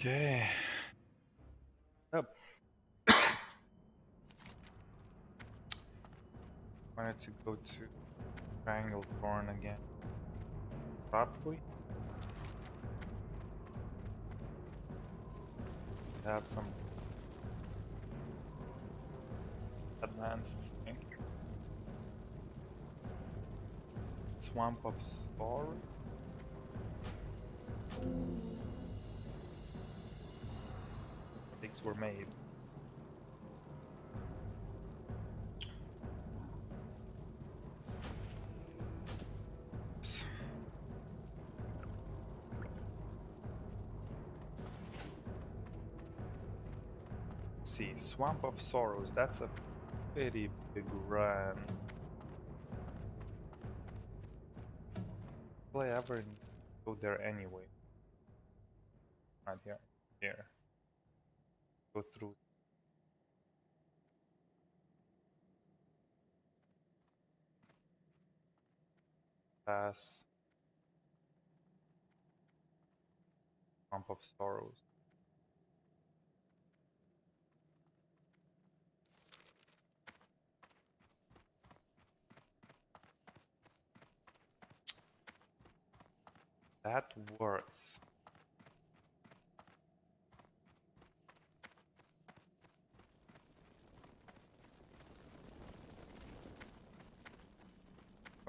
Okay. Up. Wanted to go to Triangle Thorn again. Probably. Have some advanced thing. Swamp of Sorrow. Things were made. See, Swamp of Sorrows, that's a pretty big run. Will I ever go there anyway? Right here, here. Go through. Pass. Swamp of Sorrows. That worth.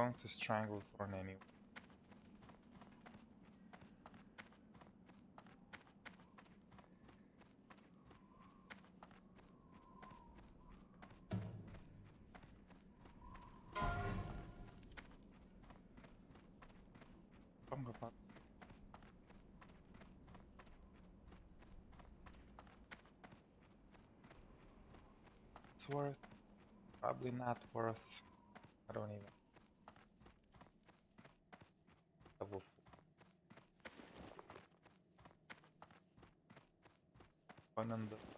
Going to strangle Thorn anyway. It's worth. Probably not worth. I don't even. Level four.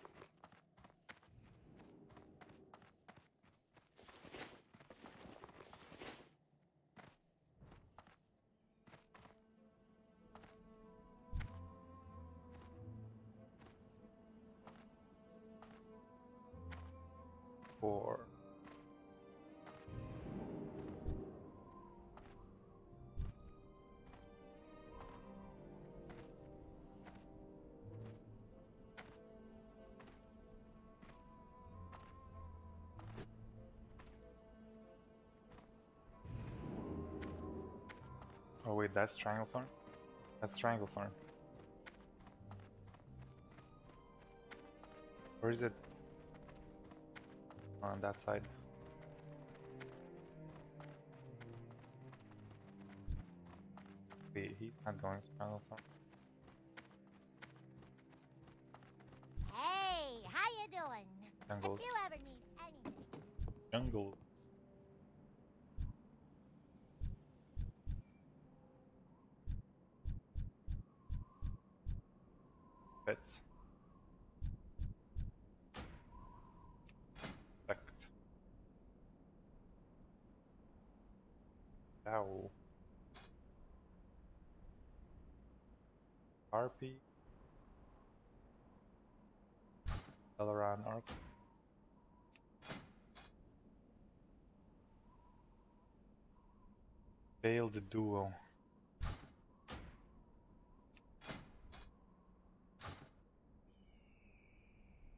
That's Stranglethorn? That's Stranglethorn. Or is it on that side? Wait, he's not going to Stranglethorn. Hey, how you doing? Jungles. If you ever need anything, Jungles. Pets. Effect. Ow. Harpy. Dalaran Arc. Failed duo.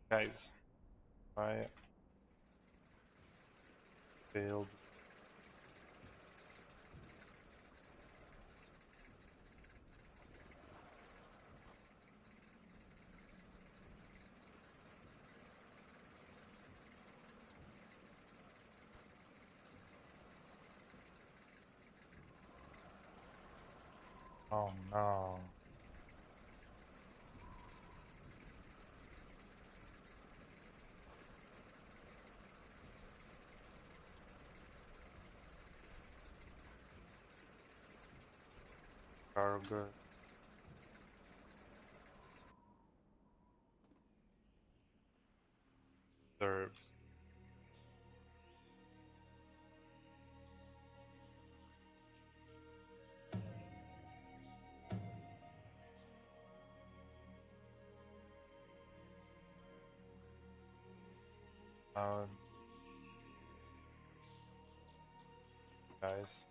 Guys, I failed. Oh no. Serves. Uh, guys.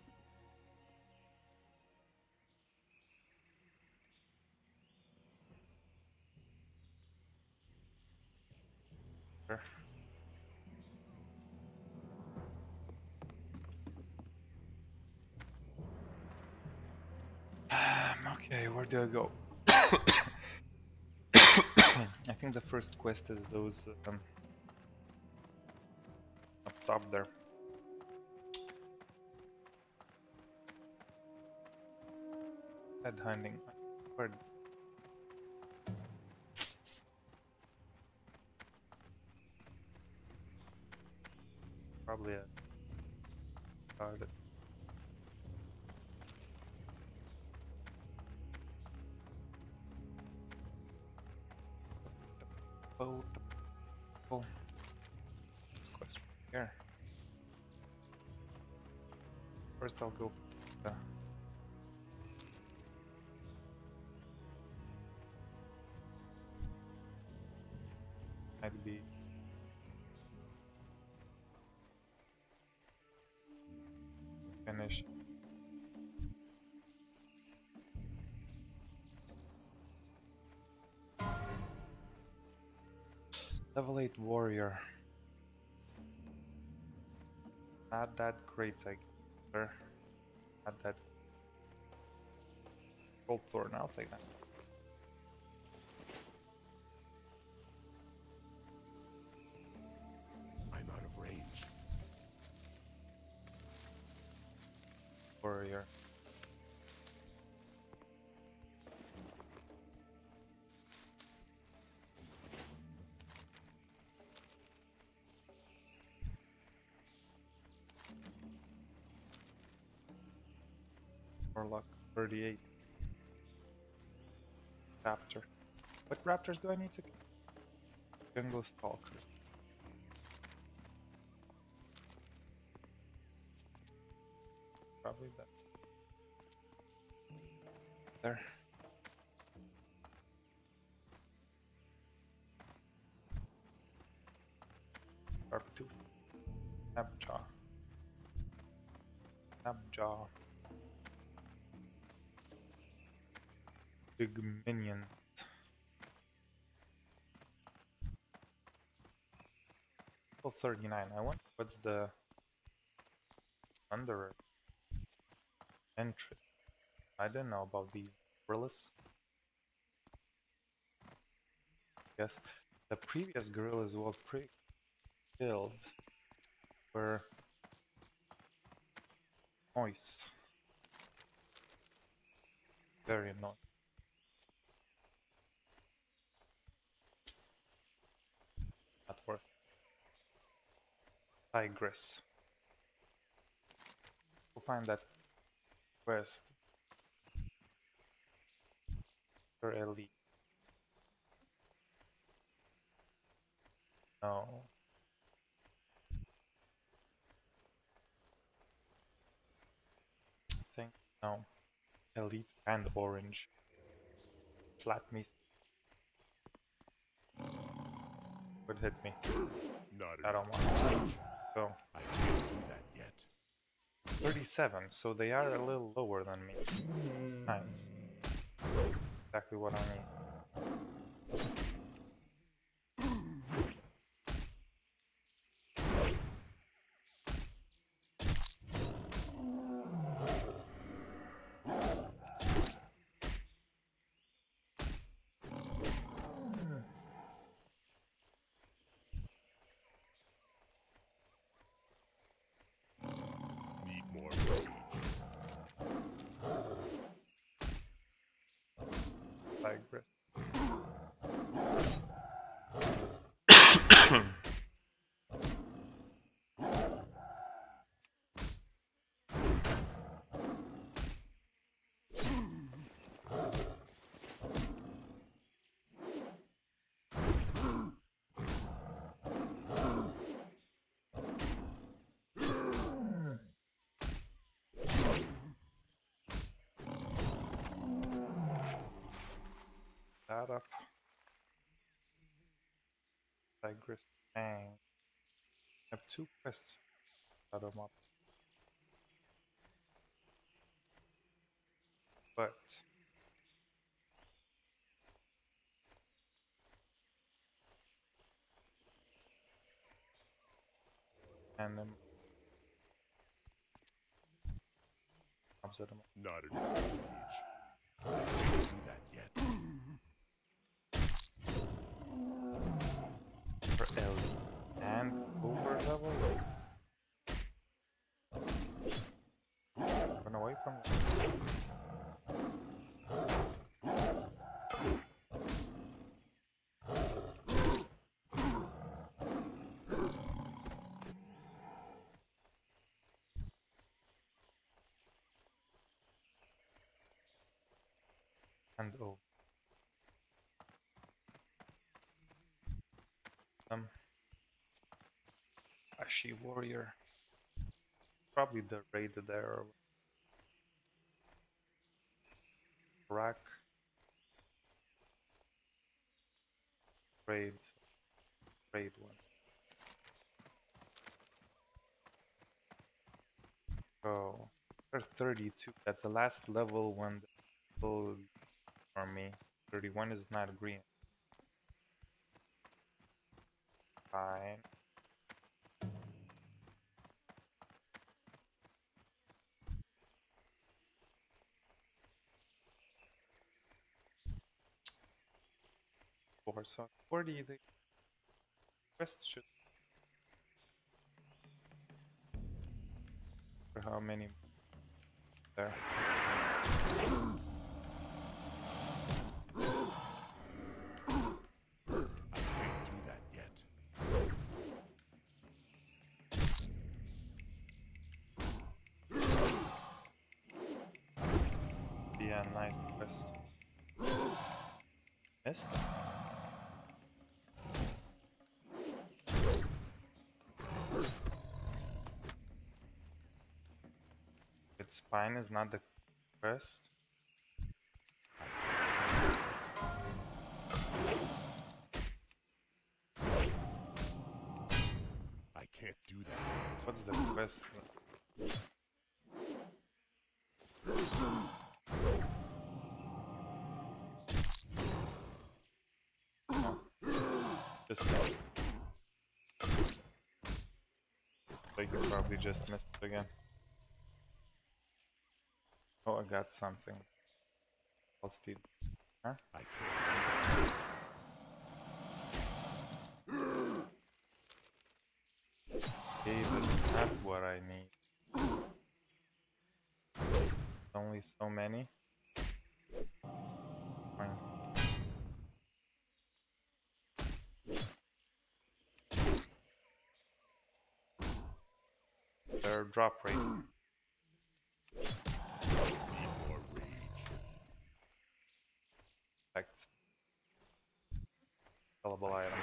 Um, okay, where do I go? I think the first quest is those um, up top there. Headhunting. Where? Probably a target. Finish. Level 8 warrior. Not that great, I guess, sir. Not that. Gold thorn, I'll take that. 38. Raptor. What raptors do I need to kill? Jungle Stalkers. Minions. Oh, 39. I wonder what's the under. Interest. I don't know about these gorillas. Yes, the previous gorillas were pretty killed. Were noise. Very annoying. Not worth. Tigress. We'll find that quest for elite. No. Think no. Elite and orange. Flat me. Would hit me. Not I don't want to. So I can't do that yet. 37, so they are a little lower than me. Nice. Exactly what I. Need more rage. Tigress. That up. Tigress Fang. I have two quests. Out of my but and then at him. Not enough away from. And oh. Um, Ashi warrior. Probably the raid there. Rack. Raids. Raid one. Oh, they're 32. That's the last level when the for me. 31 is not green. Fine. Four, so 40 the quest should for how many there a nice quest. Missed. Its spine is not the best. I can't do that. What's the best? This. Like you probably just missed it again. Oh, I got something. Did. Huh? I can't yet. That's not what I need. Only so many. Fine. Their drop rate. Need more rage. Effects. Sellable item.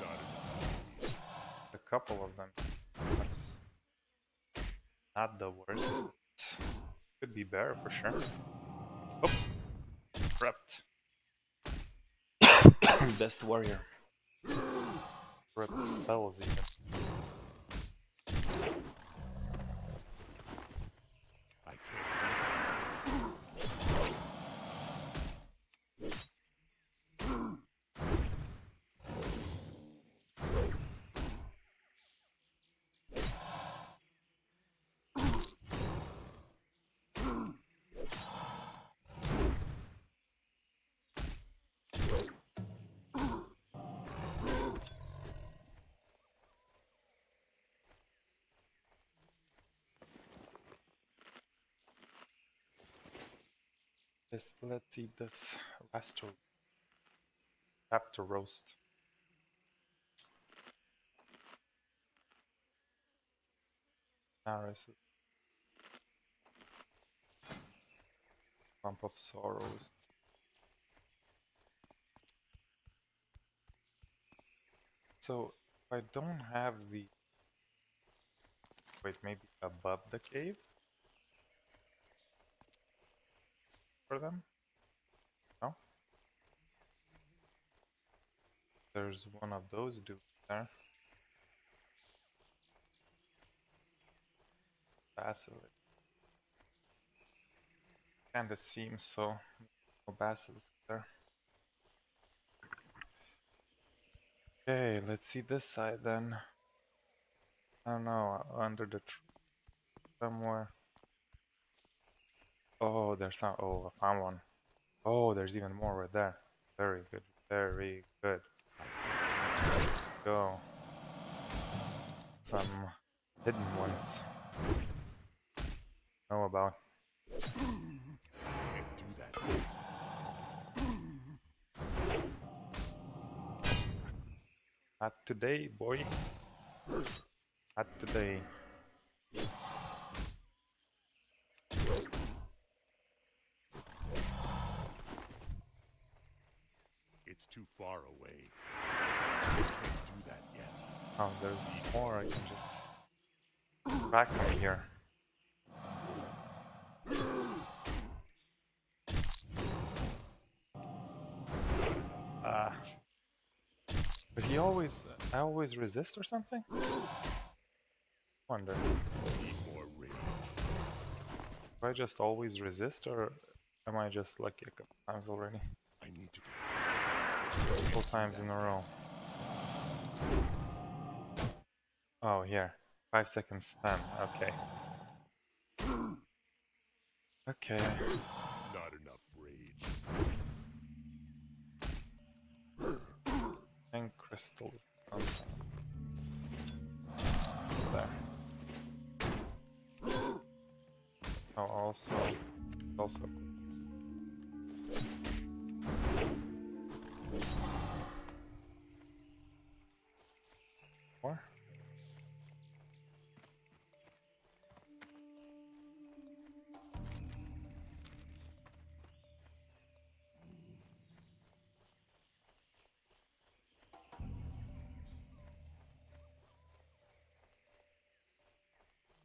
Not enough. A couple of them. That's the worst. Could be better for sure. Oh, prepped. Best warrior. Prepped spells even. I can't do that yet. Let's eat this raptor. Raptor roast. Naris. Pump of sorrows. So if I don't have the wait, maybe above the cave for them? No? There's one of those dudes. there. Basilisk. Kinda seems so. No basilisk there. Okay, let's see this side then. I don't know, under the tree somewhere. Oh, there's some. Oh, I found one. Oh, there's even more right there. Very good, very good. Go. Some hidden ones. Know about. Not today, boy. Not today. It's too far away. I Can't do that yet. Oh, there's more. I can just crack them here. Ah. But he always, I always resist or something? Wonder. Do I just always resist or am I just lucky a couple times already? I need to Couple times in a row. Oh, here. Five seconds, ten. Okay. Okay. Not enough rage. And crystals. something. There. Oh, also, also.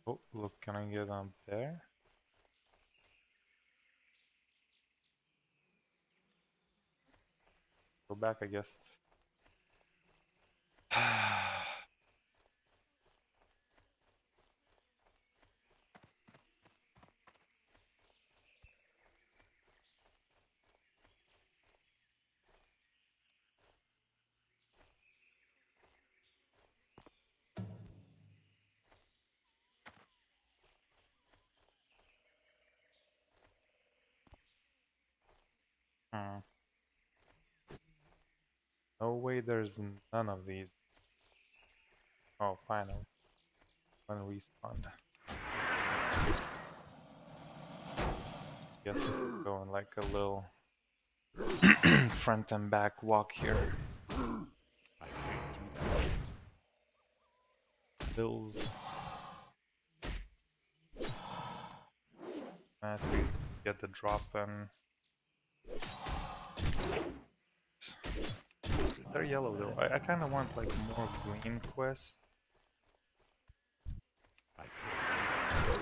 Oh, look, can I get up there? Go back, I guess. there's none of these. Oh, finally. One respawned. Guess we're going like a little front and back walk here. Bills. Nice to get the drop in. They're yellow though. I, I kind of want like more green that.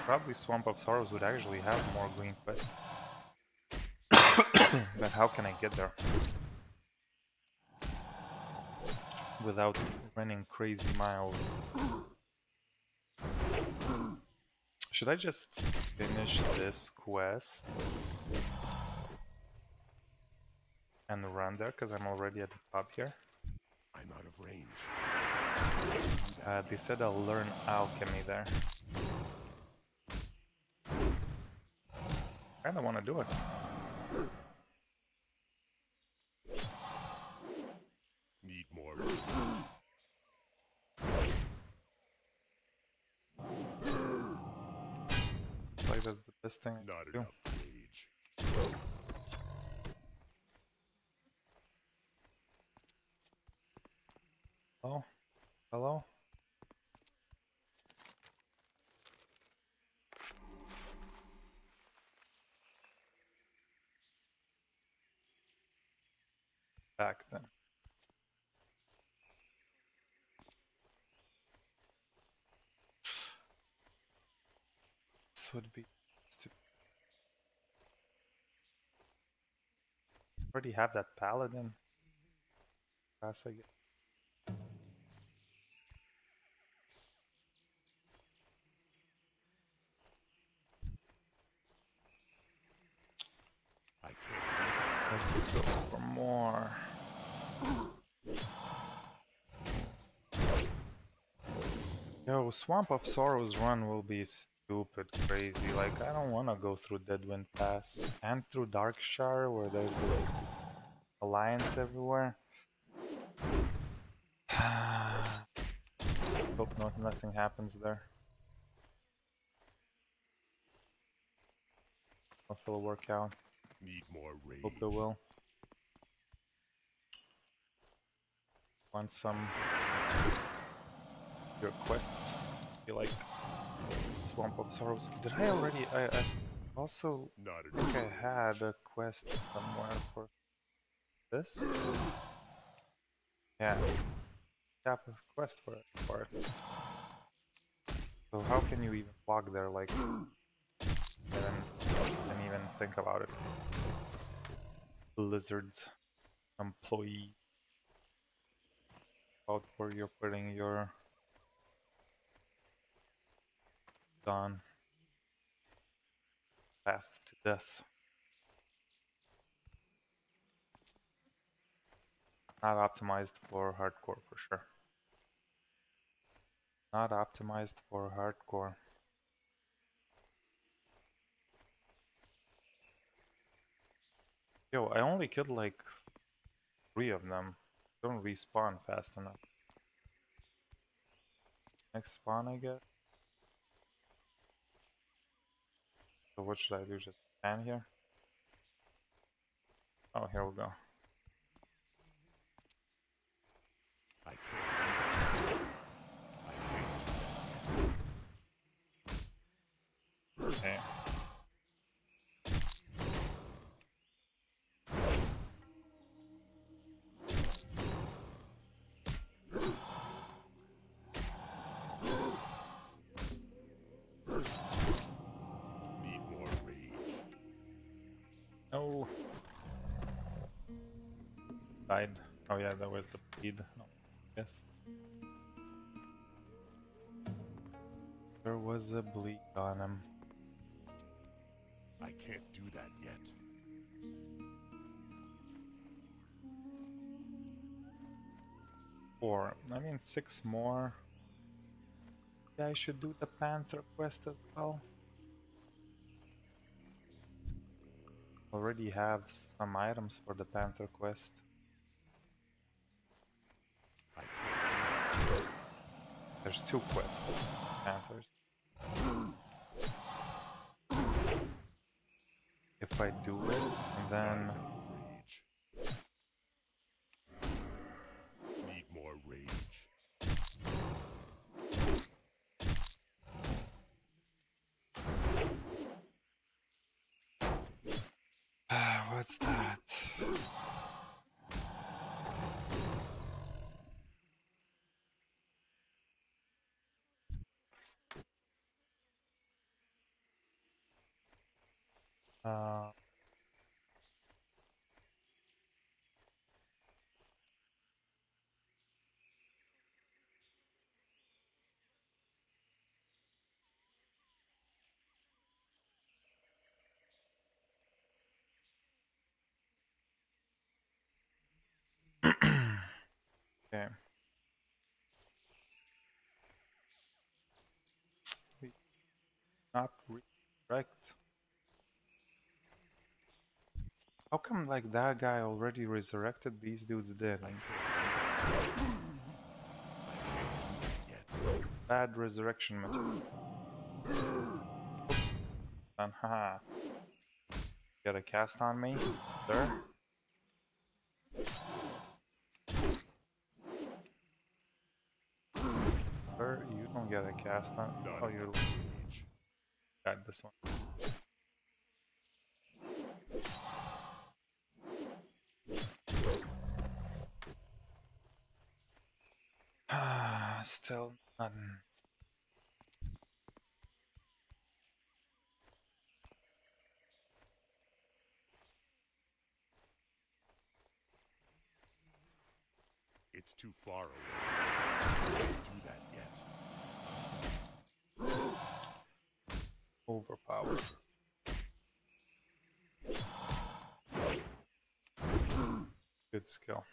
Probably Swamp of Sorrows would actually have more green quests. but how can I get there? Without running crazy miles. Should I just finish this quest? And run there, because I'm already at the top here. I'm out of range. Can't do that. Uh, they said I'll learn alchemy there. I don't wanna do it. Need more. Like that's the best thing Not can do. rage. Hello? Hello? Back then. This would be stupid. Already have that paladin. Pass, guess. Let's go for more. Yo, Swamp of Sorrows run will be stupid crazy. Like, I don't want to go through Deadwind Pass and through Darkshire where there's this alliance everywhere. Hope not, nothing happens there. Hope it'll work out. Need more rage. Hope it will. Want some your quests? You like Swamp of Sorrows? Did I already? I, I also Not think I had a quest somewhere for this. Yeah, I have a quest for it. For it. So how can you even walk there like this? Even think about it. Blizzard's employee. About where you're putting your gun. Fast to death. Not optimized for hardcore for sure. Not optimized for hardcore. Yo, I only killed like three of them. Don't respawn fast enough. Next spawn, I guess. So what should I do? Just stand here? Oh, here we go. I can't that was the bleed. No. Yes. There was a bleed on him. I can't do that yet. Four. I mean, six more. Yeah, I should do the Panther quest as well. Already have some items for the Panther quest. I can't do that. There's two quests. Panthers. If I do it, and then Not enough rage. Need more rage. Ah, what's that? Okay. We- Not redirect. How come like that guy already resurrected? These dudes yet. Bad resurrection. Done. Haha. Got a cast on me, sir. Sir, get a cast on. Oh, you enough rage. got this one. Ah, still nothing. It's too far away. Overpowered. Good skill.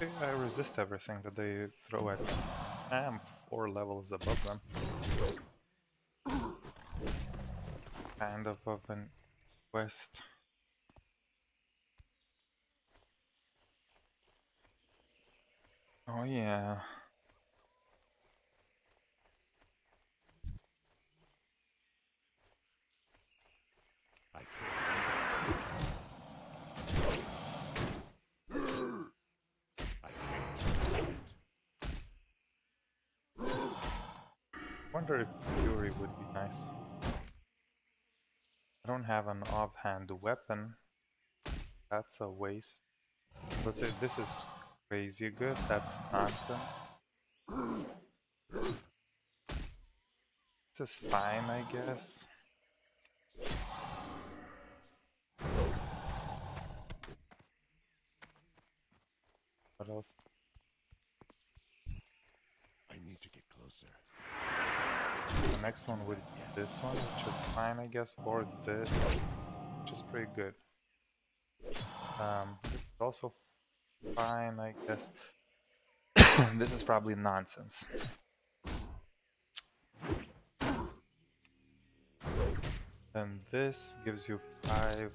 I resist everything that they throw at me. I am four levels above them. Kind of of an quest. Oh yeah. I can't do that. I can't do it. I wonder if Fury would be nice. I don't have an offhand weapon. That's a waste. Let's say this is crazy good. That's nonsense. This is fine, I guess. What else? I need to get closer. The next one would be this one, which is fine, I guess, or this, which is pretty good. Um, also fine, I guess. this is probably nonsense. Then this gives you 5%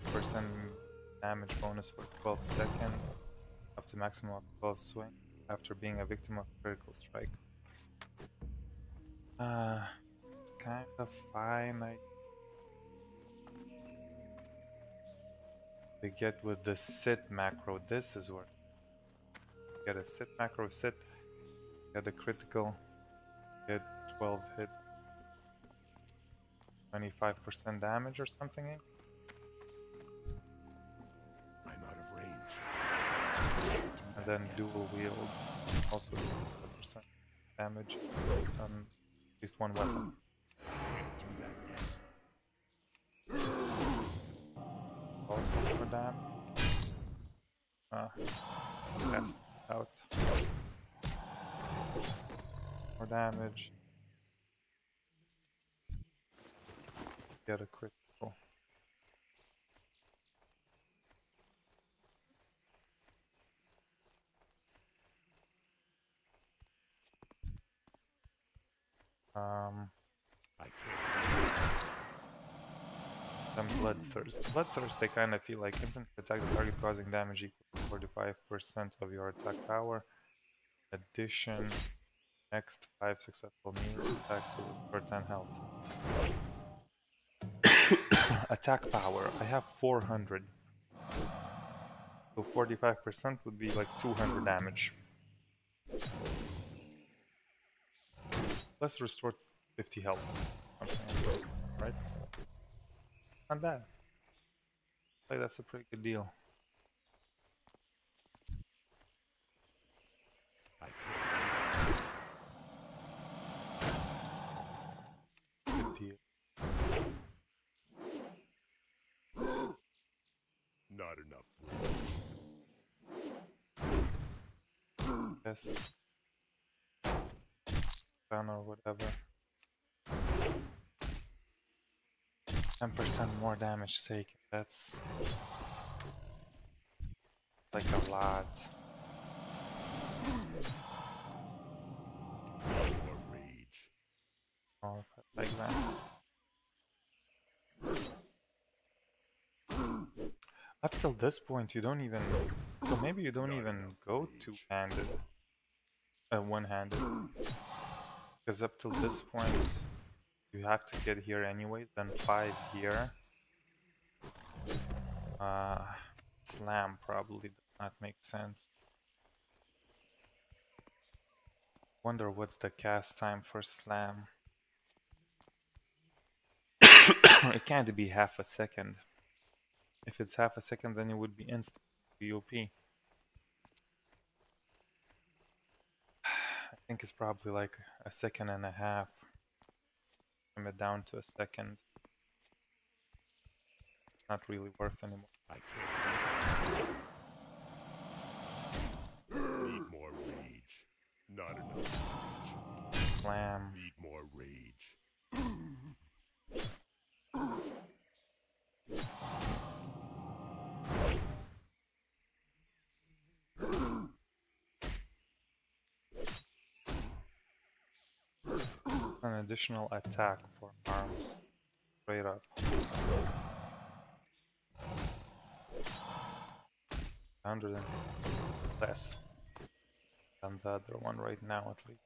damage bonus for 12 seconds, up to maximum of 12 swing, after being a victim of critical strike. Uh, kind of fine. I they get with the sit macro. This is where get a sit macro, sit, get a critical, get 12 hit, 25% damage or something. eh? I'm out of range. And then dual wield, also 25% damage. It's on at least one weapon. Can't do that yet. Also for damage. Ah, test out. More damage. Get a critical. Um, I can't do it. Then Bloodthirst. Bloodthirst, they kind of feel like instant attack the target causing damage equal to 45% of your attack power. Addition, next 5 successful melee attacks restore 10 health. attack power, I have 400. So 45% would be like 200 damage. Let's restore 50 health. That, right? Not bad. Like that's a pretty good deal. I can't do Good deal. Not enough. Yes. Gun or whatever. 10% more damage taken. That's like a lot. Oh, like that. Up till this point, you don't even. So maybe you don't even go two-handed, uh, one-handed, because up till this point, you have to get here anyways. Then five here. Uh, slam probably does not make sense. Wonder what's the cast time for slam. it can't be half a second. If it's half a second, then it would be instant VOP. I think it's probably like a second and a half. Trim it down to a second. Not really worth anymore. I can't do that. Need more rage. Not enough. Slam. Need more rage. An additional attack for arms. Straight up. Hundred and less than the other one right now at least.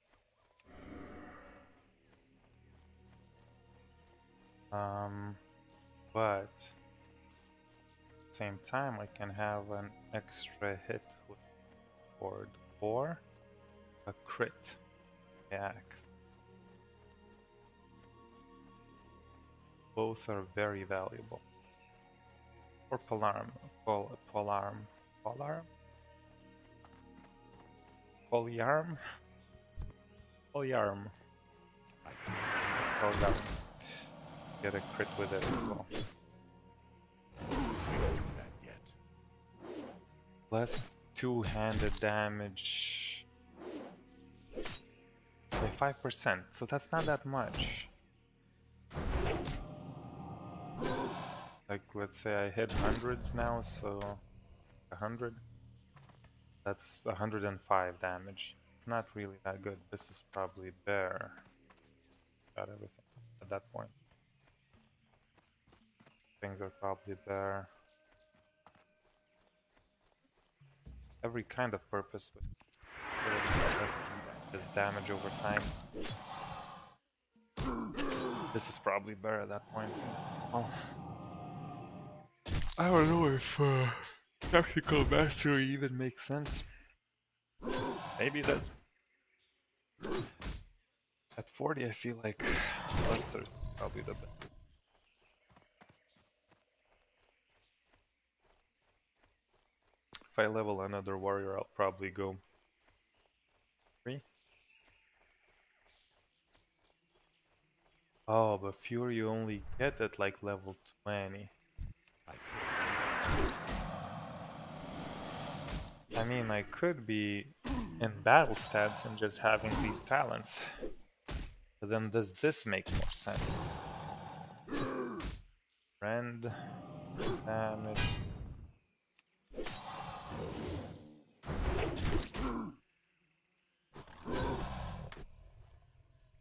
Um but at the same time I can have an extra hit with board or a crit axe. Both are very valuable. Or polarm, pol, polarm, polarm, polyarm, polyarm. Let's call that. Get a crit with it as well. Less two-handed damage by five percent. So that's not that much. Like let's say I hit hundreds now, so a hundred. That's a hundred and five damage. It's not really that good. This is probably bare. Got everything at that point. Things are probably bare. Every kind of purpose with this damage over time. This is probably better at that point. Well, I don't know if uh, tactical mastery even makes sense. Maybe it does. At 40, I feel like is probably the best. If I level another warrior, I'll probably go three. Oh, but Fury you only get at like level 20. I can't do that. I mean, I could be in battle stats and just having these talents. But then does this make more sense? Friend, damage.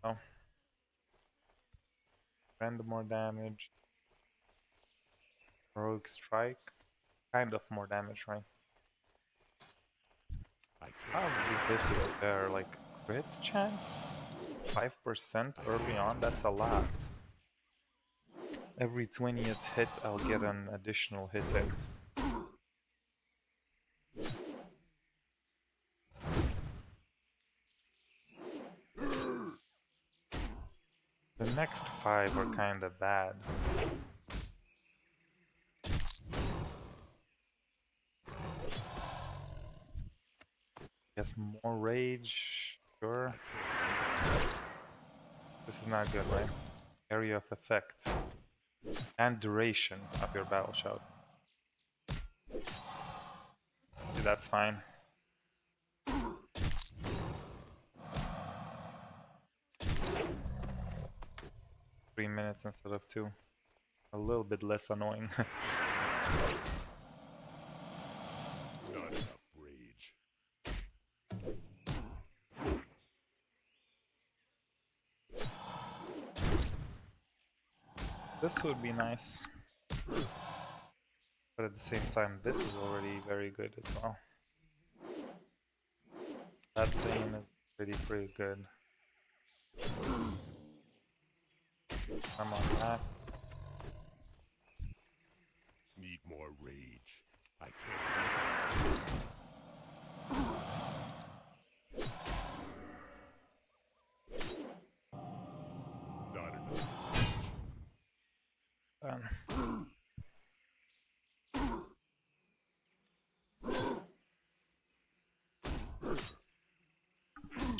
Oh. Friend more damage. Rogue strike. Kind of more damage, right? I can't. Probably this is their like crit chance. Five percent early on, that's a lot. Every 20th hit I'll get an additional hit in. The next five are kinda bad. Guess more rage, sure. This is not good, right? Area of effect. And duration of your battle shout. Yeah, that's fine. Three minutes instead of two. A little bit less annoying. Not enough rage. This would be nice. But at the same time, this is already very good as well. That thing is pretty, pretty good. Come on, Matt. Need more rage. I can't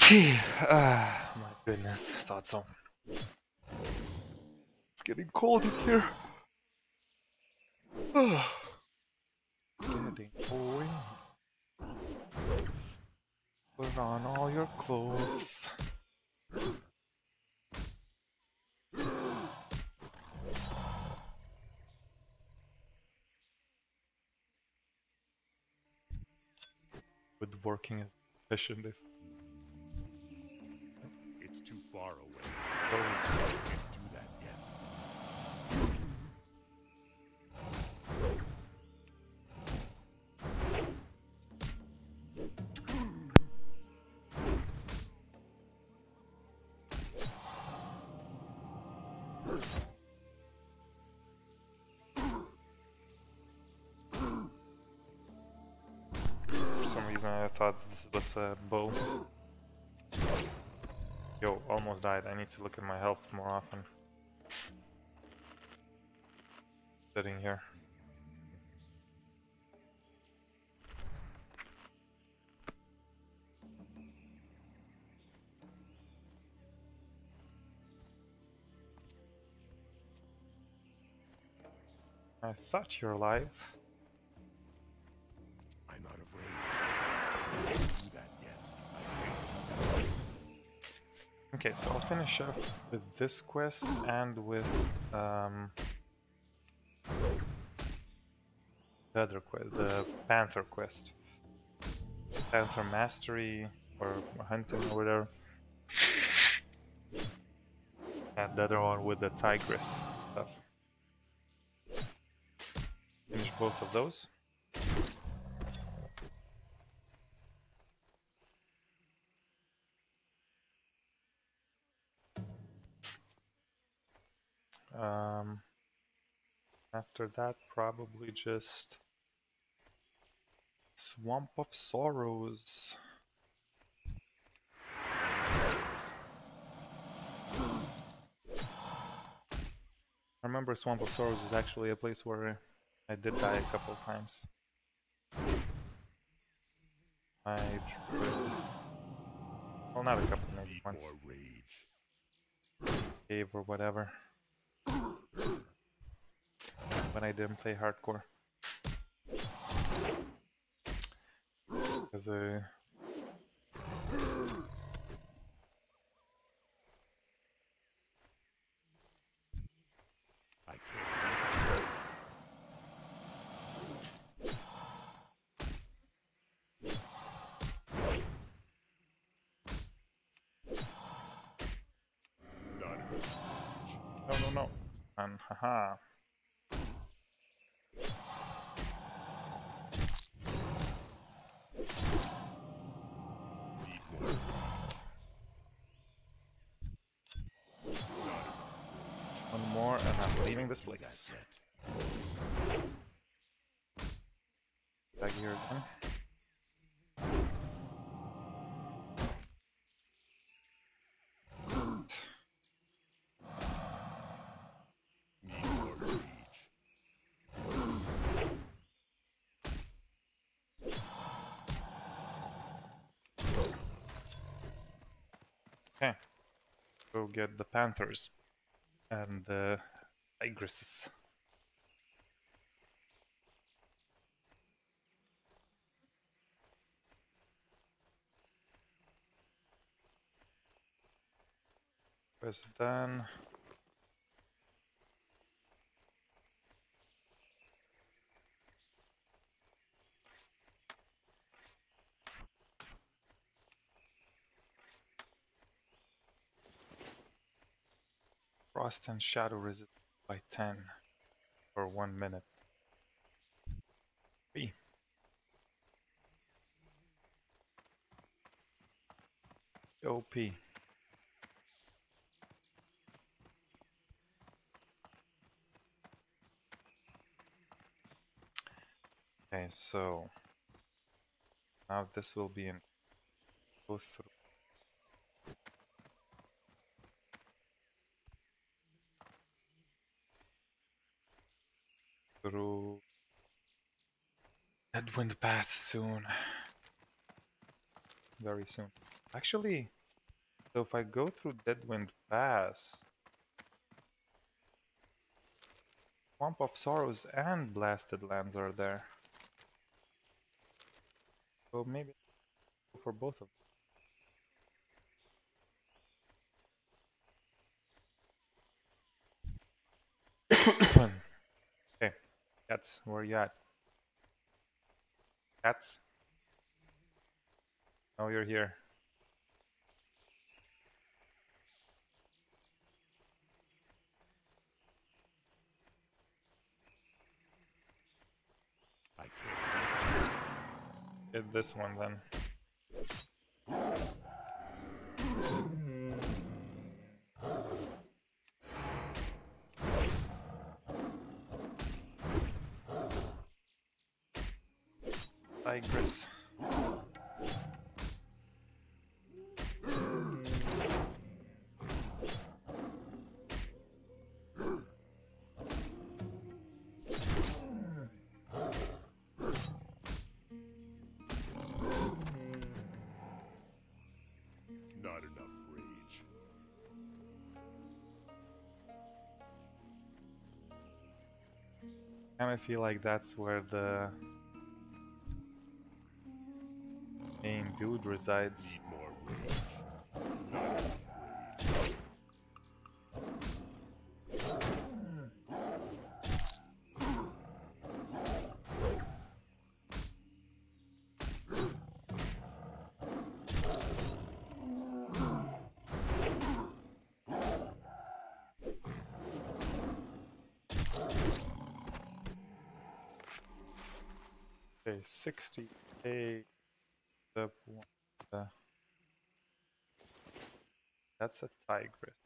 ah, my goodness, thought so. It's getting cold in here. getting cold. Put on all your clothes. Woodworking is efficient. This far away. goes. Can't do that yet. For some reason, I thought this was a bow. Yo, almost died. I need to look at my health more often. Sitting here. I thought you were alive. Okay, so I'll finish up with this quest and with um, the other quest, the Panther quest. Panther Mastery or Hunting or whatever. And the other one with the Tigress stuff. Finish both of those. Um, after that, probably just Swamp of Sorrows. I remember Swamp of Sorrows is actually a place where I did die a couple of times. I well, not a couple, maybe once. cave or whatever. When I didn't play hardcore. Because I can't do that yet. Not enough. no no no. And haha. Need more. One more and I'm leaving this Do that place. yet. Back here again. Need more rage. Okay. Go get the panthers and the tigresses. Quest done. Frost and shadow resist by 10 for 1 minute. B. OP. Okay, so now this will be in go through through Deadwind pass soon. Very soon. Actually, So if I go through Deadwind Pass, Swamp of Sorrows and Blasted Lands are there. So maybe for both of them. okay, cats, where are you at? Cats? Oh, you're here. I can't. Get this one then. Tigress. Not enough rage. kind of feel like that's where the main dude resides. Need more rage. Not enough rage. Okay, 60k. The one. the- That's a tigress.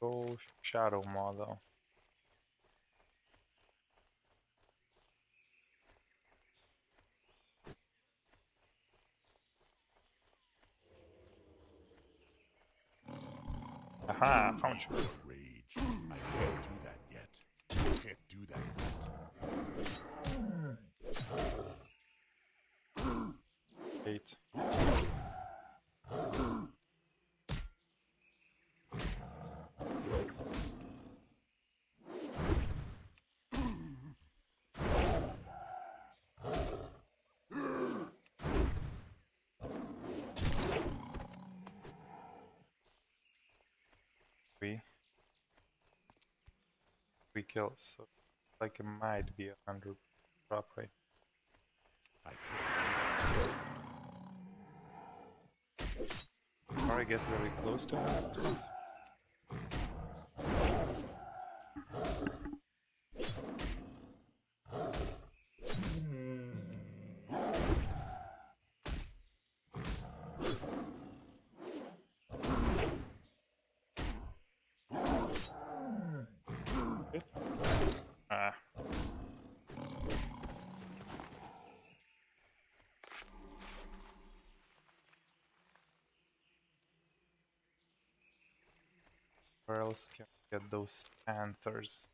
Go shadow model. Aha, found you. Rage. I can't do that yet. I can't do that yet. Eight. Three. Three kills. So like it might be a hundred drop rate. I can't do that. Or I guess very close to 100%. Good. Ah. Where else can we get those panthers?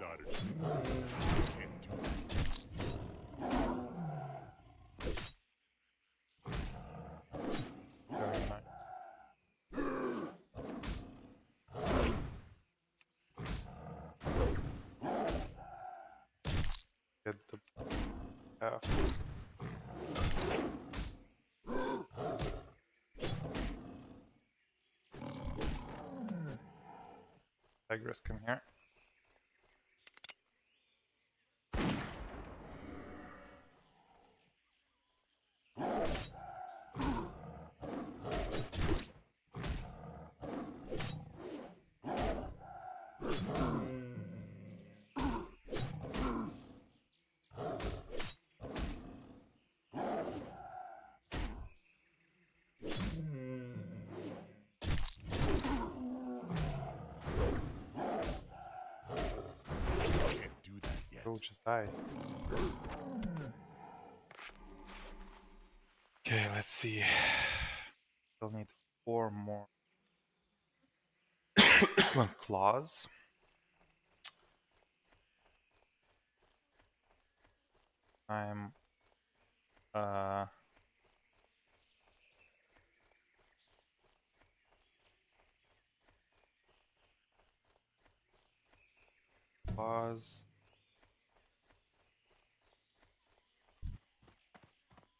Not enough. I can't do that. Very nice. Get the half. Tigress, come here. I can't do just die. Okay, let's see. We'll need four more claws. I'm uh pause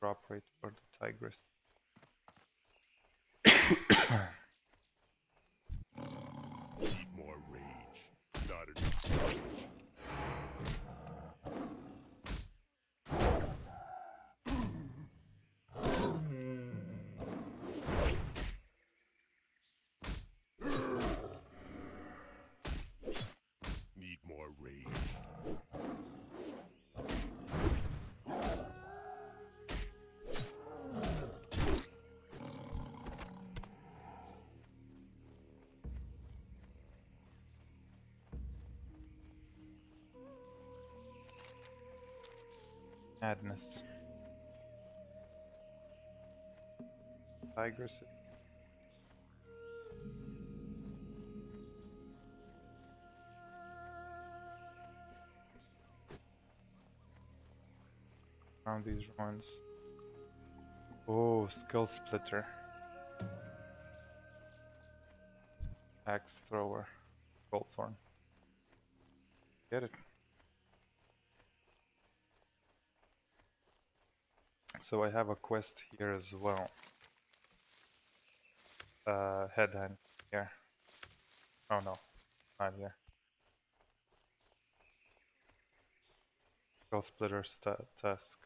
drop rate for the tigress. Madness. Tigress. Found these ruins. Oh, skull splitter. Axe thrower. Goldthorn. Get it. So I have a quest here as well. Uh, headhunt here. Oh no, not here. Skull splitter task.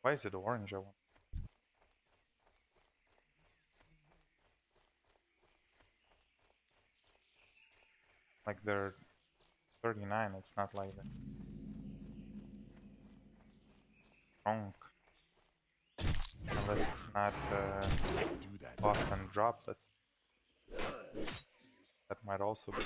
Why is it orange? I want. Like they're 39, it's not like that. Wrong. Unless it's not uh, Do and drop, that's that might also be.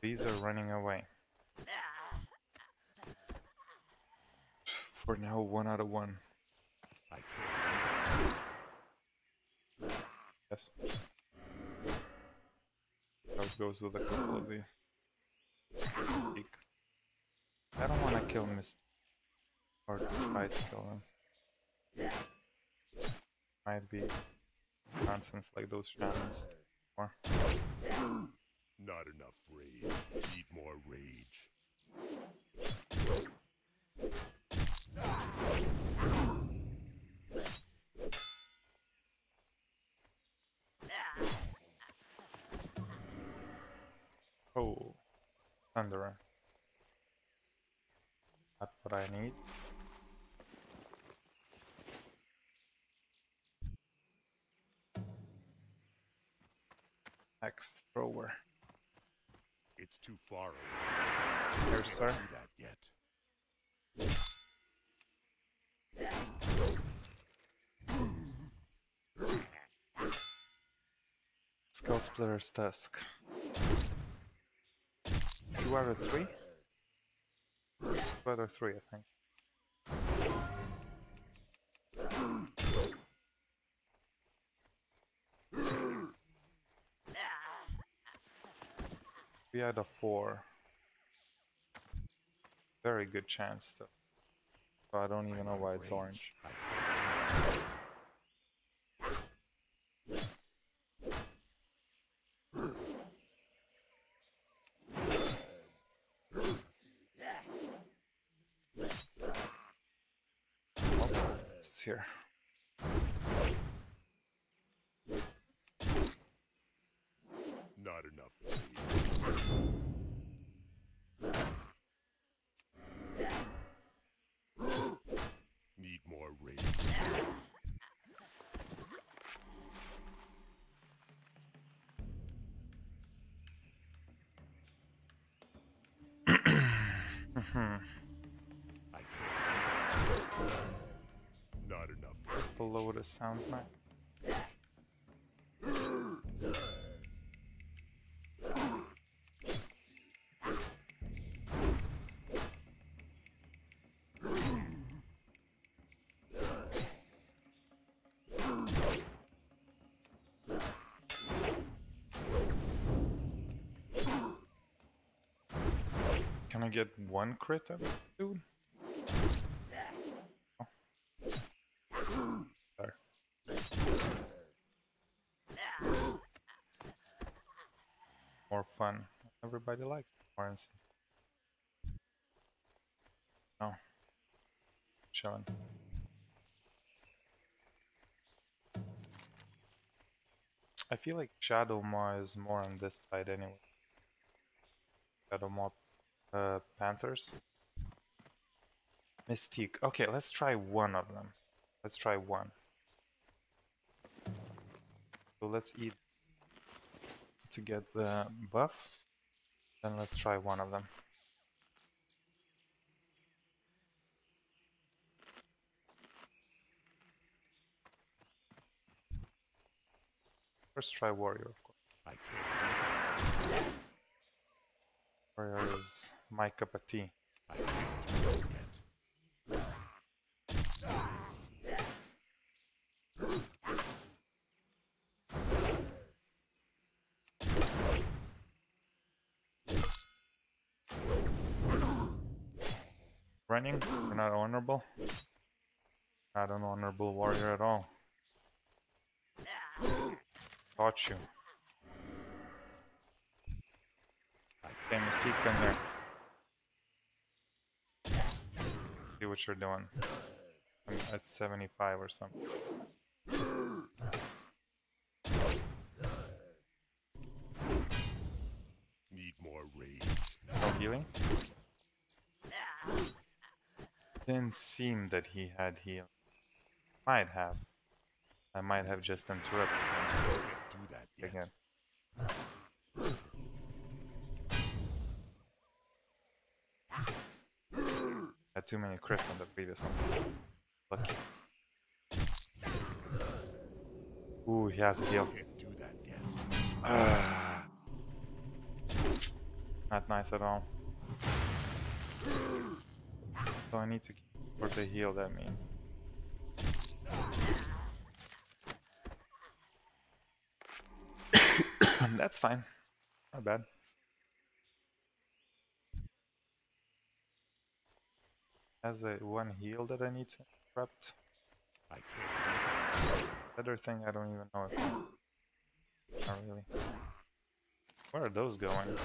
These are running away. For now, one out of one. I can't do that. Yes. How it goes with a couple of these. I don't want to kill Mist. Or try to kill him. Might be nonsense like those shamans. Or Not enough rage. Need more rage. Oh, Thunderer. That's what I need. Axe thrower. It's too far away. Here, sir. that yet. Skull Splitter's Tusk. Two out of three? Two out of three, I think. Three out of four. Very good chance, though. So I don't even know why it's orange. I can't do that yet. It's here. Below this sounds nice. Can I get one crit out dude? Oh. There. More fun. Everybody likes currency. No. Chilling. I feel like Shadowmaw is more on this side anyway. Shadowmaw uh, Panthers. Mystique. Okay, let's try one of them. Let's try one. So let's eat to get the buff. Then let's try one of them. First try warrior, of course. I can't do that. Warrior is my cup of tea. I can't do that yet. Running? You're not honorable? Not an honorable warrior at all. Caught you. Okay, Mystique, come here. See what you're doing. I'm at 75 or something. Need more rage. No healing? Didn't seem that he had heal. Might have. I might have just interrupted him Can't do that again. Had too many crits on the previous one. Lucky. Ooh, he has a heal. Can't do that yet. Ah. Not nice at all. So I need to for the heal, that means. That's fine. Not bad. Has a one heal that I need to interrupt. I can't. Other thing I don't even know if not really. Where are those going?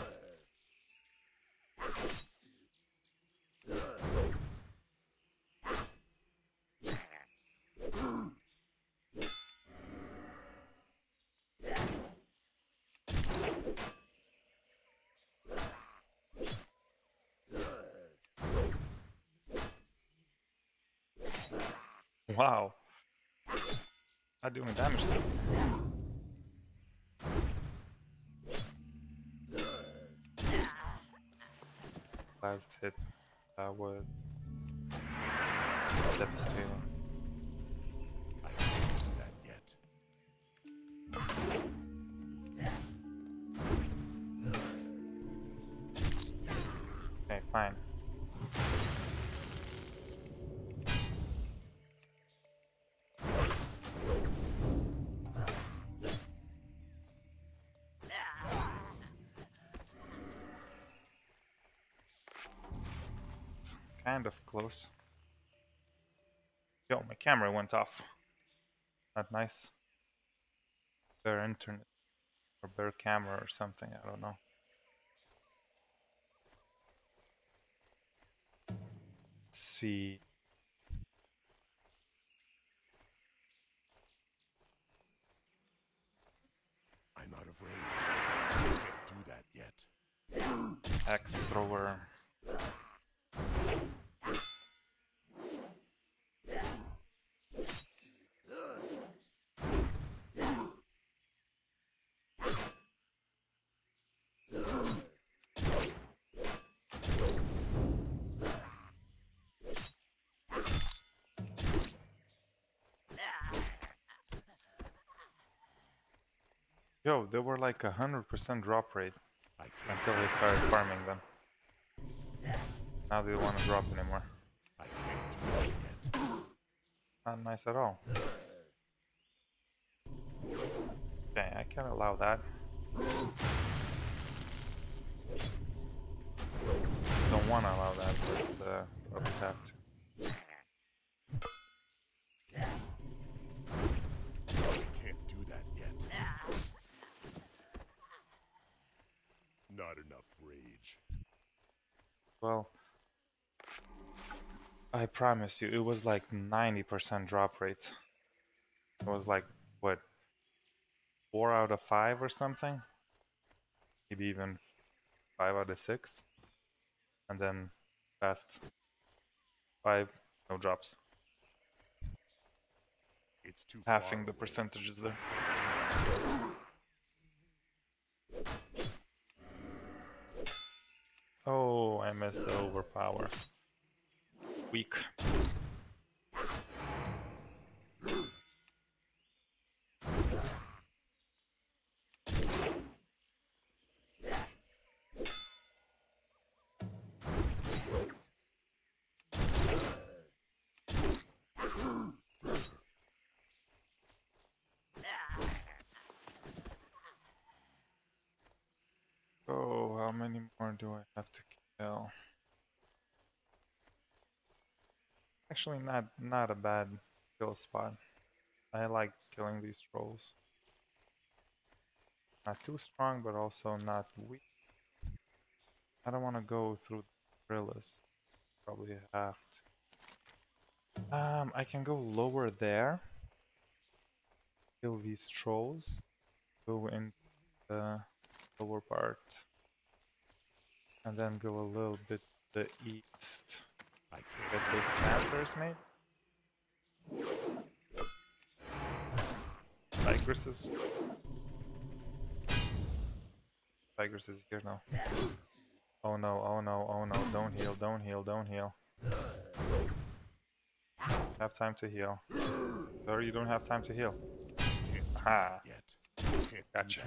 Wow. Doing damage. to. Last hit. That was devastating. Kind of close. Yo, my camera went off. Not nice. Better internet or better camera or something, I don't know. Let's see. I'm out of range. Can't do that yet. Axe thrower. Yo, they were like a hundred percent drop rate until they started farming them. Now they don't want to drop anymore. Not nice at all. Okay, I can't allow that. Don't want to allow that, but uh, probably have to. I can't do that yet. Not enough rage. Well, I promise you, it was like 90% drop rate. It was like, what, 4 out of 5 or something? Maybe even 5 out of 6. And then fast 5, no drops. It's too Halving the percentages there. Oh, I missed the overpower. Weak. Oh, how many more do I have to kill? Actually, not not a bad kill spot. I like killing these trolls. Not too strong, but also not weak. I don't want to go through gorillas. Probably have to. Um, I can go lower there. Kill these trolls. Go in the lower part. And then go a little bit to the east. I can't. Get those panthers, mate. Tigresses. Tigress is here now. Oh no, oh no, oh no, don't heal, don't heal, don't heal. Have time to heal. Or you don't have time to heal. Yet. Gotcha.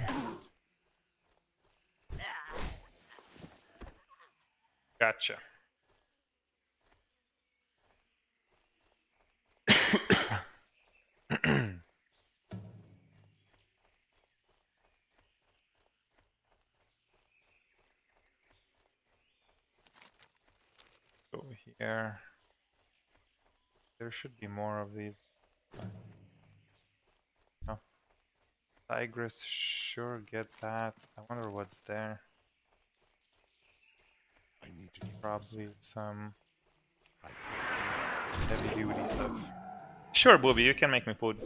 Gotcha. Go here. There should be more of these. No. Tigress, sure, get that. I wonder what's there. I need to Probably some I can't do that. heavy duty stuff. Sure, Booby, you can make me food.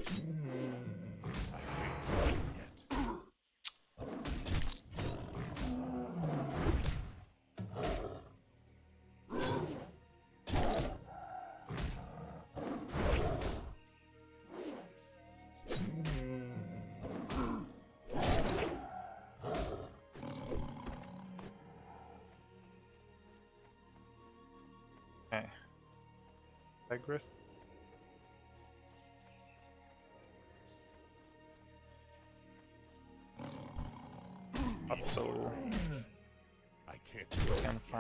Okay.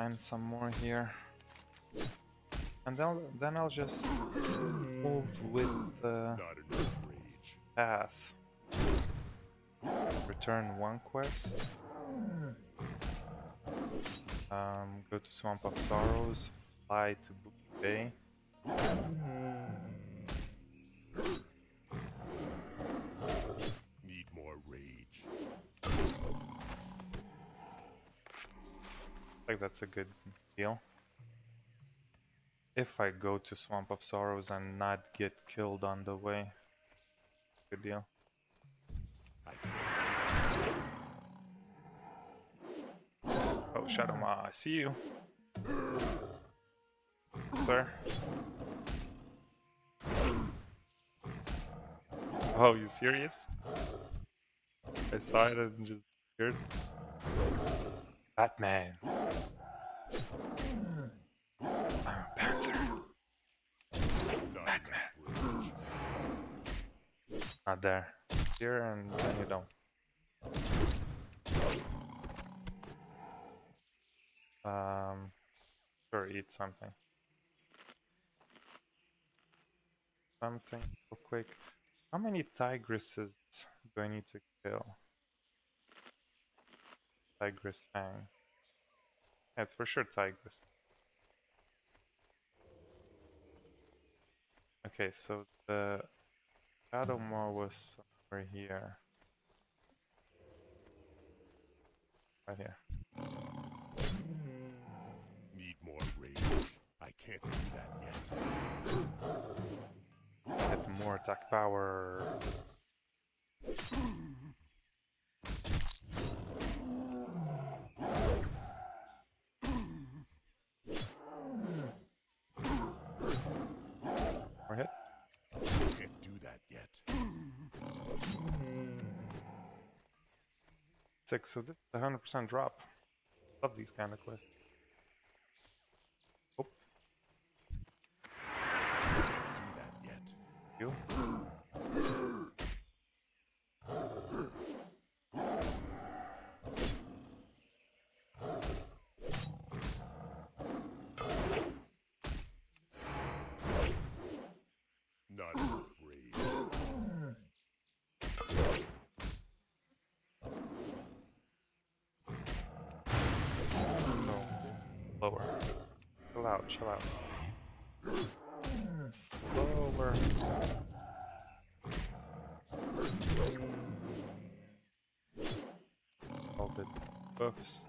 Find some more here. And then, then I'll just move with the Not enough rage. path. Return one quest. Um, go to Swamp of Sorrows, fly to Booty Bay. Think that's a good deal. If I go to Swamp of Sorrows and not get killed on the way, good deal. Oh, Shadowmaw, I see you. Sir? Oh, you serious? I saw it and just appeared. Batman. I'm a panther. Batman. Not there. Here and then you don't. Um, sure, eat something. Something real quick. How many tigresses do I need to kill? Tigress Fang. Yeah, for sure Tigress. Okay, so the Shadowmaw was somewhere here. Right here. Hmm. Need more rage. I can't do that yet. Get more attack power. Hmm. Six, so this is a hundred percent drop. Love these kind of quests. Oh, do that yet. you. Not enough rage. No. Lower. Chill out, chill out. Slower. All the buffs.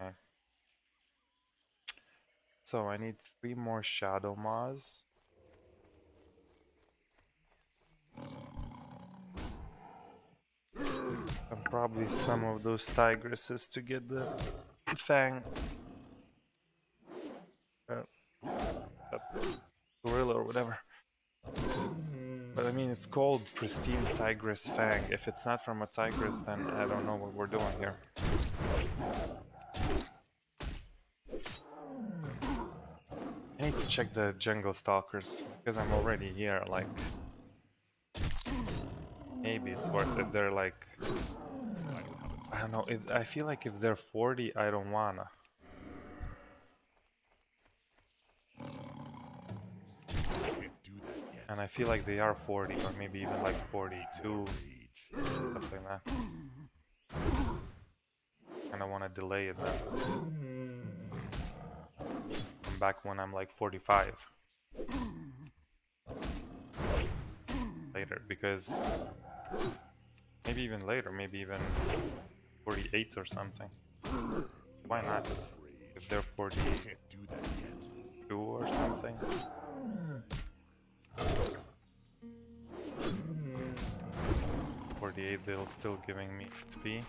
Okay. So I need three more Shadowmaws. And probably some of those tigresses to get the fang. Uh, gorilla or whatever. But I mean, it's called pristine tigress fang. If it's not from a tigress, then I don't know what we're doing here. Need to check the jungle stalkers because I'm already here. Like, maybe it's worth if they're like I don't know. If, I feel like if they're 40, I don't wanna. And I feel like they are 40, or maybe even like 42, Rage. stuff like that. And I wanna delay it then. Back when I'm like 45. Later, because maybe even later, maybe even 48 or something. Why not? If they're 42 Can't do that yet. or something. Forty-eight, they'll still giving me XP.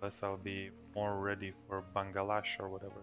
Unless I'll be more ready for Bangladesh or whatever.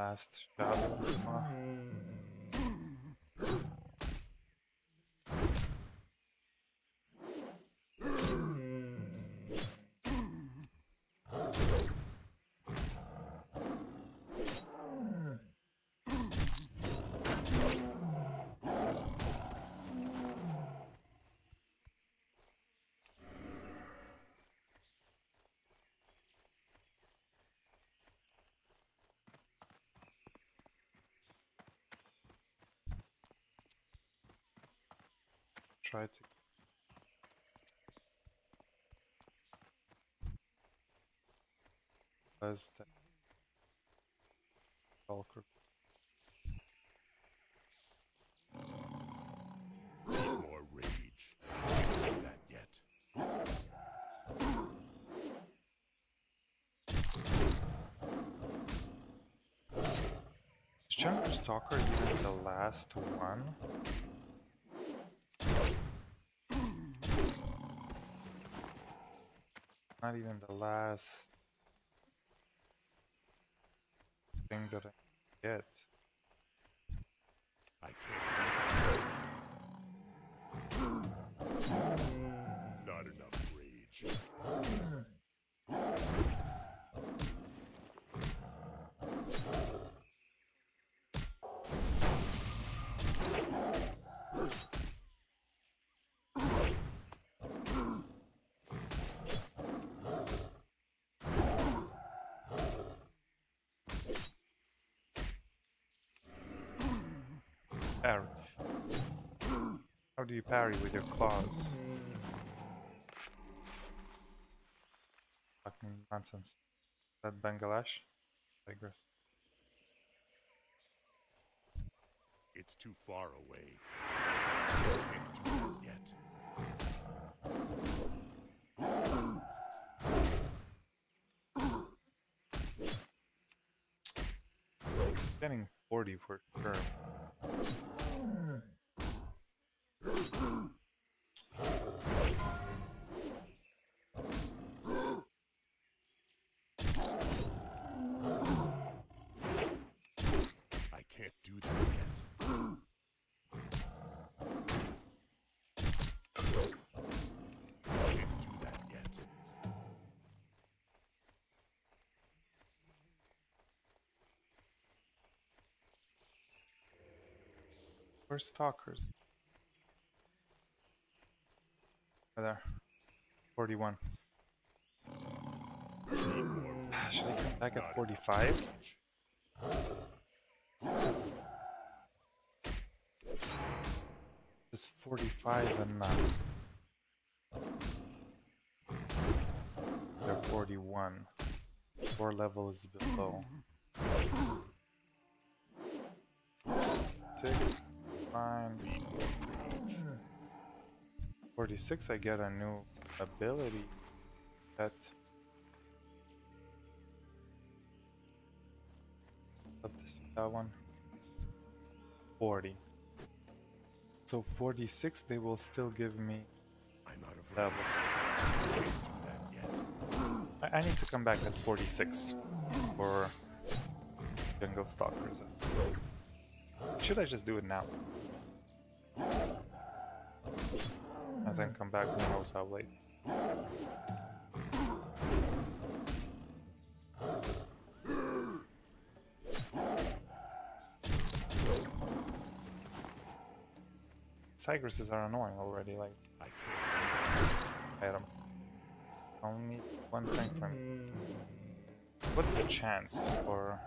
Last shadow. Uh, Ah. Try to. was the Stalker. More rage. That yet. Is Stalker even the last one? Not even the last thing that I get. I can't do that. Not enough rage. Parry. How do you parry with your claws? Fucking nonsense. That Bangladesh? Tigress. It's too far away. I can't do that yet. Getting 40 for sure. I can't do that yet. Can't do that yet. Where's stalkers? Oh, there. 41. Should I come back at 45? Is 45 enough? They're 41. Four levels below. Six, nine, 46 I get a new ability. That to see that one. 40 so 46 they will still give me I'm out of levels. Rage. Can't do that yet. I, I need to come back at 46 for jungle stalkers. Should I just do it now and then come back who knows how late Tigresses are annoying already, like I can't do that. item. Only one thing from What's the chance for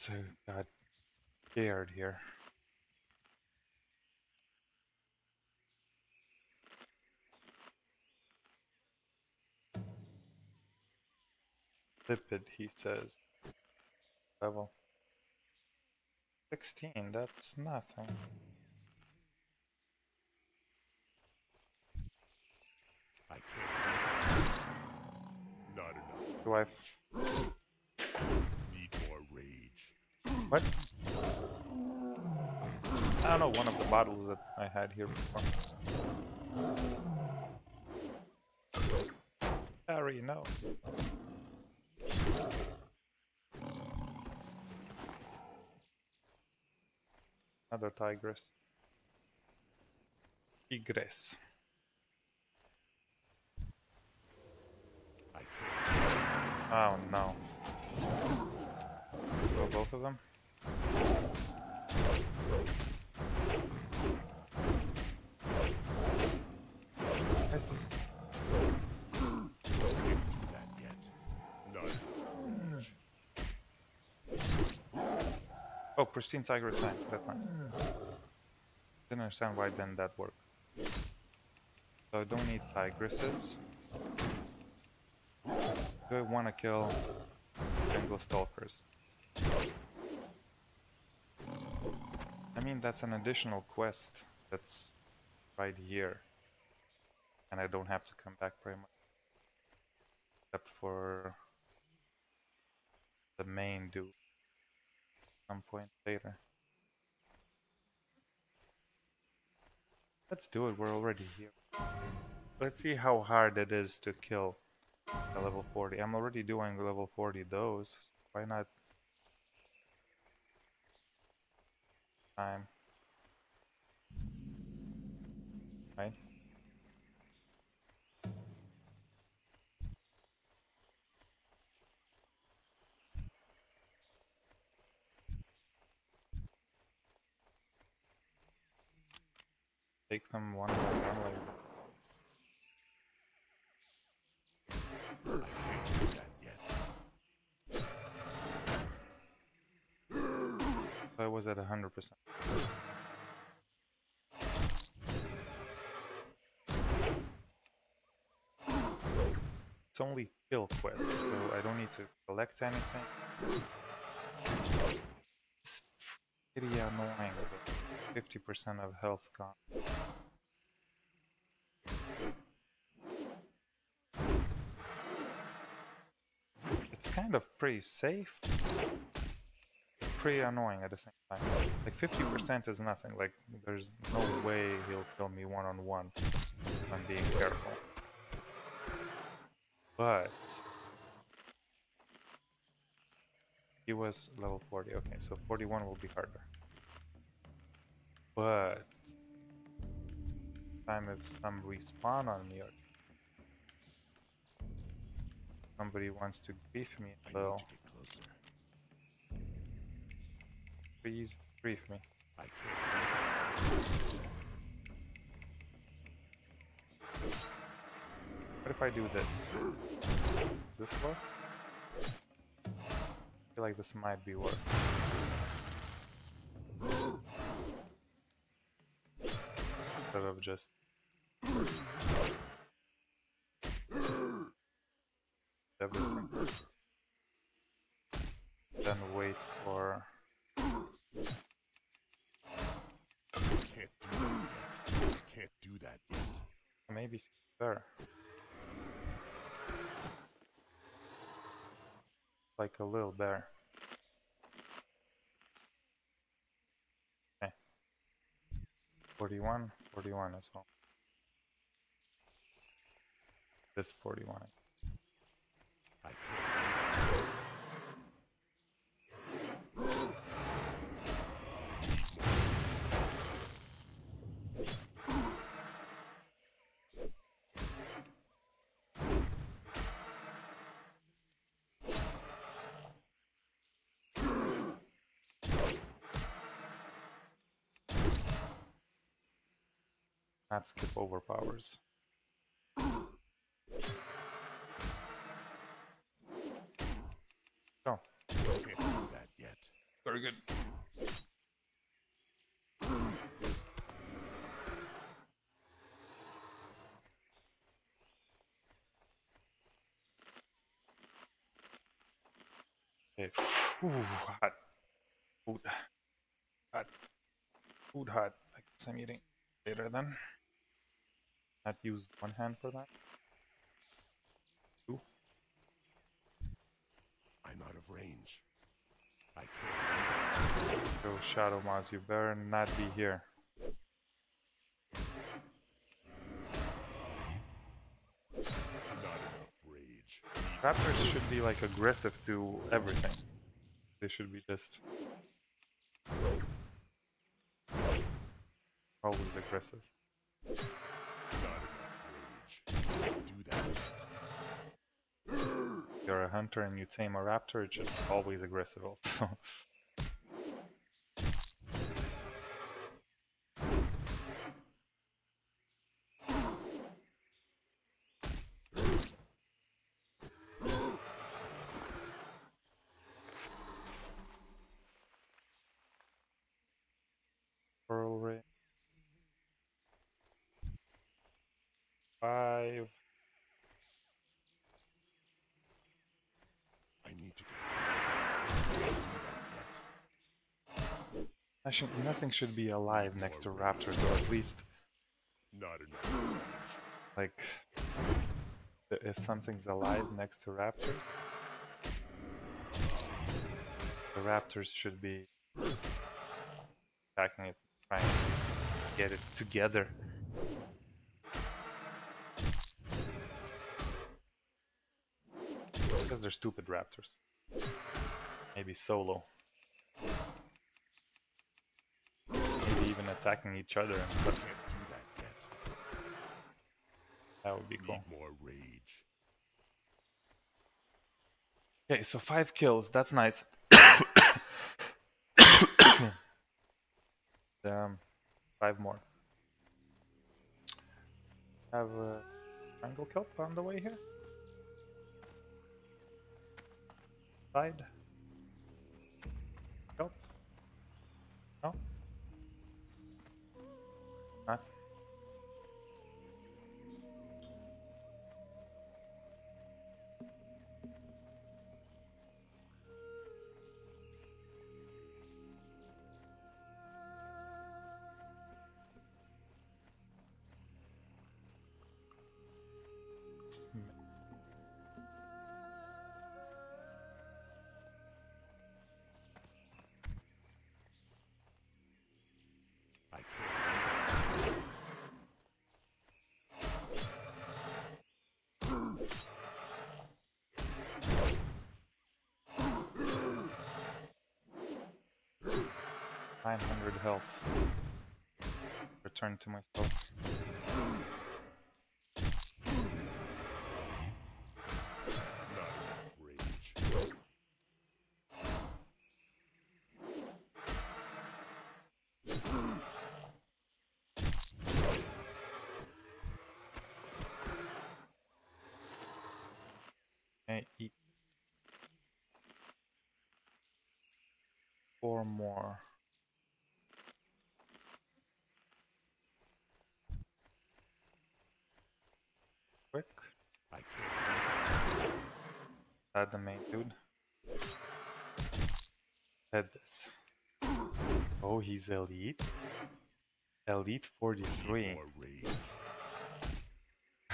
So got scared here. Lipid, he says. Level. 16, that's nothing. I can't do that. Not enough. Do I... f- Need more rage. What? I don't know, one of the bottles that I had here before. Harry, no. Another tigress. Tigress. Oh no. Kill both of them? Oh, pristine tiger is fine. That's nice. Didn't understand why then that worked. So I don't need tigresses. Do I want to kill Bengal stalkers? I mean, that's an additional quest that's right here. And I don't have to come back very much. Except for the main dude some point later. Let's do it, we're already here. Let's see how hard it is to kill a level 40. I'm already doing level 40 those. Why not time? Right? Take them one by one like I was at 100%. It's only kill quests, so I don't need to collect anything. It's pretty annoying with 50% of health gone. Kind of pretty safe, pretty annoying at the same time. Like 50% is nothing. Like there's no way he'll kill me one on one if I'm being careful. But he was level 40. Okay, so 41 will be harder. But time if some respawn on me or somebody wants to grief me a little, need to get closer. please grief me. I can't do that. What if I do this? Is this worth? I feel like this might be worth. Instead of just everything. Then wait for Can't do that yet. I can't do that yet. maybe s- there. Like a little bear. Okay. 41, 41 as well. This 41. I can't Not skip overpowers. Oh, Can't that yet. very good. Okay, whew, hot food. Hot. Food hut. I guess I'm eating later then. Use one hand for that. Two. I'm out of range. I can't. Go oh, Shadowmaws, you better not be here. Not enough rage. Raptors should be like aggressive to everything. They should be just always aggressive. Not enough rage. Can't do that. If you're a hunter and you tame a raptor, it's be always aggressive also. Pearl ray. Five. I need to get closer. Actually, nothing should be alive next to raptors, or at least Not like if something's alive next to raptors, the raptors should be attacking it, trying to get it together. Because they're stupid raptors. Maybe solo. Maybe even attacking each other and stuff. That would be cool. More rage. Okay, so five kills. That's nice. um, five more. Have a triangle kelp on the way here. Side. Kelp. No. Not. 900 health. Return to myself. eat four more. Add the main dude. Tethis. Oh, he's elite. Elite 43.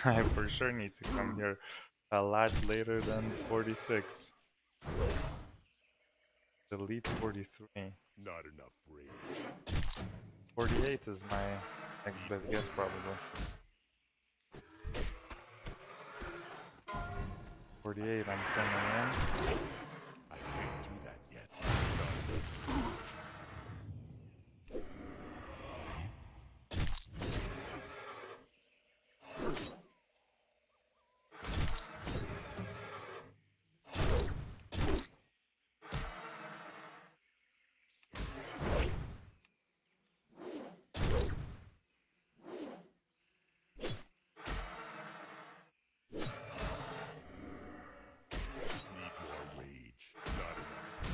I for sure need to come here a lot later than 46. Elite 43. Not enough rage. 48 is my next best guess, probably. 48, I'm coming in. I can't do that yet. Not enough Need more rage. Not enough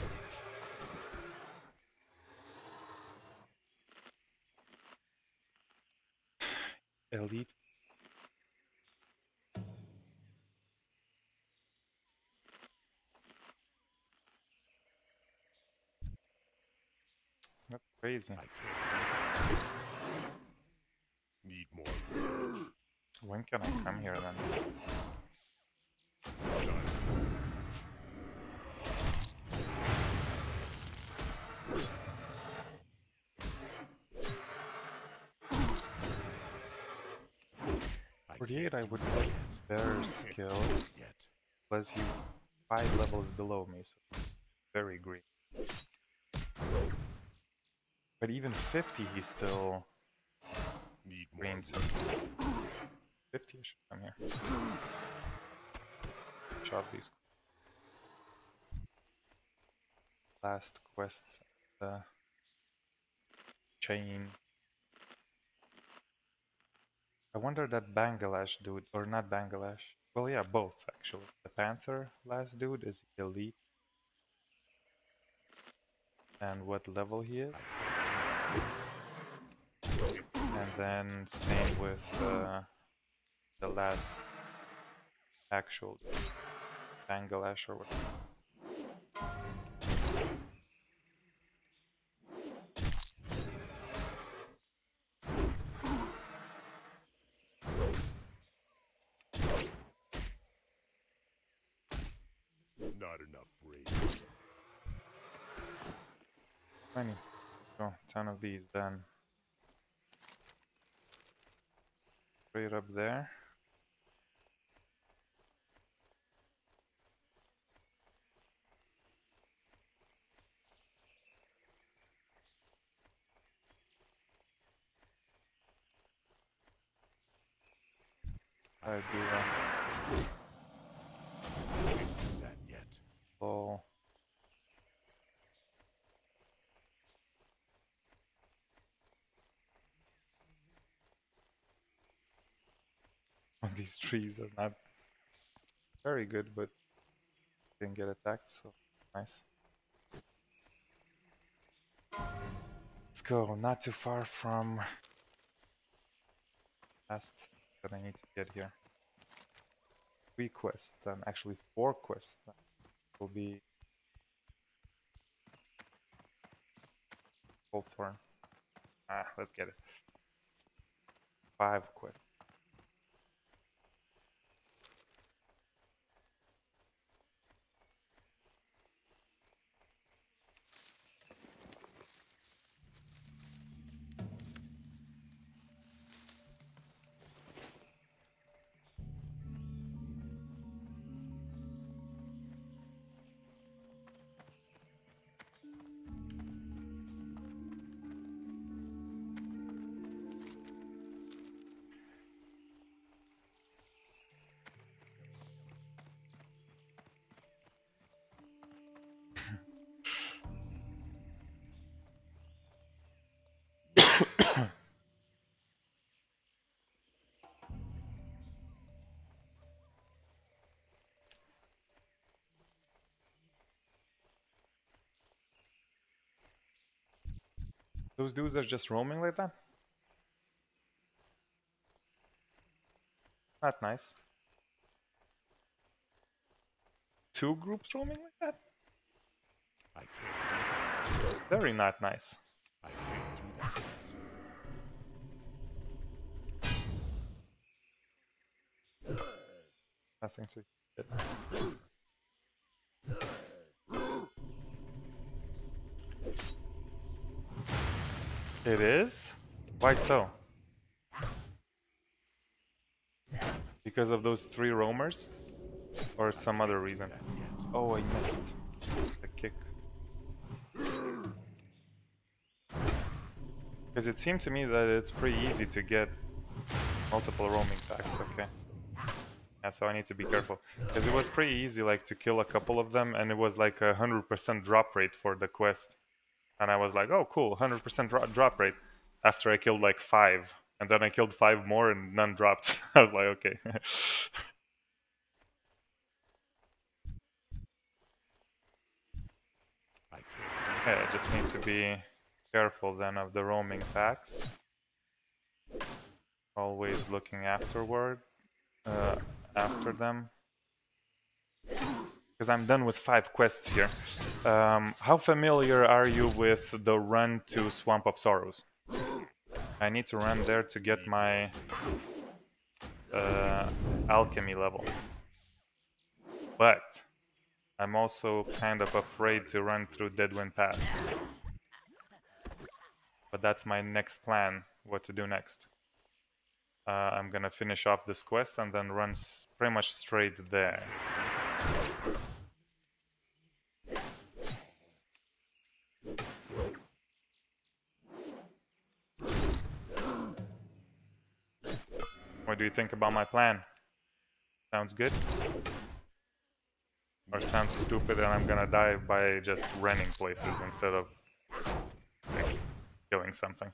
rage. Elite. That's crazy. I can't do that. Need more. When can I come here then? 48, I would like their skills. Plus he five levels below me, so very green. But even 50, he's still Need more. green. So 50, I should come here. Shot these last quests. The chain. I wonder that Bangladesh dude, or not Bangladesh. Well, yeah, both actually. The Panther last dude is elite. And what level he is. I can't do that. And then same with uh, the last actual Bangladesh or whatever. Not enough rage. Many. 10 of these then. Straight up there. I do that yet. These trees are not very good, but didn't get attacked, so nice. Let's go, not too far from last that I need to get here. Three quests, and actually four quests will be Bullthorn. Ah, let's get it. Five quests. Those dudes are just roaming like that? Not nice. Two groups roaming like that? I can't do that. Very not nice. I can't do that. Nothing to get. It is? Why so? Because of those three roamers? Or some other reason? Oh, I missed the kick. Because it seemed to me that it's pretty easy to get multiple roaming packs, okay. Yeah, so I need to be careful. Because it was pretty easy like to kill a couple of them and it was like a 100% drop rate for the quest. And I was like, oh cool, 100% drop rate. After I killed like five. And then I killed five more and none dropped. I was like, okay. I yeah, I just need to be careful then of the roaming packs. Always looking afterward, uh, after them. Because I'm done with five quests here. Um, how familiar are you with the run to Swamp of Sorrows? I need to run there to get my uh, alchemy level. But I'm also kind of afraid to run through Deadwind Pass. But that's my next plan, what to do next. Uh, I'm gonna finish off this quest and then run pretty much straight there. What do you think about my plan? Sounds good? Or sounds stupid and I'm gonna die by just running places instead of like, killing something?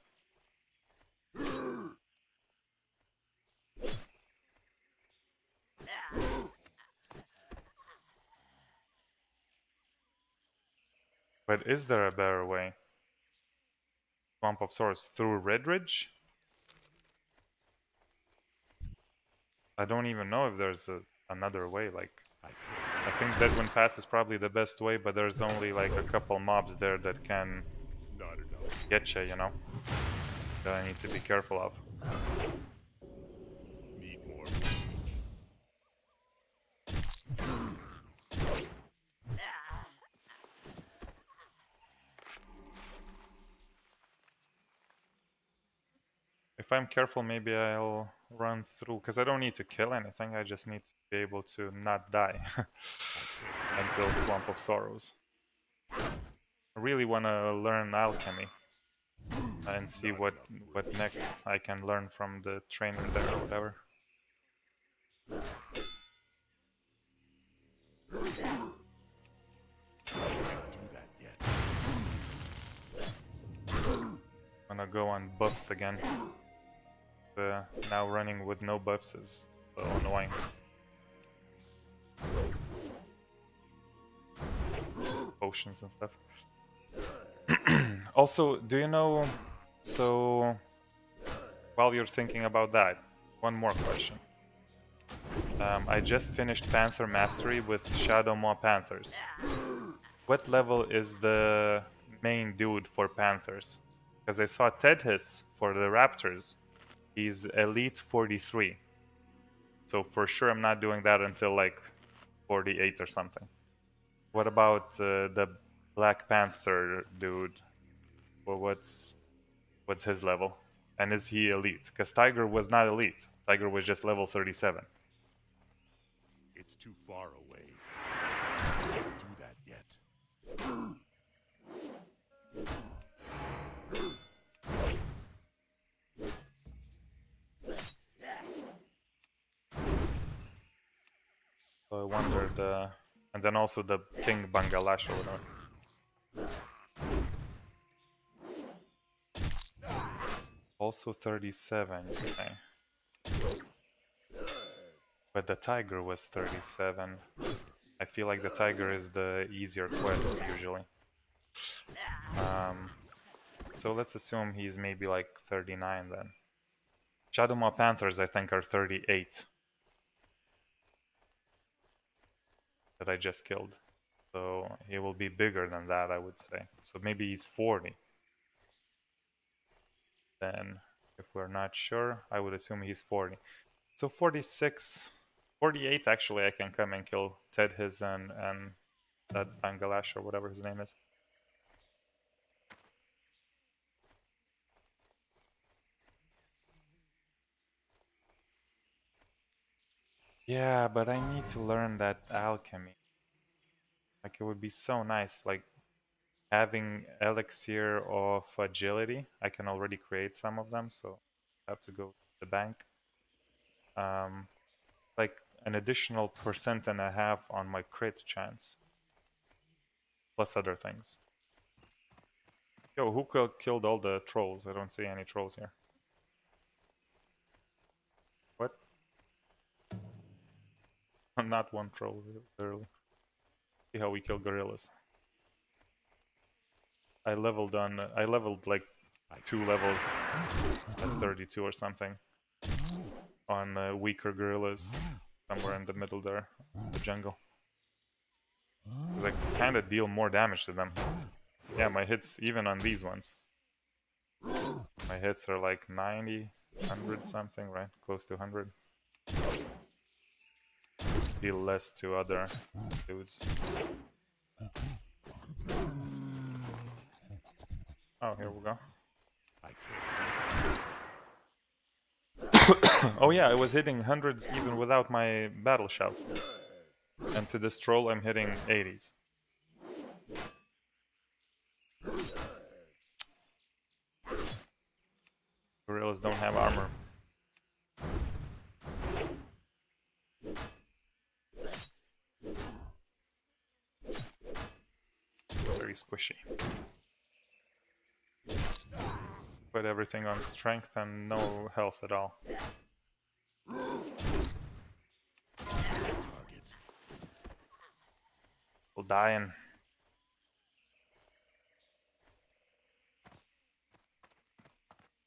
But is there a better way? Swamp of Sorrows through Redridge? I don't even know if there's a, another way. Like, I think Deadwind Pass is probably the best way, but there's only like a couple mobs there that can get you, you know? That I need to be careful of. Need more reach. If I'm careful, maybe I'll run through, because I don't need to kill anything, I just need to be able to not die until Swamp of Sorrows. I really want to learn alchemy and see what what next I can learn from the trainer there or whatever. I'm gonna go on buffs again. Uh, now running with no buffs is a little annoying. Potions and stuff. also, do you know? So, while you're thinking about that, one more question. Um, I just finished Panther Mastery with Shadowmaw Panthers. What level is the main dude for Panthers? Because I saw Tethis for the Raptors. He's Elite 43. So for sure I'm not doing that until like 48 or something. What about uh, the Black Panther dude? Well, what's what's his level? And is he elite? Because Tiger was not elite. Tiger was just level 37. It's too far away. Can't do that yet. So I wondered, uh, and then also the King Bangladesh or whatever. Also 37, you say. But the tiger was 37. I feel like the tiger is the easier quest usually. Um, so let's assume he's maybe like 39 then. Shadowmaw Panthers, I think, are 38. That I just killed. So he will be bigger than that, I would say. So maybe he's 40. Then, if we're not sure, I would assume he's 40. So 46, 48 actually, I can come and kill Tethis and, and that Bangladesh or whatever his name is. Yeah, but I need to learn that alchemy. Like it would be so nice, like having elixir of agility. I can already create some of them, so I have to go to the bank. Um, like an additional percent and a half on my crit chance, plus other things. Yo, who killed all the trolls? I don't see any trolls here. Not one troll, literally. See how we kill gorillas. I leveled on. I leveled like two levels at 32 or something on uh, weaker gorillas somewhere in the middle there, the jungle. Because I kind of deal more damage to them. Yeah, my hits, even on these ones. My hits are like 90, 100 something, right? Close to 100. Deal less to other dudes. Oh, here we go. Oh yeah, I was hitting hundreds even without my battle shout. And to this troll, I'm hitting 80s. Gorillas don't have armor. Very squishy. Put everything on strength and no health at all. People dying.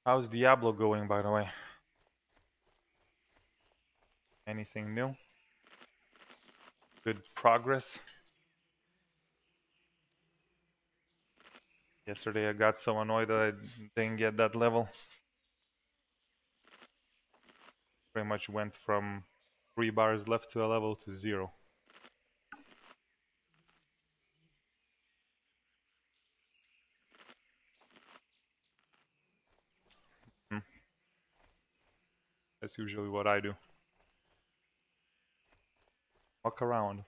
How's Diablo going, by the way? Anything new? Good progress? Yesterday I got so annoyed that I didn't get that level. Pretty much went from three bars left to a level to zero. Hmm. That's usually what I do. Walk around.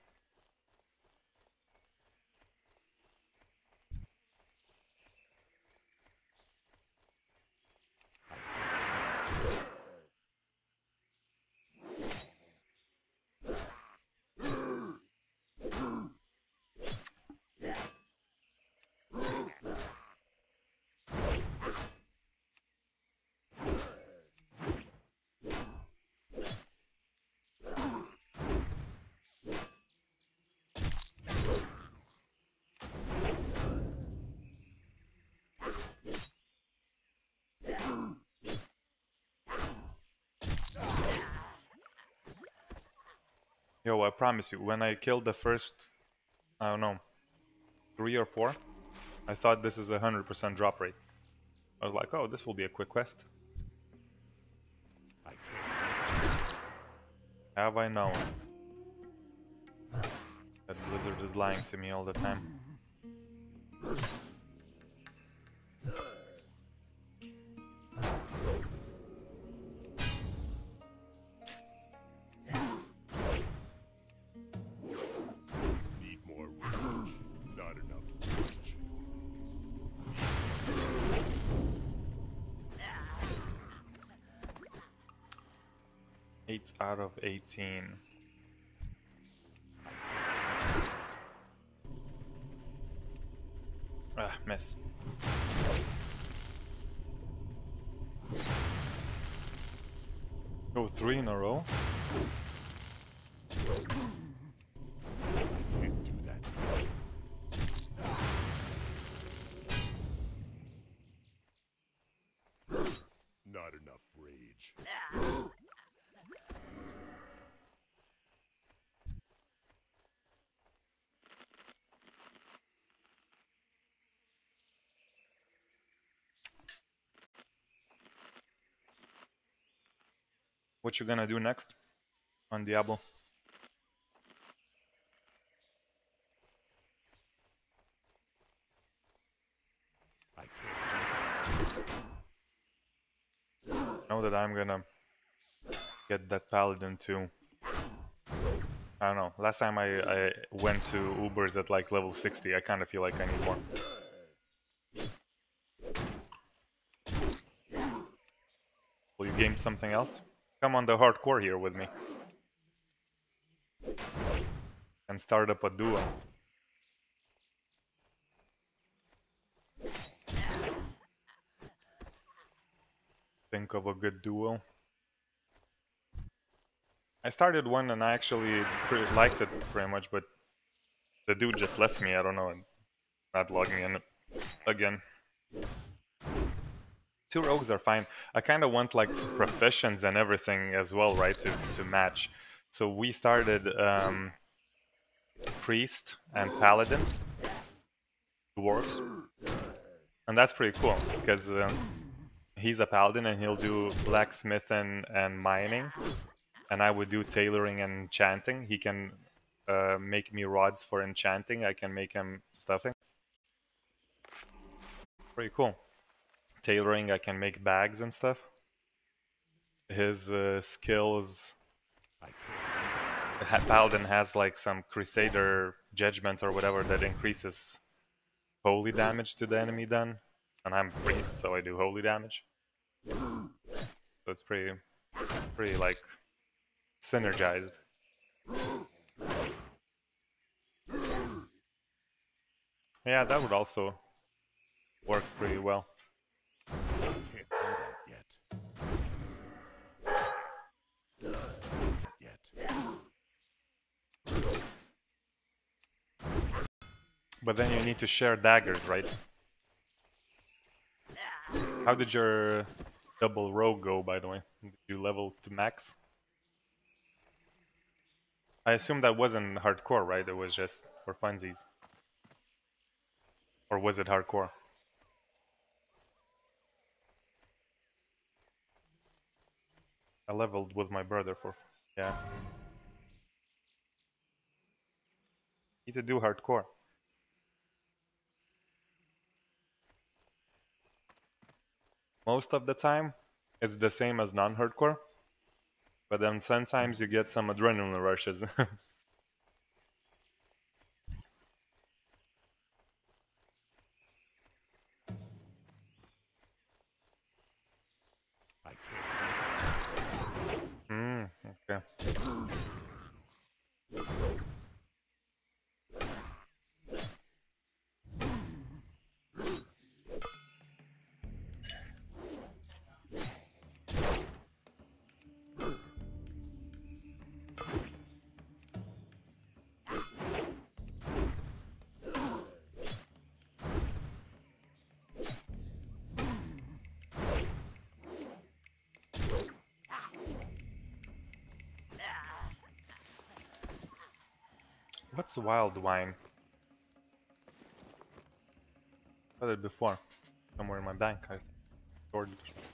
Yo, I promise you, when I killed the first, I don't know, three or four, I thought this is a 100% drop rate. I was like, oh, this will be a quick quest. I can't. Have I known? That Blizzard is lying to me all the time. Of 18. Ah, miss. Go three in a row. Can't do that. Not enough rage. What you're gonna do next on Diablo? I can't do that. know that I'm gonna get that paladin too. I don't know. Last time I, I went to Ubers at like level 60, I kind of feel like I need more. Will you game something else? Come on the hardcore here with me. And start up a duo. Think of a good duo. I started one and I actually liked it pretty much, but the dude just left me. I don't know, not logging in again. Two rogues are fine. I kind of want like professions and everything as well, right? To to match. So we started um, priest and paladin, dwarves, and that's pretty cool because um, he's a paladin and he'll do blacksmithing and mining, and I would do tailoring and enchanting. He can uh, make me rods for enchanting. I can make him stuffing. Pretty cool. Tailoring, I can make bags and stuff. His uh, skills Paladin has like some Crusader Judgment or whatever that increases holy damage to the enemy then. And I'm priest, so I do holy damage. So it's pretty, pretty like synergized. Yeah, that would also work pretty well. But then you need to share daggers, right? How did your double rogue go, by the way? Did you level to max? I assume that wasn't hardcore, right? It was just for funsies. Or was it hardcore? I leveled with my brother for... yeah. Need to do hardcore. Most of the time it's the same as non-hardcore. But then sometimes you get some adrenaline rushes wildvine. I had it before somewhere in my bank i stored it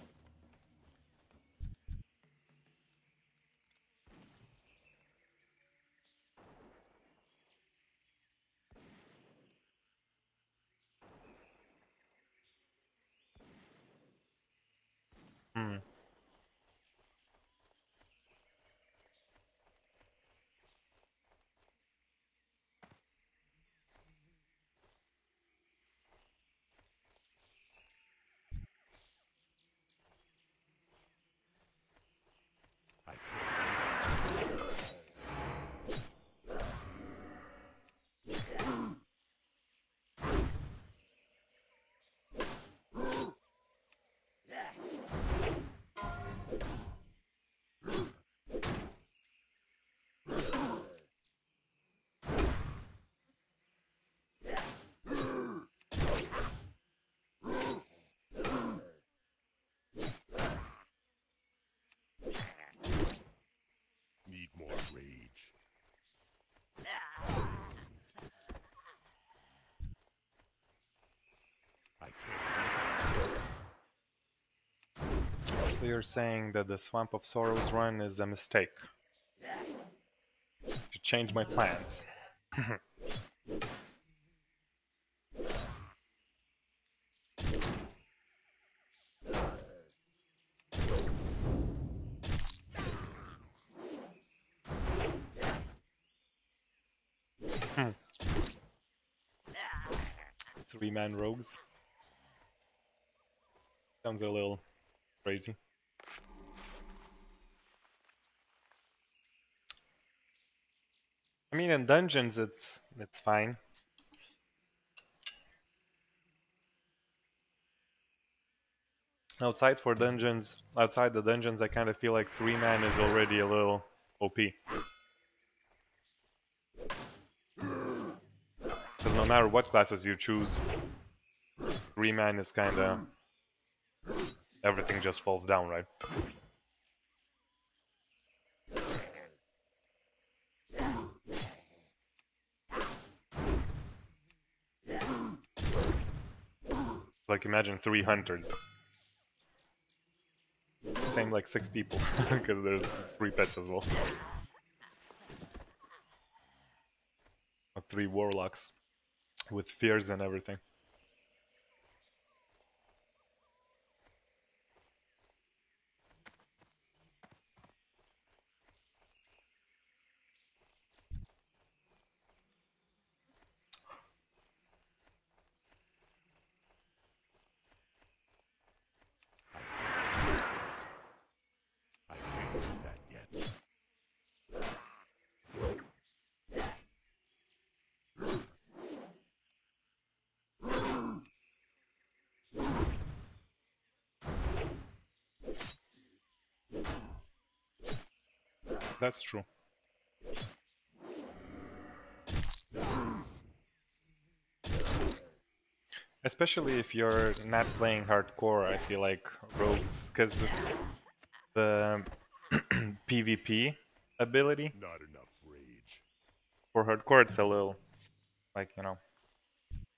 So you're saying that the Swamp of Sorrows run is a mistake? To change my plans. Hmm. Three man rogues. Sounds a little crazy. Mean, in dungeons, it's it's fine. Outside for dungeons, outside the dungeons, I kind of feel like three man is already a little OP. Because no matter what classes you choose, three man is kind of everything just falls down, right? Like imagine three hunters. Same like six people, because there's three pets as well. Or three warlocks with fears and everything. That's true. Especially if you're not playing hardcore, I feel like rogues, because the PvP ability Not enough rage. for hardcore, it's a little, like, you know,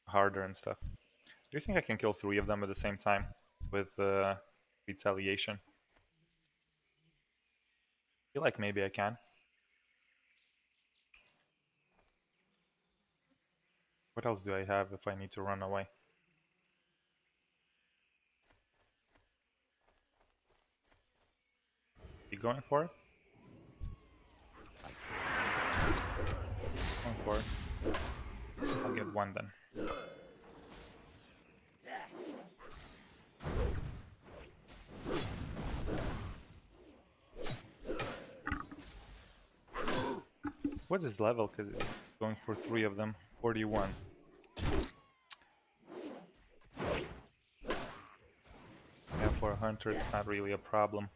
harder and stuff. Do you think I can kill three of them at the same time with uh, retaliation? Feel like maybe I can. What else do I have if I need to run away? You going for it? Going for it. I'll get one then. What's his level? Because going for three of them. 41. Yeah, for a hunter, it's not really a problem.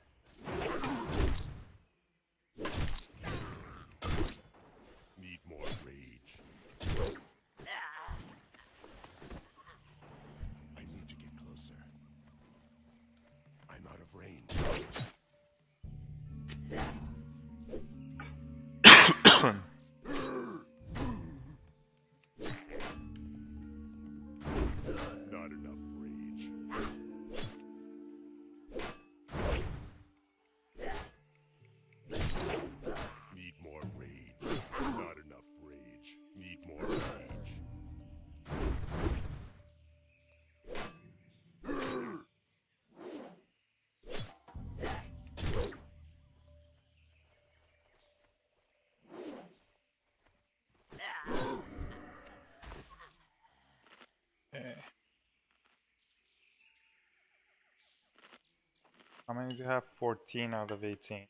How many do you have? 14 out of 18.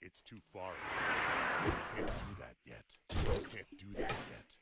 It's too far. away. Can't do that yet. Can't do that yet.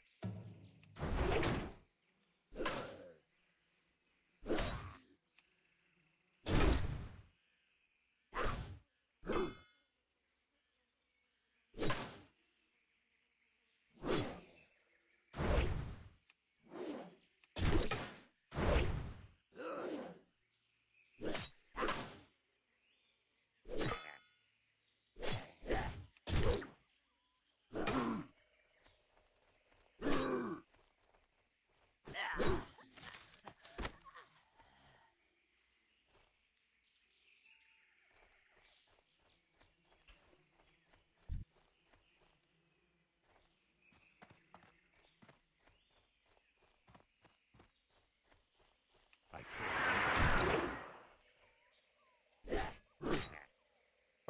I can't do that.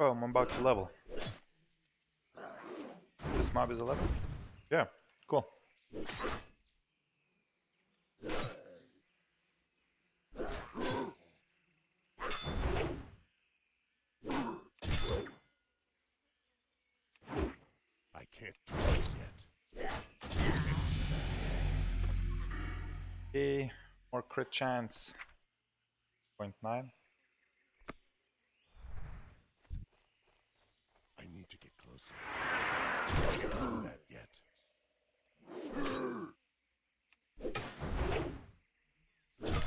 Oh, I'm about to level. This mob is a level? Yeah, cool. I can't do that yet. Hey, more crit chance. 0.9. I need to get closer. That yet.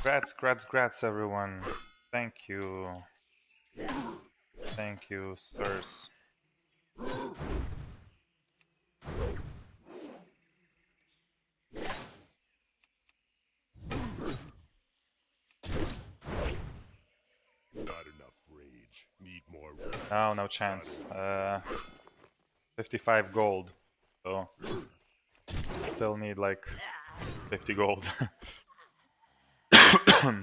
Grats, grats, grats, everyone. Thank you. Thank you, sirs. Not enough rage. Need more rage. Oh, no chance. Uh, 55 gold. So, still need like 50 gold. That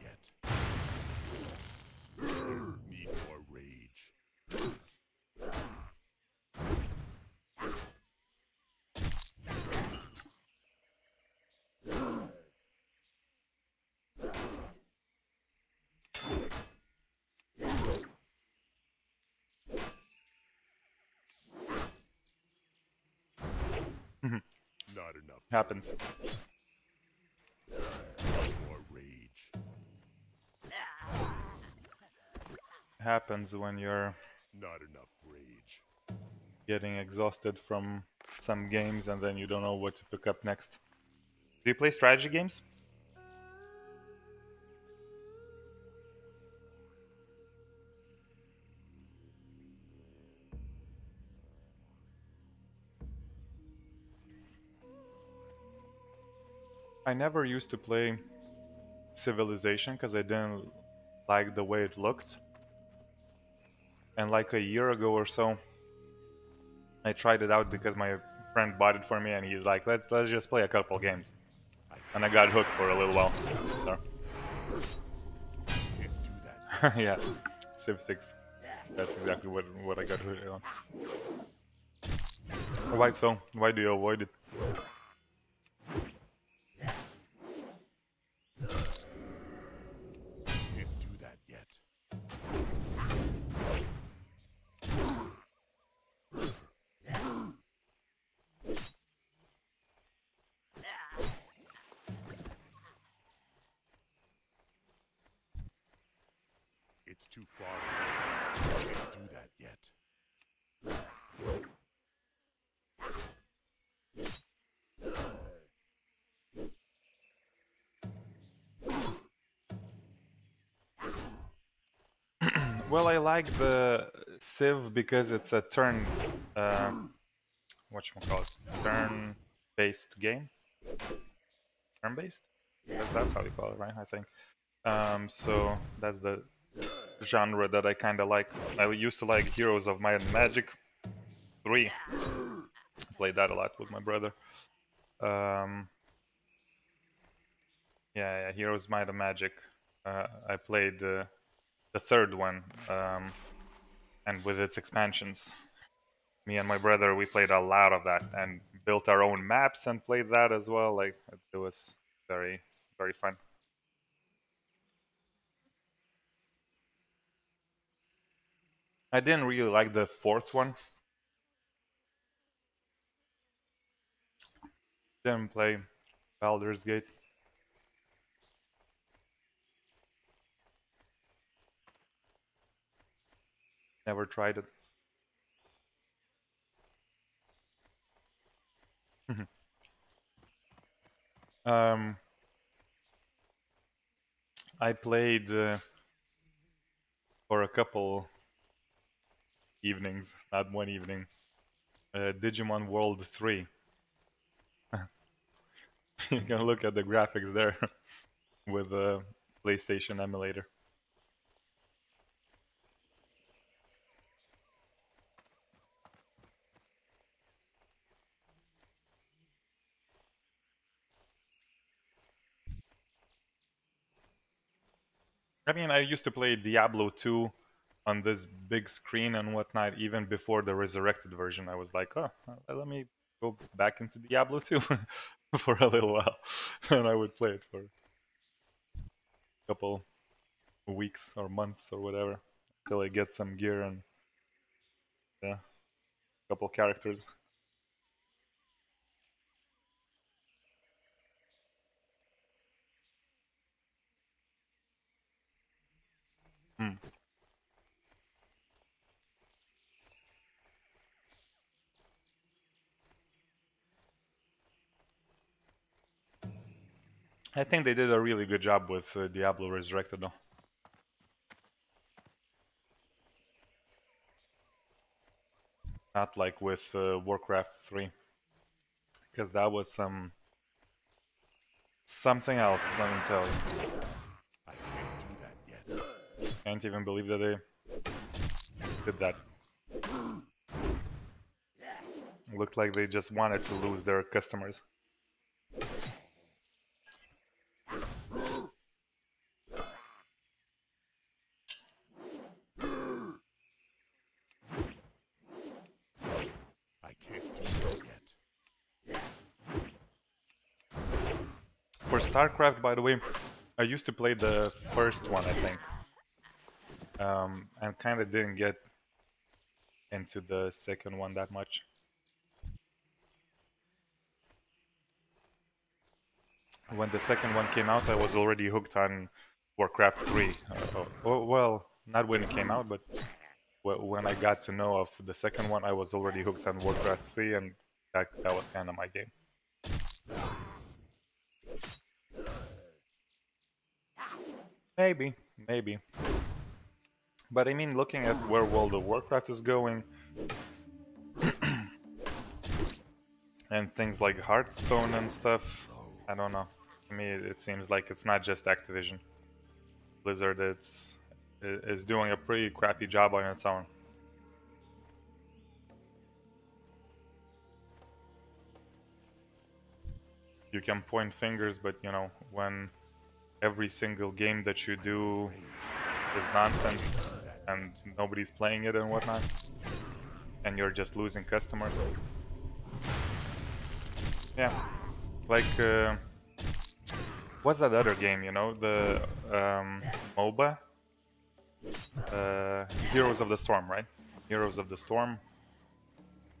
yet. Need more rage. Not enough. Happens. Happens when you're Not enough rage. getting exhausted from some games and then you don't know what to pick up next. Do you play strategy games? I never used to play Civilization because I didn't like the way it looked. And like a year ago or so, I tried it out because my friend bought it for me, and he's like, "Let's let's just play a couple games," and I got hooked for a little while. So, yeah, Civ Six. That's exactly what what I got hooked on. Why so? Why do you avoid it? Like the Civ because it's a turn, uh, what call it, turn-based game. Turn-based? That's how you call it, right? I think. Um, so that's the genre that I kind of like. I used to like Heroes of Might and Magic 3. Played that a lot with my brother. Um, yeah, yeah, Heroes Might and Magic. Uh, I played uh, the third one, um, and with its expansions. Me and my brother, we played a lot of that and built our own maps and played that as well. Like it, was very, very fun. I didn't really like the fourth one. Didn't play Baldur's Gate. Never tried it. um, I played uh, for a couple evenings, not one evening, uh, Digimon World 3. you can look at the graphics there with the PlayStation emulator. I mean, I used to play Diablo 2 on this big screen and whatnot, even before the resurrected version. I was like, oh, let me go back into Diablo 2 for a little while. And I would play it for a couple weeks or months or whatever until I get some gear and yeah, a couple characters. Hmm. I think they did a really good job with uh, Diablo Resurrected, though. Not like with uh, Warcraft 3. Because that was some... Um, something else, let me tell you. Can't even believe that they did that. Looked like they just wanted to lose their customers. I can't do that yet. For StarCraft, by the way, I used to play the first one, I think. Um, and kind of didn't get into the second one that much. When the second one came out, I was already hooked on Warcraft 3. Uh, oh, oh, well, not when it came out, but when I got to know of the second one, I was already hooked on Warcraft 3, and that, that was kind of my game. Maybe, maybe. But I mean, looking at where World of Warcraft is going, and things like Hearthstone and stuff, I don't know. To me, it seems like it's not just Activision. Blizzard it's, is doing a pretty crappy job on its own. You can point fingers, but you know, when every single game that you do is nonsense and nobody's playing it and whatnot, and you're just losing customers. Yeah, like uh, what's that other game? You know, the um, MOBA, uh, Heroes of the Storm, right? Heroes of the Storm.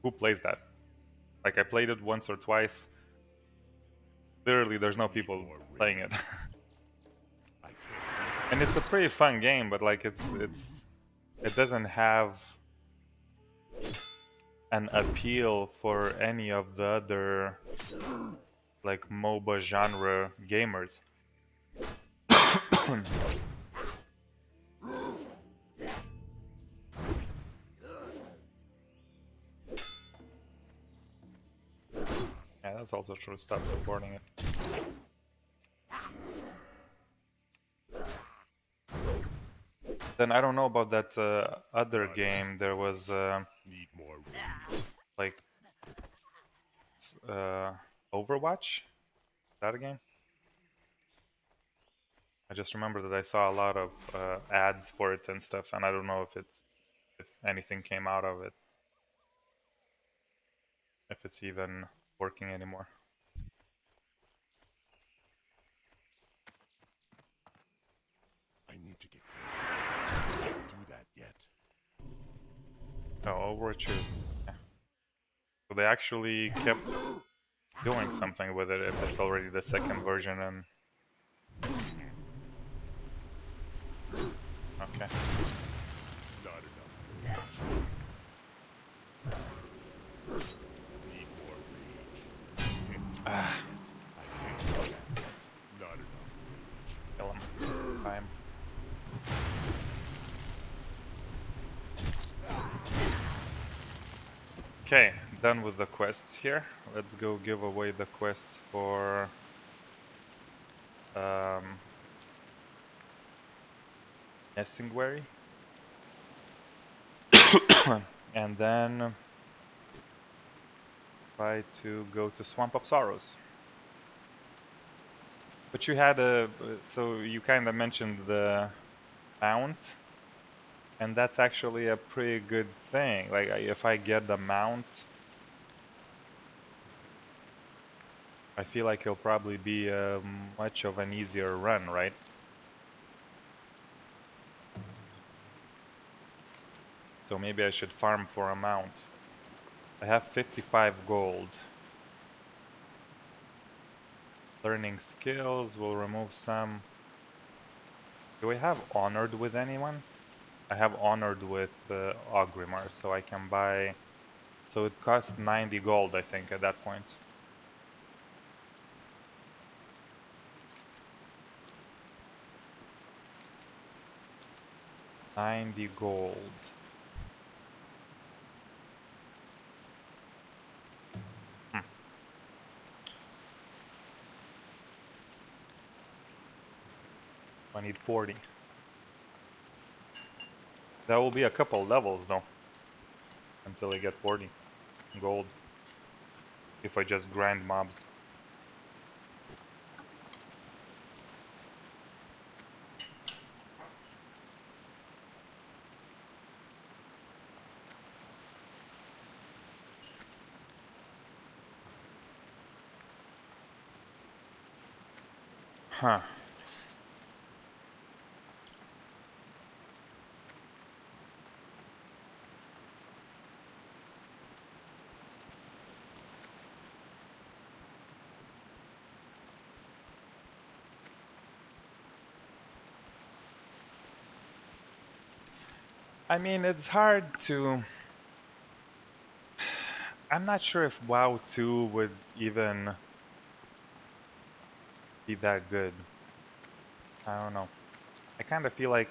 Who plays that? Like I played it once or twice. Literally, there's no people playing it. And it's a pretty fun game but like it's it's it doesn't have an appeal for any of the other like MOBA genre gamers. yeah, that's also true. Stop supporting it. Then I don't know about that uh, other game. There was uh, need more room. like uh, Overwatch. That a game? I just remember that I saw a lot of uh, ads for it and stuff, and I don't know if it's if anything came out of it, if it's even working anymore. I need to get closer. I can't do that yet. Overwatch is. Yeah. So they actually kept doing something with it if it's already the second version and. Okay. Not enough. Need more rage. Can't do that yet. I can't do that yet. Not enough. Kill him. Time. Okay, done with the quests here. Let's go give away the quests for um Nesingwary. and then try to go to Swamp of Sorrows. But you had a so you kind of mentioned the mount, and that's actually a pretty good thing. Like if I get the mount, I feel like it'll probably be a much of an easier run, right? So maybe I should farm for a mount. I have 55 gold. Learning skills will remove some. Do we have honored with anyone? I have honored with uh, Orgrimmar, so I can buy. So it costs 90 gold, I think, at that point. Ninety gold. Hmm. I need forty. That will be a couple levels though. Until I get 40 gold. If I just grind mobs. Huh. I mean, it's hard to. I'm not sure if WoW 2 would even be that good. I don't know. I kind of feel like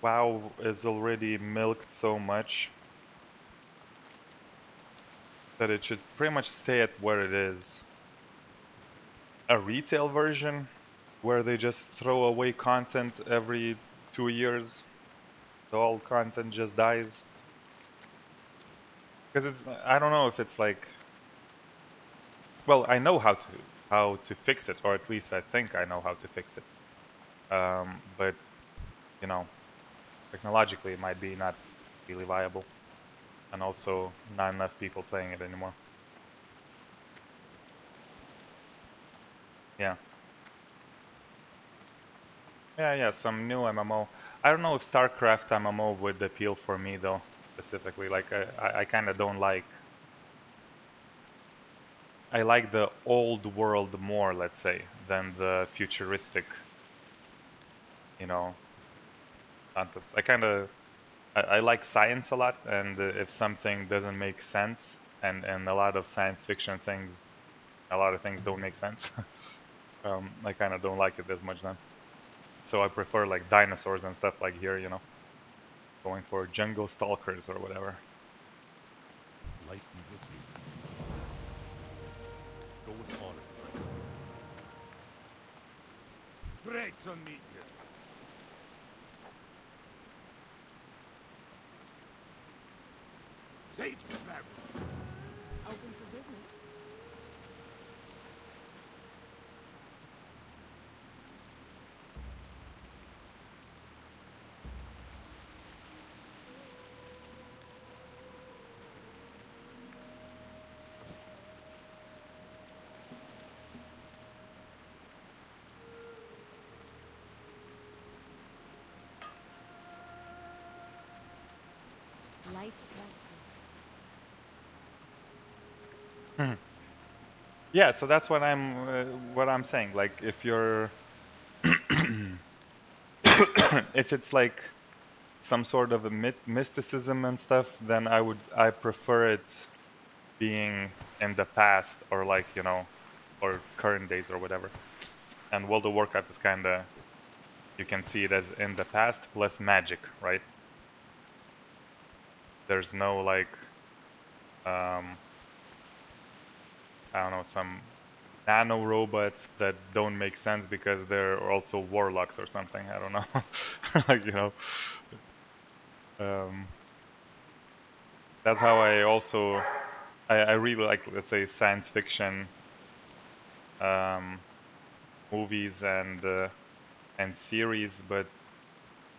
WoW is already milked so much that it should pretty much stay at where it is. A retail version where they just throw away content every two years. So all content just dies. Because it's, I don't know if it's like, well, I know how to how to fix it, or at least I think I know how to fix it. Um, but you know, technologically it might be not really viable, and also not enough people playing it anymore. Yeah. Yeah, yeah, some new MMO. I don't know if StarCraft MMO would appeal for me though, specifically. Like, I, I, kind of don't like. I like the old world more, let's say, than the futuristic. You know, concepts. I kind of, I, I, like science a lot, and if something doesn't make sense, and and a lot of science fiction things, a lot of things don't make sense. um, I kind of don't like it as much then. So I prefer like dinosaurs and stuff like here, you know. Going for jungle stalkers or whatever. Light be with you. Go with honor. Great to meet you. Safe travel. Open for business. You. Yeah, so that's what I'm uh, what I'm saying. Like if you're if it's like some sort of a myth- mysticism and stuff, then I would I prefer it being in the past or like you know or current days or whatever. And World of Warcraft is kind of you can see it as in the past plus magic, right? There's no like um, I don't know, some nano robots that don't make sense because they're also warlocks or something. I don't know. like, you know. Um, that's how I also. I, I really like, let's say, science fiction um, movies and uh, and series, but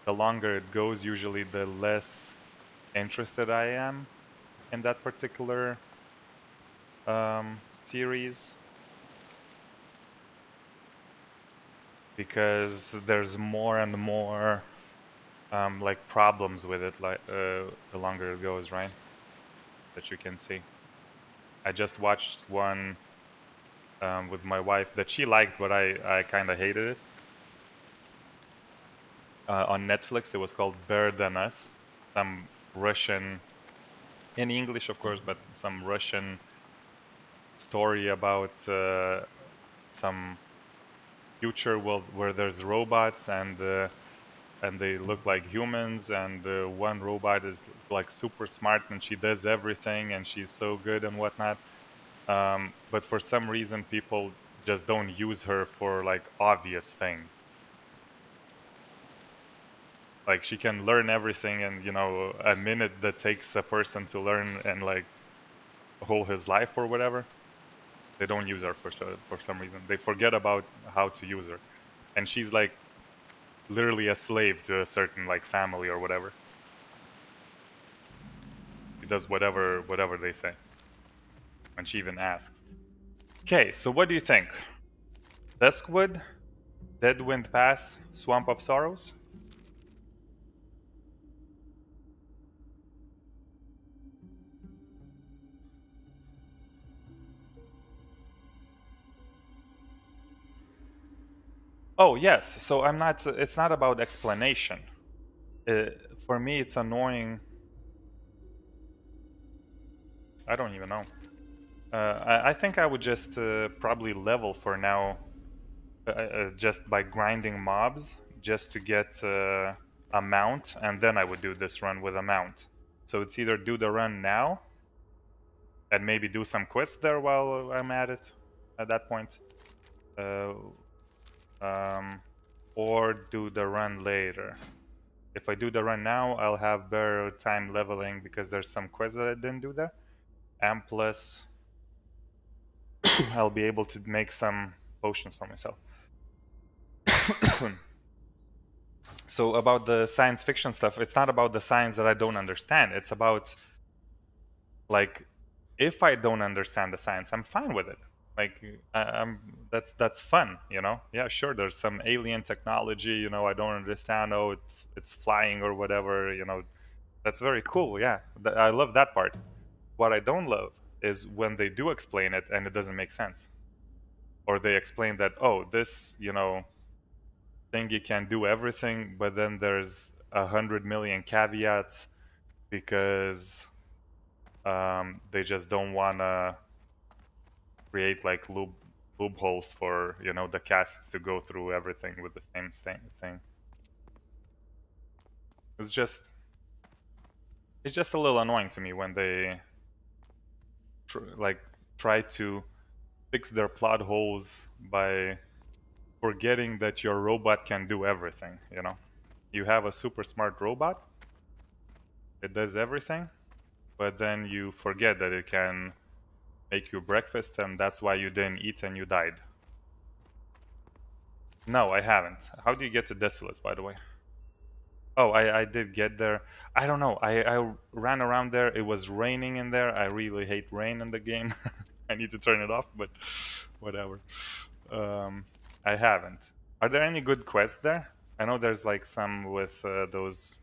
the longer it goes, usually the less interested I am in that particular um, series. Because there's more and more um, like problems with it like uh, the longer it goes right? That you can see. I just watched one um, with my wife that she liked but I, I kind of hated it. Uh, on Netflix it was called Better Than Us. Some Russian in English of course but some Russian story about uh, some future world where there's robots and uh, and they look like humans. And uh, one robot is like super smart and she does everything and she's so good and whatnot. Um, but for some reason people just don't use her for like obvious things like she can learn everything in you know a minute that takes a person to learn and like whole his life or whatever they don't use her for for some reason. They forget about how to use her. And she's like literally a slave to a certain like family or whatever. She does whatever whatever they say. And she even asks okay so what do you think? Duskwood deadwind pass swamp of sorrows Oh yes, so I'm not. It's not about explanation. Uh, for me, it's annoying. I don't even know. Uh, I, I, think I would just uh, probably level for now, uh, uh, just by grinding mobs, just to get uh, a mount, and then I would do this run with a mount. So it's either do the run now, and maybe do some quests there while I'm at it. At that point um, or do the run later. If I do the run now, I'll have better time leveling because there's some quests that I didn't do there. And plus, I'll be able to make some potions for myself. so about the science fiction stuff, it's not about the science that I don't understand. It's about like if I don't understand the science, I'm fine with it like I, am that's that's fun you know? Yeah sure there's some alien technology you know i don't understand oh it's, it's flying or whatever you know that's very cool yeah. Th- i love that part. What i don't love is when they do explain it and it doesn't make sense. Or they explain that oh this you know thingy can do everything but then there's a hundred million caveats because um, they just don't want to create like loop loopholes for you know the casts to go through everything with the same same thing. It's just it's just a little annoying to me when they tr like try to fix their plot holes by forgetting that your robot can do everything, you know. You have a super smart robot, it does everything, but then you forget that it can make you breakfast and that's why you didn't eat and you died. No, I haven't. How do you get to Desolace, by the way? Oh, I, I did get there. I don't know. I, I ran around there. It was raining in there. I really hate rain in the game. I need to turn it off, but whatever. Um, I haven't. Are there any good quests there? I know there's like some with uh, those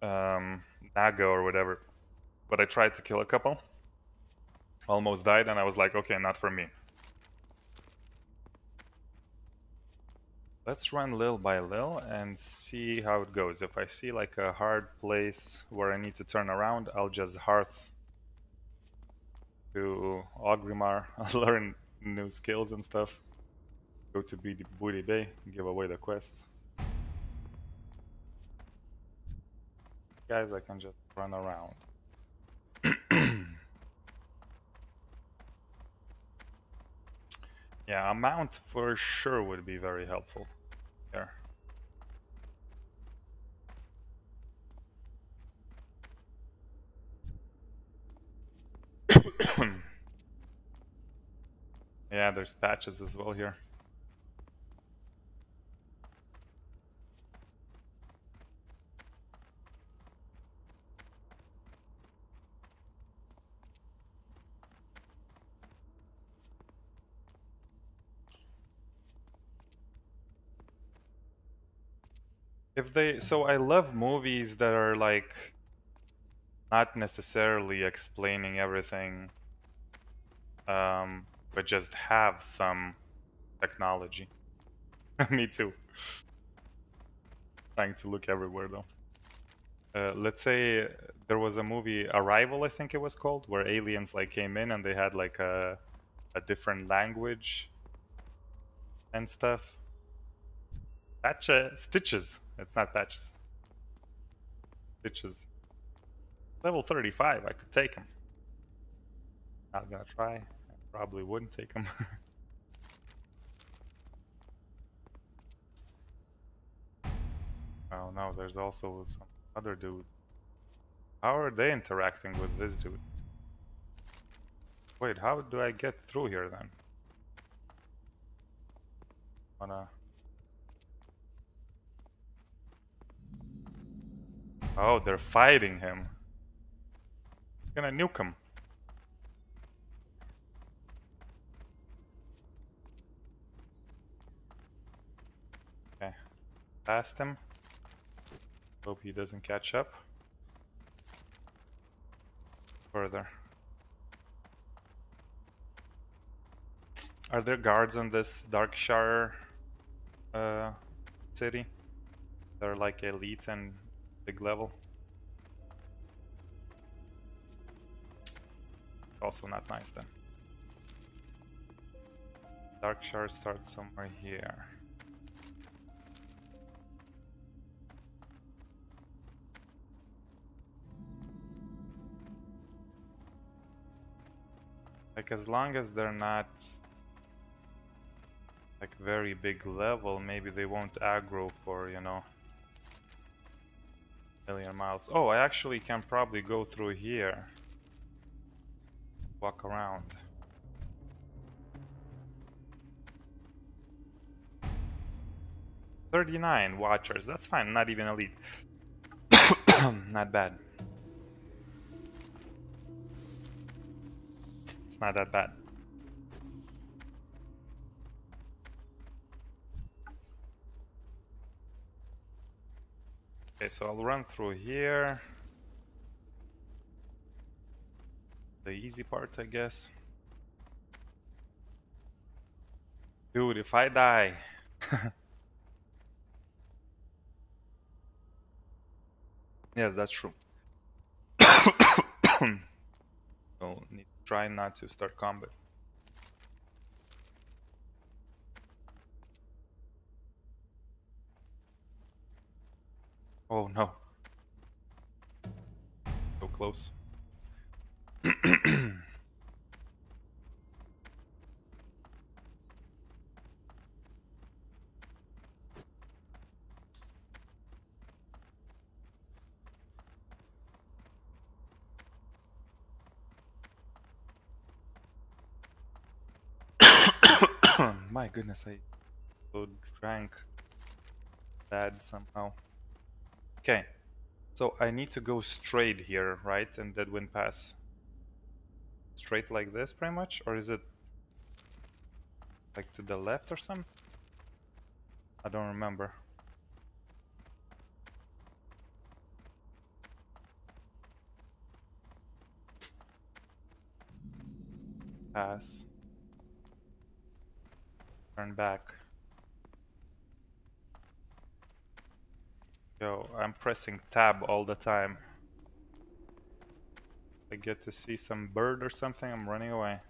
um, Naga or whatever, but I tried to kill a couple almost died and I was like, okay, not for me. Let's run little by little and see how it goes. If I see like a hard place where I need to turn around, I'll just hearth to Orgrimmar. I'll learn new skills and stuff. Go to Booty Bay, give away the quest. Guys, I can just run around. Yeah, a mount for sure would be very helpful here. yeah, there's patches as well here. If they so I love movies that are like not necessarily explaining everything um, but just have some technology. Me too. Trying to look everywhere though. Uh, let's say there was a movie Arrival, I think it was called, where aliens like came in and they had like a a different language and stuff. Patch stitches. It's not patches. Stitches. Level 35, I could take him. Not gonna try. I probably wouldn't take him. oh no, there's also some other dudes. How are they interacting with this dude? Wait, how do I get through here then? Wanna... Oh, they're fighting him. Gonna nuke him. Okay. Past him. Hope he doesn't catch up. Further. Are there guards in this Darkshire uh, city? They're like elite and big level. Also not nice then. Darkshire starts somewhere here. Like as long as they're not like very big level, maybe they won't aggro for, you know, million miles. Oh, I actually can probably go through here. Walk around. Thirty-nine watchers. That's fine. Not even elite. not bad. It's not that bad. Okay, so I'll run through here. The easy part, I guess. Dude, if I die... yes, that's true. so, need to try not to start combat. Oh no. So close. My goodness, I so drank bad somehow. Okay, so I need to go straight here, right? And Deadwind Pass. Straight like this, pretty much? Or is it like to the left or something? I don't remember. Pass. Turn back. Yo, I'm pressing tab all the time. I get to see some bird or something, I'm running away.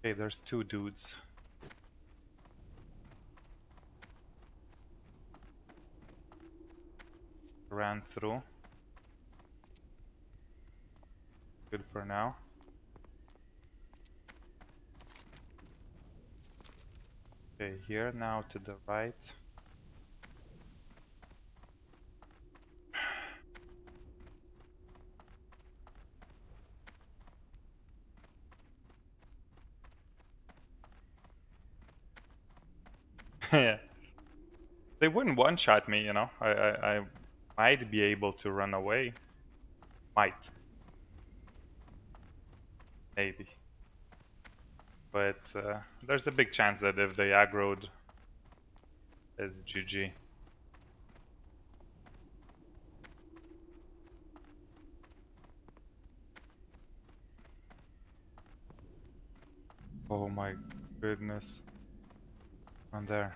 Okay, there's two dudes. Ran through. Good for now. Okay, here now to the right. yeah. They wouldn't one-shot me, you know. I, I, I might be able to run away. Might. Maybe but uh, there's a big chance that if they aggroed, it's GG. Oh my goodness. On there.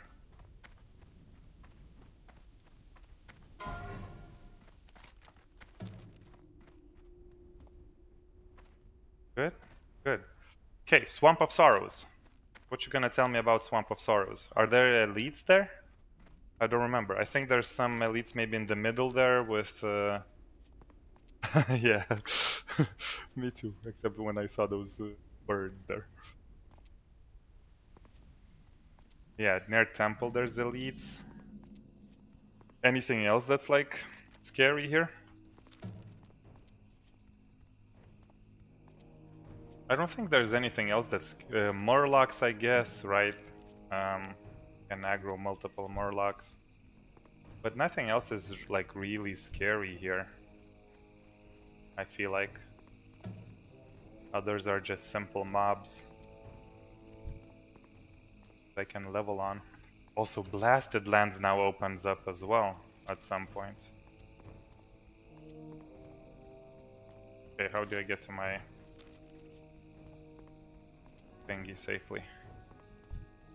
Good? Good. Okay, Swamp of Sorrows. What you gonna tell me about Swamp of Sorrows? Are there elites there? I don't remember. I think there's some elites maybe in the middle there with. Uh... yeah, me too. Except when I saw those uh, birds there. Yeah, near temple there's elites. Anything else that's like scary here? I don't think there's anything else that's uh, Murlocs, I guess, right? Um, can aggro multiple Murlocs, but nothing else is like really scary here. I feel like others are just simple mobs I can level on. Also, Blasted Lands now opens up as well at some point. Okay, how do I get to my thingy safely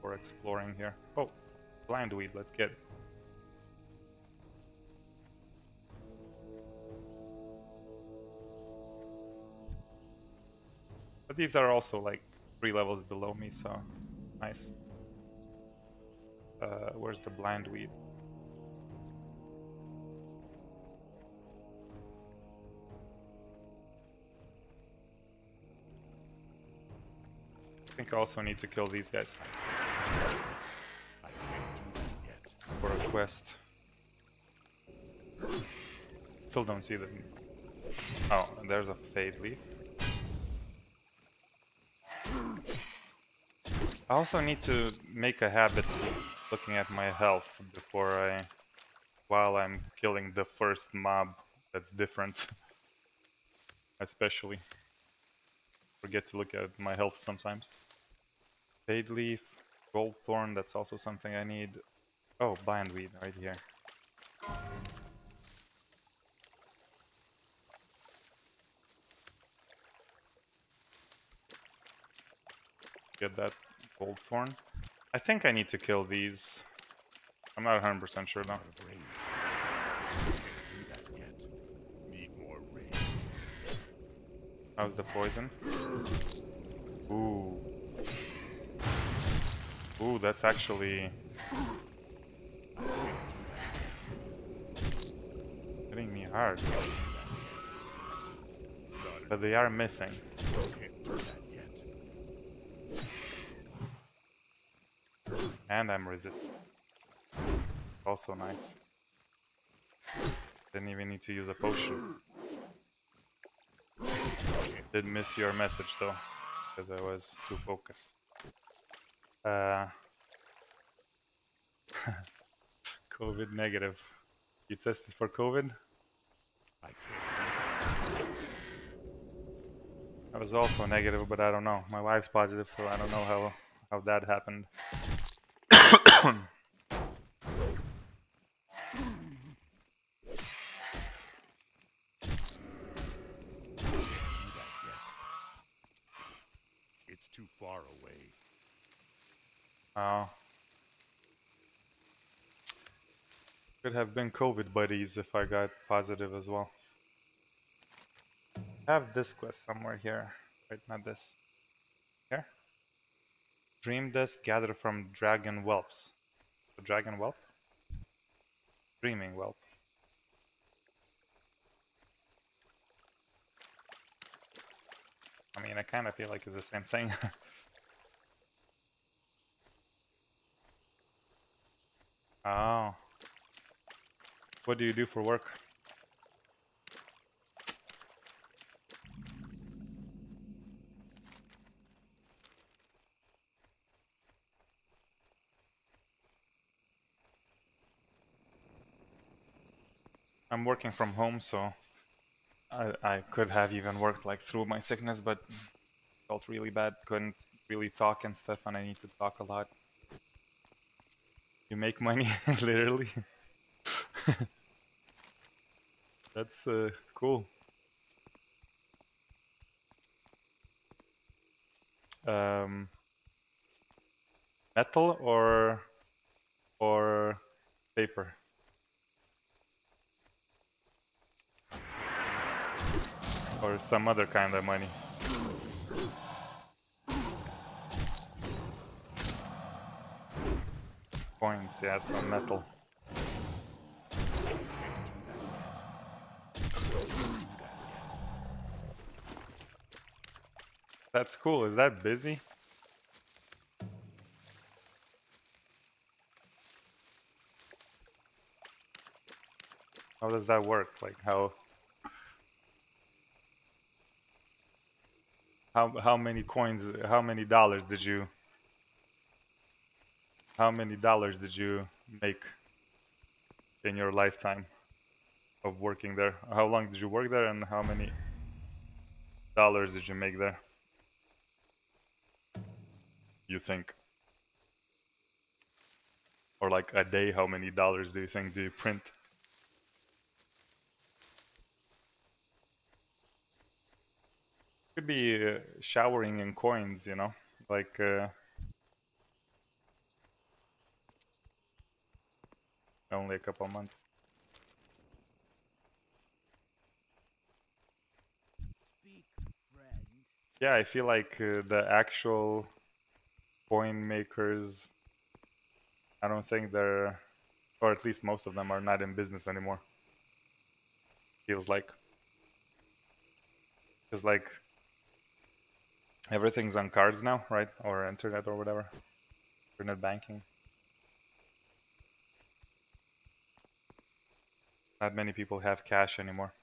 for exploring here? Oh, blindweed, let's get. But these are also like three levels below me, so nice. Uh, where's the blindweed? Think I also need to kill these guys for a quest. Still don't see them. Oh, there's a fadeleaf. I also need to make a habit of looking at my health before I, while I'm killing the first mob that's different. Especially. Forget to look at my health sometimes. Fadeleaf, gold thorn, that's also something I need. Oh, blindweed right here. Get that goldthorn. I think I need to kill these. I'm not 100% sure though. How's the poison? Ooh. Ooh, that's actually hitting me hard. But they are missing. And I'm resistant. Also nice. Didn't even need to use a potion. Did miss your message though, because I was too focused. Uh, COVID negative. You tested for COVID? I can't that. I was also negative, but I don't know. My wife's positive, so I don't know how how that happened. Can't do that yet. It's too far away. Oh. Could have been COVID buddies if I got positive as well. I have this quest somewhere here. Wait, not this. Here? Dream dust gathered from dragon whelps. The dragon whelp? Dreaming whelp. I mean, I kind of feel like it's the same thing. oh. What do you do for work? I'm working from home, so I, I could have even worked like through my sickness, but felt really bad. Couldn't really talk and stuff, and I need to talk a lot. You make money, literally. That's uh, cool. Um, metal or or paper? or some other kind of money. Coins, yeah, some metal. That's cool. Is that busy? How does that work? Like how how how many coins how many dollars did you how many dollars did you make in your lifetime of working there? How long did you work there and how many dollars did you make there? You think? Or like a day, how many dollars do you think do you print? Could be uh, showering in coins, you know, like uh, only a couple months. Yeah, I feel like uh, the actual coin makers, I don't think they're, or at least most of them are not in business anymore. Feels like. Because like everything's on cards now, right? Or internet or whatever. Internet banking. Not many people have cash anymore.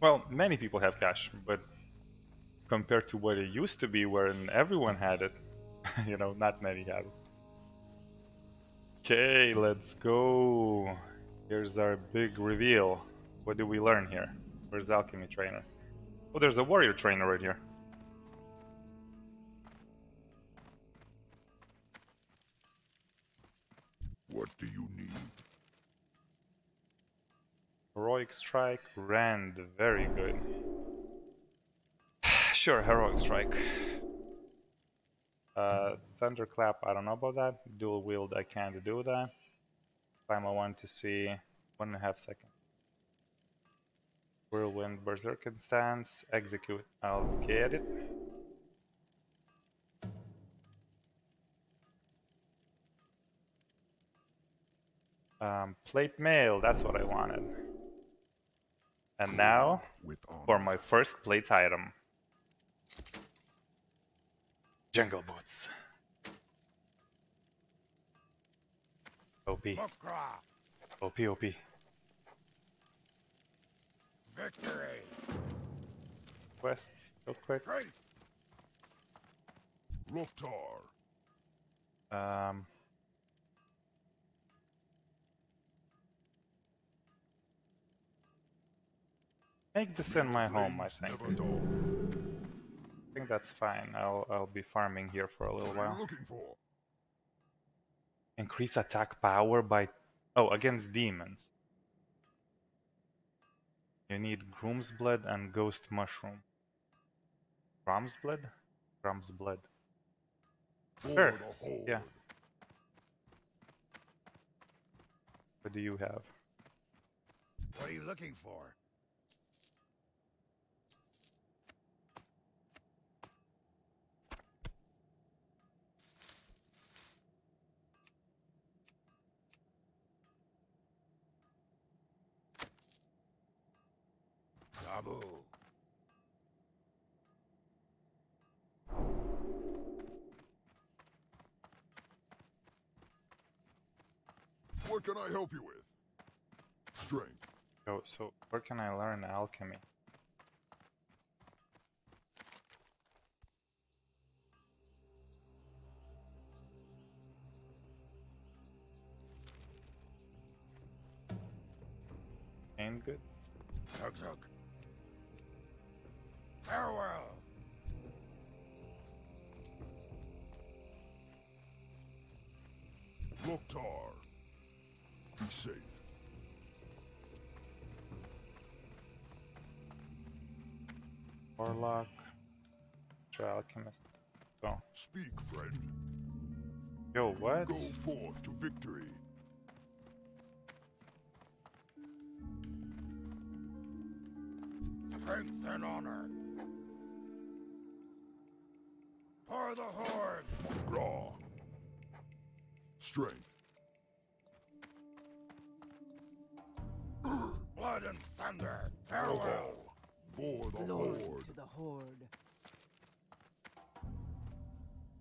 Well, many people have cash, but compared to what it used to be when everyone had it, you know, not many have it. Okay, let's go. Here's our big reveal. What do we learn here? Where's alchemy trainer? Oh, there's a warrior trainer right here. What do you need? Heroic strike, rend, very good. sure, heroic strike. Uh, thunderclap, I don't know about that. Dual wield, I can't do that. Time I want to see one and a half second. Whirlwind, berserker stance, execute. I'll get it. Um, plate mail, that's what I wanted. And now for my first plate item. Jungle boots. OP, OP, OP. victory, Quests, real quick. strength. Um, make this in my home, I think. I think that's fine. I'll I'll be farming here for a little while. you looking for? Increase attack power by oh against demons. You need Gromsblood and Ghost mushroom. Gromsblood? Grom's blood. Sure. the s- Horde. Yeah. What do you have? What are you looking for? Abu. What can I help you with? Strength. Oh, so where can I learn alchemy? Ain't good. Tug Tug. Farewell. Loktar. Be safe. Warlock. Try alchemist. Go. Speak, friend. Yo, what? Go forth to victory. Strength and honor. For the Horde! Raw. Strength. Blood and thunder. Farewell. For the Glory Horde. to the Horde.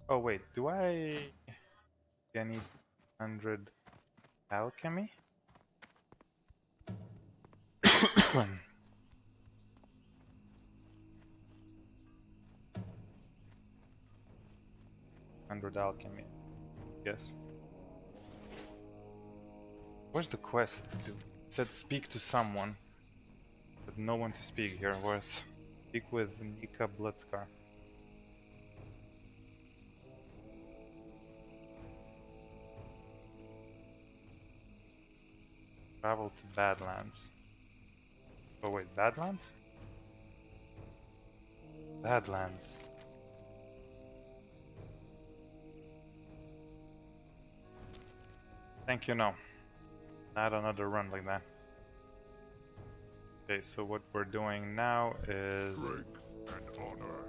Oh wait, do I I need hundred alchemy? Hundred alchemy. Yes. Where's the quest? It said speak to someone. But no one to speak here. Worth. Speak with Nika Bloodscar. Travel to Badlands. Oh wait, Badlands? Badlands. Thank you, no. Not another run like that. Okay, so what we're doing now is Strength and honor.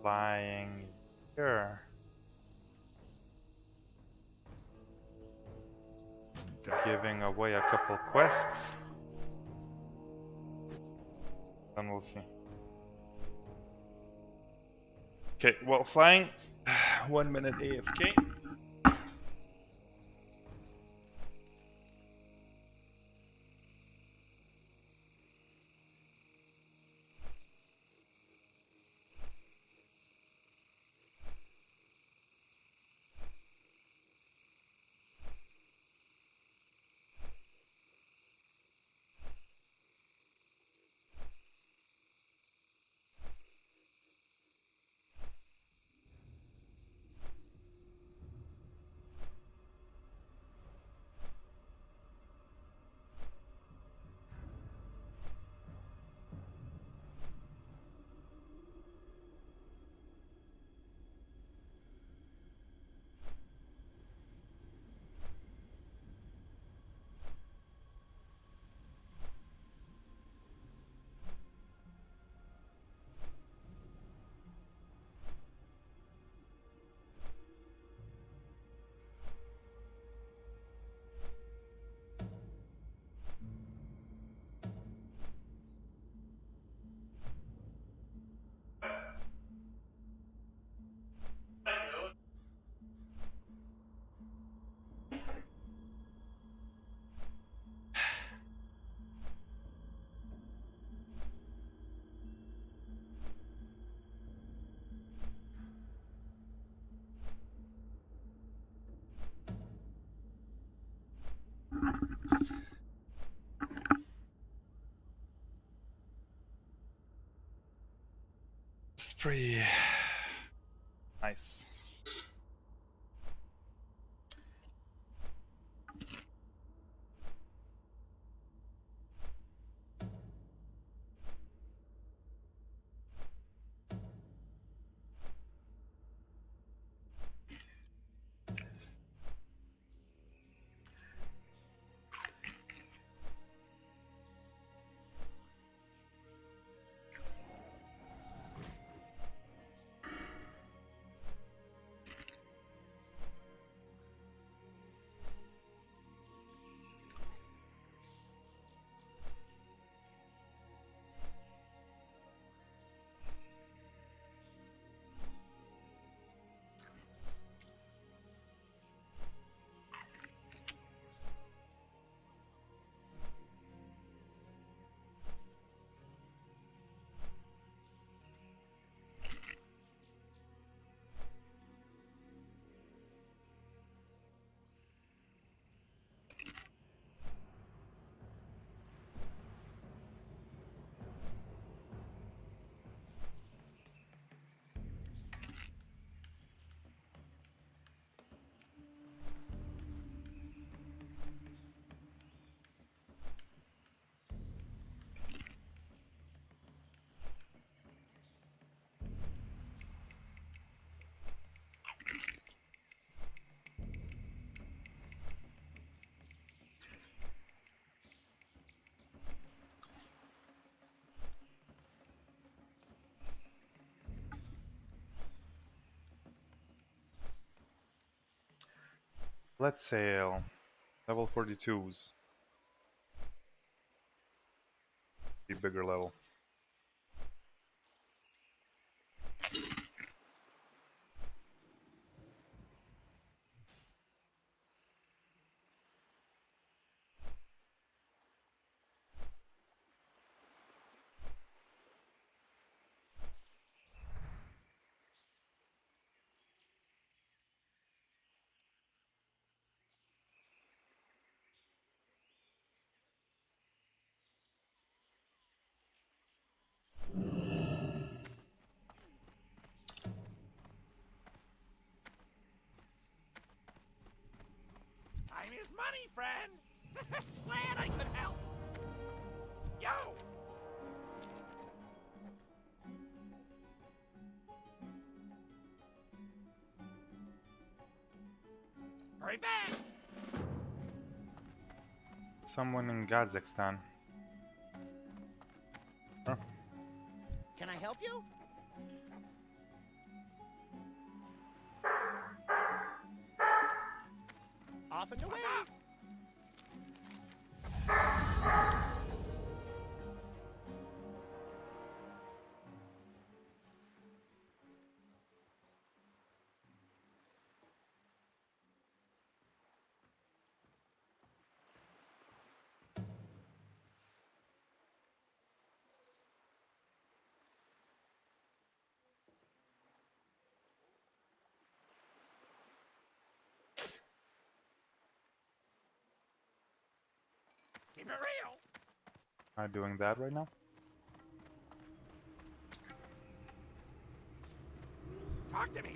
flying here. Giving away a couple quests. Then we'll see. Okay, well, flying. One minute AFK. Pretty nice. Let's sail. Level 42s. Be bigger level. Time is money, friend. Glad I could help. Yo! Hurry back! Someone in Kazakhstan. Can I help you? Off and away. Keep it real. Am I doing that right now? Talk to me.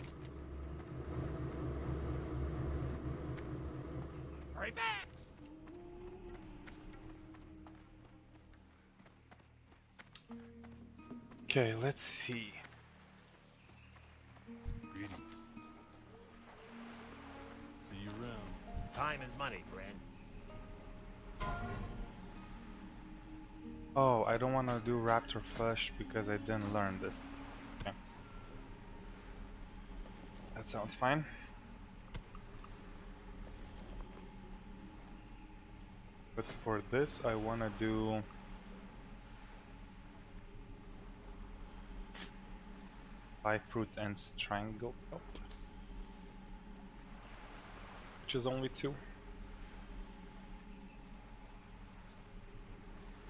Hurry back. Okay, let's see. Greetings. See you around. Time is money, friend. Oh, I don't want to do Raptor Flesh because I didn't learn this. Okay. That sounds fine. But for this, I want to do... Five fruit and strangle. Nope. Which is only two.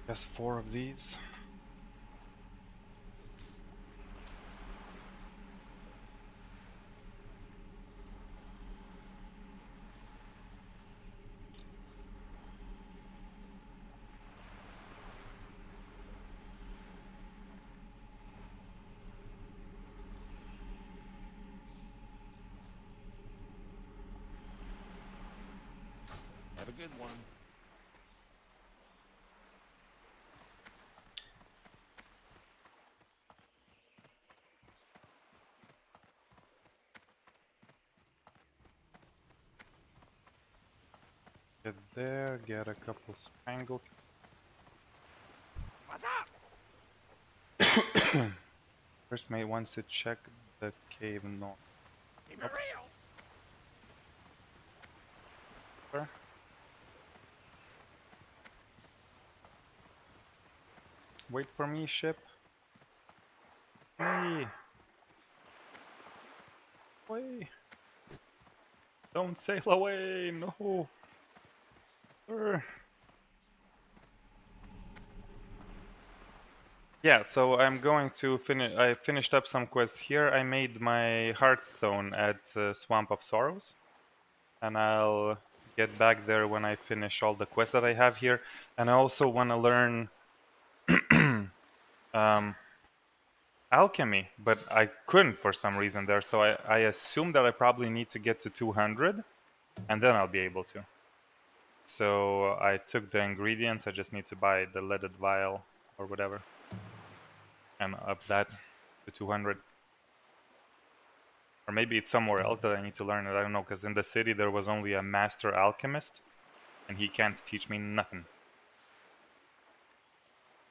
Guess four of these. Have a good one. Get there, get a couple strangle. What's up? First mate wants to check the cave north. Keep it real. Wait for me, ship. Hey. Away. Don't sail away, no. Yeah, so I'm going to finish. I finished up some quests here. I made my Hearthstone at uh, Swamp of Sorrows, and I'll get back there when I finish all the quests that I have here. And I also want to learn um, alchemy, but I couldn't for some reason there. So I, I assume that I probably need to get to 200, and then I'll be able to. So I took the ingredients. I just need to buy the leaded vial or whatever, and up that to 200. Or maybe it's somewhere else that I need to learn it. I don't know, because in the city there was only a master alchemist, and he can't teach me nothing.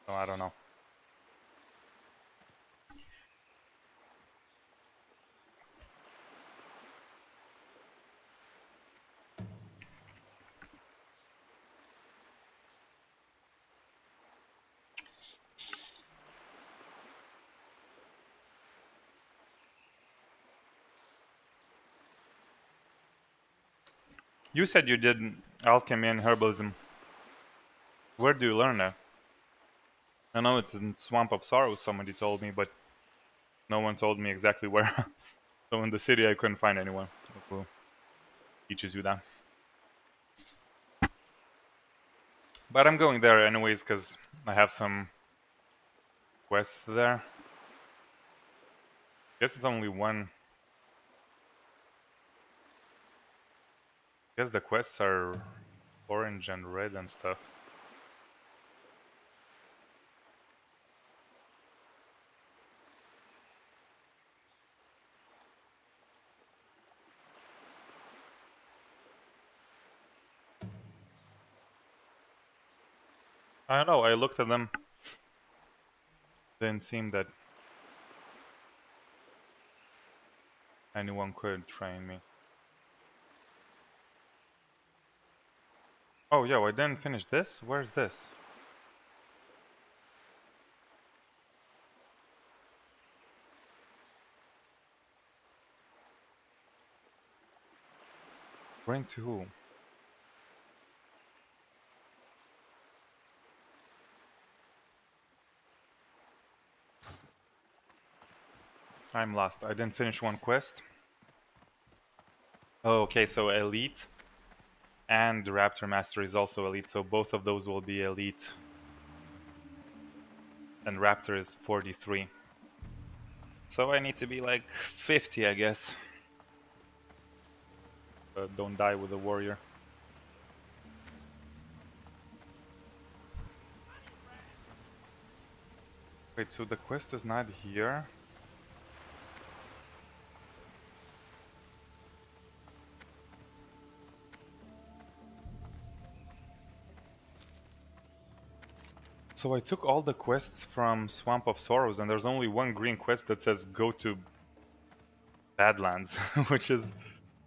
So I don't know. You said you did alchemy and herbalism. Where do you learn that? I know it's in Swamp of Sorrow, somebody told me, but no one told me exactly where. so in the city, I couldn't find anyone who teaches you that. But I'm going there anyways because I have some quests there. I Guess it's only one. Guess the quests are orange and red and stuff. I don't know, I looked at them. Didn't seem that anyone could train me. Oh, yo, I didn't finish this? Where's this? Bring to who? I'm lost. I didn't finish one quest. Okay, so elite and Raptor Master is also elite, so both of those will be elite. And Raptor is 43. So I need to be like 50, I guess. Uh, don't die with a warrior. Wait, so the quest is not here? So I took all the quests from Swamp of Sorrows, and there's only one green quest that says go to Badlands, which is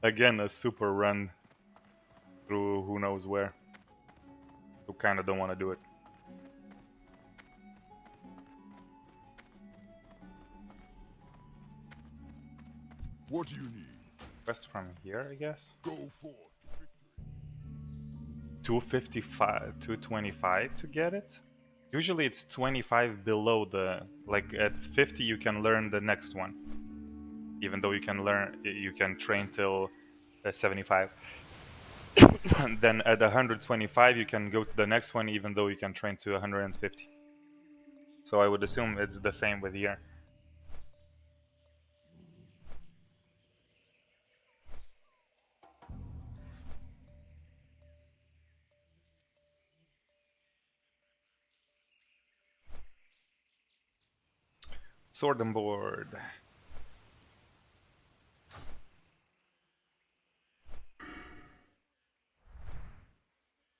again a super run through who knows where. Who kind of don't want to do it. What do you need? Quest from here, I guess. Go forth 255, 225 to get it. Usually it's 25 below the like at 50 you can learn the next one. Even though you can learn you can train till uh, 75. then at 125 you can go to the next one even though you can train to 150. So I would assume it's the same with here. Sword and board.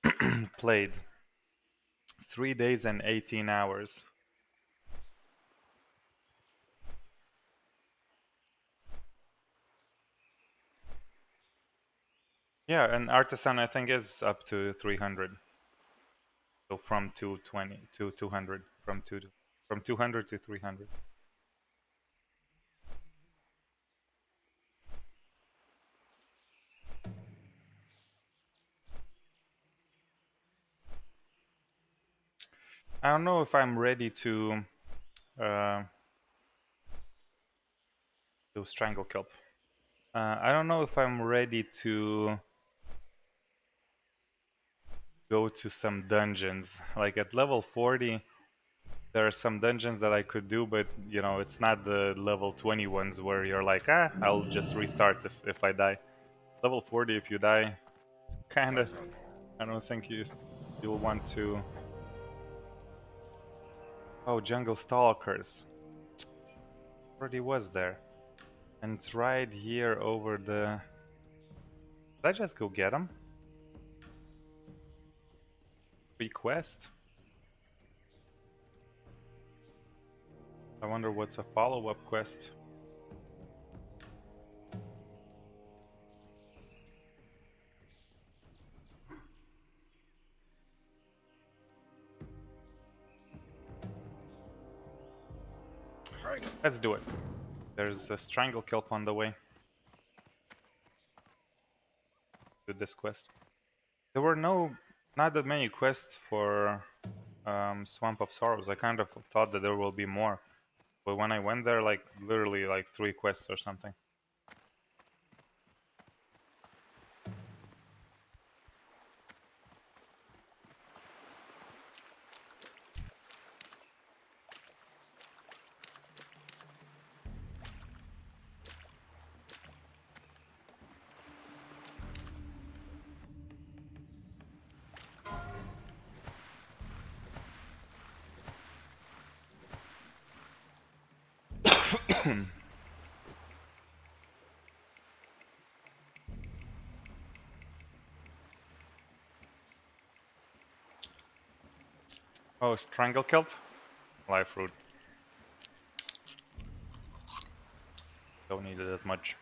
Played. Three days and 18 hours. Yeah, and Artisan I think is up to 300. So from 220 to 200, from two from 200 to 300. I don't know if I'm ready to uh, do stranglekelp. Uh, I don't know if I'm ready to go to some dungeons. Like at level 40, there are some dungeons that I could do, but you know, it's not the level 20 ones where you're like, ah, I'll just restart if, if I die. Level 40, if you die, kinda, I don't think you, you'll want to Oh, Jungle Stalkers. Already was there. And it's right here over the... Did I just go get them? Request? I wonder what's a follow-up quest. Let's do it. There's a stranglekelp on the way. Could this quest. There were no, not that many quests for um, Swamp of Sorrows. I kind of thought that there will be more, but when I went there, like literally like three quests or something. Oh, Stranglekelp? Life root. Don't need it as much.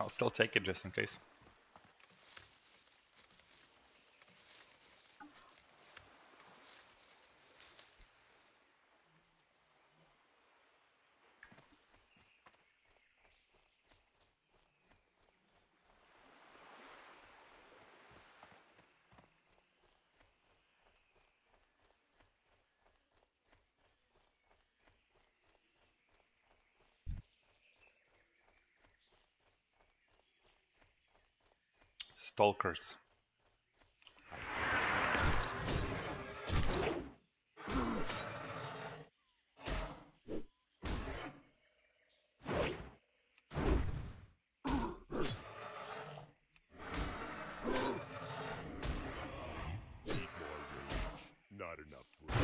I'll still take it just in case. Stalkers. Need more rage. Not enough rage.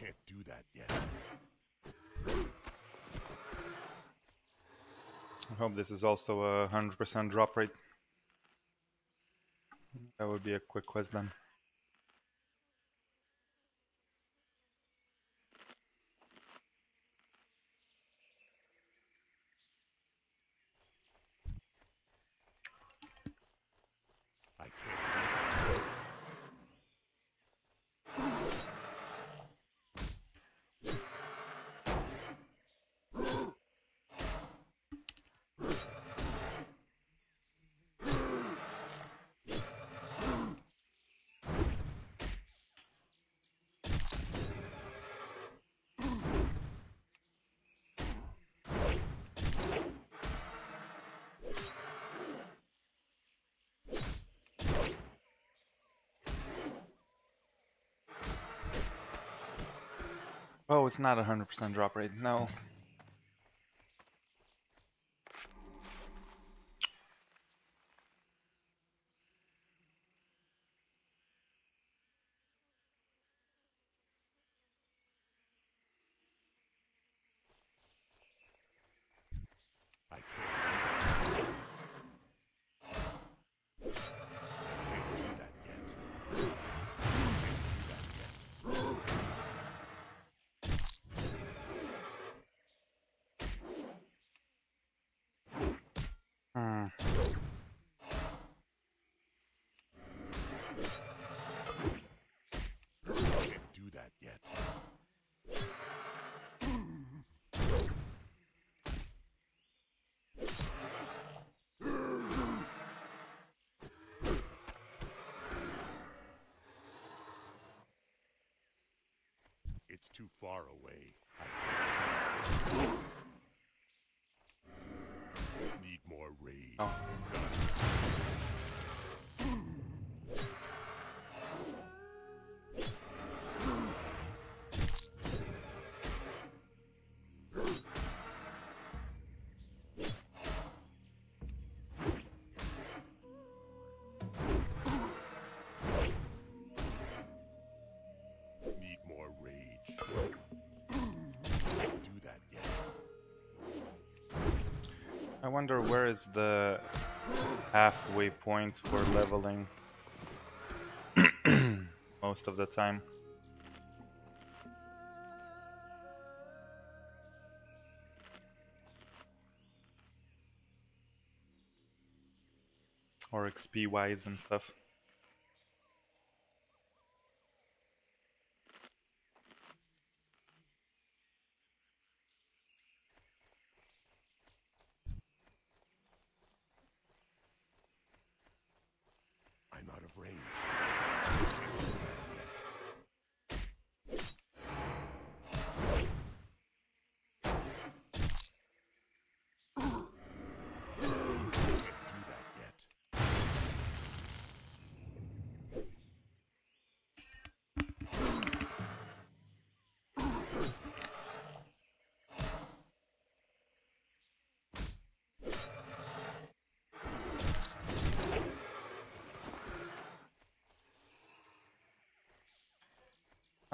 Can't do that yet. This is also a 100% drop rate. That would be a quick quest then. I can't do that yet. Oh, it's not a 100% drop rate. No. I wonder where is the halfway point for leveling most of the time. Or XP wise and stuff.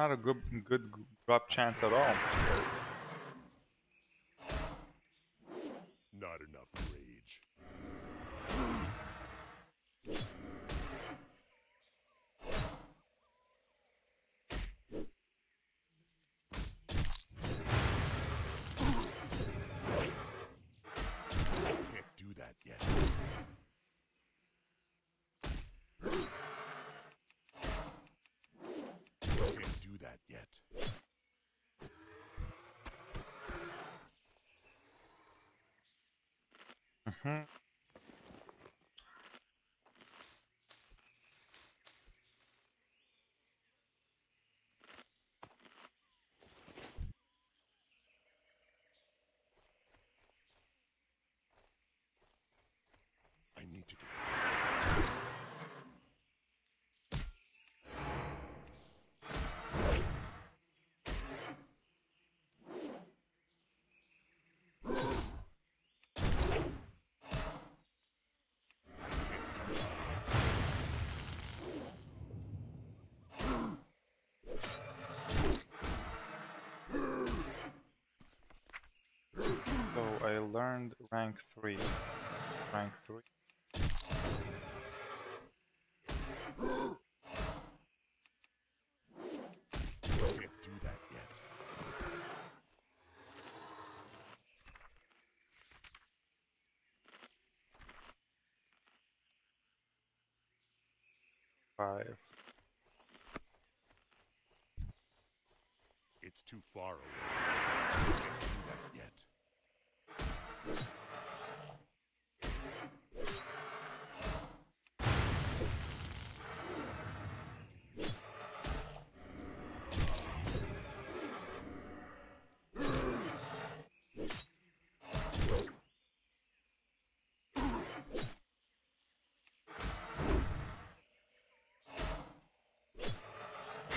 Not a good good drop chance at all. Not enough rage. Can't do that yet. Can't do that yet. Mhm. I need to get closer. So Learned rank three. Rank three. Can't do that yet. Five. It's too far away.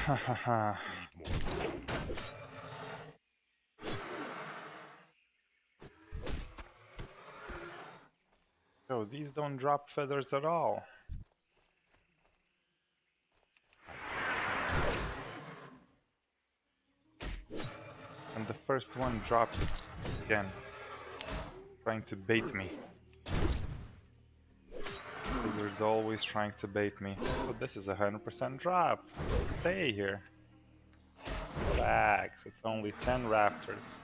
Need more. Yo, these don't drop feathers at all. And the first one dropped again. Trying to bait me. Wizard's always trying to bait me. But this is a 100% drop. Stay here. Relax, it's only 10 raptors.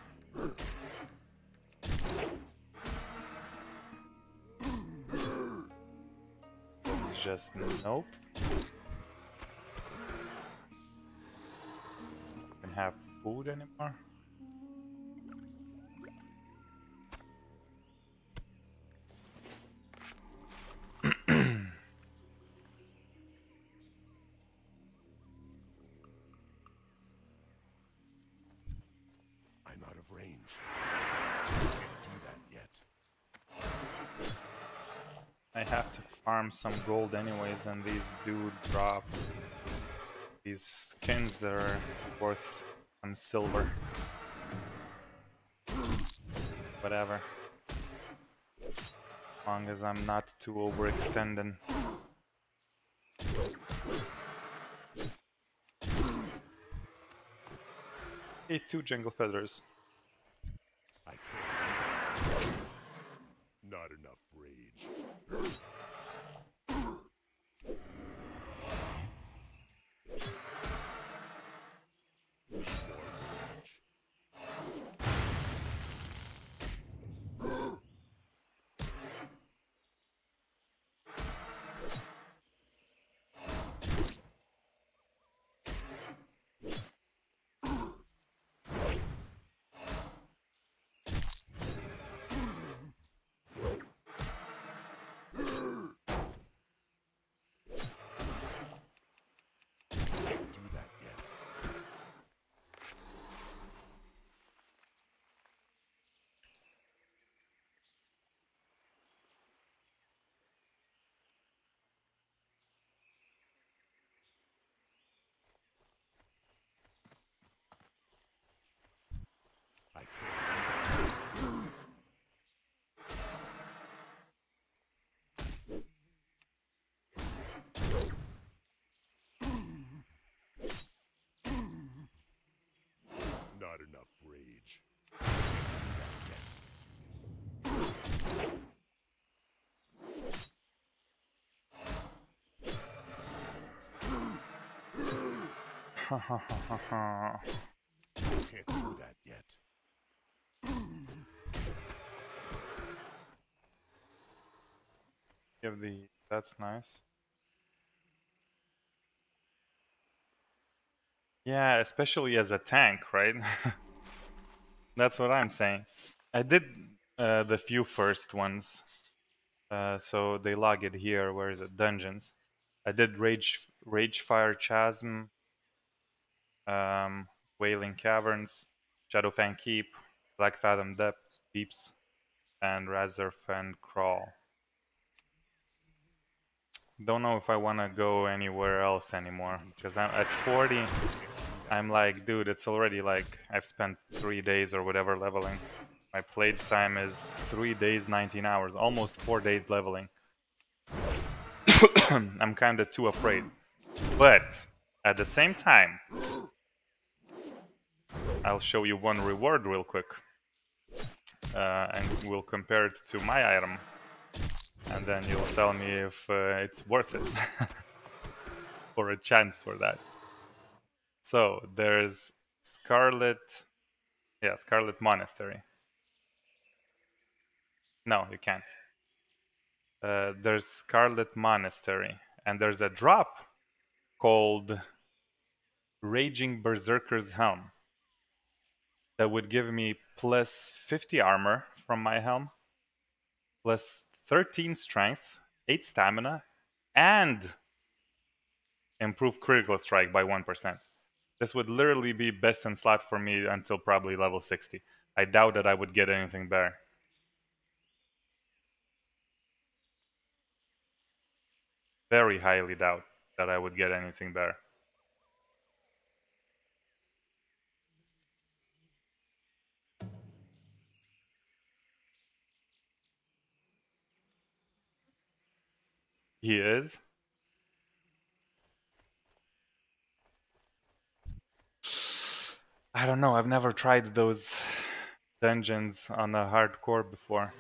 It's just nope. Can have food anymore? Farm some gold anyways, and these do drop these skins that are worth some silver. Whatever. As long as I'm not too overextending. Hey, two jungle feathers. I can't do that. Not enough rage. Need more rage. Can't do that yet. Give the that's nice. Yeah, especially as a tank, right? That's what I'm saying. I did uh, the few first ones, uh, so they log it here. Where is it? Dungeons. I did Rage, Ragefire Chasm, um, Wailing Caverns, Shadowfang Keep, Blackfathom Depths, Deeps, and Razorfen Kraul. Don't know if I want to go anywhere else anymore because I'm at 40. I'm like, dude, it's already like I've spent three days or whatever leveling. My played time is three days, 19 hours, almost four days leveling. I'm kind of too afraid. But at the same time, I'll show you one reward real quick. Uh, and we'll compare it to my item. And then you'll tell me if uh, it's worth it. or a chance for that. So there's Scarlet, yeah, Scarlet Monastery. No, you can't. Uh, there's Scarlet Monastery, and there's a drop called Raging Berserker's Helm that would give me plus 50 armor from my helm, plus 13 strength, 8 stamina, and improve critical strike by 1%. This would literally be best in slot for me until probably level 60. I doubt that I would get anything better. Very highly doubt that I would get anything better. He is. I don't know. I've never tried those dungeons on the hardcore before,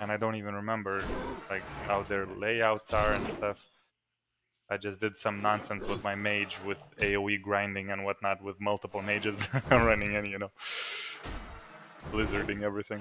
and I don't even remember like how their layouts are and stuff. I just did some nonsense with my mage with AOE grinding and whatnot with multiple mages running in, you know, blizzarding everything.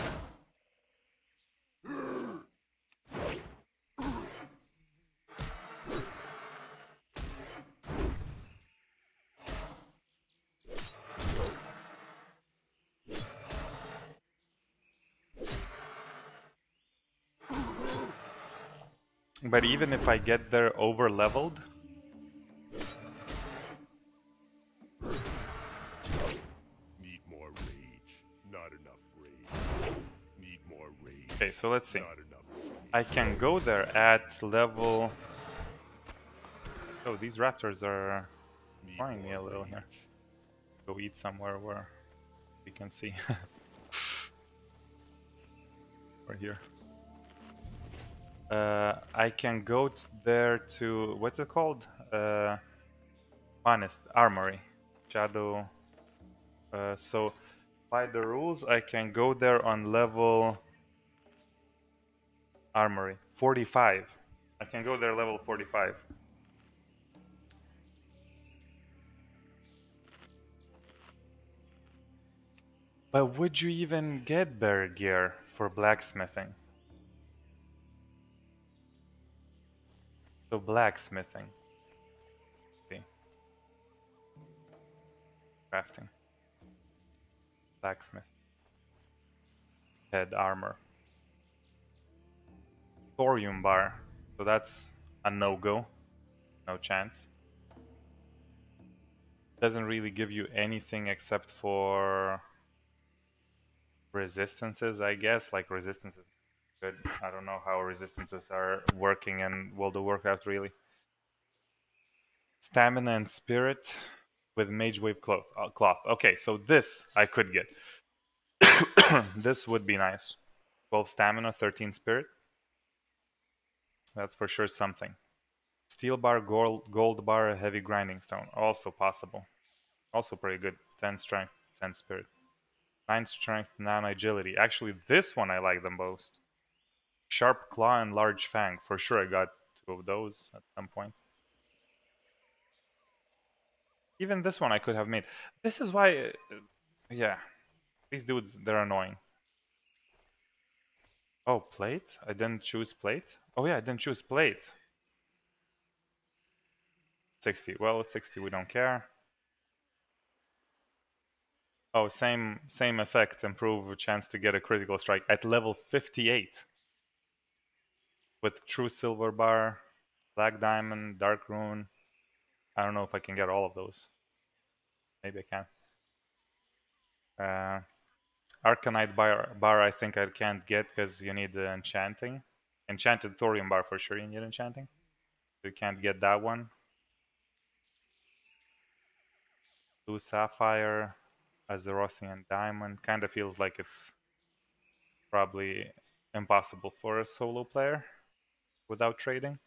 But even if I get there over leveled, Need more rage. Not enough rage. Need more rage. okay, so let's see. I can go there at level. Oh, these raptors are flying me a little here. rage. Go eat somewhere where we can see. right here. Uh, I can go there to what's it called? Uh, honest armory, shadow. Uh, so by the rules, I can go there on level armory 45. I can go there level 45. But would you even get better gear for blacksmithing? So blacksmithing. Okay. Crafting. Blacksmith. Head armor. Thorium bar. So that's a no-go. No chance. Doesn't really give you anything except for resistances, I guess. Like resistances good. I don't know how resistances are working in World of Warcraft really. Stamina and spirit with Mageweave cloth. Uh, cloth. Okay, so this I could get. this would be nice. 12 stamina, 13 spirit. That's for sure something. Steel bar, gold, gold bar, heavy grinding stone. Also possible. Also pretty good. 10 strength, 10 spirit. 9 strength, 9 agility. Actually, this one I like the most. Sharp claw and large fang. For sure I got two of those at some point. Even this one I could have made. This is why, uh, yeah, these dudes they're annoying. Oh, plate? I didn't choose plate. Oh yeah, I didn't choose plate. 60. Well, 60 we don't care. Oh, same same effect. Improve chance to get a critical strike at level 58. With truesilver bar, black diamond, dark rune. I don't know if I can get all of those. Maybe I can. Uh, Arcanite bar, bar I think I can't get because you need the enchanting. Enchanted thorium bar for sure you need enchanting. You can't get that one. Blue sapphire, Azerothian diamond. Kind of feels like it's probably impossible for a solo player without trading.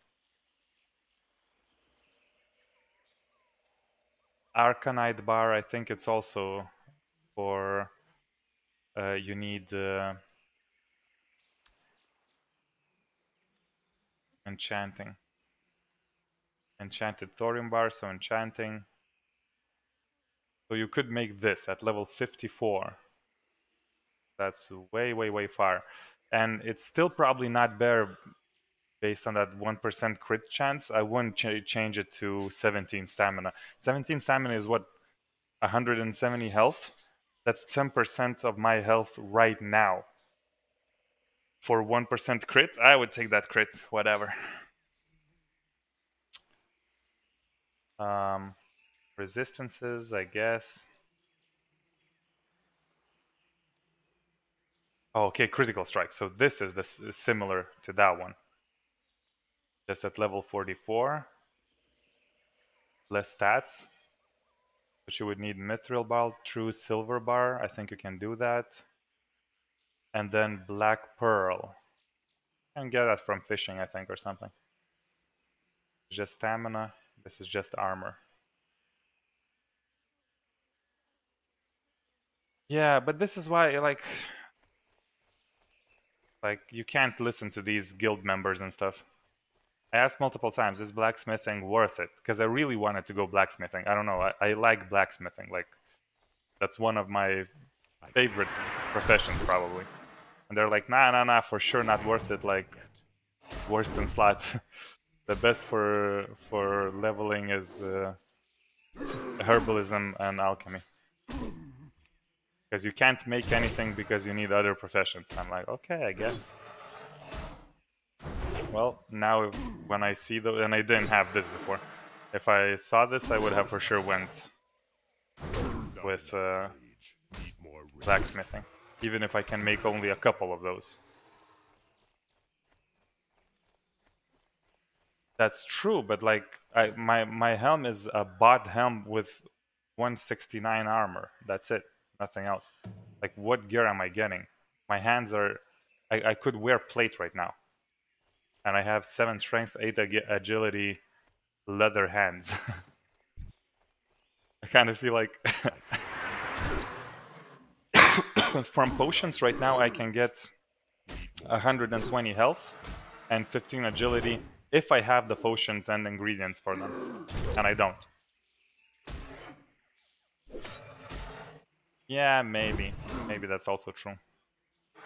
Arcanite bar, I think it's also for uh, you need uh, enchanting. Enchanted thorium bar, so enchanting. So you could make this at level 54. That's way, way, way far. And it's still probably not better based on that 1% crit chance. I wouldn't ch change it to 17 stamina. 17 stamina is what? 170 health? That's 10% of my health right now. For 1% crit, I would take that crit, whatever. Um, resistances, I guess. Oh, okay, critical strike. So this is the similar to that one. Just at level 44. Less stats. But you would need Mithril Bar, Truesilver Bar. I think you can do that. And then Black Pearl. And get that from fishing, I think, or something. Just stamina. This is just armor. Yeah, but this is why, like, like you can't listen to these guild members and stuff. I asked multiple times, is blacksmithing worth it? Because I really wanted to go blacksmithing. I don't know. I, I like blacksmithing. Like, that's one of my favorite professions, probably. And they're like, nah, nah, nah, for sure not worth it. Like, worse than slot. the best for for leveling is uh, herbalism and alchemy. Because you can't make anything because you need other professions. I'm like, okay, I guess. Well, now when I see the and I didn't have this before. If I saw this, I would have for sure went with uh, blacksmithing, even if I can make only a couple of those. That's true, but like I, my my helm is a bot helm with 169 armor. That's it, nothing else. Like what gear am I getting? My hands are. I, I could wear plate right now and I have 7 strength, 8 ag agility, leather hands. I kind of feel like... From potions right now I can get 120 health and 15 agility if I have the potions and ingredients for them. And I don't. Yeah, maybe. Maybe that's also true.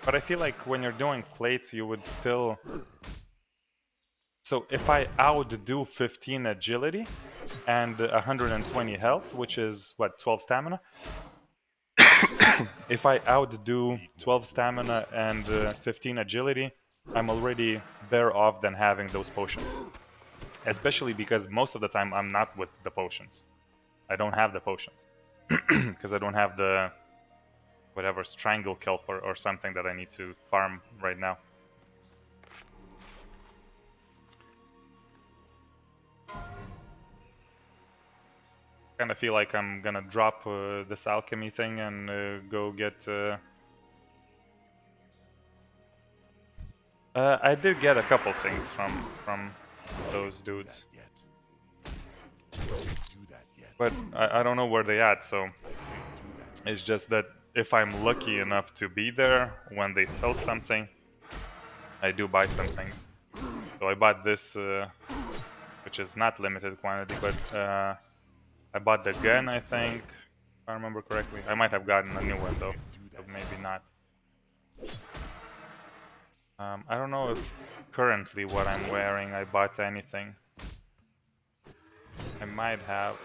But I feel like when you're doing plates, you would still so if I outdo 15 agility and 120 health, which is what 12 stamina. if I outdo 12 stamina and uh, 15 agility, I'm already better off than having those potions. Especially because most of the time I'm not with the potions. I don't have the potions. Because I don't have the whatever stranglekelp or, or something that I need to farm right now. Kind of feel like I'm gonna drop uh, this alchemy thing and uh, go get. Uh... uh I did get a couple things from from those dudes, but I, I don't know where they at. So it's just that if I'm lucky enough to be there when they sell something, I do buy some things. So I bought this, uh, which is not limited quantity, but uh, I bought the gun, I think, if I remember correctly. I might have gotten a new one though, maybe not. Um, I don't know if currently what I'm wearing I bought anything. I might have.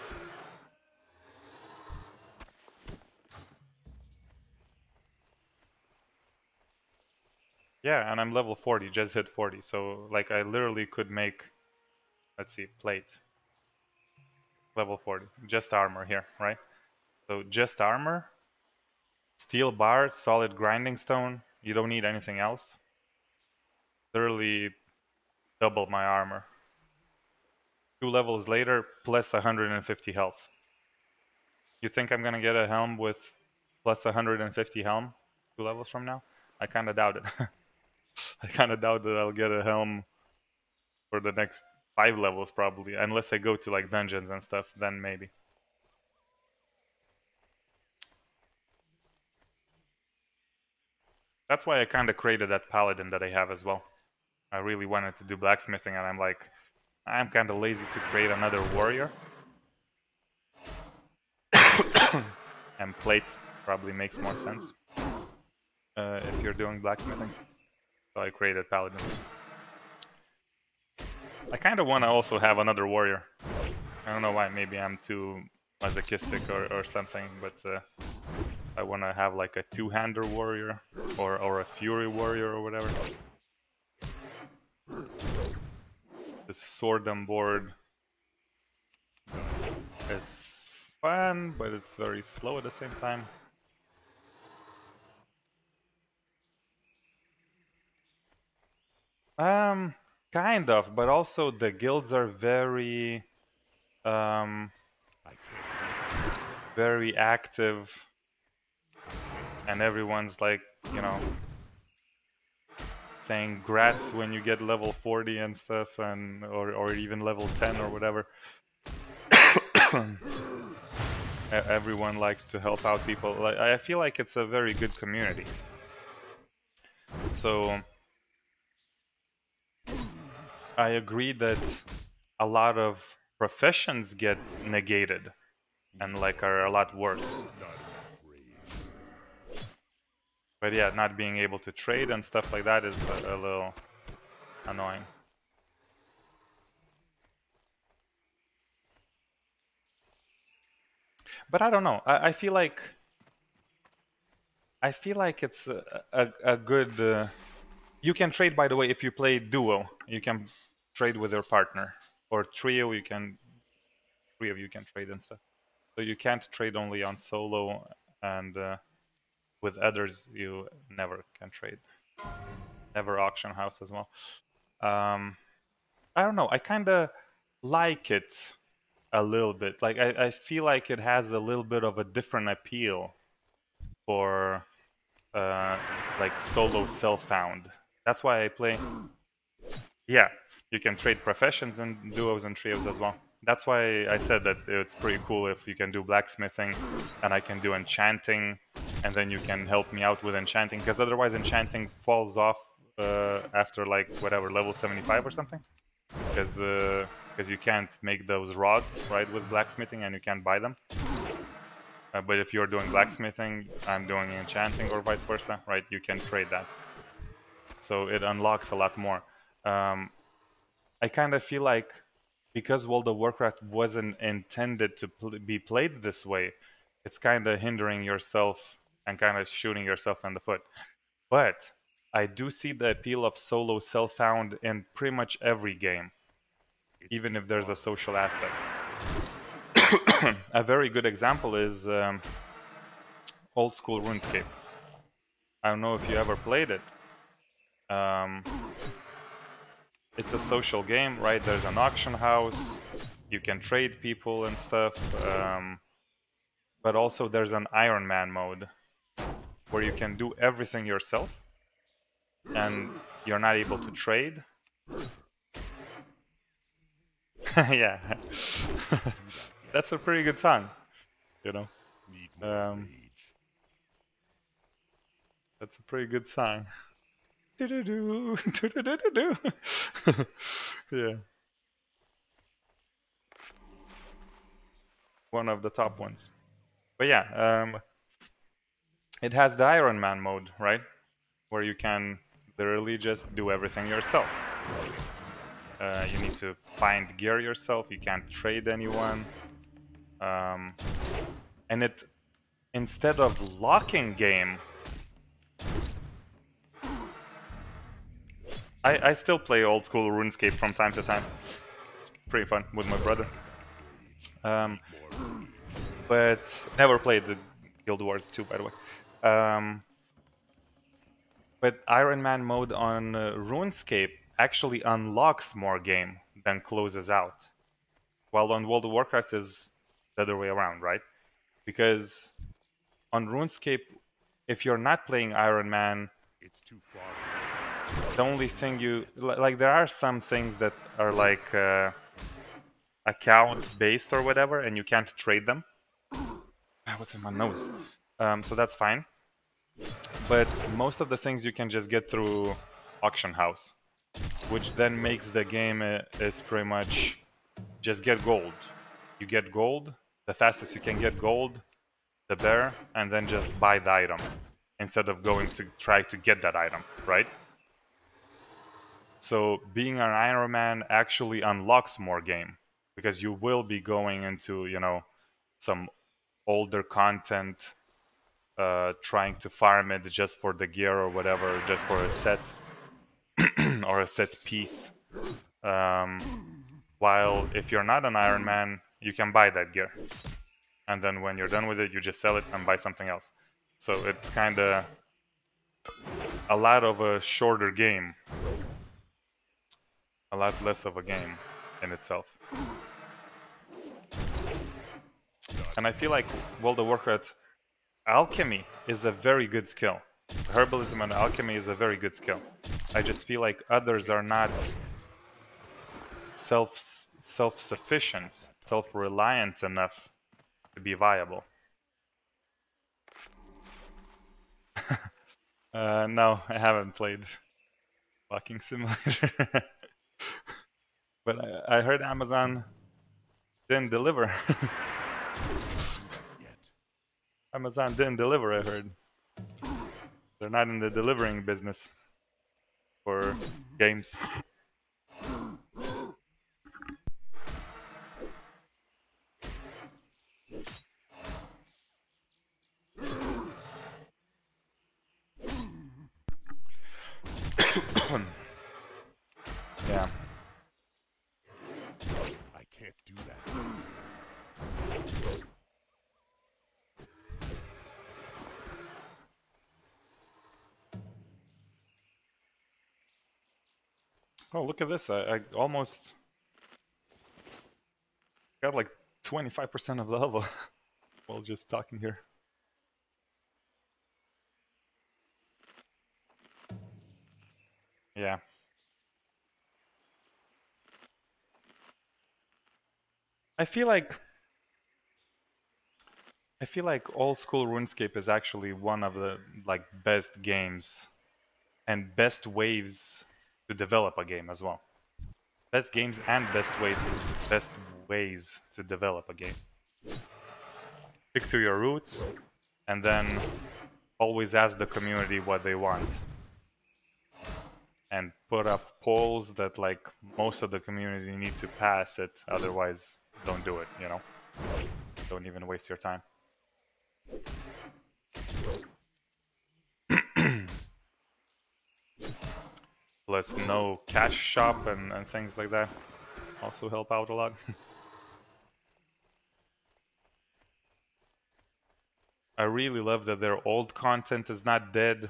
Yeah, and I'm level 40, just hit 40. So, like, I literally could make, let's see, plate. Level 40. Just armor here, right? So, just armor, steel bar, solid grinding stone. You don't need anything else. Literally double my armor. Two levels later, plus 150 health. You think I'm gonna get a helm with plus 150 helm two levels from now? I kind of doubt it. I kind of doubt that I'll get a helm for the next five levels probably, unless I go to like dungeons and stuff. Then maybe. That's why I kind of created that paladin that I have as well. I really wanted to do blacksmithing, and I'm like, I'm kind of lazy to create another warrior. and plate probably makes more sense uh, if you're doing blacksmithing. So I created paladin. I kind of want to also have another warrior. I don't know why. Maybe I'm too masochistic or, or something, but uh, I want to have like a two-hander warrior or or a fury warrior or whatever. This sword on board is fun, but it's very slow at the same time. Um, kind of, but also the guilds are very, um, very active, and everyone's like, you know, saying grats when you get level 40 and stuff, and or or even level 10 or whatever. Everyone likes to help out people. I feel like it's a very good community. So. I agree that a lot of professions get negated and like are a lot worse. But yeah, not being able to trade and stuff like that is a, a little annoying. But I don't know. I, I feel like I feel like it's a, a, a good. Uh, you can trade, by the way, if you play duo. You can trade with your partner, or trio. You can three of you can trade and stuff. So you can't trade only on solo, and uh, with others you never can trade. Never auction house as well. Um, I don't know. I kind of like it a little bit. Like I, I feel like it has a little bit of a different appeal for uh, like solo self-found. That's why I play. Yeah, you can trade professions and duos and trios as well. That's why I said that it's pretty cool if you can do blacksmithing and I can do enchanting, and then you can help me out with enchanting because otherwise enchanting falls off uh, after like whatever level 75 or something because because you can't make those rods right with blacksmithing and you can't buy them. Uh, but if you're doing blacksmithing, I'm doing enchanting or vice versa, right? You can trade that. So it unlocks a lot more. Um, I kind of feel like because World of Warcraft wasn't intended to pl- be played this way, it's kind of hindering yourself and kind of shooting yourself in the foot. But I do see the appeal of solo self-found in pretty much every game, even if there's a social aspect. a very good example is um, old school RuneScape. I don't know if you ever played it. Um, it's a social game, right? There's an auction house. You can trade people and stuff. Um, but also there's an Iron Man mode where you can do everything yourself and you're not able to trade. yeah. That's a pretty good song, you know. Um. That's a pretty good song. Yeah. one of the top ones. But yeah, um, it has the Iron Man mode, right? Where you can literally just do everything yourself. Uh, you need to find gear yourself. You can't trade anyone. Um, and it, instead of locking game, I, I still play old school RuneScape from time to time. It's pretty fun with my brother. Um, but never played the Guild Wars 2, by the way. Um, but Iron Man mode on uh, RuneScape actually unlocks more game than closes out. While on World of Warcraft is the other way around, right? Because on RuneScape, if you're not playing Iron Man, It's too far. The only thing you like there are some things that are like uh, account based or whatever and you can't trade them. Ah, what's in my nose? Um, so that's fine. But most of the things you can just get through auction house which then makes the game uh, is pretty much just get gold. You get gold the fastest you can get gold the bear, and then just buy the item instead of going to try to get that item right so being an Iron Man actually unlocks more game because you will be going into you know some older content, uh, trying to farm it just for the gear or whatever, just for a set or a set piece. Um, while if you're not an Iron Man, you can buy that gear, and then when you're done with it, you just sell it and buy something else. So it's kind of a lot of a shorter game a lot less of a game in itself. And I feel like World of Warcraft alchemy is a very good skill. Herbalism and alchemy is a very good skill. I just feel like others are not self self-sufficient, self-reliant enough to be viable. uh, no, I haven't played Walking Simulator. but I, I heard Amazon didn't deliver. Amazon didn't deliver, I heard. They're not in the delivering business for games. yeah. I can't do that. Oh, look at this. I, I almost got like 25% of the level while just talking here. Yeah. I feel like I feel like old school RuneScape is actually one of the like best games and best waves to develop a game as well. Best games and best ways to, best ways to develop a game. Stick to your roots and then always ask the community what they want. And put up polls that like most of the community need to pass it, otherwise don't do it, you know? Don't even waste your time. Plus no cash shop and, and things like that also help out a lot. I really love that their old content is not dead.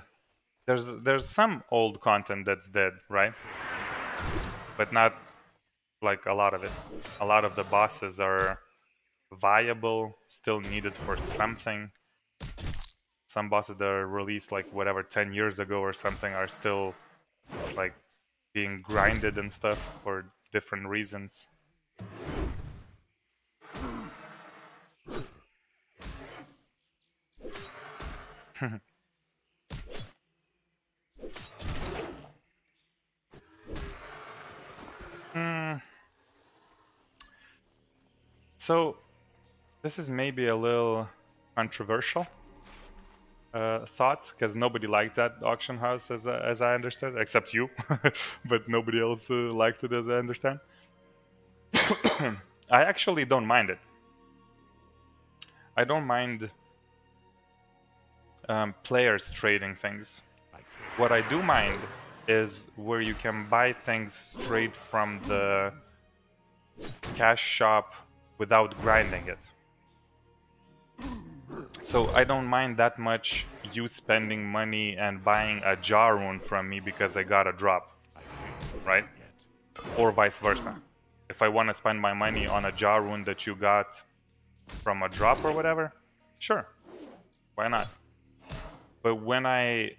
There's there's some old content that's dead, right? But not like a lot of it. A lot of the bosses are viable, still needed for something. Some bosses that are released like whatever 10 years ago or something are still like being grinded and stuff for different reasons. Hmm. So, this is maybe a little controversial uh, thought because nobody liked that auction house as as I understand, except you, but nobody else uh, liked it as I understand. I actually don't mind it. I don't mind um, players trading things. What I do mind is where you can buy things straight from the cash shop without grinding it. So I don't mind that much you spending money and buying a jar rune from me because I got a drop, right? Or vice versa. If I want to spend my money on a jar rune that you got from a drop or whatever, sure, why not? But when I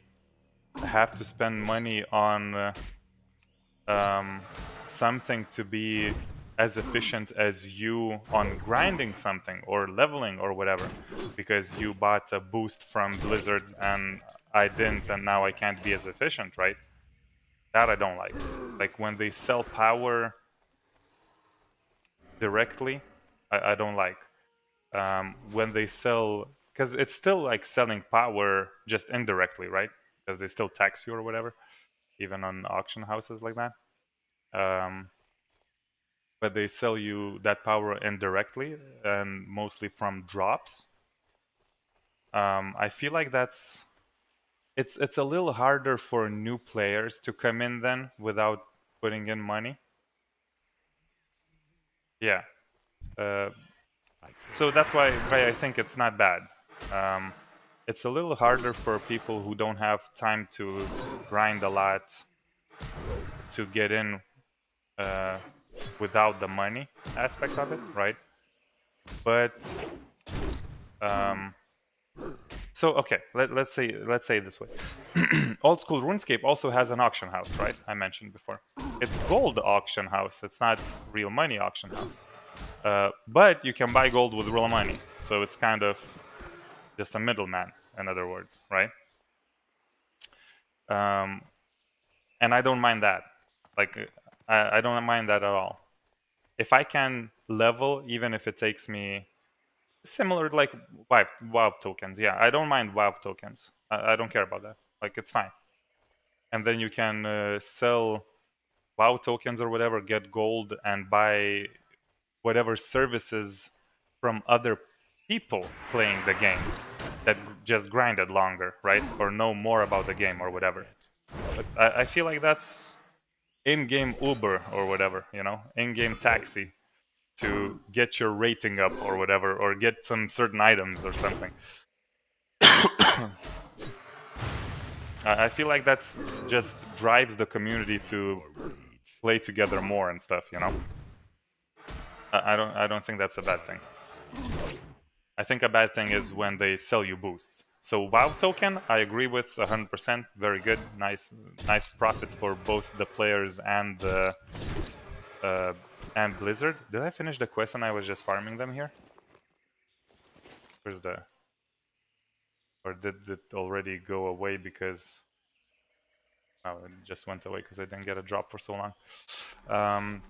have to spend money on uh, um, something to be as efficient as you on grinding something or leveling or whatever because you bought a boost from Blizzard and I didn't and now I can't be as efficient, right? That I don't like. Like when they sell power directly, I, I don't like. Um, when they sell, because it's still like selling power just indirectly, right? Because they still tax you or whatever, even on auction houses like that. Um, but they sell you that power indirectly and mostly from drops. Um, I feel like that's it's it's a little harder for new players to come in then without putting in money. Yeah. Uh, so that's why, why I think it's not bad. Um, it's a little harder for people who don't have time to grind a lot to get in uh, without the money aspect of it, right? But um, so okay, let, let's say let's say this way. Old school RuneScape also has an auction house, right? I mentioned before. It's gold auction house. It's not real money auction house. Uh, but you can buy gold with real money, so it's kind of just a middleman, in other words, right? Um, and I don't mind that. Like, I, I don't mind that at all. If I can level, even if it takes me similar like WoW, WoW tokens, yeah, I don't mind WoW tokens. I, I don't care about that. Like, it's fine. And then you can uh, sell WoW tokens or whatever, get gold, and buy whatever services from other people playing the game that just grinded longer, right? Or know more about the game or whatever. I, I feel like that's in-game Uber or whatever, you know, in-game taxi to get your rating up or whatever, or get some certain items or something. I feel like that's just drives the community to play together more and stuff, you know. I don't I don't think that's a bad thing. I think a bad thing is when they sell you boosts. So WoW token, I agree with 100%. Very good, nice, nice profit for both the players and the uh, and Blizzard. Did I finish the quest and I was just farming them here? Where's the? Or did it already go away because? Oh, it just went away because I didn't get a drop for so long. Um,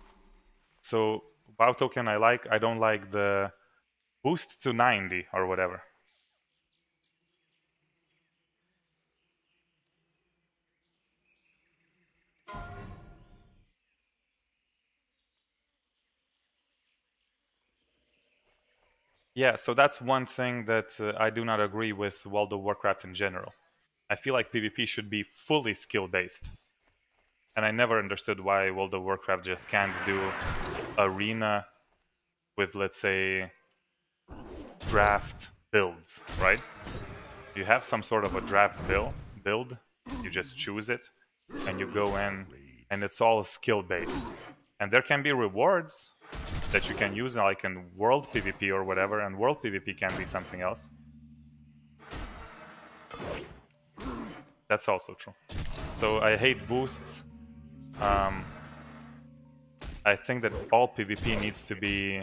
so WoW token I like. I don't like the boost to 90 or whatever. Yeah, so that's one thing that uh, I do not agree with World of Warcraft in general. I feel like PvP should be fully skill based. And I never understood why World of Warcraft just can't do arena with, let's say, draft builds, right? You have some sort of a draft build, build, you just choose it, and you go in, and it's all skill based. And there can be rewards that you can use, like in World PvP or whatever, and World PvP can be something else. That's also true. So I hate boosts. Um, I think that all PvP needs to be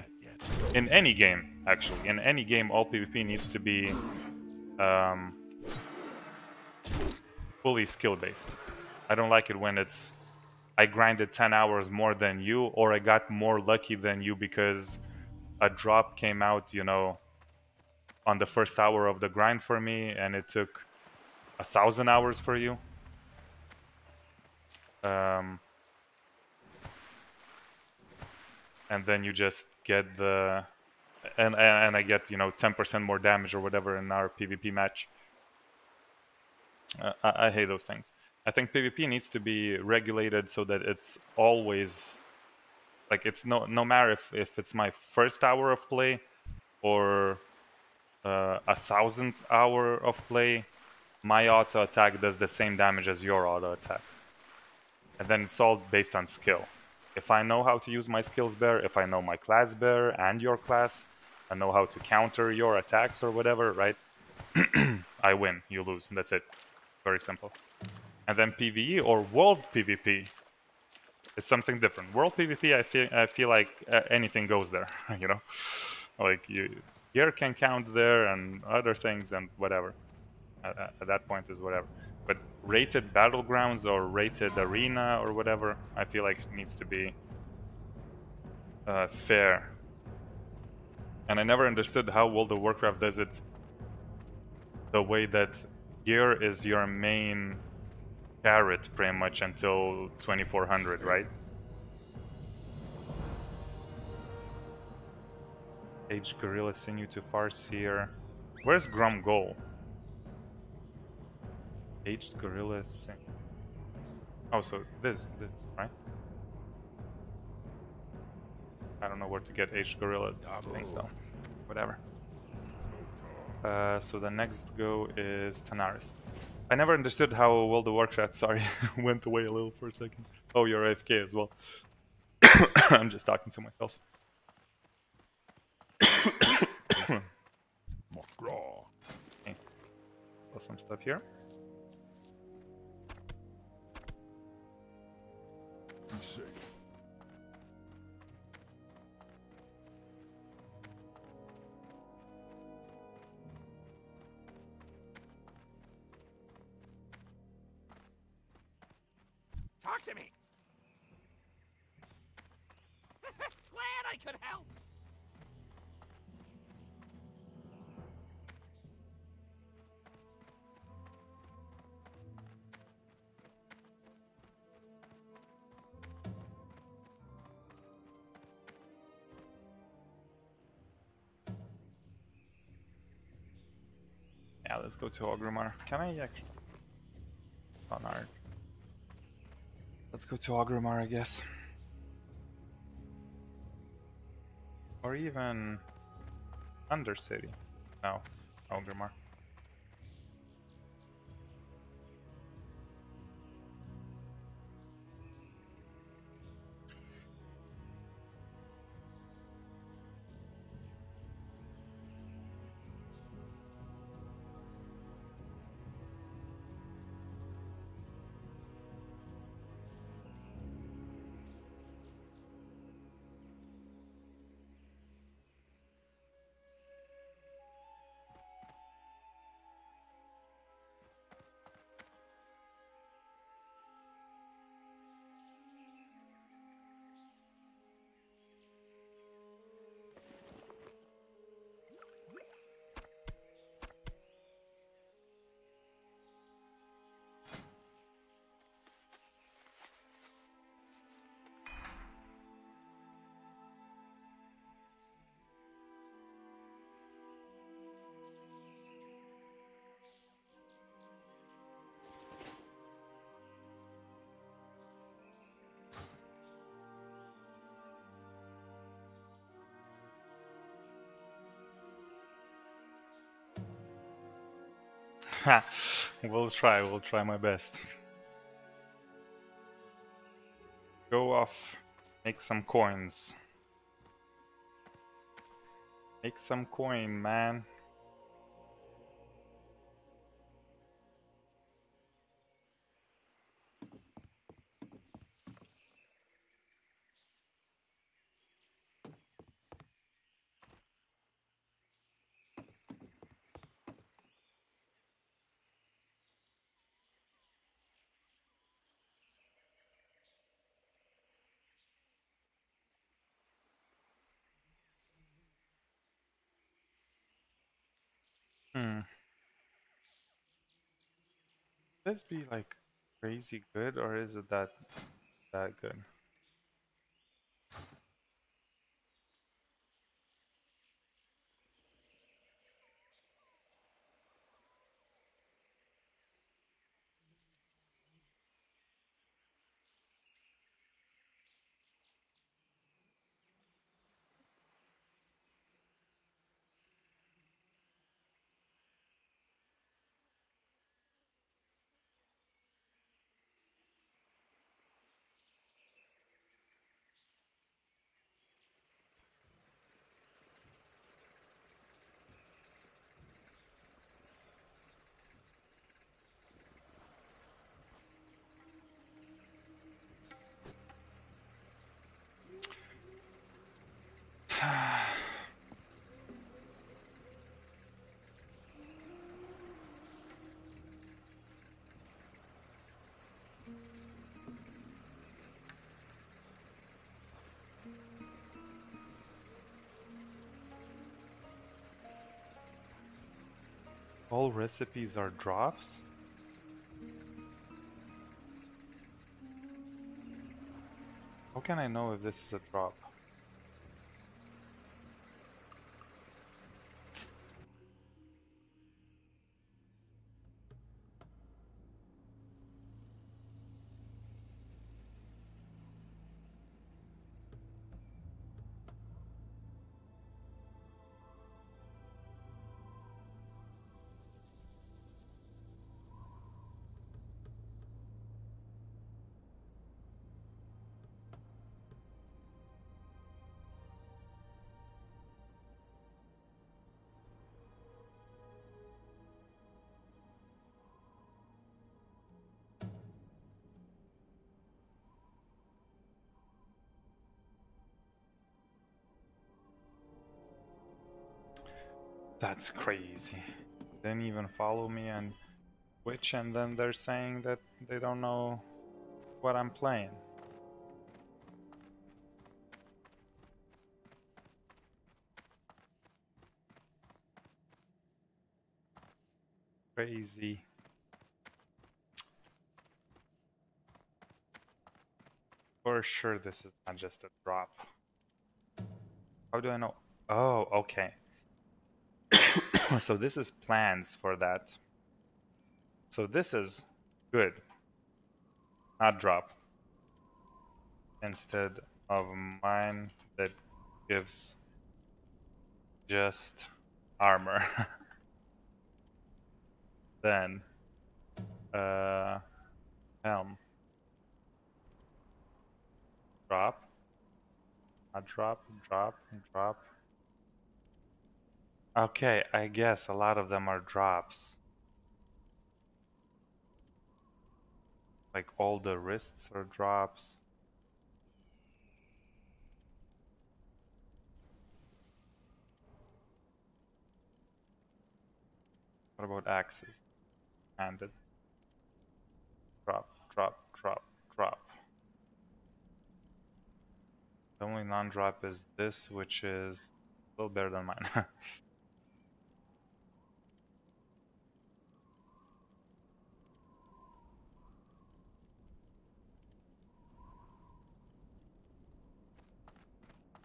in any game. Actually, in any game, all PvP needs to be um, fully skill based. I don't like it when it's I grinded 10 hours more than you, or I got more lucky than you because a drop came out, you know, on the first hour of the grind for me, and it took a thousand hours for you. Um, and then you just get the and and, and I get you know 10% more damage or whatever in our PvP match. Uh, I, I hate those things. I think PvP needs to be regulated so that it's always like it's no no matter if if it's my first hour of play or uh, a thousandth hour of play, my auto attack does the same damage as your auto attack, and then it's all based on skill. If I know how to use my skills better, if I know my class better and your class, I know how to counter your attacks or whatever, right? I win, you lose, and that's it. Very simple. And then PvE or world PvP is something different. World PvP, I feel I feel like uh, anything goes there, you know, like you gear can count there and other things and whatever. At, at that point is whatever. But rated battlegrounds or rated arena or whatever, I feel like needs to be uh, fair. And I never understood how World of Warcraft does it the way that gear is your main carrot pretty much until 2400, right? Aged Gorilla Sinew to Farseer. Where's Grum Goal? Aged Gorilla Sinew. Oh, so this, this, right? I don't know where to get Aged Gorilla things though. Whatever. Uh, so the next go is Tanaris. I never understood how World of Warcraft, sorry, went away a little for a second. Oh, you're AFK as well. I'm just talking to myself. McGraw. Put some stuff here. Yeah, let's go to Orgrimmar. Can I actually... On art. Let's go to Orgrimmar, I guess. Or even... Undercity. No, Orgrimmar. We'll try, we'll try my best. Go off, make some coins. Make some coin, man. This be like crazy good or is it that that good? All recipes are drops? How can I know if this is a drop? That's crazy. They didn't even follow me on Twitch and then they're saying that they don't know what I'm playing. Crazy. For sure this is not just a drop. How do I know? Oh, okay. so this is plans for that. So this is good. Not drop. Instead of mine that gives just armor. then uh helm. Drop. A drop, drop, drop. Okay, I guess a lot of them are drops. Like all the wrists are drops. What about axes? Handed. Drop, drop, drop, drop. The only non-drop is this, which is a little better than mine.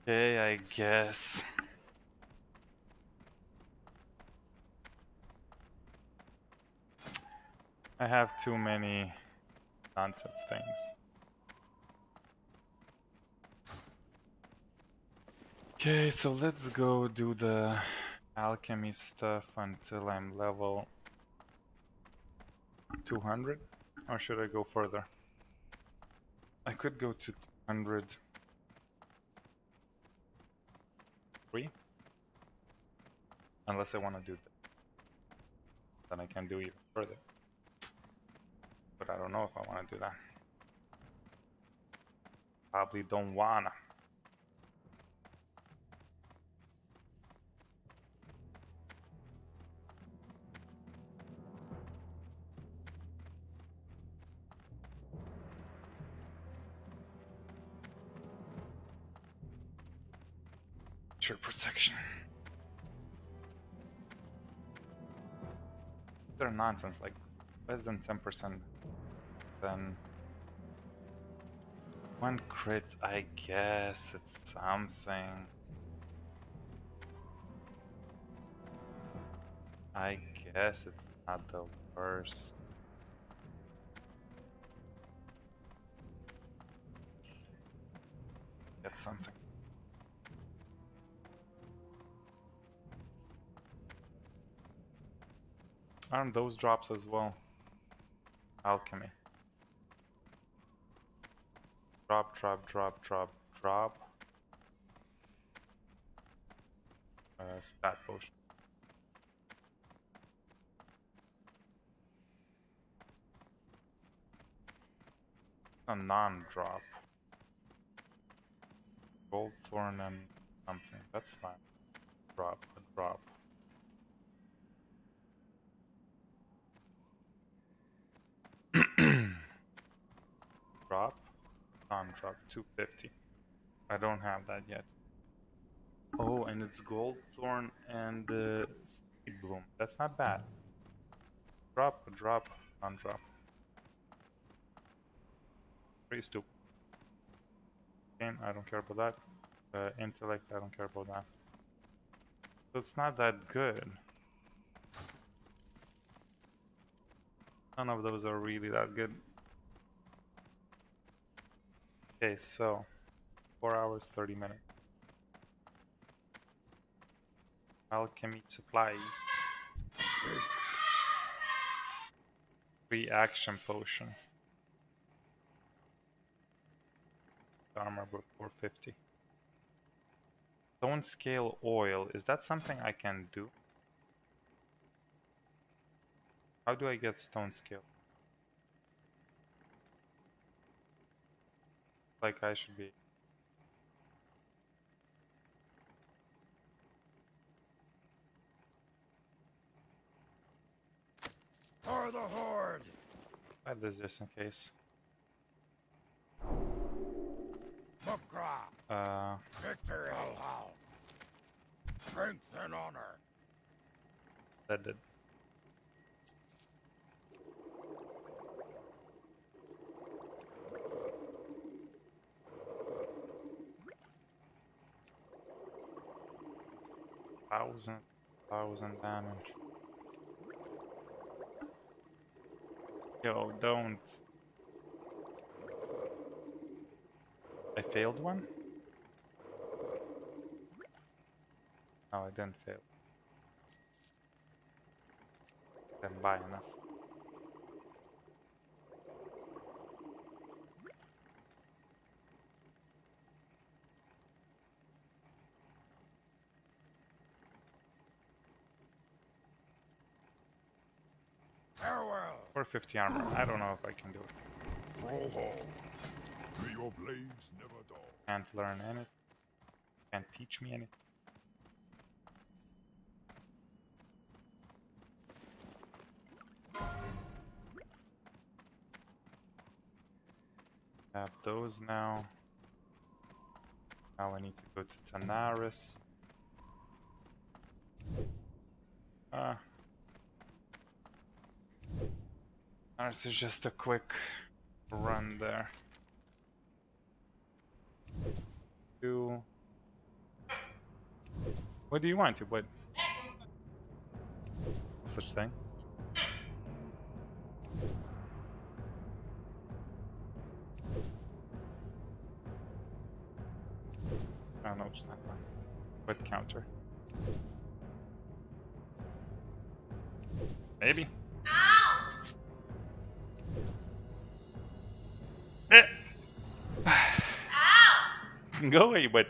Okay, I guess. I have too many nonsense things. Okay, so let's go do the alchemy stuff until I'm level 200. Or should I go further? I could go to 200. Three? Unless I want to do that. Then I can do even further. But I don't know if I want to do that. Probably don't wanna. Sure, protection. they're nonsense, like less than 10%, then one crit, I guess it's something. I guess it's not the worst. Get something. Aren't those drops as well? Alchemy. Drop, drop, drop, drop, drop. Uh, stat potion. A non-drop. Gold thorn and something. That's fine. Drop, a drop. drop, non-drop, 250. I don't have that yet. Oh, and it's gold thorn and uh, bloom. That's not bad. Drop, drop, non-drop. Pretty stupid. Game, I don't care about that. Uh, intellect, I don't care about that. So it's not that good. None of those are really that good. Okay, so 4 hours 30 minutes. Alchemy supplies. Free action potion. Armor with 450. Stonescale Oil. Is that something I can do? How do I get stone skill? Like I should be. For the Horde! Add this just in case. Mukra! Uh, Victor Helhal! Strength and honor! that did. Thousand, thousand damage. Yo, don't. I failed one? No, I didn't fail. Didn't buy enough. Farewell! 450 armor. I don't know if I can do it. Roll May your blades never dull. Can't learn anything. Can't teach me anything. Have those now. Now I need to go to Tanaris. Ah. Tanaris is just a quick run there. Do what do you want to? What such thing? I don't know, just that one. What counter? Maybe. Eh. Go away, but.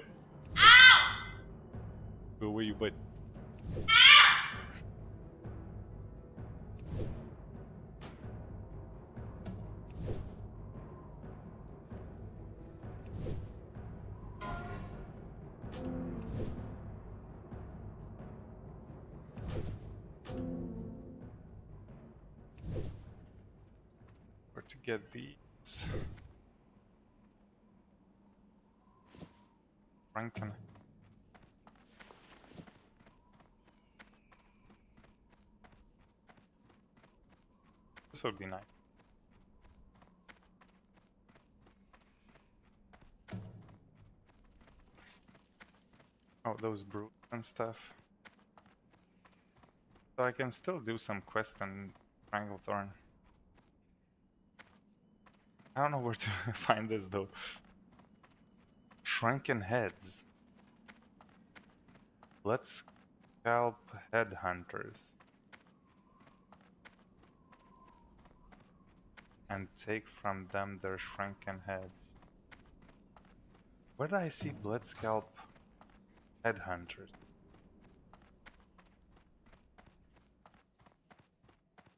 Go away, but. Where Would be nice. Oh, those brutes and stuff. So I can still do some quests in Stranglethorn. I don't know where to find this though. Shrunken heads. Let's scalp headhunters. And take from them their shrunken heads. Where do I see Bloodscalp headhunters?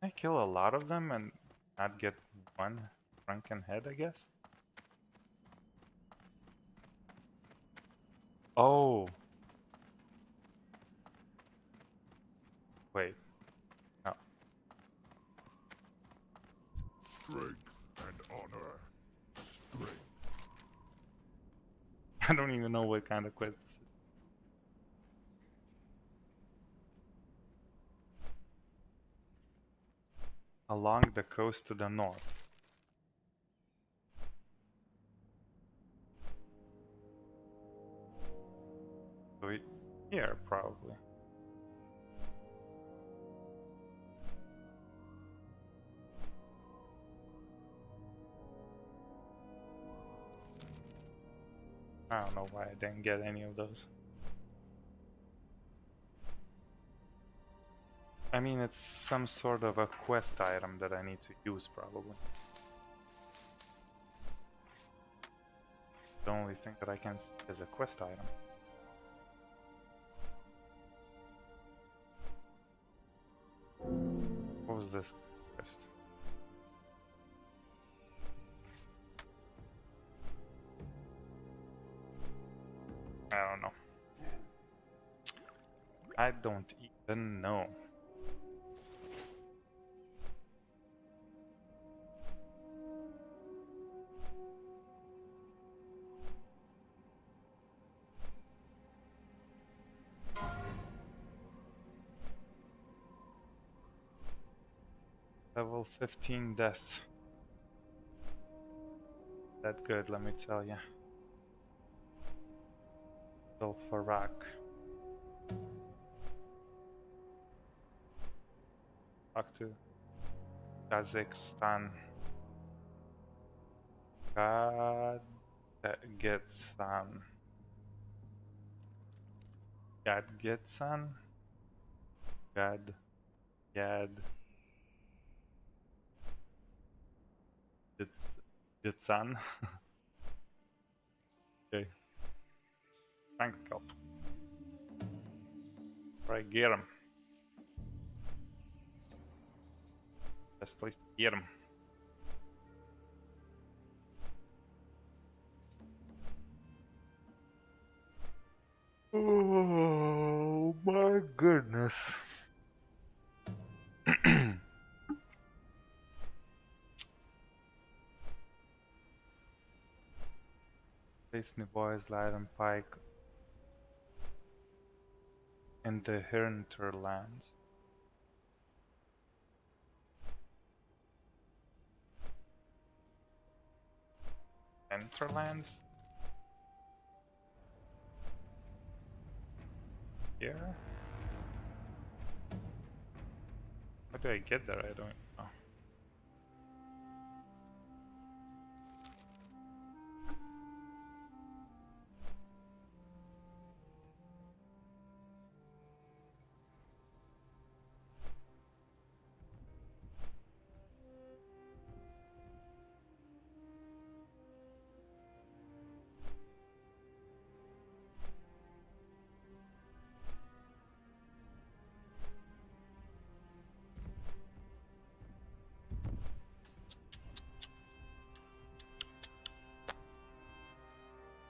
I kill a lot of them and not get one shrunken head, I guess? Oh. Wait. Strength and honor. Strength. I don't even know what kind of quest this is. Along the coast to the north. Here, probably. I don't know why I didn't get any of those. I mean, it's some sort of a quest item that I need to use, probably. The only thing that I can see is a quest item. What was this quest? I don't even know. Level 15 death. That good, let me tell you. ya. Zul'Farrak. Back to Kazakhstan. Gadgetzan. Gadgetzan? Gad. Gad. It's Jitsan. okay. Thank God. Get Best place to get him. Oh my goodness. Disney Boys, Leiden Pike in the hinterlands. Hinterlands? Here? How do I get there? I don't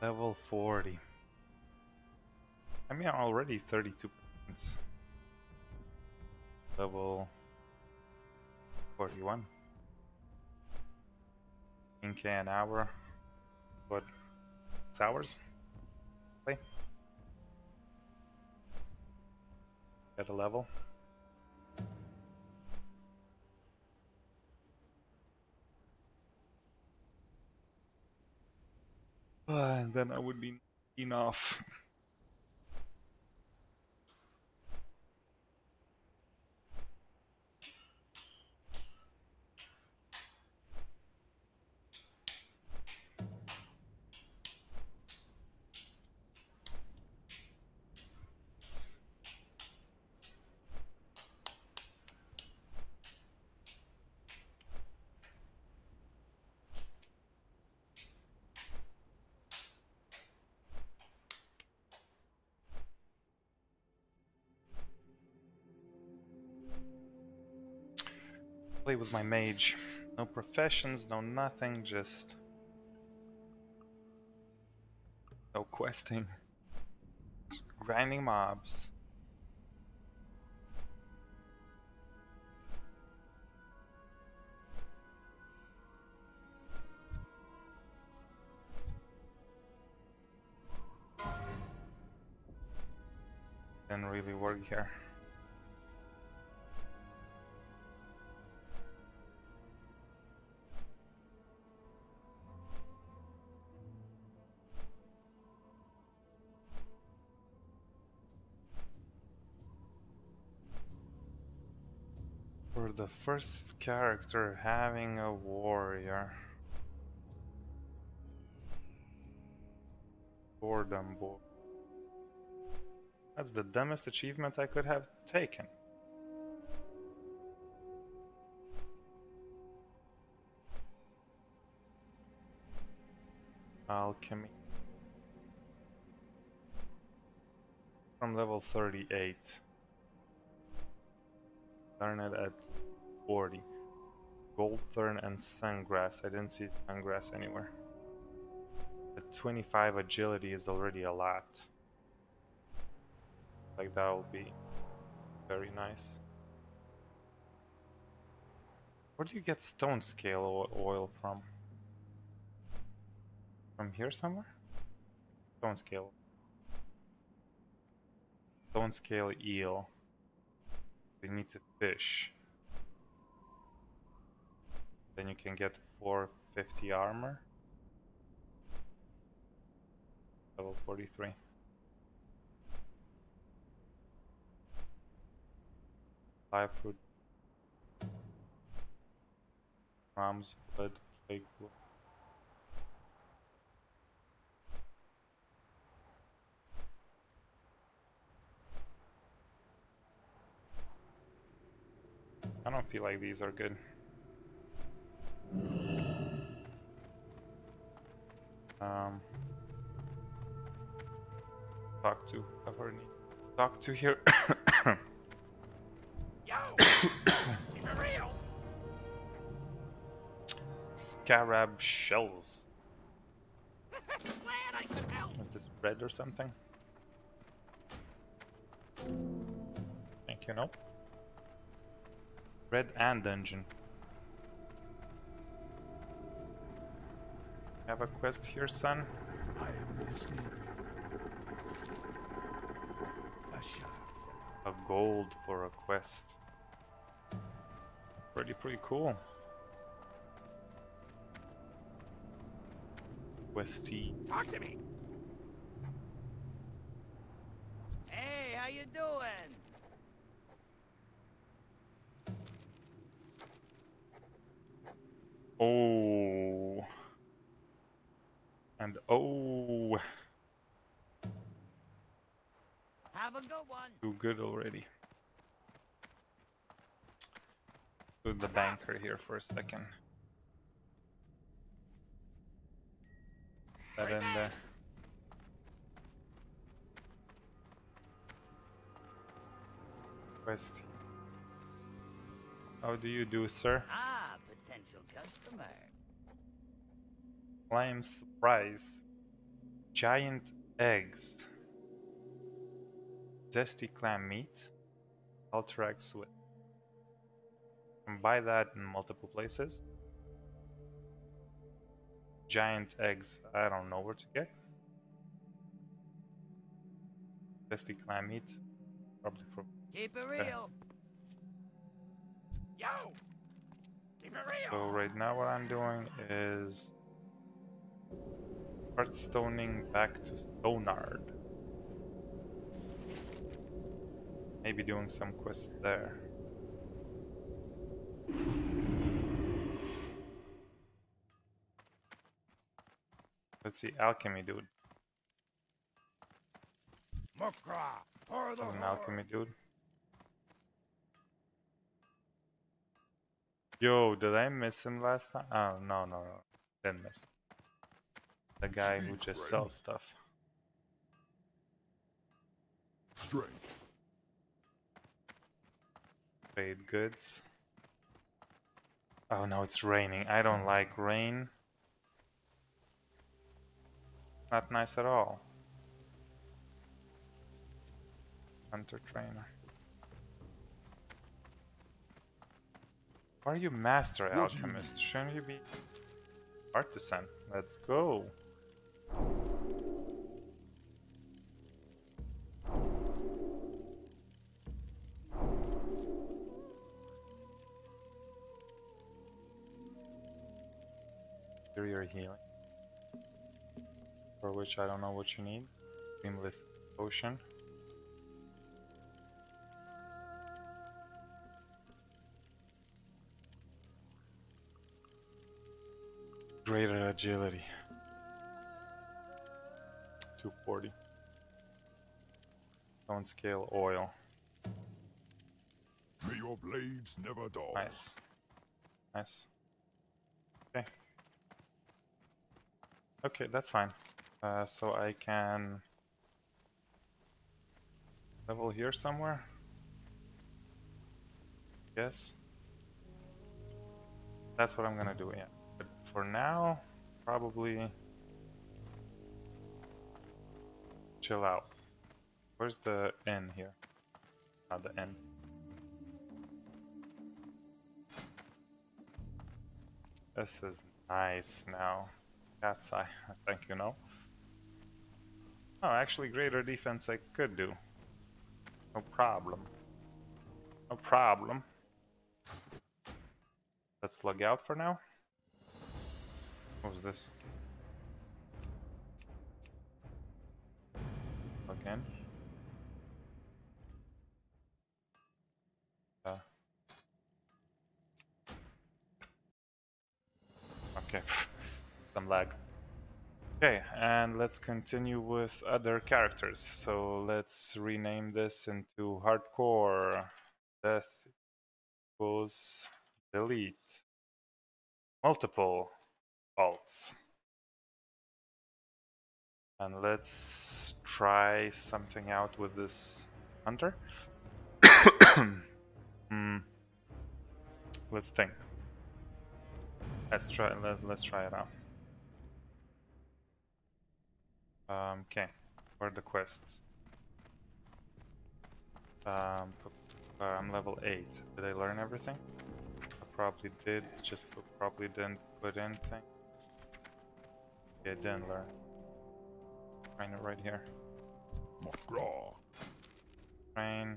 Level 40. I mean, already 32 points. Level 41. 10k an hour. What? Six hours? Play. Get a level. And then I would be enough. my mage. No professions, no nothing, just no questing. Just grinding mobs. Didn't really work here. The first character having a warrior. Boredom board. That's the dumbest achievement I could have taken. Alchemy. From level 38. It at 40. Gold Thorn and Sungrass. I didn't see Sungrass anywhere. At 25 agility is already a lot. Like that will be very nice. Where do you get Stonescale Oil from? From here somewhere? Stonescale. Stone scale eel. We need to fish. Then you can get 450 armor. Level 43. Five fruit. Ram's blood, plague blood. I don't feel like these are good. Um, talk to whoever need talk to here. Yo! Keep it real! Scarab shells. Glad I could help. Is this red or something? Thank you. Nope. Red and dungeon. Have a quest here, son. I am listening. A shot. A gold for a quest. Pretty, pretty cool. Questy. Talk to me. Hey, how you doing? Oh. And oh. Have a good. Too good already. Put the banker here for a second. That in there. Quest. How do you do, sir? Ah, potential customer. Climb surprise. Giant eggs. Zesty clam meat. Alterac Swiss. Can buy that in multiple places. Giant eggs, I don't know where to get. Zesty clam meat. Probably for Keep it real. Yo! Keep it real! So right now what I'm doing is Hearthstoning back to Stonard. Maybe doing some quests there. Let's see, alchemy dude. Makra, for the An alchemy dude. Yo, did I miss him last time? Oh no no no. Didn't miss. The guy who just friend. sells stuff. Strength. Trade goods. Oh no, it's raining. I don't like rain. Not nice at all. Hunter trainer. Why are you master What do you alchemist? Shouldn't you be artisan? Let's go. Superior healing. For which I don't know what you need. Seamless potion. Greater agility. 240. Stonescale Oil. May your blades never dull. Nice. Nice. Okay. Okay, that's fine. Uh, so I can level here somewhere. Yes. That's what I'm gonna do. Yeah. But for now, probably chill out. Where's the inn here? Not the inn. This is nice now. Cat's I think you know. Oh, actually, greater defense I could do. No problem. No problem. Let's log out for now. What was this? Log in. Uh. Okay, some lag. Okay, and let's continue with other characters. So let's rename this into hardcore. Death equals delete. Multiple alts. And let's try something out with this hunter. Hmm. Let's think. Let's try. Let, let's try it out. Um, okay, where are the quests? Um, uh, I'm level eight. Did I learn everything? I probably did. Just probably didn't put anything. Yeah, I didn't learn. Find it right here. Makra. Train.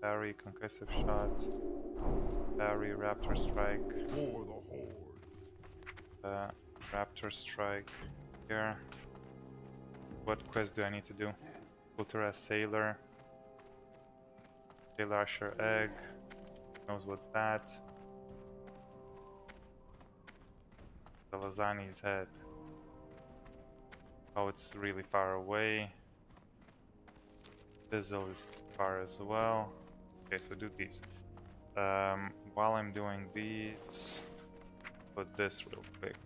Parry, concussive shot. Parry, raptor strike. For the horde. Uh, raptor strike here. What quest do I need to do? Ultra Sailor. Sailor Usher Egg. Knows what's that. The lasagna's head. Oh, it's really far away. Fizzle is far as well. Okay, so do these. Um, while I'm doing these, put this real quick.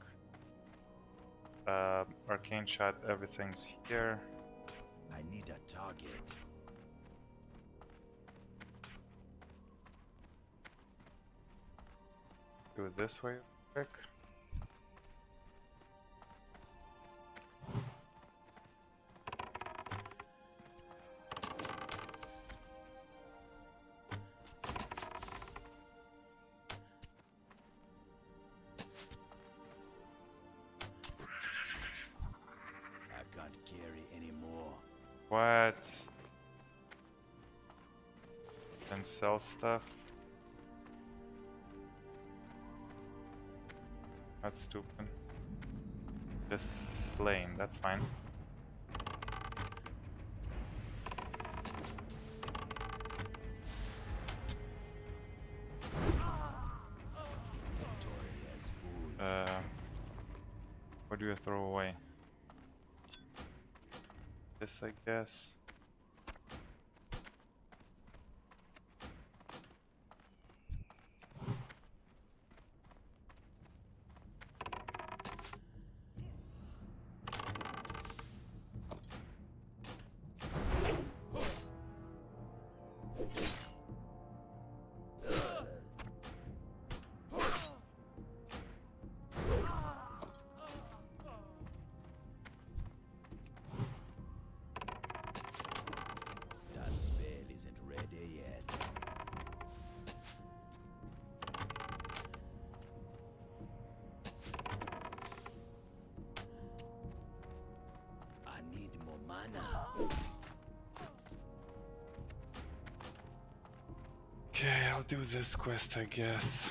Uh, arcane shot, everything's here. I need a target. Do it this way, quick. Sell stuff? That's stupid. Just slain, that's fine. Uh, what do you throw away? This, I guess. Do this quest, I guess.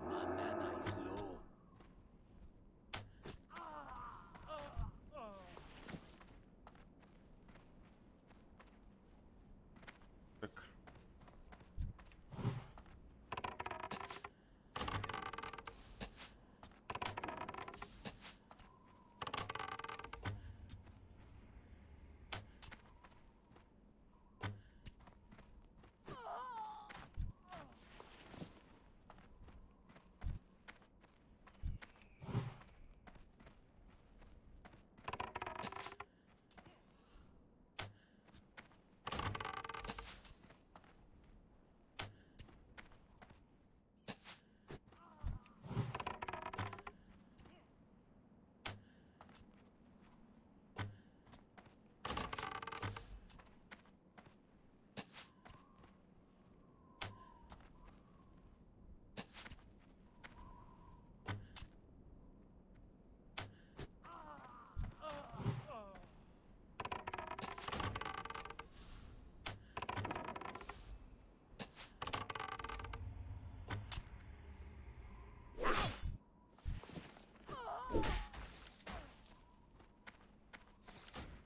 My mana is low. Quick.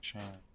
Chain.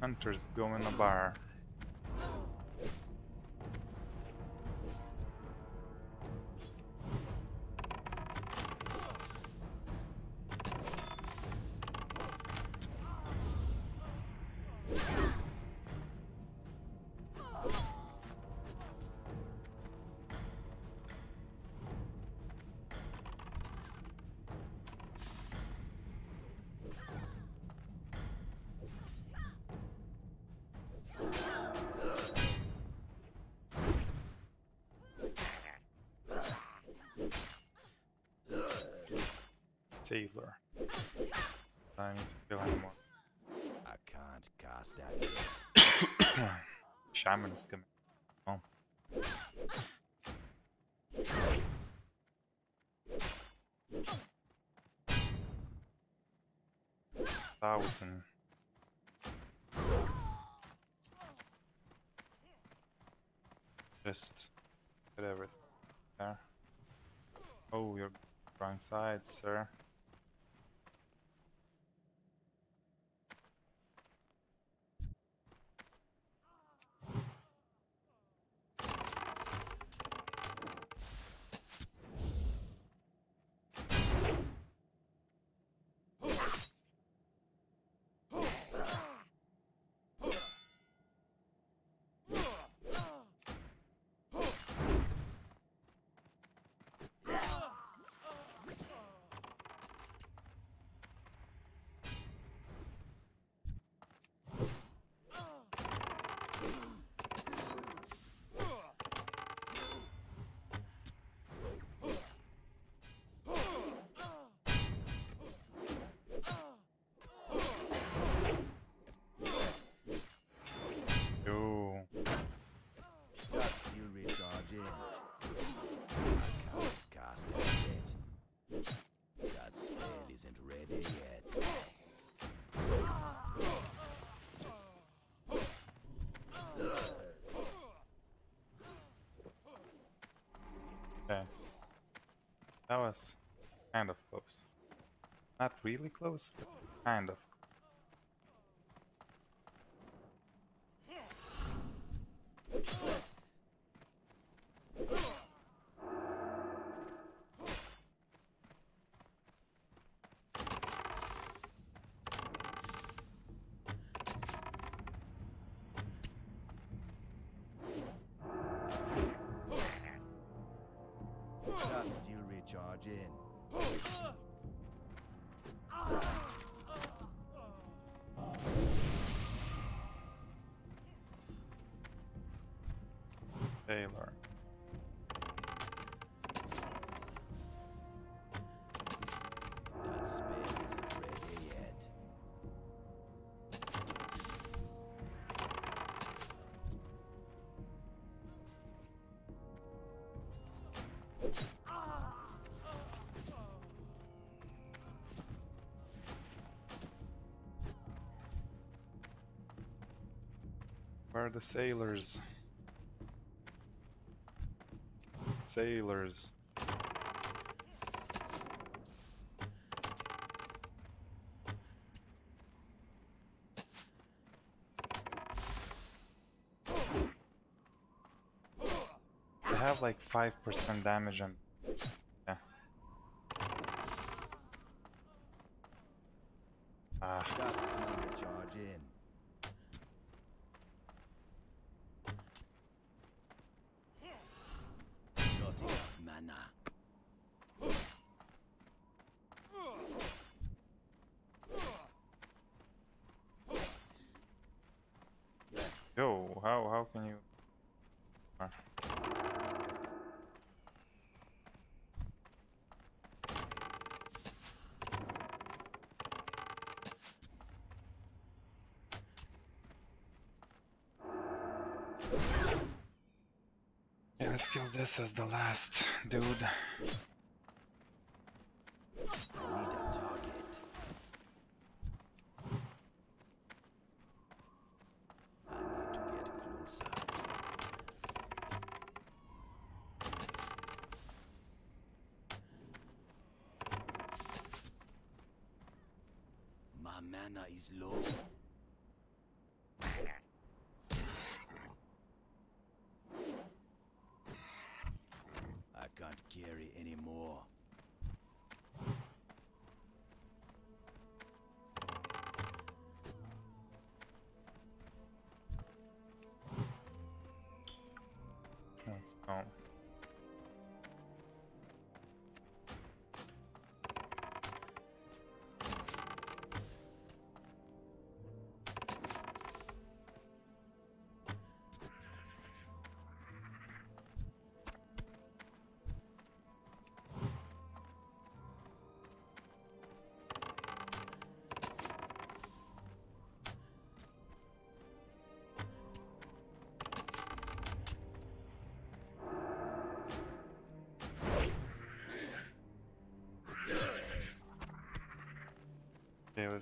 Hunters going in a bar. Sailor. I need to kill him more. I can't cast that yet. Shaman is coming. Oh. Thousand. Just get everything there. Oh, you're wrong side, sir. Yo. That's still recharging. I can't cast that yet. That spell isn't ready yet. Okay. Was kind of close. Not really close, but kind of. The sailors? Sailors. They have like 5% damage and yeah. Ah, That's still recharging. Not enough mana. yo, how how can you? Ah. Yeah, let's kill this is the last dude.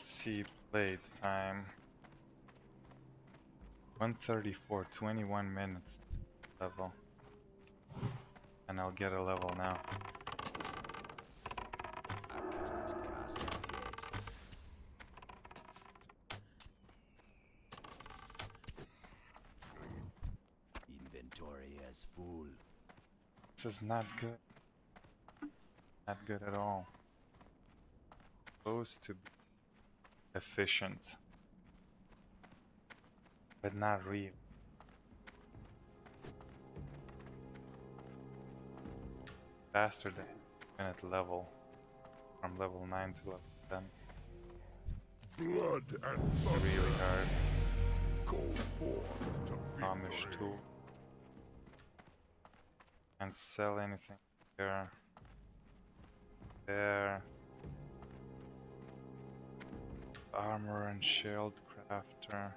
Let's see play time. 134, 21 minutes level. And I'll get a level now. Inventory is full. This is not good. Not good at all. Supposed to be efficient. But not real. Faster than minute level. From level 9 to level 10. Blood and thunder Really hard. go forth to Amish tool. Can't sell anything there. There. Armor and shield crafter.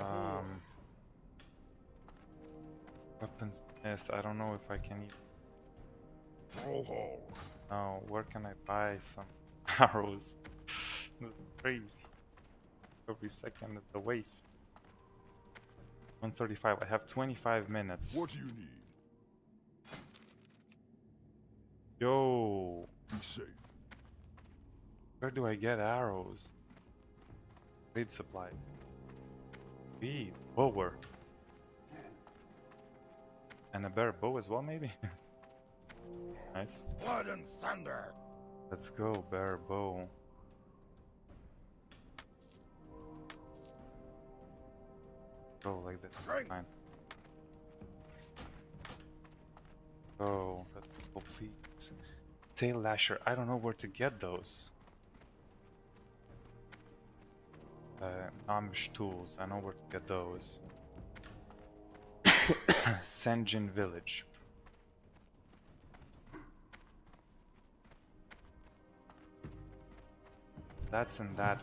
Um, weaponsmith. I don't know if I can. Stronghold. no, where can I buy some arrows? Crazy. Every second is a waste. 135. I have 25 minutes. What do you need? Yo, Be safe. where do I get arrows? Lead supply. Weed. Bower. And a bear bow as well, maybe? nice. Blood and thunder. Let's go, bear bow. Go like this. Strength. Fine. Go. Let's please. Tail lasher. I don't know where to get those. Uh, Amish tools. I know where to get those. Sen'jin Village. That's in that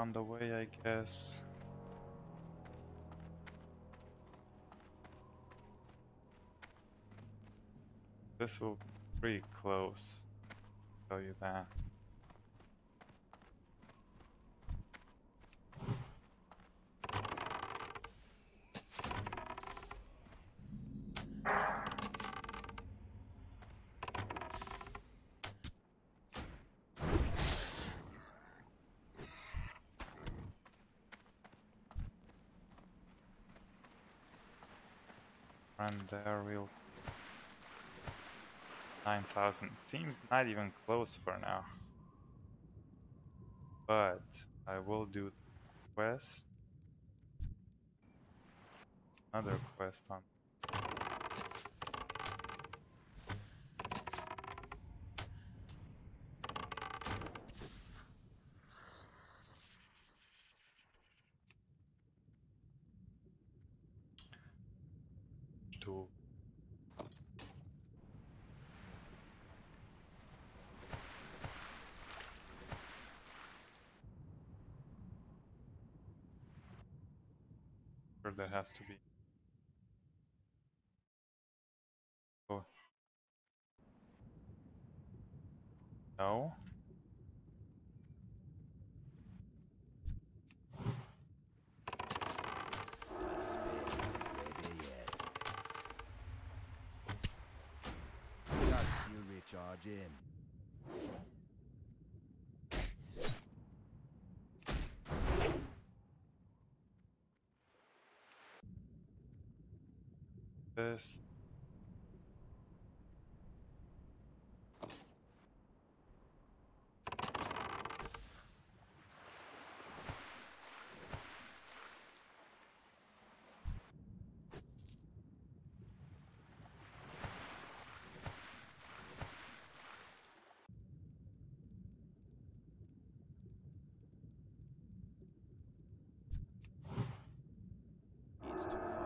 On the way, I guess. This will be pretty close. Tell you that. Run there will 9000 seems not even close for now. But I will do quest. Another quest on to Sure there has to be. Oh. No. this. It's too far.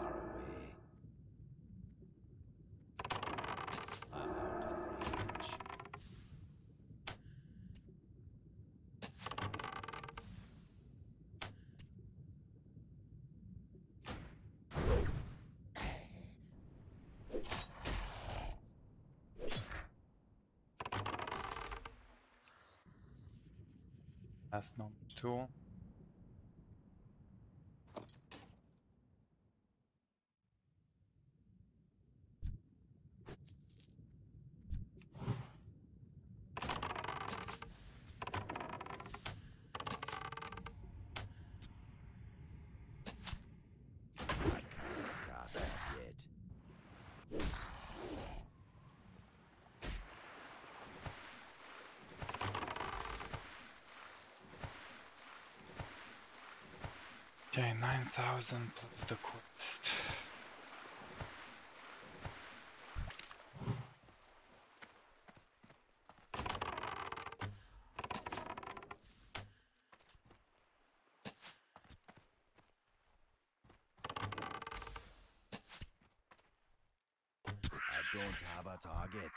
Number two that yet. Okay, 9,000 plus the quest. I don't have a target.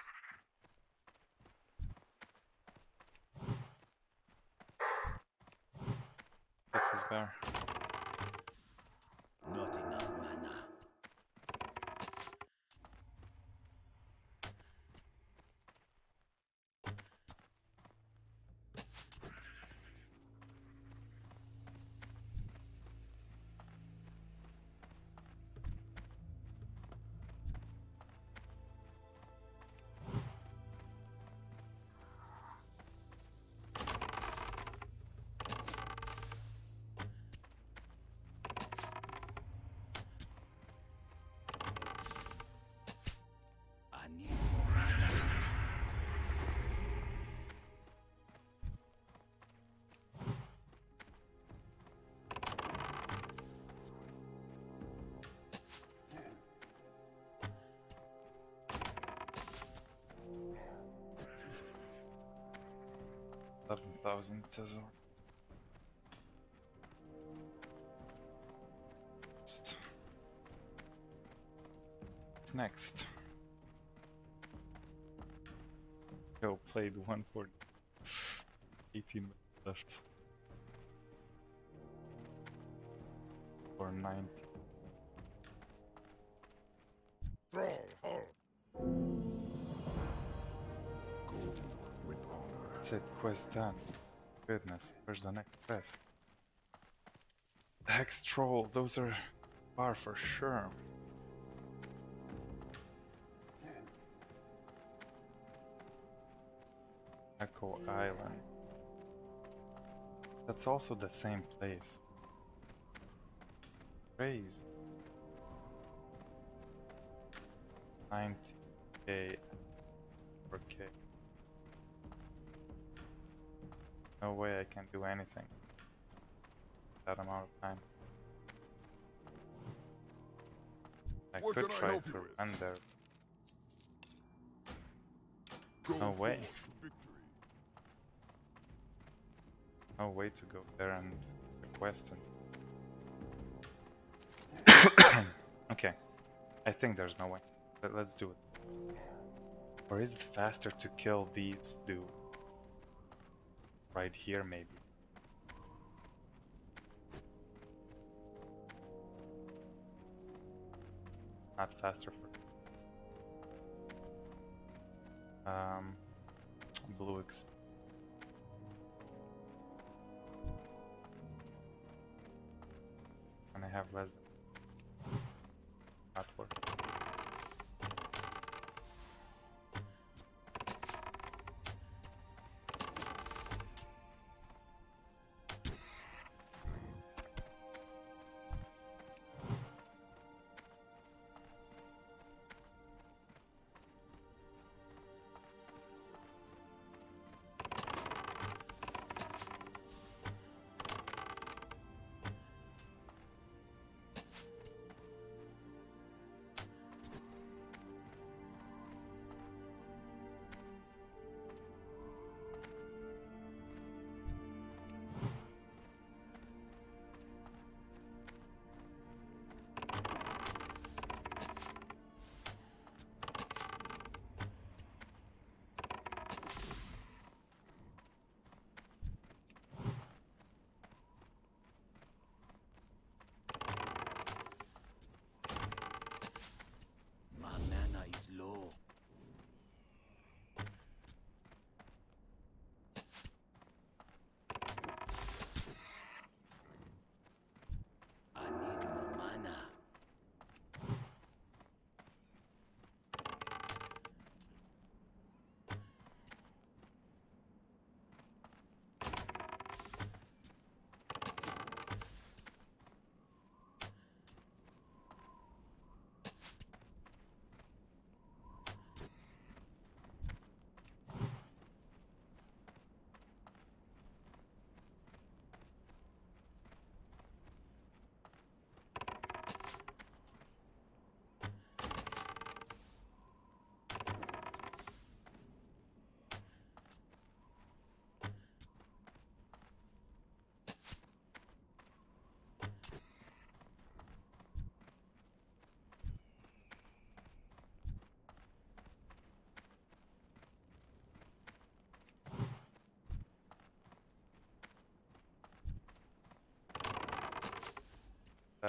Texas Bear. 11,000 Tesor. Next. What's next? Go played the one for 18 left. Quest done. Goodness, where's the next quest? The Hex Troll, those are far for sure. Echo Island. That's also the same place. Crazy. 90k. 4k. No way I can do anything. That amount of time. I What could can I try to run there. Go No way. No way to go there and request it. okay. I think there's no way. But let's do it. Or is it faster to kill these dude? Right here maybe. Not faster for um blue X and I have less than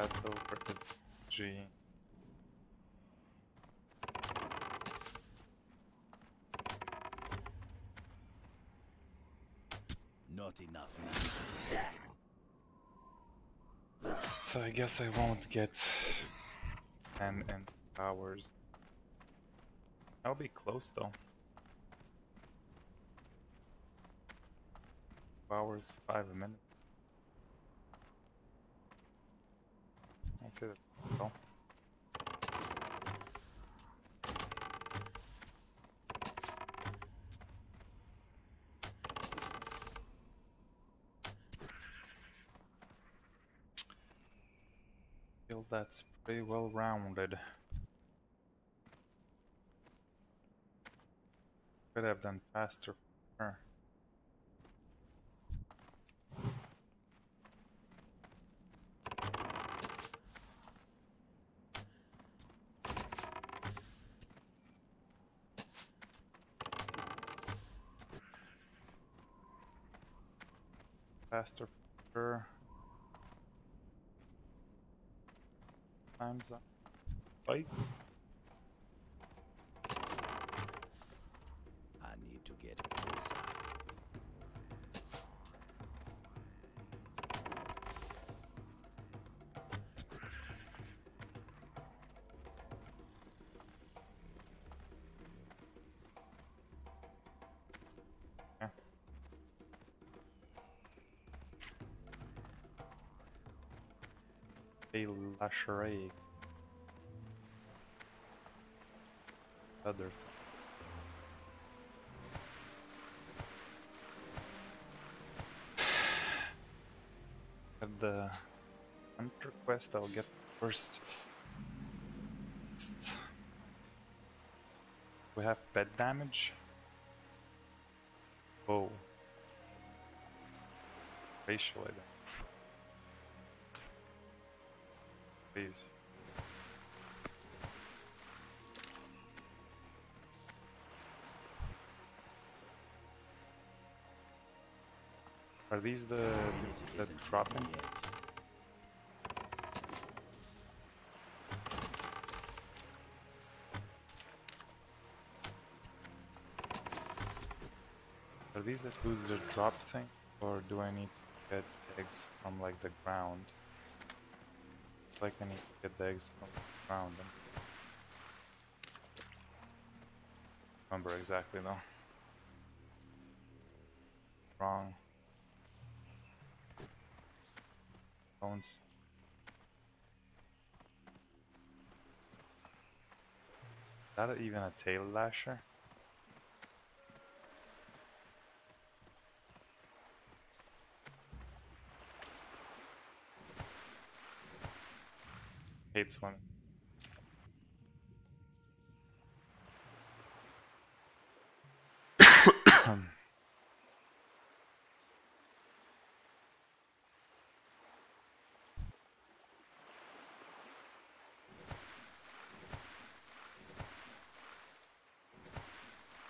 That's over. It's G. Not enough. So I guess I won't get 10 and hours. I'll be close though. Two hours, five a feel that's pretty well rounded. Could have done faster. her. Faster for her. Times up. Bikes. I need to get closer. Lasheray. At the hunter quest, I'll get first. We have pet damage. Oh. Facial. Are these the the dropping? Are these the booster drop thing? Or do I need to get eggs from like the ground? Like I need to get the eggs from the ground. Remember exactly though. Bones. Is that even a tail lasher? Hate swimming.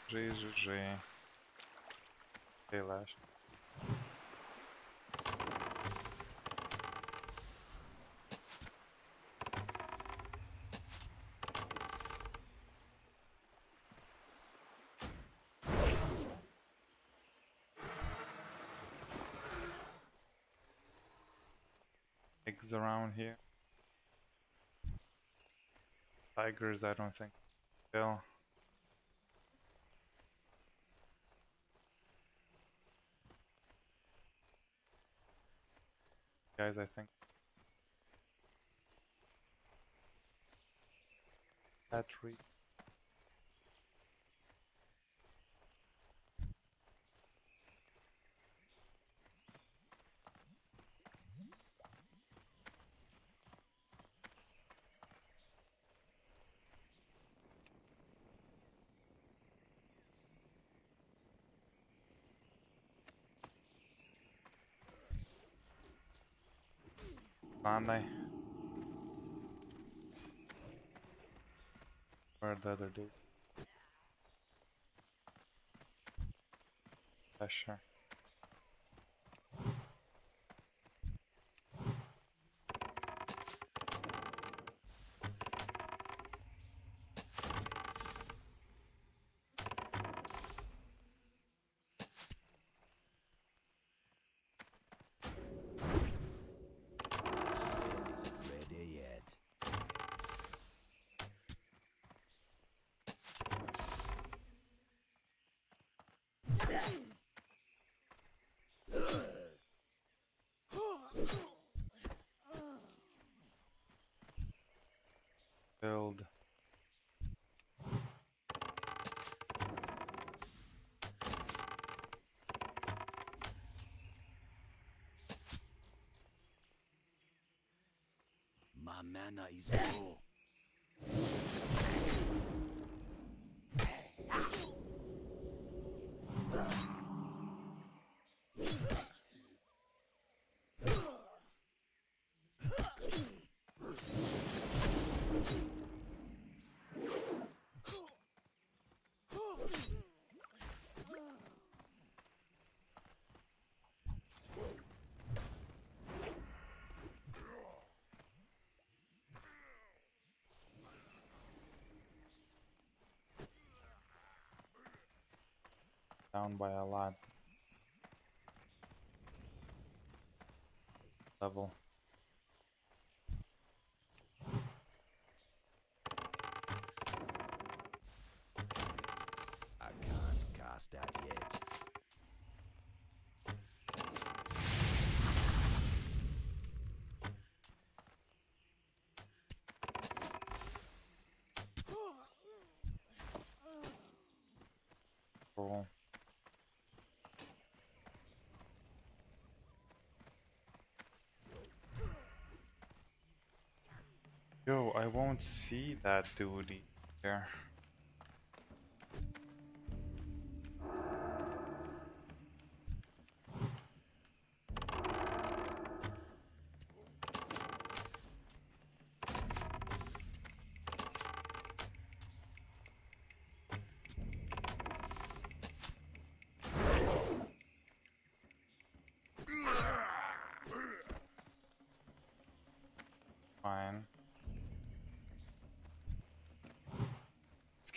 G, G, G. Hey, Lash. Eggs around here. Tigers, I don't think. Still. Guys, I think. Battery. Aren't they? Where'd the other dude? Yeah, sure. Mana is low. Down by a lot. Level. I can't cast that yet. Cool. Yo, I won't see that dude here.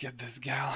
Get this gal.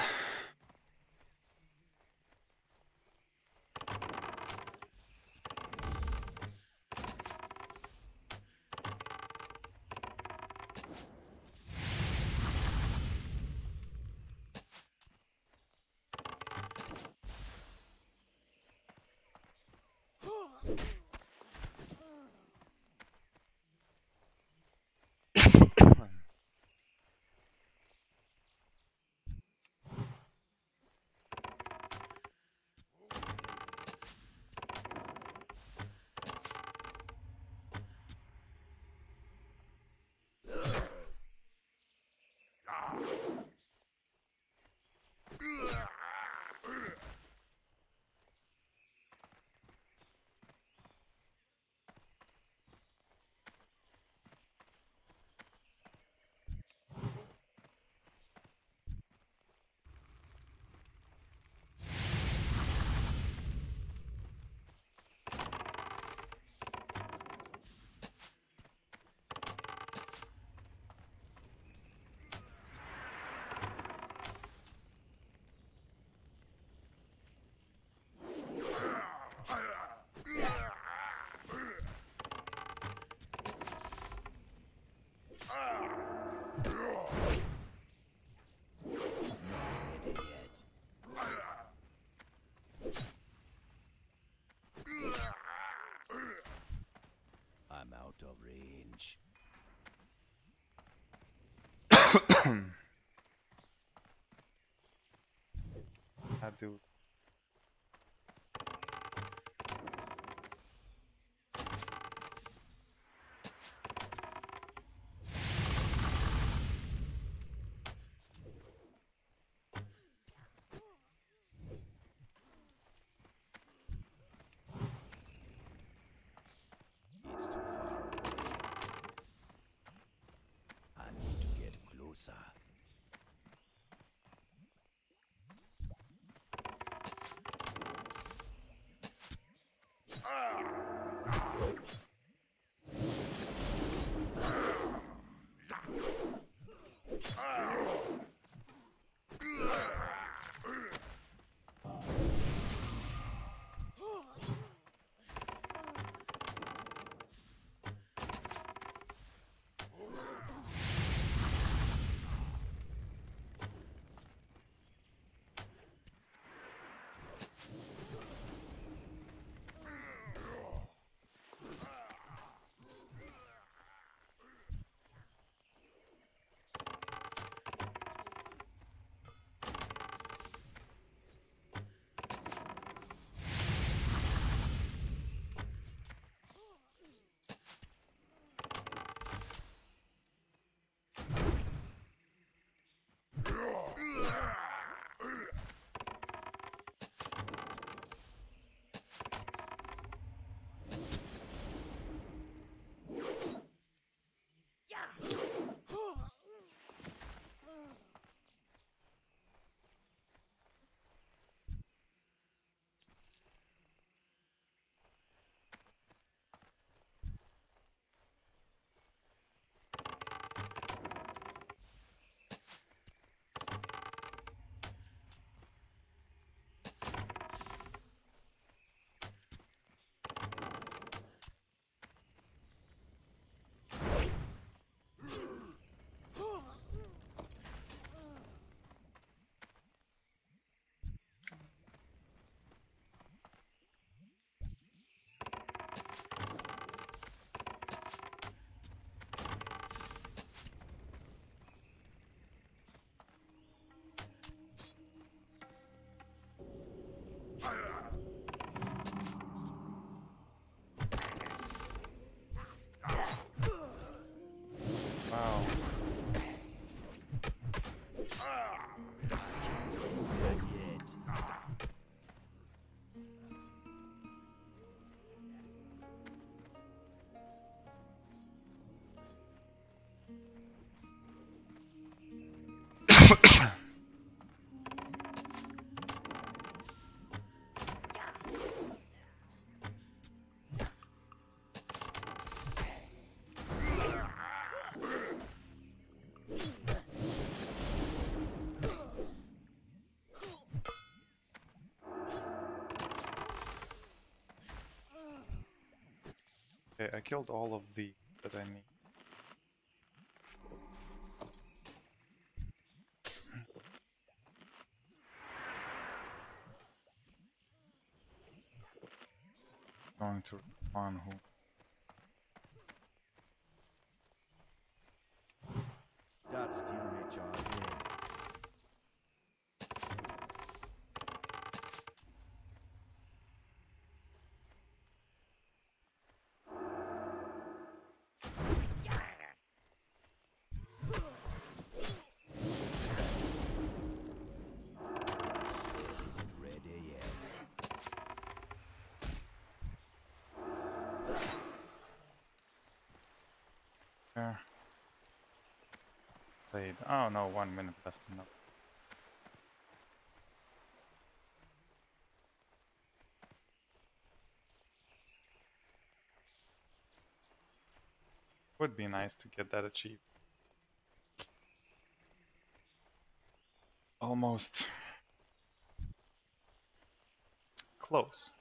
Out of range. That dude. It's too far Ah! Okay, I killed all of the that I need. To one who That's still recharging. That spell isn't ready yet. there. Played. Oh no, one minute left. No. Would be nice to get that achieved. Almost. Close.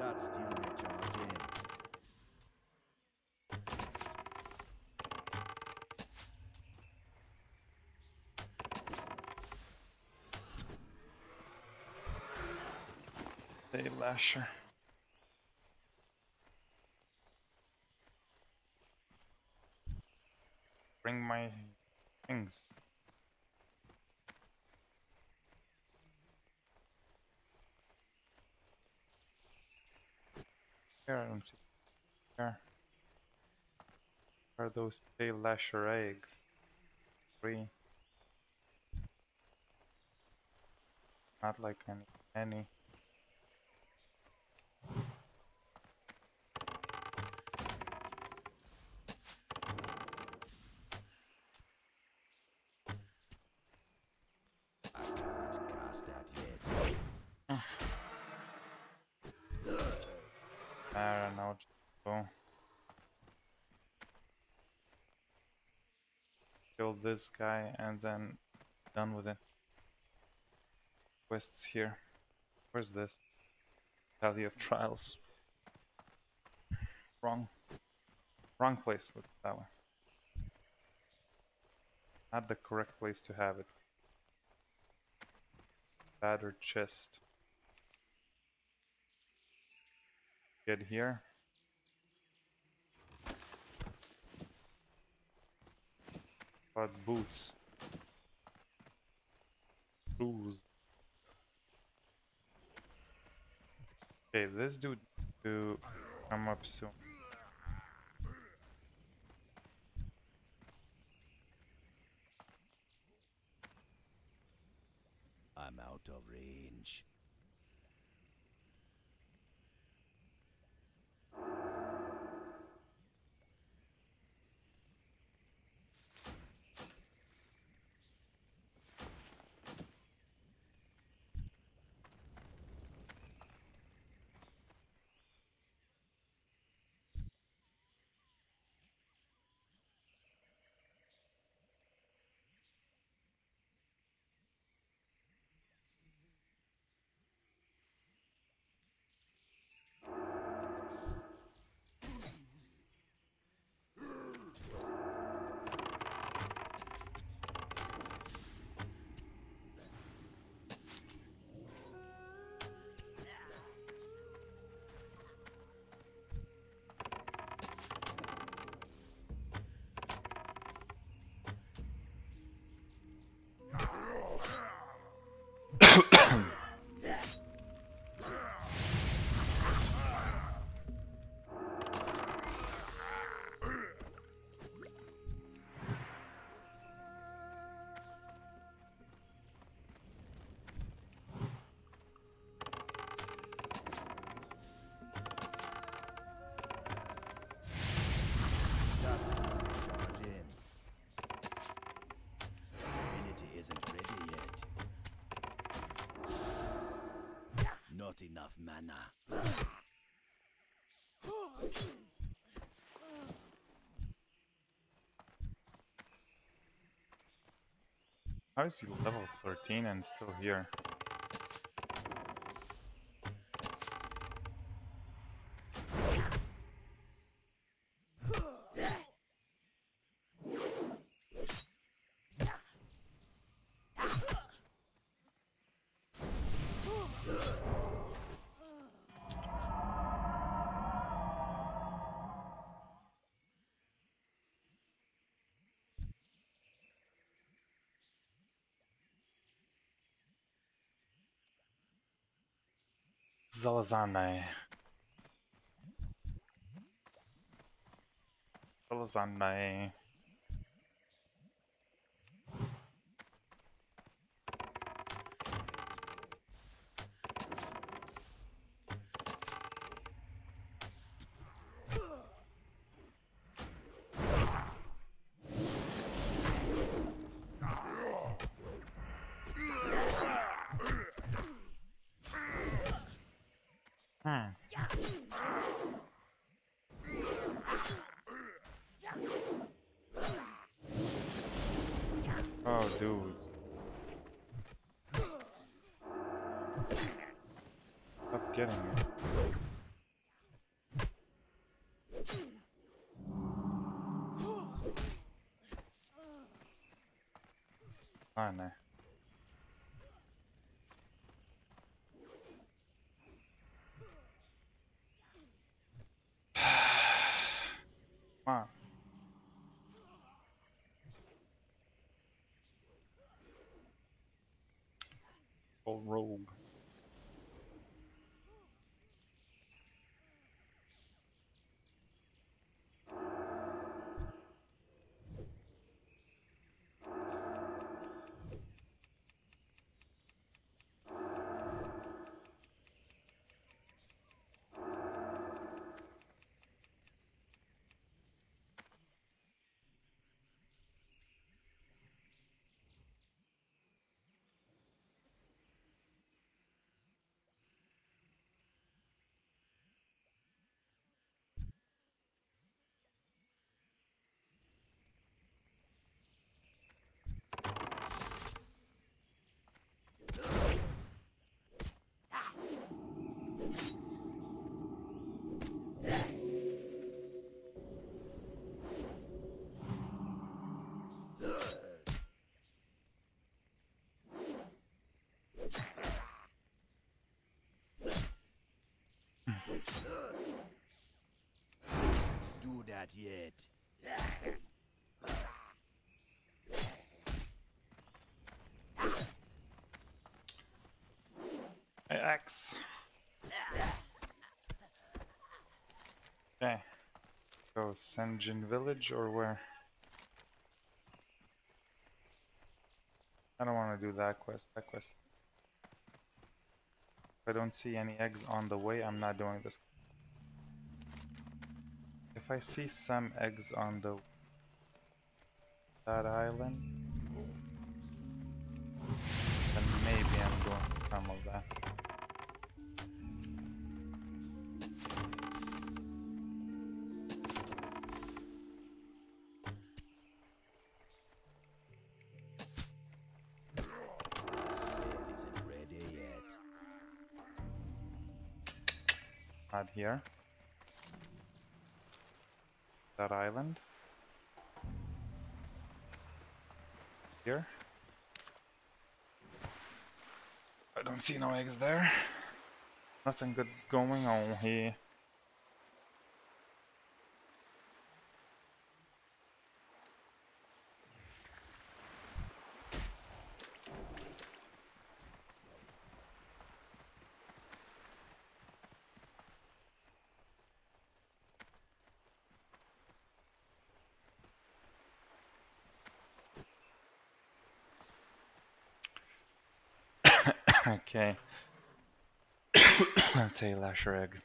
That's still recharging. Day Lasher. Bring my things. Here, I don't see. Here. Are those tail lasher eggs? Three. Not like any. any. I can't cast that yet. I don't know. Just go. Kill this guy and then done with it. Quests here. Where's this? Valley of Trials. Wrong. Wrong place. Let's that one. Not the correct place to have it. Battered chest. Get here. But boots. Shoes. Okay, this dude to come up soon. I'm out of range. Enough mana. How is he level 13 and still here? Zalazane. Zalazane. That yet. X. Okay. Go Sen'jin Village or where? I don't want to do that quest. That quest. If I don't see any eggs on the way, I'm not doing this. If I see some eggs on the that island, then maybe I'm doing some of that. Not here. That island. Here. I don't see no eggs there. Nothing good's going on here. okay. Lasher egg.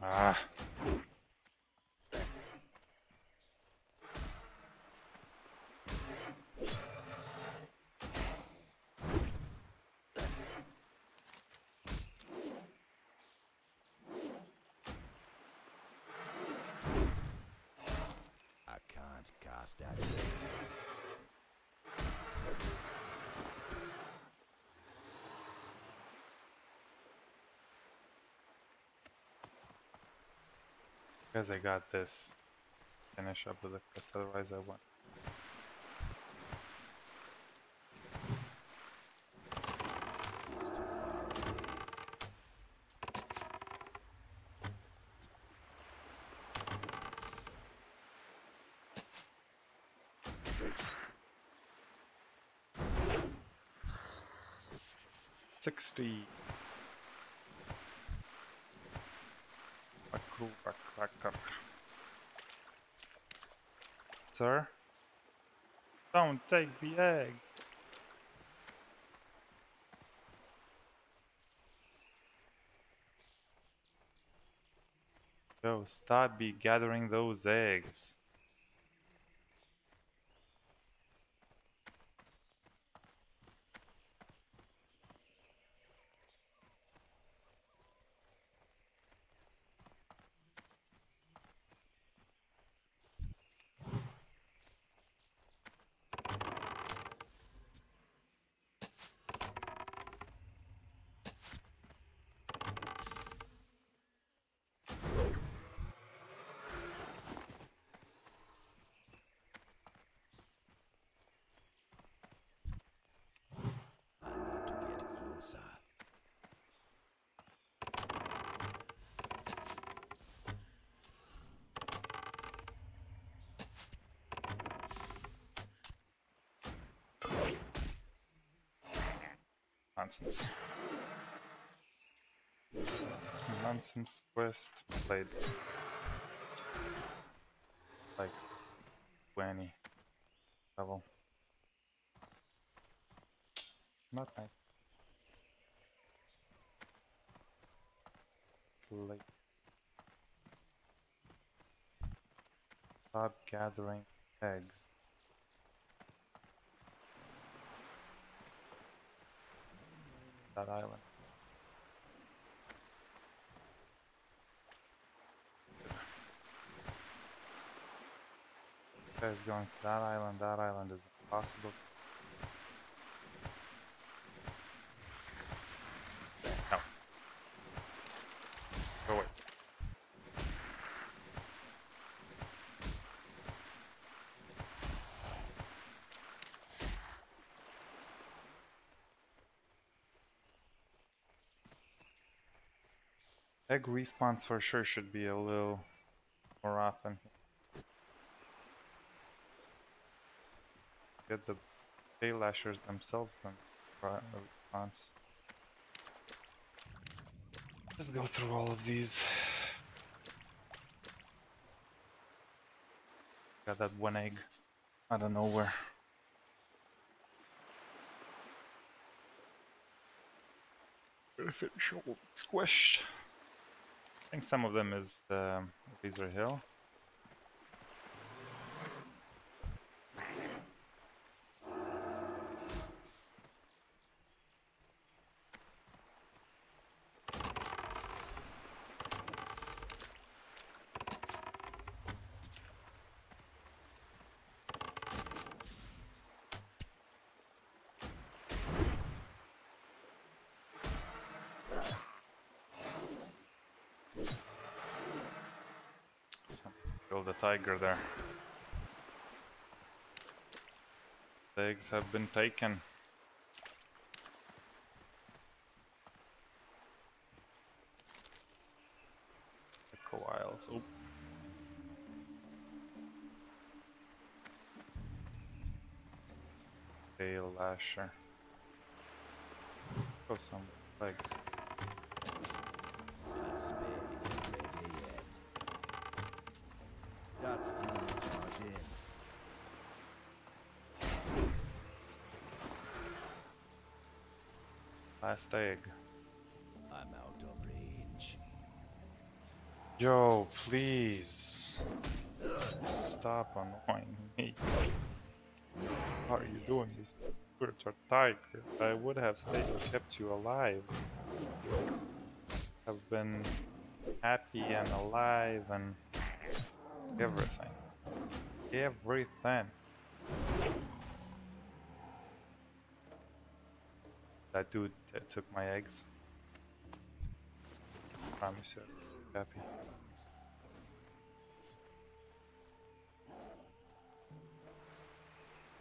Ah. Just that ready. Because I got this. Finish up with the quest, otherwise I won't. Sixty. Sir? Don't take the eggs. Yo, stop be gathering those eggs. I need to get closer. Nonsense. Nonsense quest played like 20 level. Not nice. Late. Stop gathering eggs. That island. Guys going to that island, that island is impossible. No. Go away. Egg respawns for sure should be a little more often. Get the tail lashers themselves then uh, ra- Let's go through all of these. Got that one egg out of nowhere. Gonna finish all of. I think some of them is um, the Razor Hill. Some kill the tiger there. The eggs have been taken. Echo Isles. Oop. Tail lasher. Oh, some legs. In. Last egg. I'm out of range. Yo, please. Stop annoying me. How are you doing this? Tiger. I would have stayed or kept you alive. I've been happy and alive and everything. Everything. That dude took my eggs. I promise you, happy.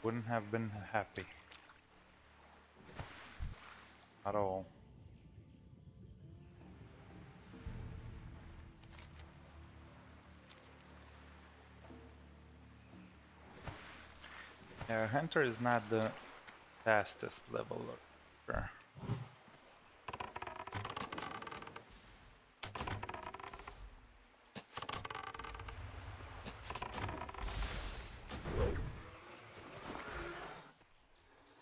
Wouldn't have been happy. At all. Yeah, Hunter is not the fastest leveler. Sure.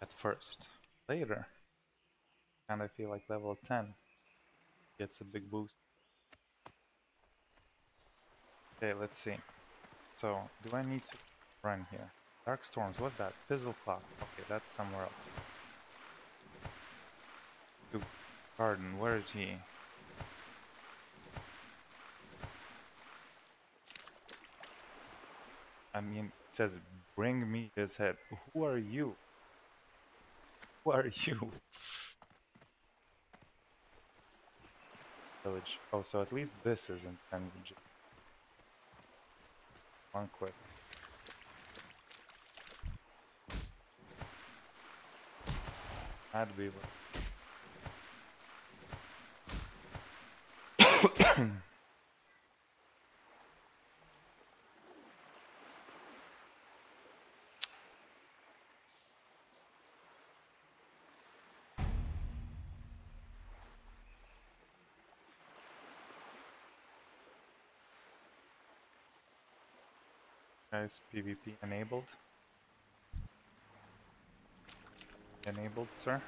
At first. Later. And I feel like level 10 gets a big boost. Okay, let's see. So, do I need to run here? Dark Storms, what's that? Fizzle Clock. Okay, that's somewhere else. To Garden, where is he? I mean, it says, bring me his head. Who are you? Who are you? Village. Oh, so at least this isn't Envage. One quest. be. Guys, PvP enabled. Enabled, sir.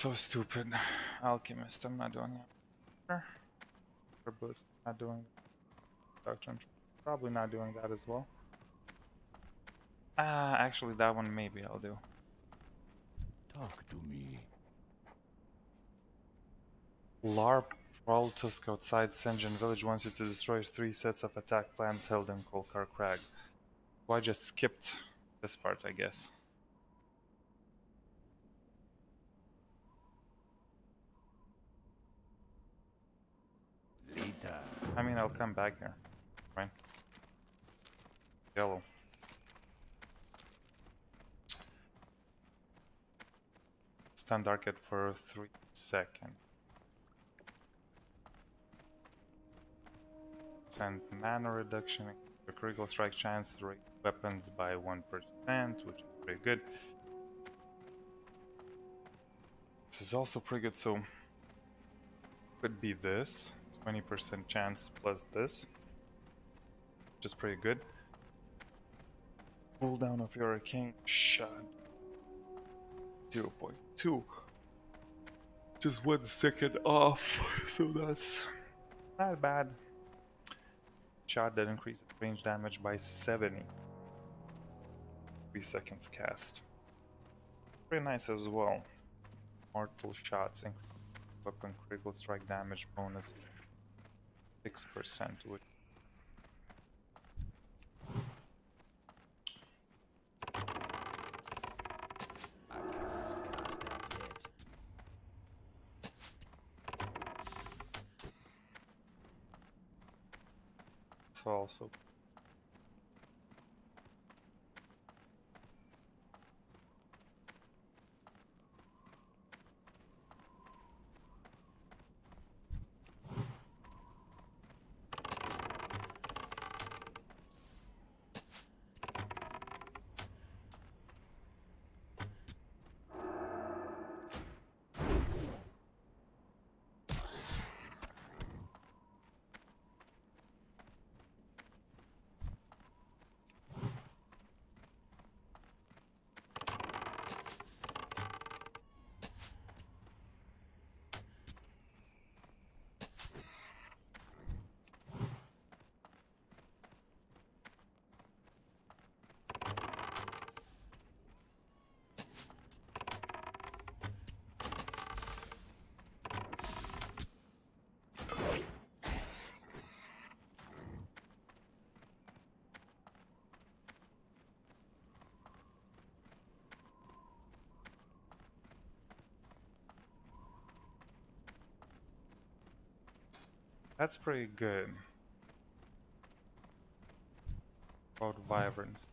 So stupid. Alchemist, I'm not doing it. Sure. Herbalist, not doing Doctrine, probably not doing that as well. Ah, actually, that one maybe I'll do. Talk to me. Lar Prowltusk outside Sen'jin village wants you to destroy three sets of attack plans held in Kolkar Crag. So I just skipped this part, I guess. Later. I mean, I'll come back here. Fine. Yellow. Stand darket for three seconds. Send mana reduction, the critical strike chance, weapons by 1%, which is pretty good. This is also pretty good, so could be this 20% chance plus this, which is pretty good. Cooldown of your king shot 0.2, just one second off, so that's not bad. Shot that increases range damage by 70. 3 seconds cast. Pretty nice as well. Mortal shots increase weapon critical strike damage bonus 6%, which I can't cast that yet. is also That's pretty good. About vibrance.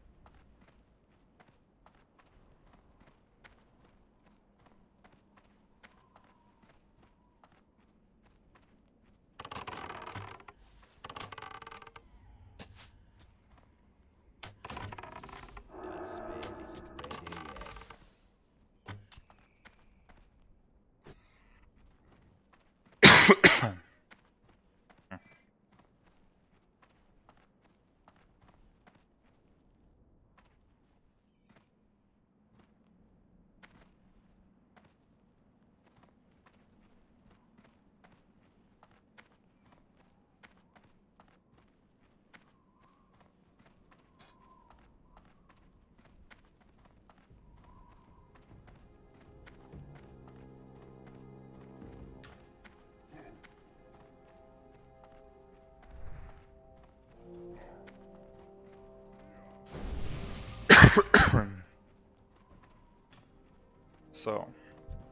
So,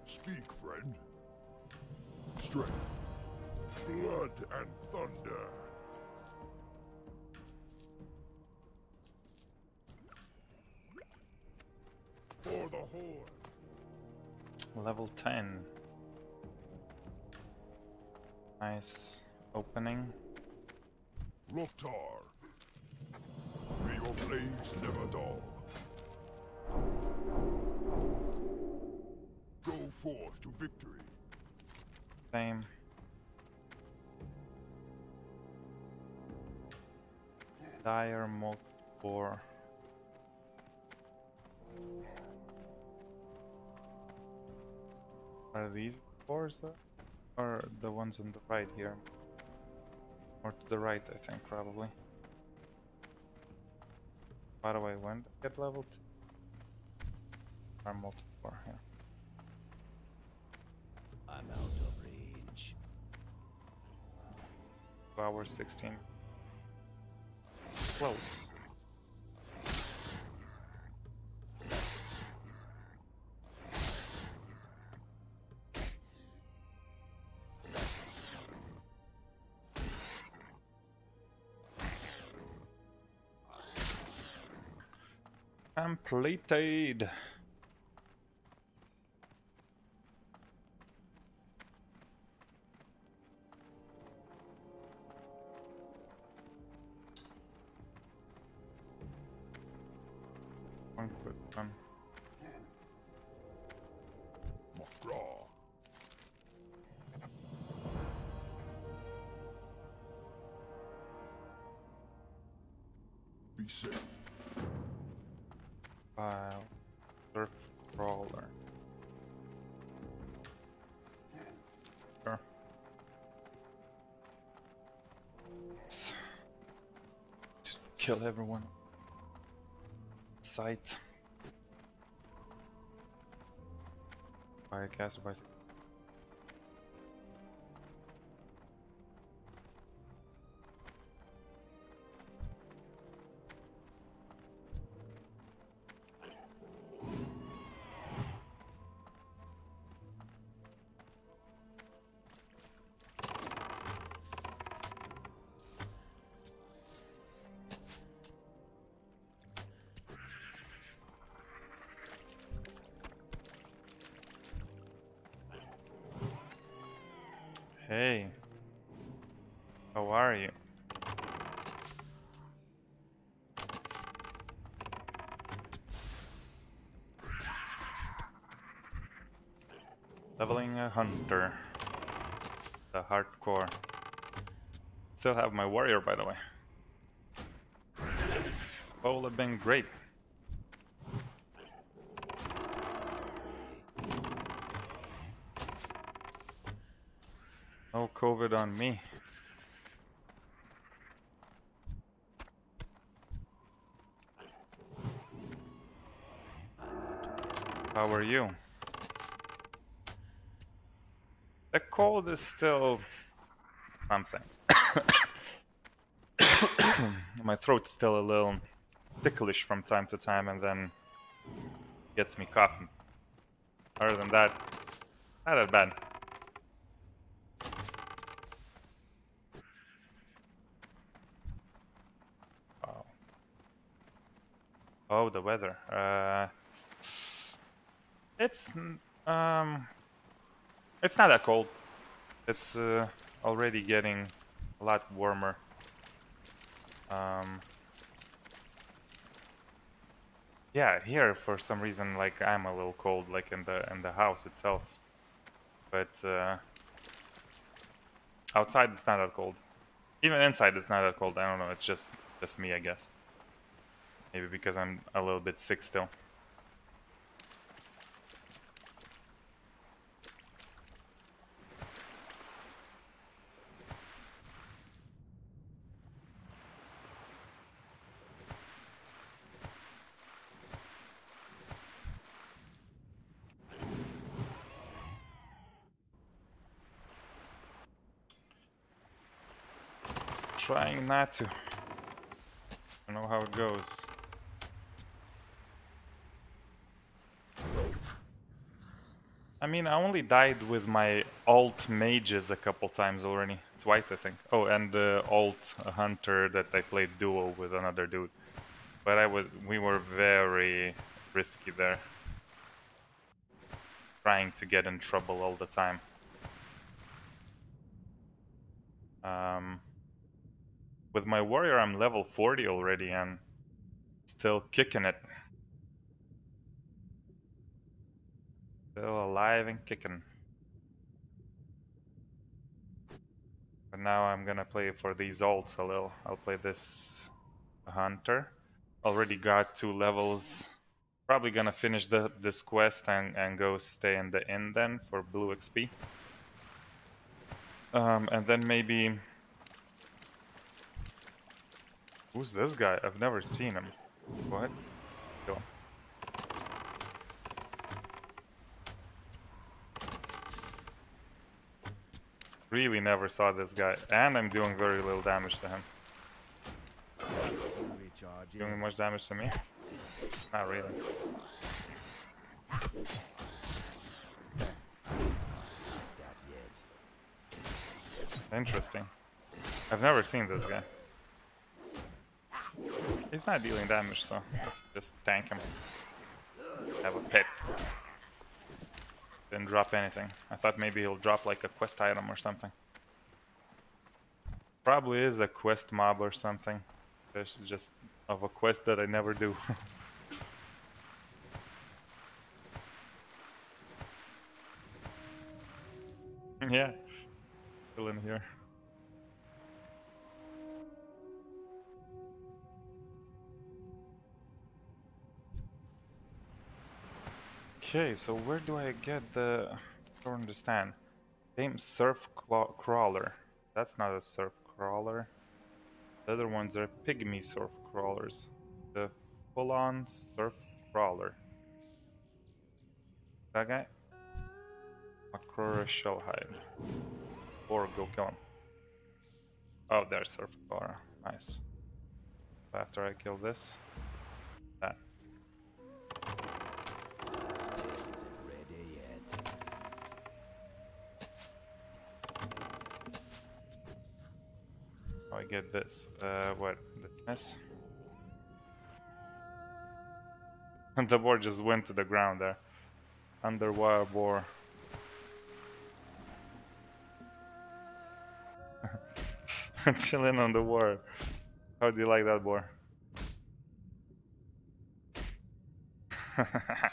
Speak, friend. Strength, blood, and thunder. For the Horde. level 10. Nice opening. Loktar. May your blades never dull. Forth to victory. Same. Dire multiple. Are these though? Or the ones on the right here? Or to the right, I think, probably. By the way, when did I get leveled? Are multiple here. Hours 16. Close. Completed. Kill everyone. Sight. Firecaster by Hey. Still have my warrior, by the way. Bowl have been great. No COVID on me. How are you? The cold is still something. my throat's still a little ticklish from time to time and then gets me coughing. Other than that, not that bad. Wow. Oh, the weather. Uh, it's um, it's not that cold. It's uh, already getting a lot warmer. Um, yeah, here for some reason, like I'm a little cold, like in the in the house itself. But uh, outside it's not that cold. Even inside it's not that cold. I don't know. It's just just me, I guess. Maybe because I'm a little bit sick still. Trying not to. I know how it goes. I mean, I only died with my alt mages a couple times already. Twice, I think. Oh, and the alt hunter that I played duo with another dude. But I was, we were very risky there. Trying to get in trouble all the time. Um, with my warrior, I'm level 40 already and still kicking it. Still alive and kicking. But now I'm gonna play for these alts a little. I'll play this hunter. Already got two levels. Probably gonna finish the this quest and, and go stay in the inn then for blue XP. Um, and then maybe Who's this guy? I've never seen him. What? Really never saw this guy. And I'm doing very little damage to him. Doing much damage to me? Not really. Interesting. I've never seen this guy. He's not dealing damage, so just tank him. Have a pet. Didn't drop anything. I thought maybe he'll drop like a quest item or something. Probably is a quest mob or something. There's just of a quest that I never do. yeah. Still in here. Okay, so where do I get the... I don't understand. Same surf crawler. That's not a surf crawler. The other ones are pygmy surf crawlers. The full-on surf crawler. That guy? Makrura Shellhide. Or go kill him. Oh, there's surf crawler. Nice. After I kill this, that. Spell isn't ready yet. Oh, I get this. Uh, what? This? Mess? And the boar just went to the ground there. Underwater boar. Chilling on the water. How do you like that boar?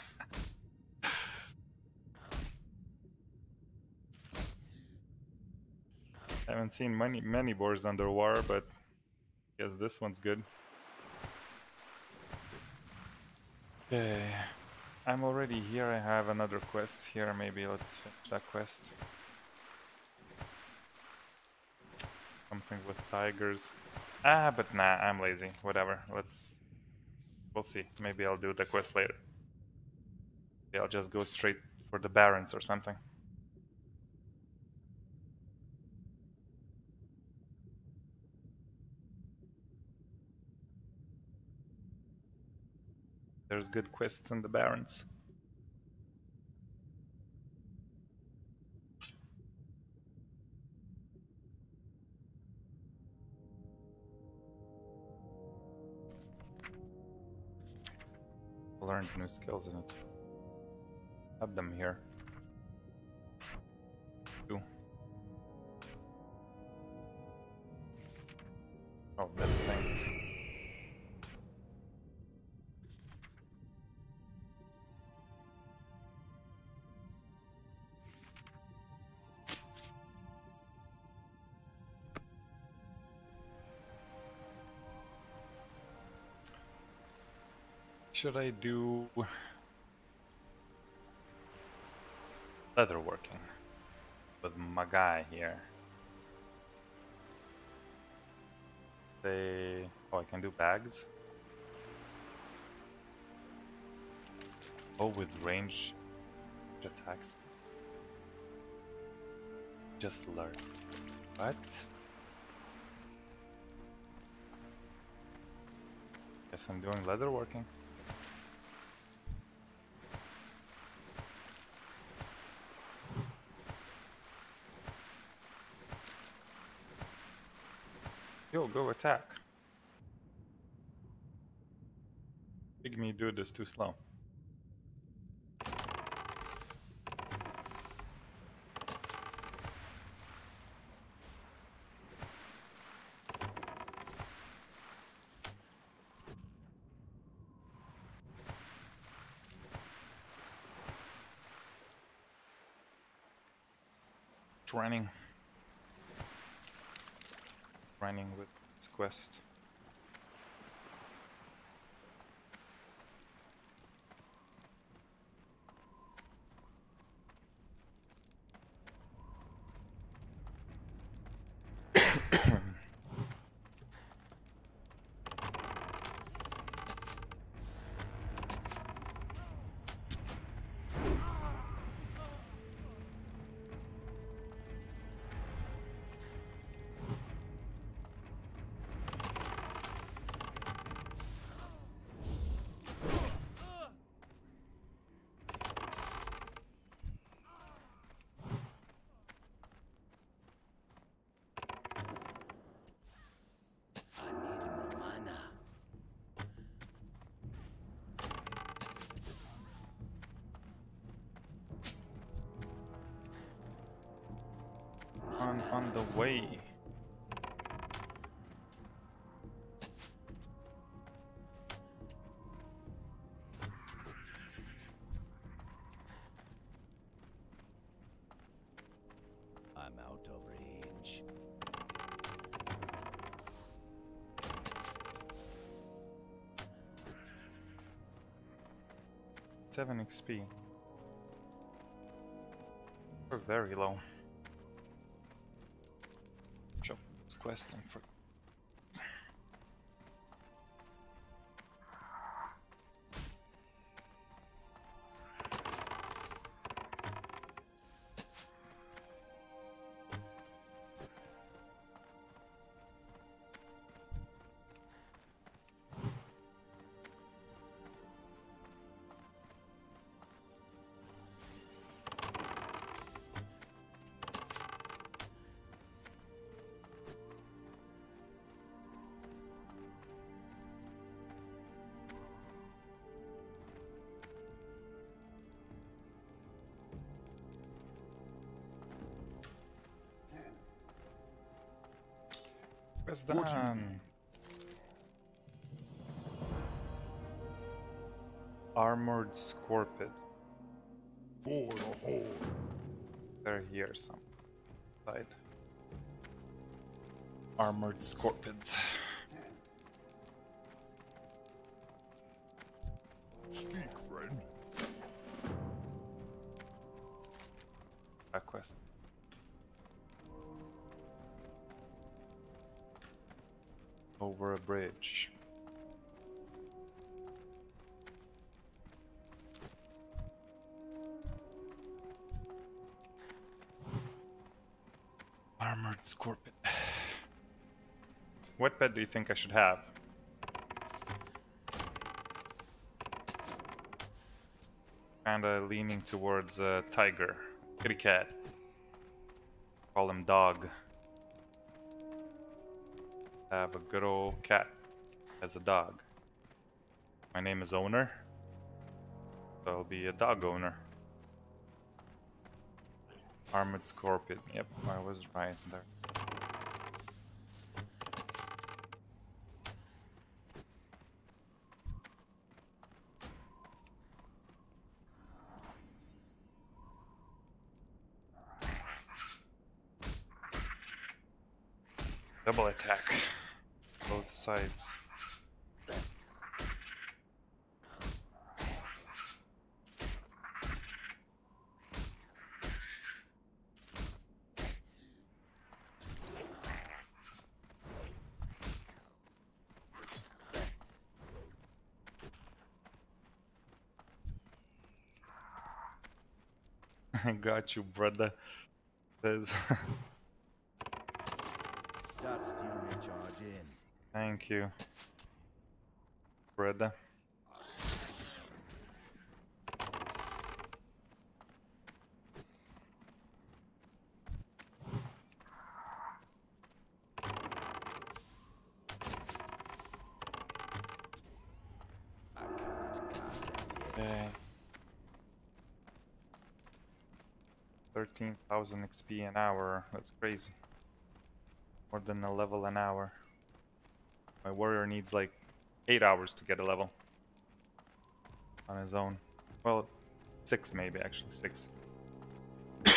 Haven't seen many many boars underwater, but I guess this one's good. Okay, I'm already here. I have another quest here. Maybe let's finish that quest. Something with tigers. Ah, but nah, I'm lazy. Whatever. Let's. We'll see. Maybe I'll do the quest later. Maybe I'll just go straight for the Barrens or something. There's good quests in the Barrens. learned new skills in it. Have them here. Two. Oh, Should I do leatherworking with my guy here? They oh I can do bags. Oh with range attacks. Just learn. What? Yes, I'm doing leatherworking. Go attack. Pygmy dude is too slow. Running. Running with this quest. Way. I'm out of range. Seven XP. We're very low. Quest and for Armored Scorpid. For the Horde. They're here some side. Armored Scorpids. Scorpion. What pet do you think I should have? Kinda leaning towards uh, tiger. Kitty cat. Call him dog. Have a good old cat as a dog. My name is Owner. I'll be a dog owner. Armored scorpion. Yep, I was right there. Double attack. Both. I got you, brother. Says, That steel may charge in. Thank you, brother. Okay. 13,000 XP an hour. That's crazy. More than a level an hour. My warrior needs like 8 hours to get a level. On his own. Well, 6 maybe, actually. 6.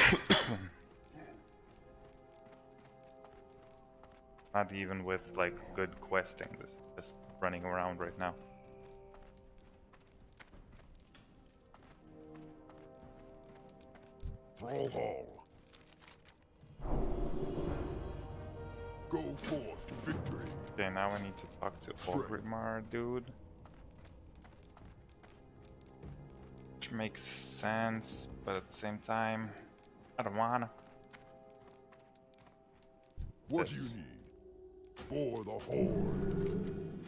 Not even with like good questing. This is just running around right now. Thrall now I need to talk to Sure. Orgrimmar, dude. Which makes sense, but at the same time, I don't wanna. What Yes. do you need? For the Horde.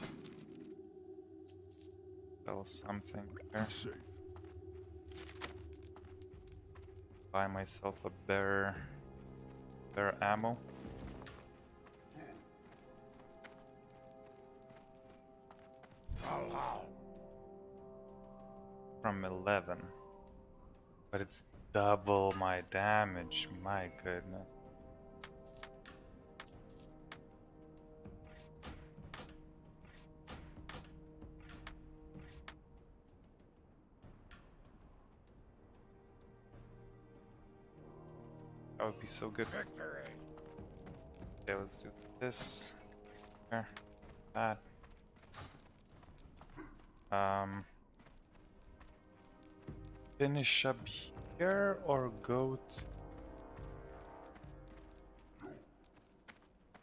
Sell something there. Safe. Buy myself a bear, bear ammo. From 11. But it's double my damage, my goodness. That would be so good. Victory. Okay, let's do this. There. That. Um. Finish up here or go to.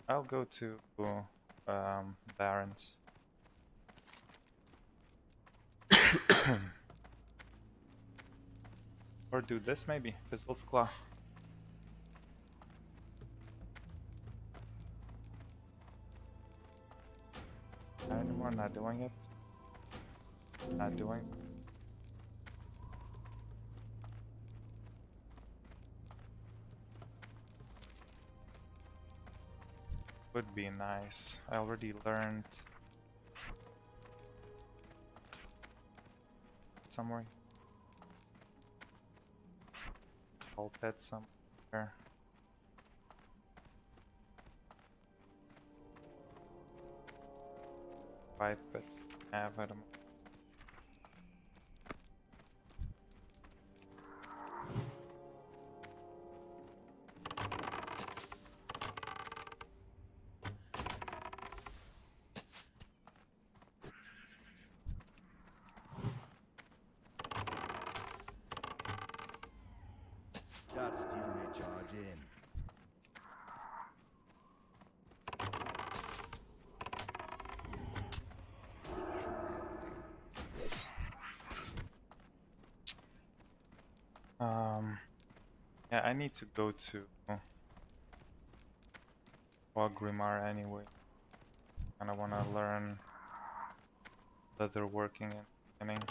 I'll go to um, Barrens. or do this maybe, Fizzle's Claw. Not anymore, not doing it. Not doing. Would be nice. I already learned somewhere. I'll pet somewhere. Five, but have at a That need to go to oh, Orgrimmar anyway. And I want to learn leather working and spinning.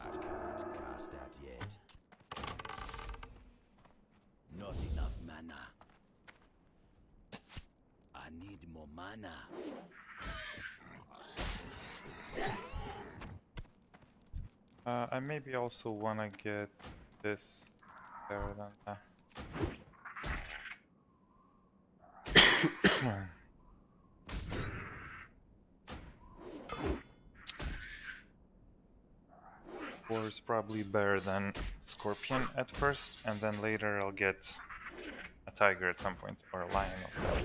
I can't cast that yet. mana. Maybe also wanna get this better than that. Boar is probably better than Scorpion at first, and then later I'll get a tiger at some point, or a lion. Or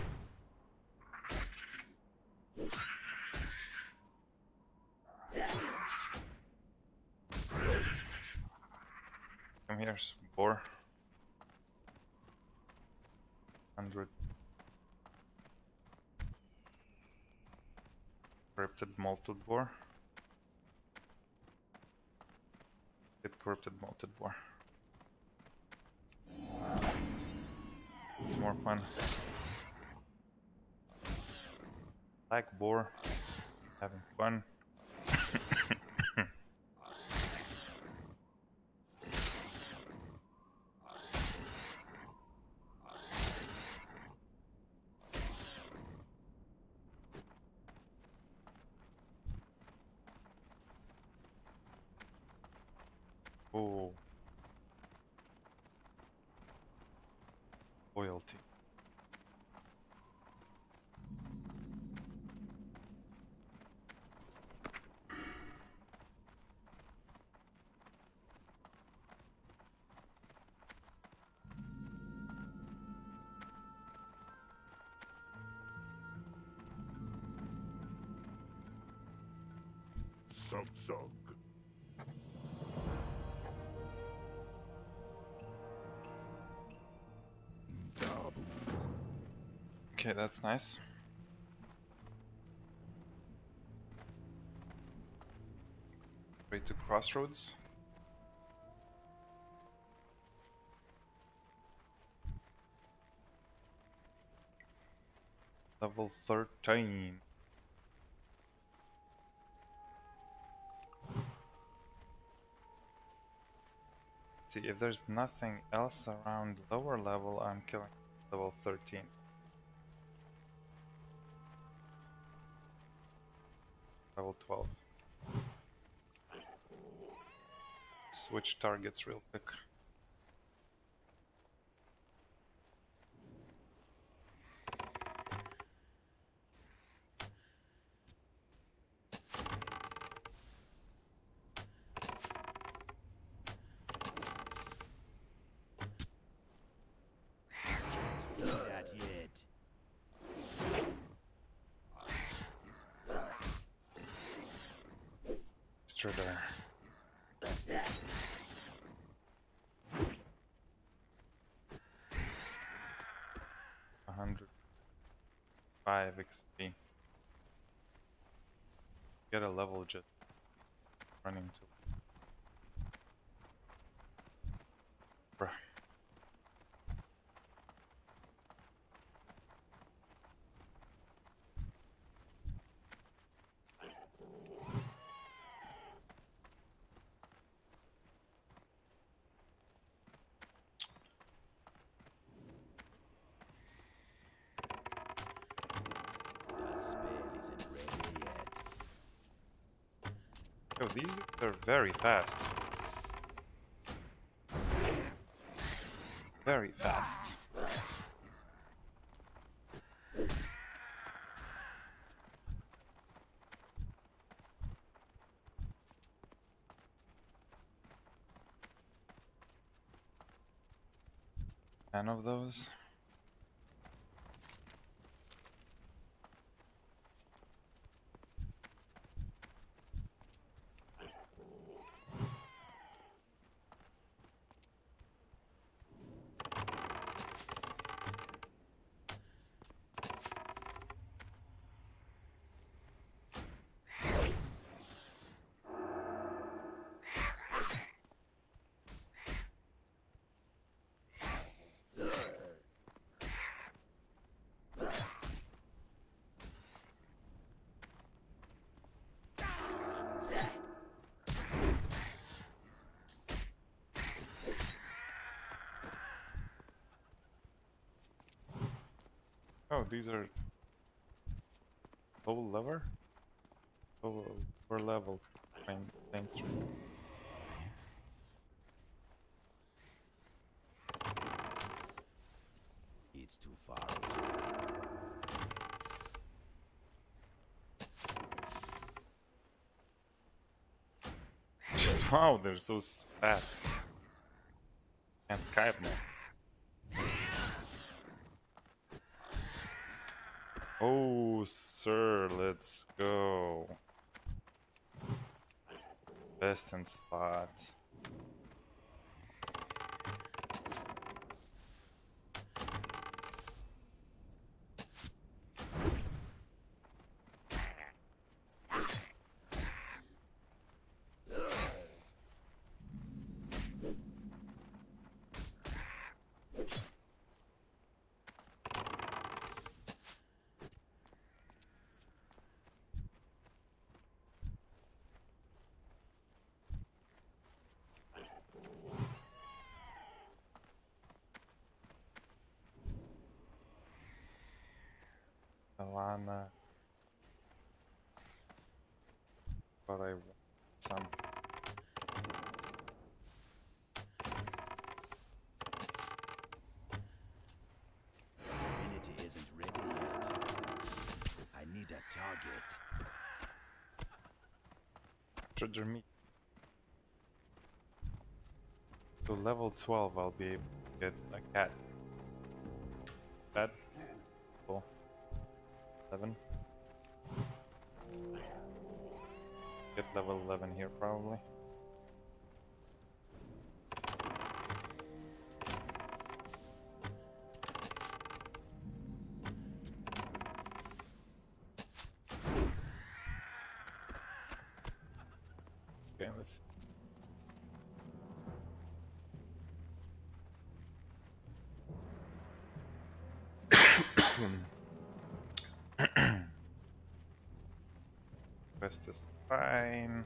Come here, s- boar. Hundred. Corrupted mottled boar. Get corrupted mottled boar. It's more fun. Black boar. Having fun. Sug. Okay, that's nice. Wait to crossroads. Level 13. See, if there's nothing else around lower level, I'm killing level 13. Level 12. Switch targets real quick. Do that yet. Strider. A hundred five XP. Get a level just Bruh. That spell isn't ready yet. Yo, these are very fast. Very fast. Ten of those. These are oh, Low lever? Oh, we're level. Main, main street. It's too far. Just wow, they're so fast. Can't kite more. Oh, sir, let's go. In slot. But I want some. Isn't ready yet. I need a target. Treasure me. To level 12, I'll be able to get a cat. Probably. Okay, let's. Quest is fine.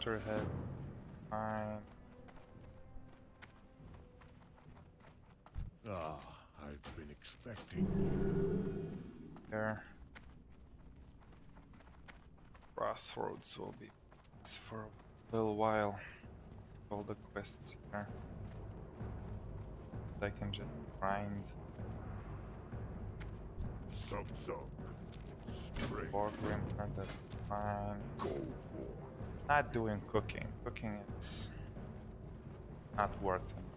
Thunder. Afterhead. Fine. Ah, I've been expecting. There. Crossroads will be for a little while. All the quests here. I can just grind. Some some. Straight. Borgrim, that's fine. Go. Not doing cooking. Cooking is not worth it.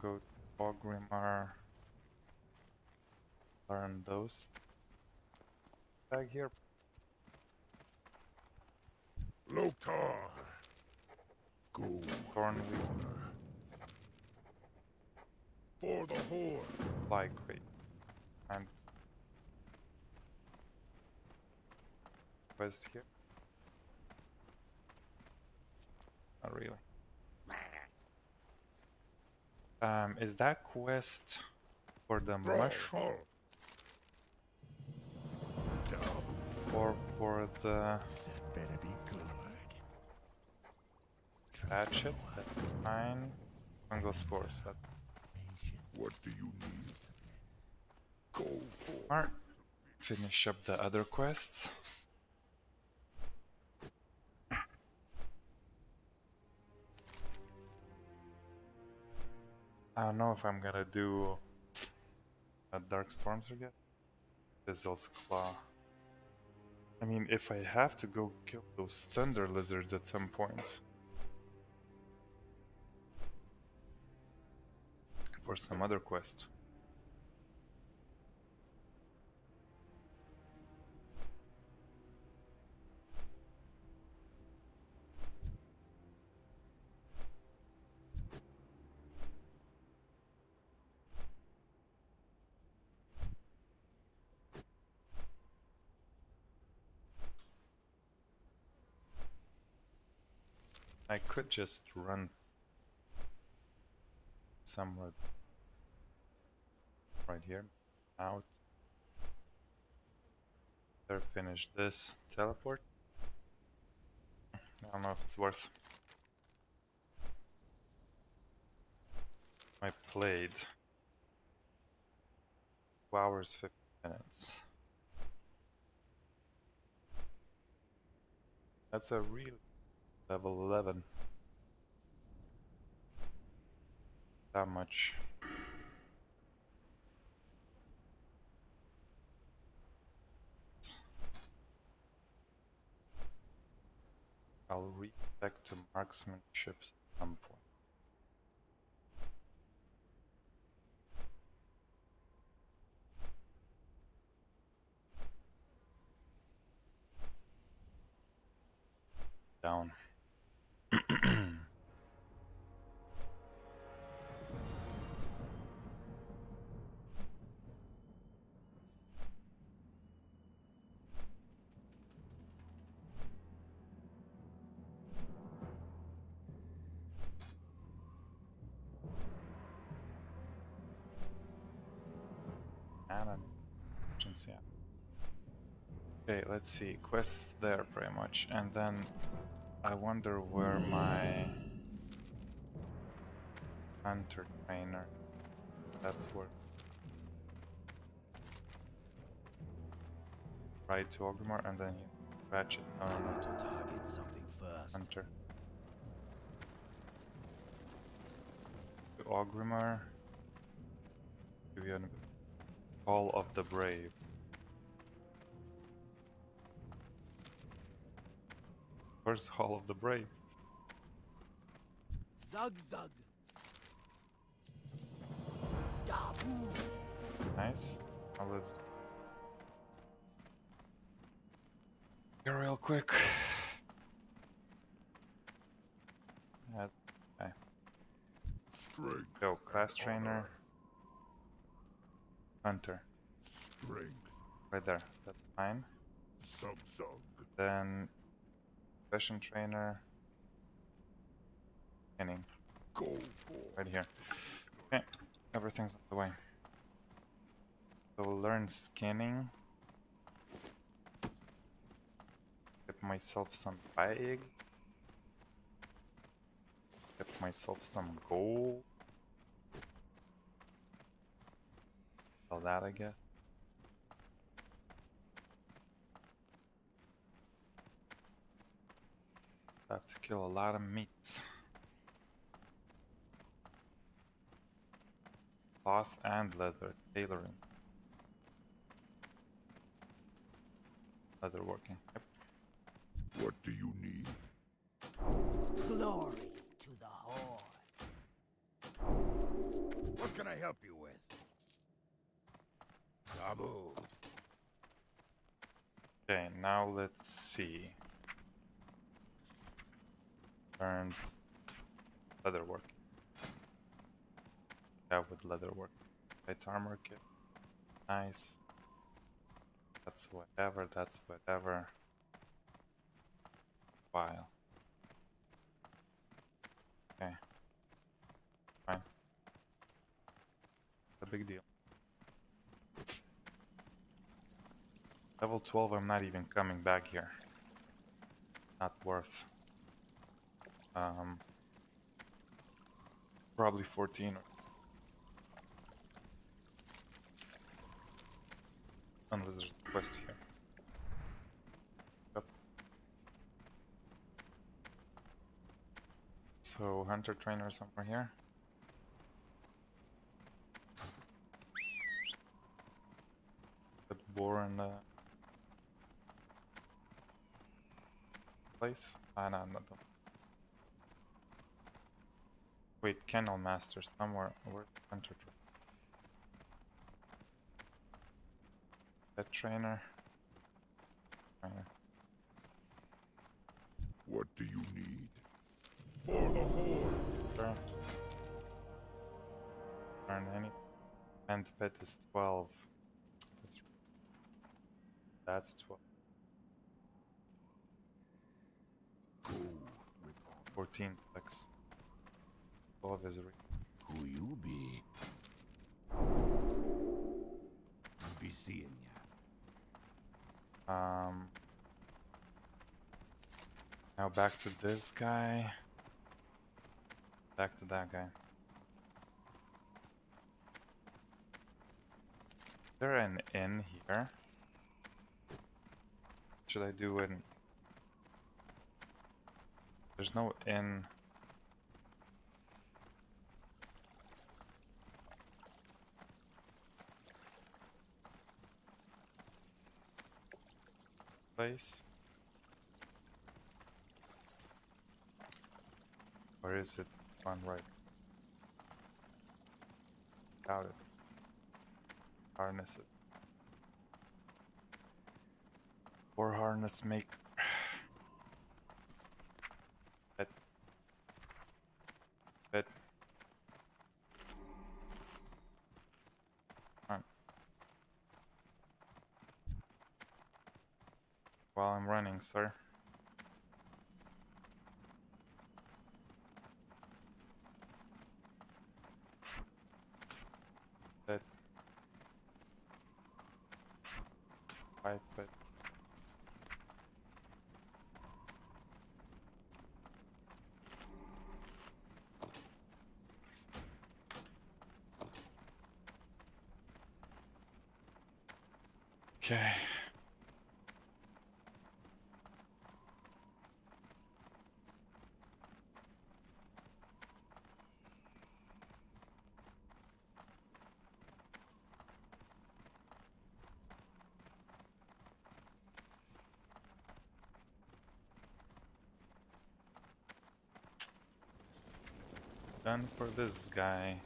Go to Orgrimmar. Learn those. Back here. Loktar. Go Thornweed. for the horde. Like, crate. And quest here. Not really. Um, is that quest for the Brawl mushroom hard. Or for the That better be good. hatchet? That's fine. Fungal spores. That What do you need? Go for. Alright. Finish up the other quests. I don't know if I'm gonna do a Dark Storms again. Fizzle's Claw. I mean, if I have to go kill those Thunder Lizards at some point. for some other quest. I could just run somewhere right here, out. There, finish this teleport. I don't know if it's worth. I played two hours, 50 minutes. That's a real level 11. That much. I'll read back to marksmanship at some point. Down. Okay, let's see. Quests there pretty much. And then I wonder where my hunter trainer. That's where. Right to Orgrimmar and then you ratchet. No, no, I no. to target something first. Hunter. To Orgrimmar. Give you a Call of the Brave. Where's Hall of the Brave? Zug zug. Nice. Now let's Here real quick. That's okay. Strength. Go, class trainer, hunter. Strength. Right there. That's fine. Samsung. Then session trainer. Skinning. Go. Right here. Okay. Everything's on the way. So learn skinning. Get myself some bags. Get myself some gold. Sell that, I guess. Have to kill a lot of meat. Cloth and leather, tailoring. Leather working. Yep. What do you need? Glory to the Horde. What can I help you with? Dabu. Okay, now let's see. Learned leather work. Yeah, with leather work. Light armor kit. Nice. That's whatever, that's whatever. File. Okay. Fine. A big deal. Level 12, I'm not even coming back here. Not worth. Um, probably 14 or unless there's a quest here. Yep. So hunter trainer somewhere here. Put boar in the place. Ah, no, not the Wait, Kennel Master somewhere. Where's the hunter? Pet trainer. Trainer. What do you need? For the Horde! Sure. Earn any. And pet is 12. That's, that's 12. Go with 14 flex. 12 is re- Who you be? I'll be seeing ya. Um. Now back to this guy. Back to that guy. Is there an inn here? Should I do an? There's no inn. Place. Where is it? On right. Got it. Harness it. Or harness make. Pet. Pet. Run. While I'm running, sir. Pet. Five pet. For this guy.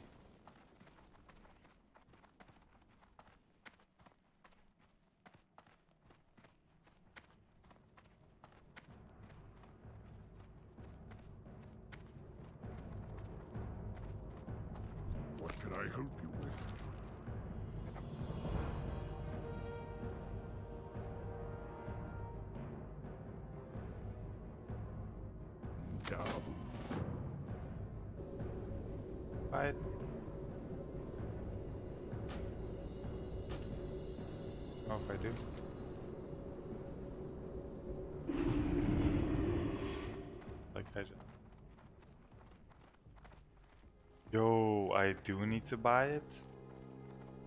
Do need to buy it?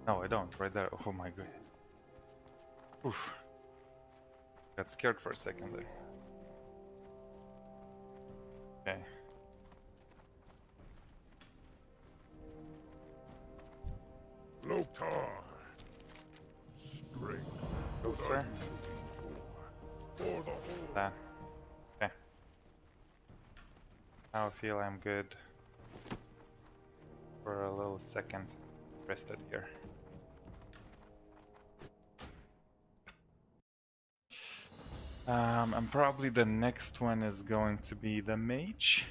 No, I don't. Right there. Oh my god. Oof. Got scared for a second there. Okay. Loktar. Strength. Oh, what sir. are you looking for? For the ah. Horde. That. Okay. Now I feel I'm good for a little second. Rested here. Um, and probably the next one is going to be the mage.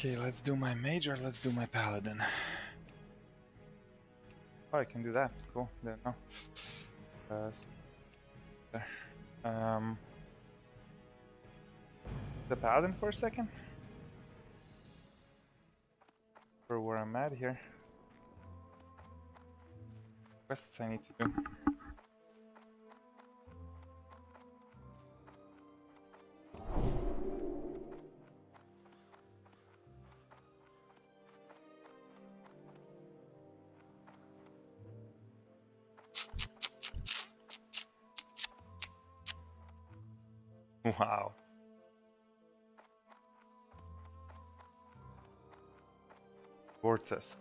Okay, let's do my mage or let's do my paladin. Oh, I can do that. Cool. Didn't know. Uh, s- there. Um, the paladin for a second. For where I'm at here. Quests I need to do. Goretusk.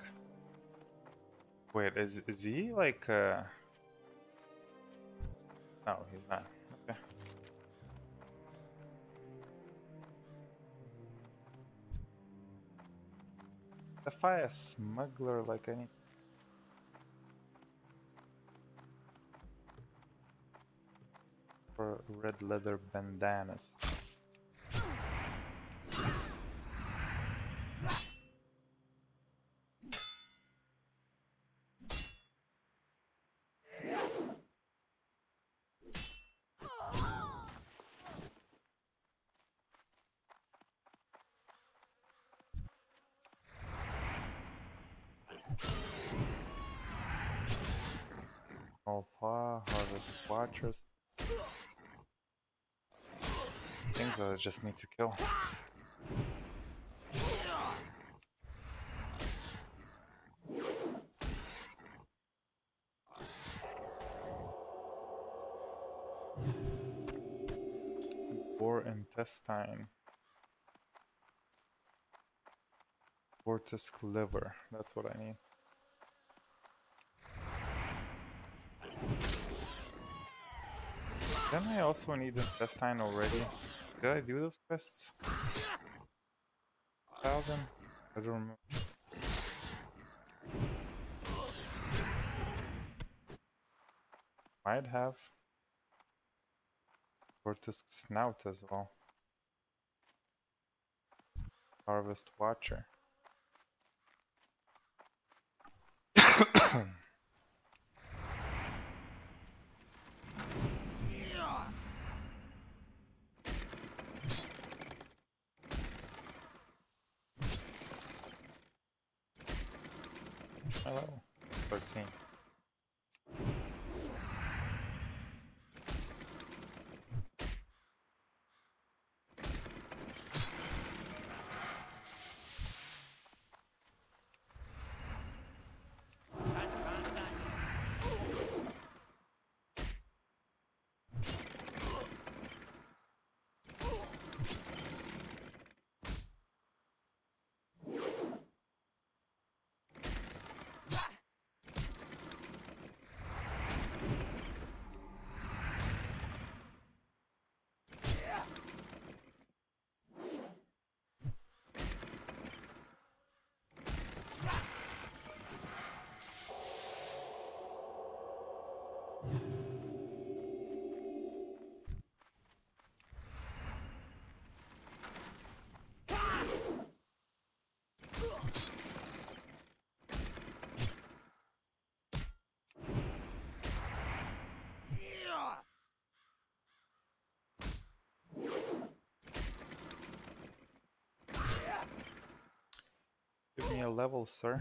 Wait, is is he like uh No, he's not. Okay. A smuggler like any for red leather bandanas. Watchers. Things that I just need to kill. Boar intestine. Goretusk liver. That's what I need. Then I also need intestine already. Did I do those quests? Thousand? I don't remember. Might have. Goretusk snout as well. Harvest Watcher. Hello. 13. Give me a level, sir.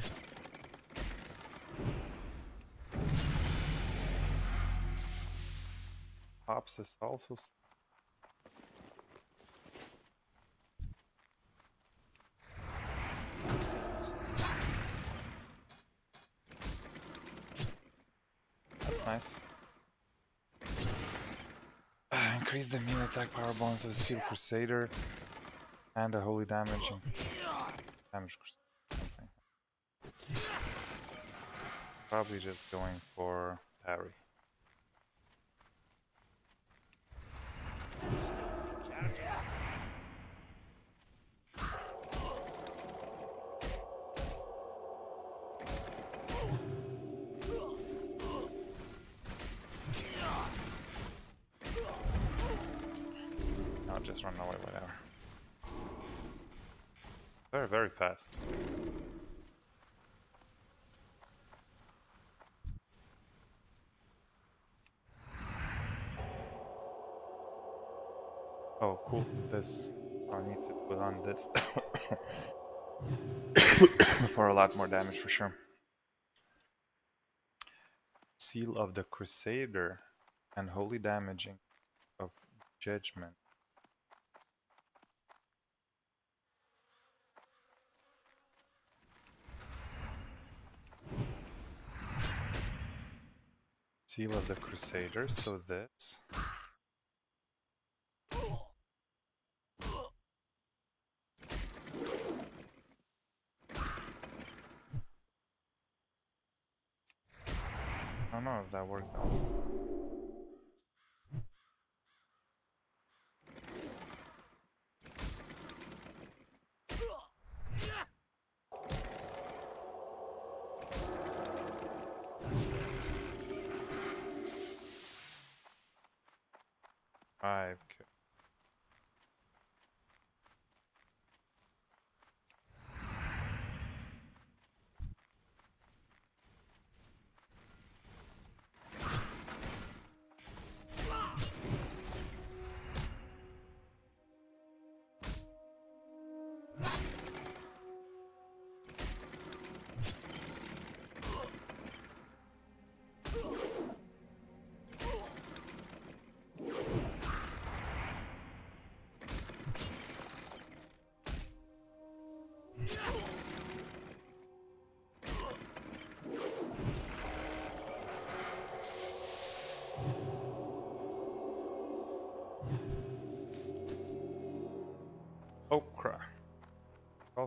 Pops is also. That's nice. Uh, increase the melee attack power bonus of Seal Crusader and the holy damage. Damage Crusader. Something. Probably just going for parry. A lot more damage for sure. Seal of the Crusader and Holy Damaging of Judgment. Seal of the Crusader, so this. I don't know if that works that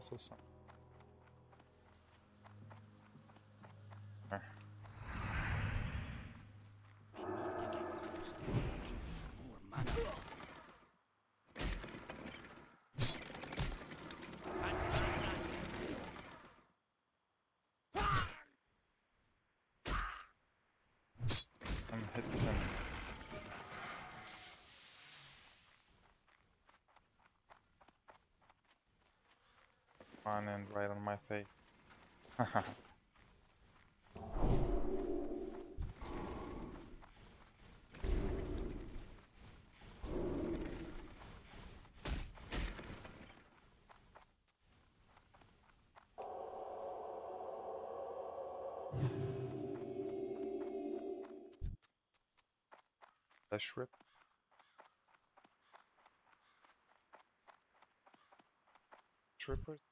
Also some. There. Some hits and on and right on my face. Flesh rip. Trippers.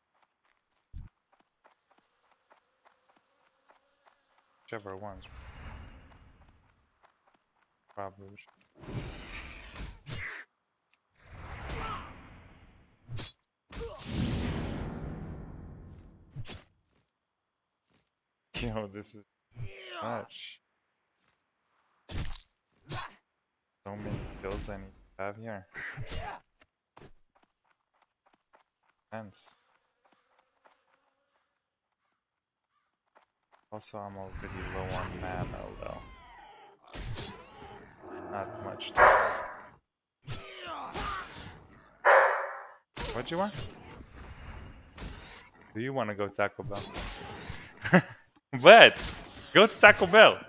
Whichever ones. Probably. Yo, this is much. So many kills I need to have here. Tense. Also, I'm already low on mana though. Not much. What you want? Do you want to go Taco Bell? what? Go to Taco Bell.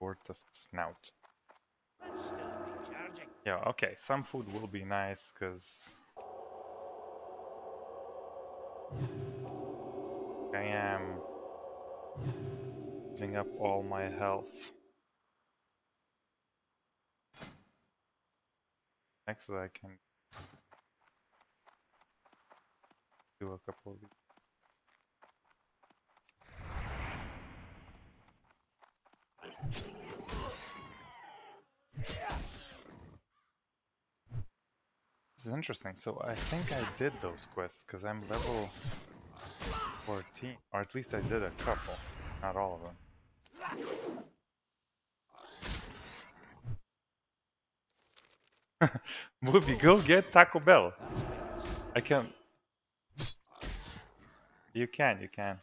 Goretusk snout. Let's still be charging. Yeah, okay, some food will be nice because I am using up all my health. Next I can do a couple of these. This is interesting. So I think I did those quests because I'm level 14, or at least I did a couple, not all of them. Movie, go get Taco Bell. I can. You can, you can.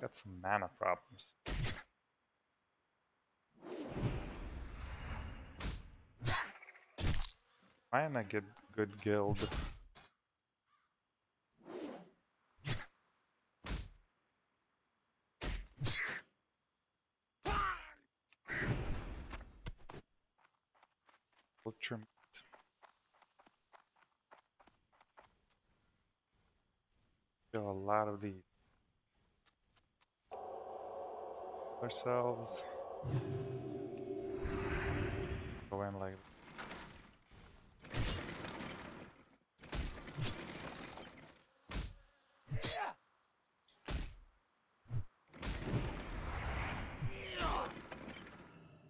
Got some mana problems. Find a good good guild. Butcher meat. Kill a lot of these. Ourselves. Go in like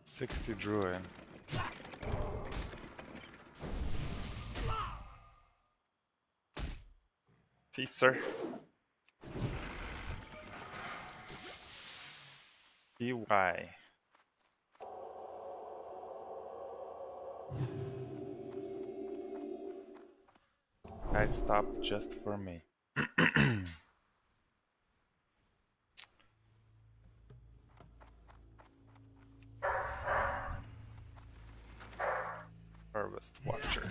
Sixty druid. See, sir. EY. Guy stopped just for me. Harvest Watcher.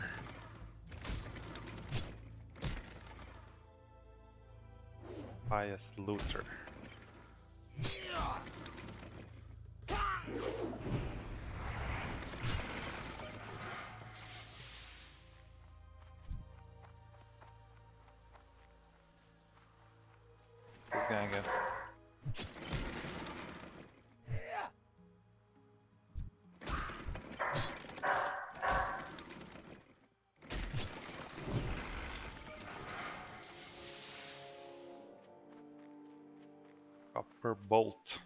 Defias Looter. Copper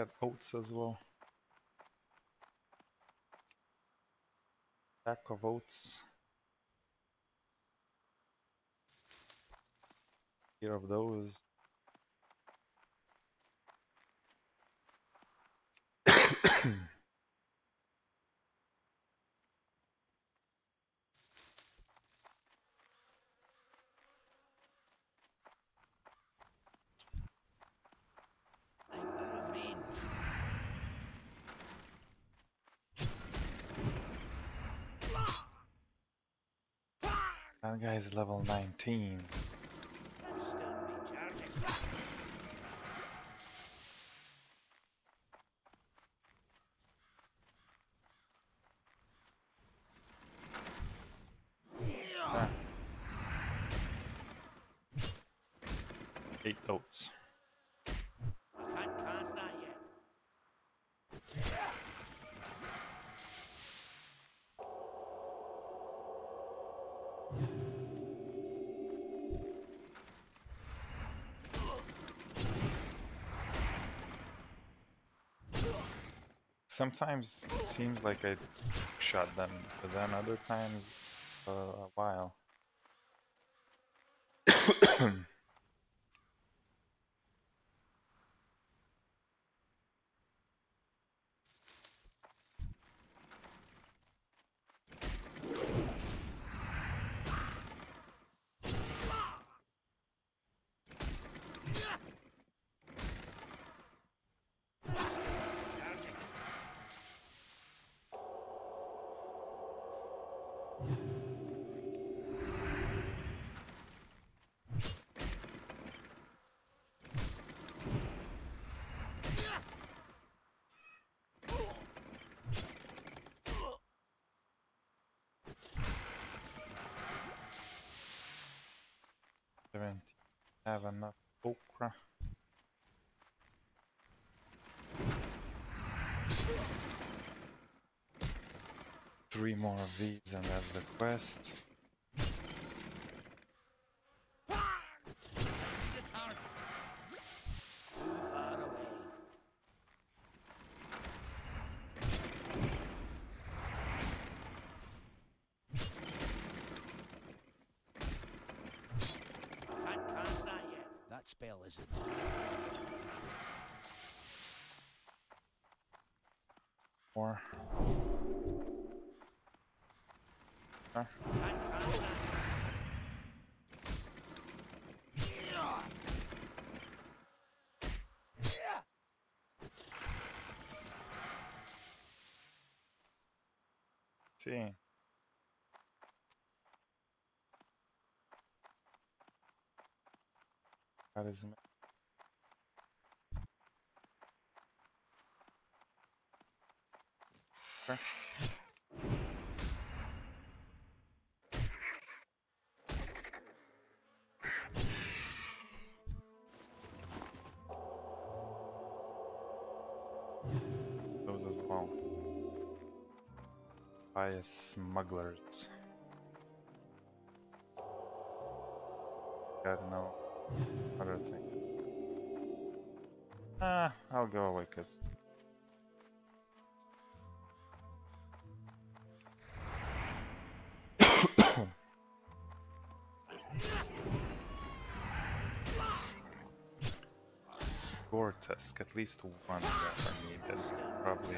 Got oats as well. Pack of oats. Here of those. Guy's level 19. I'm still recharging. Ah. Eight oats. I can't cast that yet. Sometimes it seems like I shot them, but then other times uh, a while. have enough okra. Three more of these and that's the quest. See. That is m- Okay. By smugglers. Got no other thing. Ah, I'll go away because Goretusk, at least one that I needed. Probably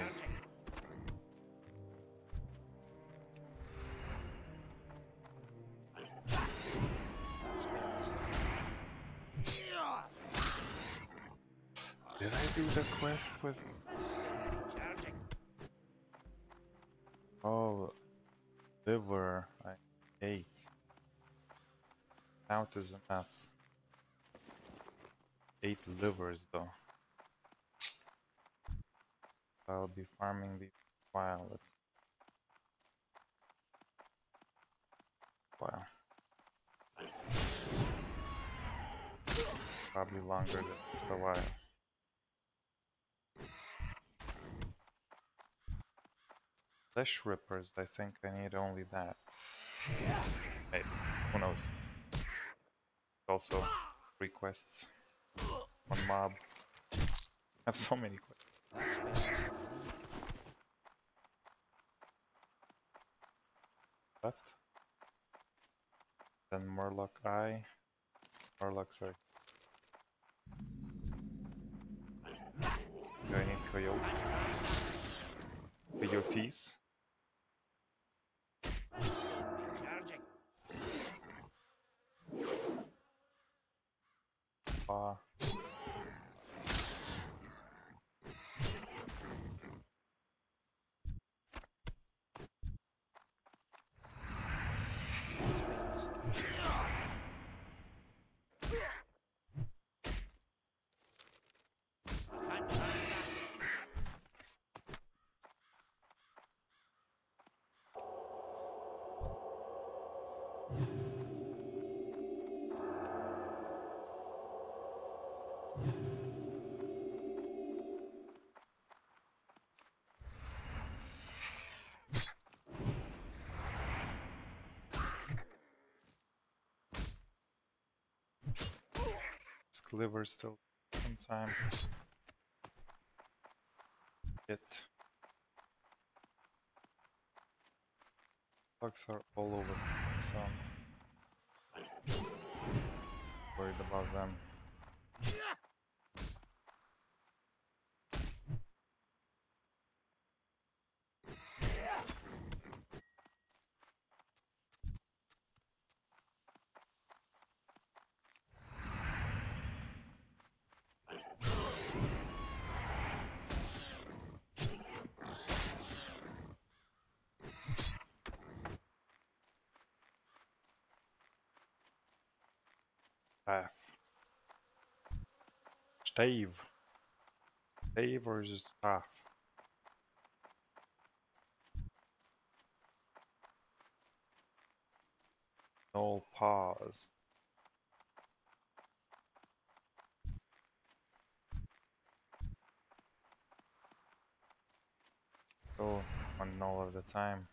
quest with. Oh liver I ate. Out is enough. Eight livers though. I'll be farming the while let's Wow. Probably longer than just a while. Flesh rippers, I think I need only that. Hey, who knows? Also, requests. One mob. I have so many isn't. left. Then Murloc Eye. Murloc, sorry. Do I need coyotes? Coyotes? Ah. Liver still some time. It. Bugs are all over, so I'm worried about them. Staff. Stave. Stave or just staff? No pause. Go on all of the time.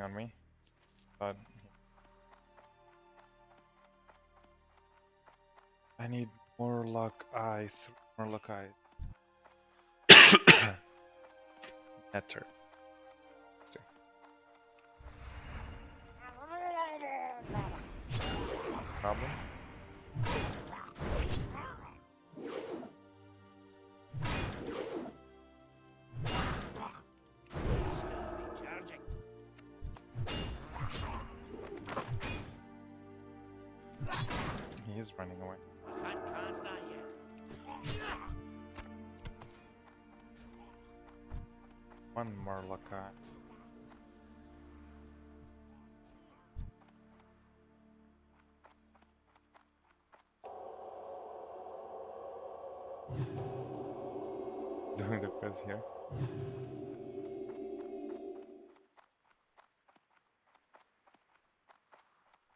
On me, but I need more luck eye, more luck eye. Better. One more eye. Doing the quiz here.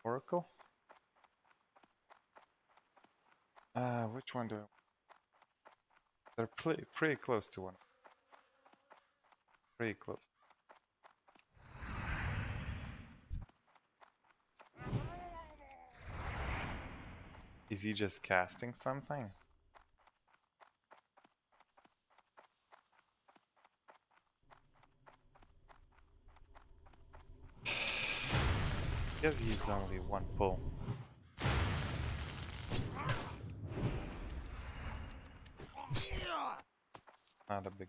Oracle? Uh, which one do I... They're pretty close to one. Pretty close. Is he just casting something? Guess he's only one pull. Not a big.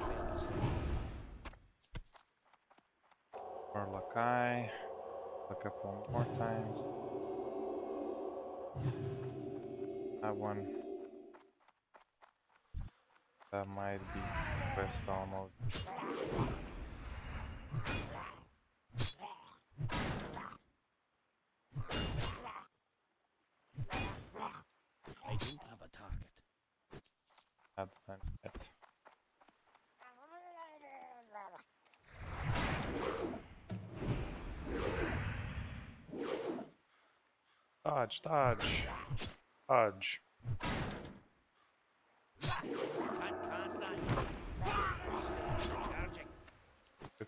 Spell is Or Lakai. Look up one more times. That one. That might be quest almost. I don't have a target. That one yet. Dodge, dodge, dodge. Can't cast that yet. Still recharging. The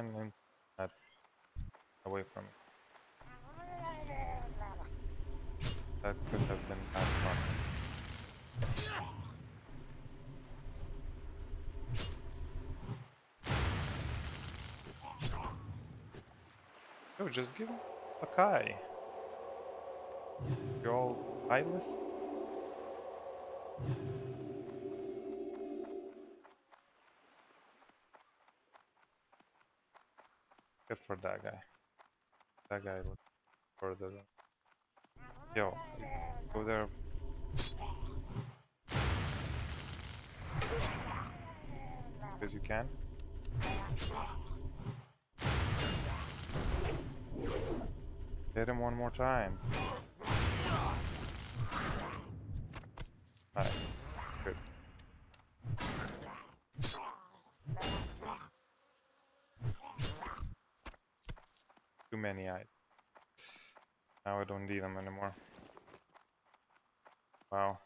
ran in that away from me. That could have been bad fun. Oh, just give a Kai. You're all eyeless? Good for that guy. That guy looks further than. Yo, go there. As you can. Hit him one more time. Alright, good. Many eyes. Now I don't need them anymore. Wow.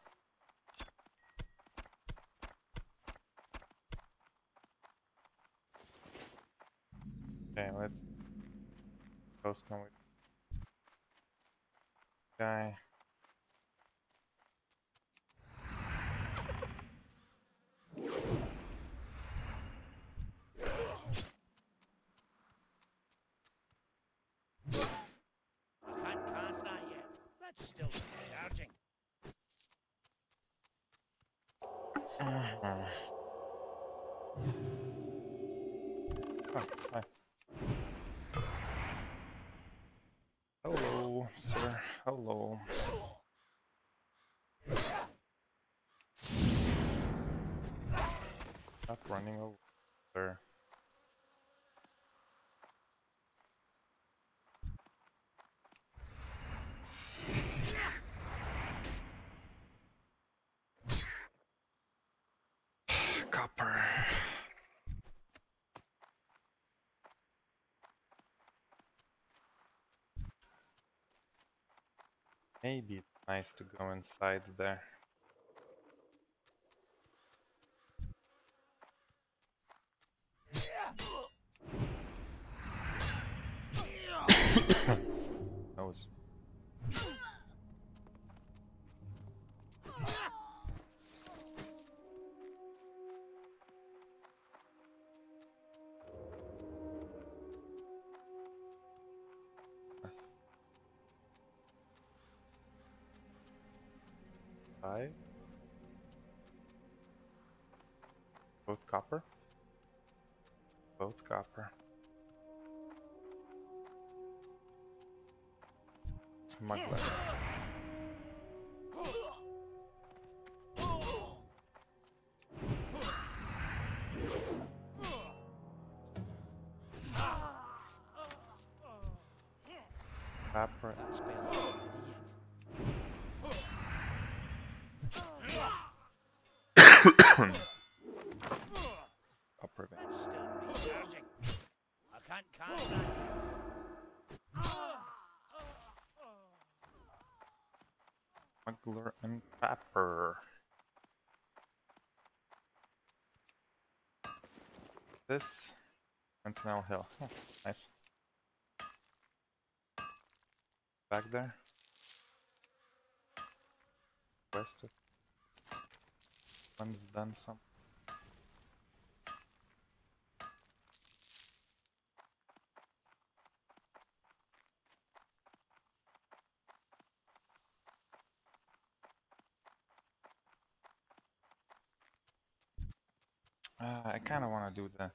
Okay, let's close come with guy. Oh, hi. Hello, sir. Hello. Stop running over, sir. Copper. Maybe it's nice to go inside there. This Sentinel Hill. Oh, nice. Back there. West. One's done some. Uh, I kind of want to do the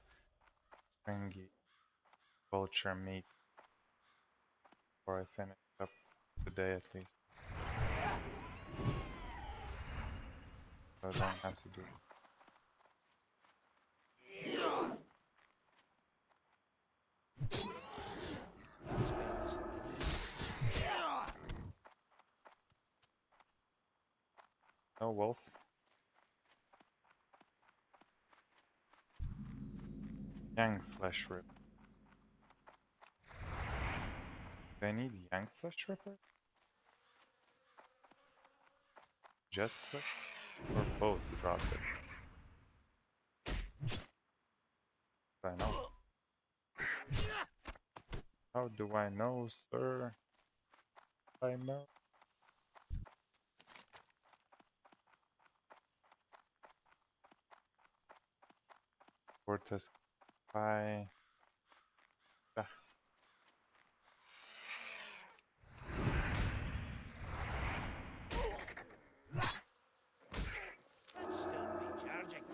vulture meat before I finish up today at least. So I don't have to do yet. no wolf. Yang flesh rip. Do I need Yang flesh ripper? Just flesh? Or both drop it? I know. How do I know, sir? I know. Cortez by ah, That's still recharging.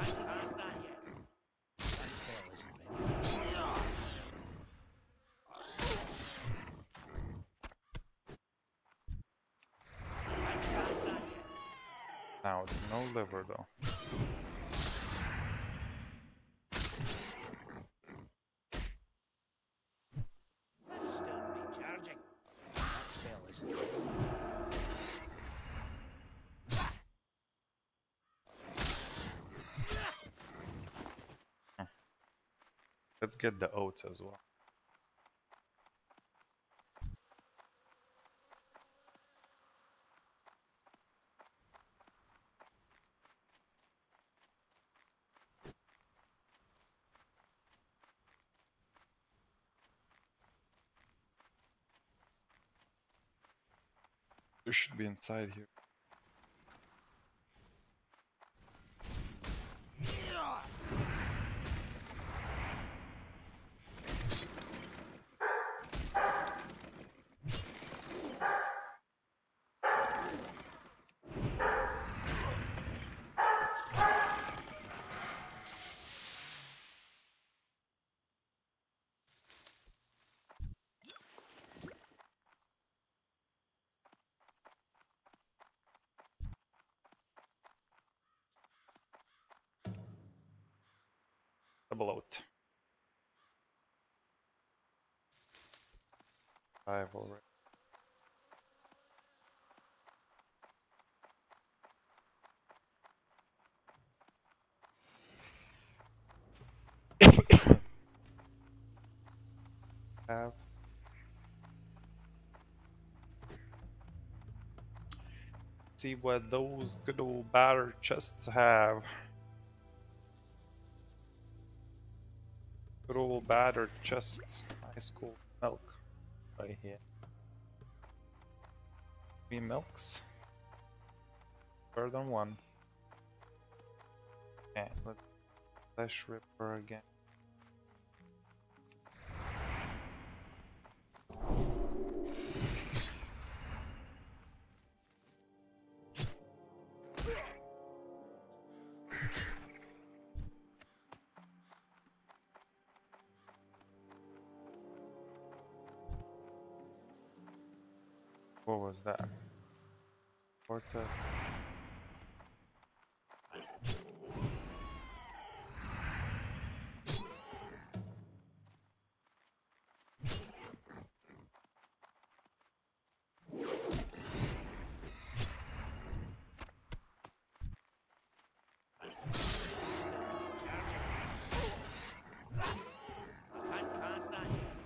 Can't cast that yet. That spell isn't ready yet. Can't cast that yet. now no liver though. That's still recharging. That spell isn't ready yet. Let's get the oats as well. Be inside here. Double out. Have. See what those good old batter chests have. Good old battered chests. High school milk. Here. Three milks. Than one. Okay, let's flesh ripper again. I can't cast that yet.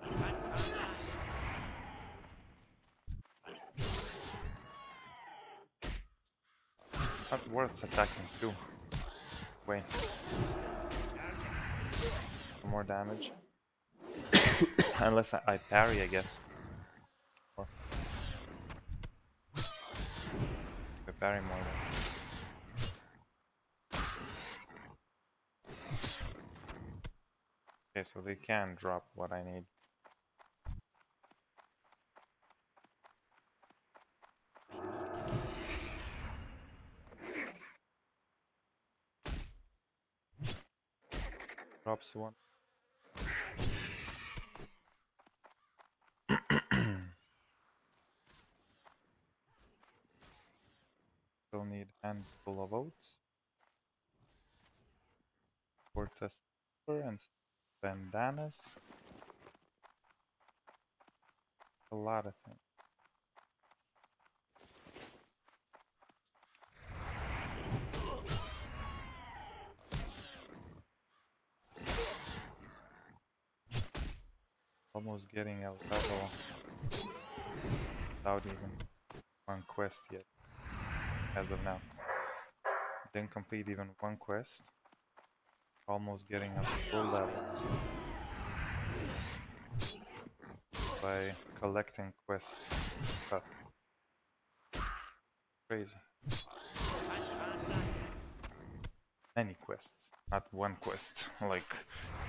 I can't cast that Not worth attacking too. Wait. For more damage. Unless I, I parry, I guess. Or I parry more. Okay, so they can drop what I need. One. Still need handful of oats. Porta and bandanas. A lot of things. Almost getting a level without even one quest yet. As of now. Didn't complete even one quest. Almost getting a full level. By collecting quest stuff. Crazy. Many quests, not one quest, like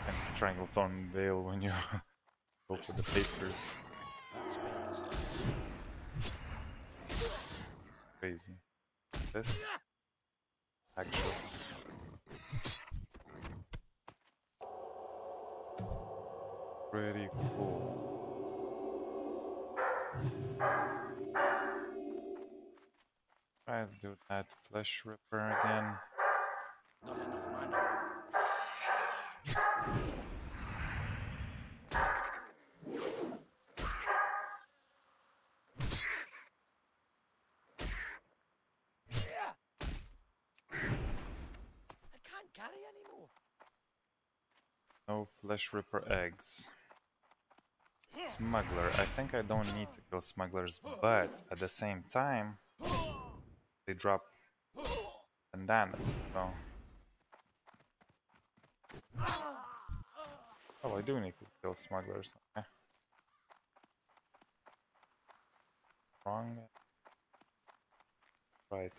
in Stranglethorn Vale when you go for the papers. Crazy. This actually pretty cool. Try to do that flesh ripper again. not enough mana. I can't carry anymore. No flesh ripper eggs. smuggler. I think I don't need to kill smugglers, but at the same time, they drop bandanas, so... Oh, I do need to kill smugglers. Okay. Wrong. Right.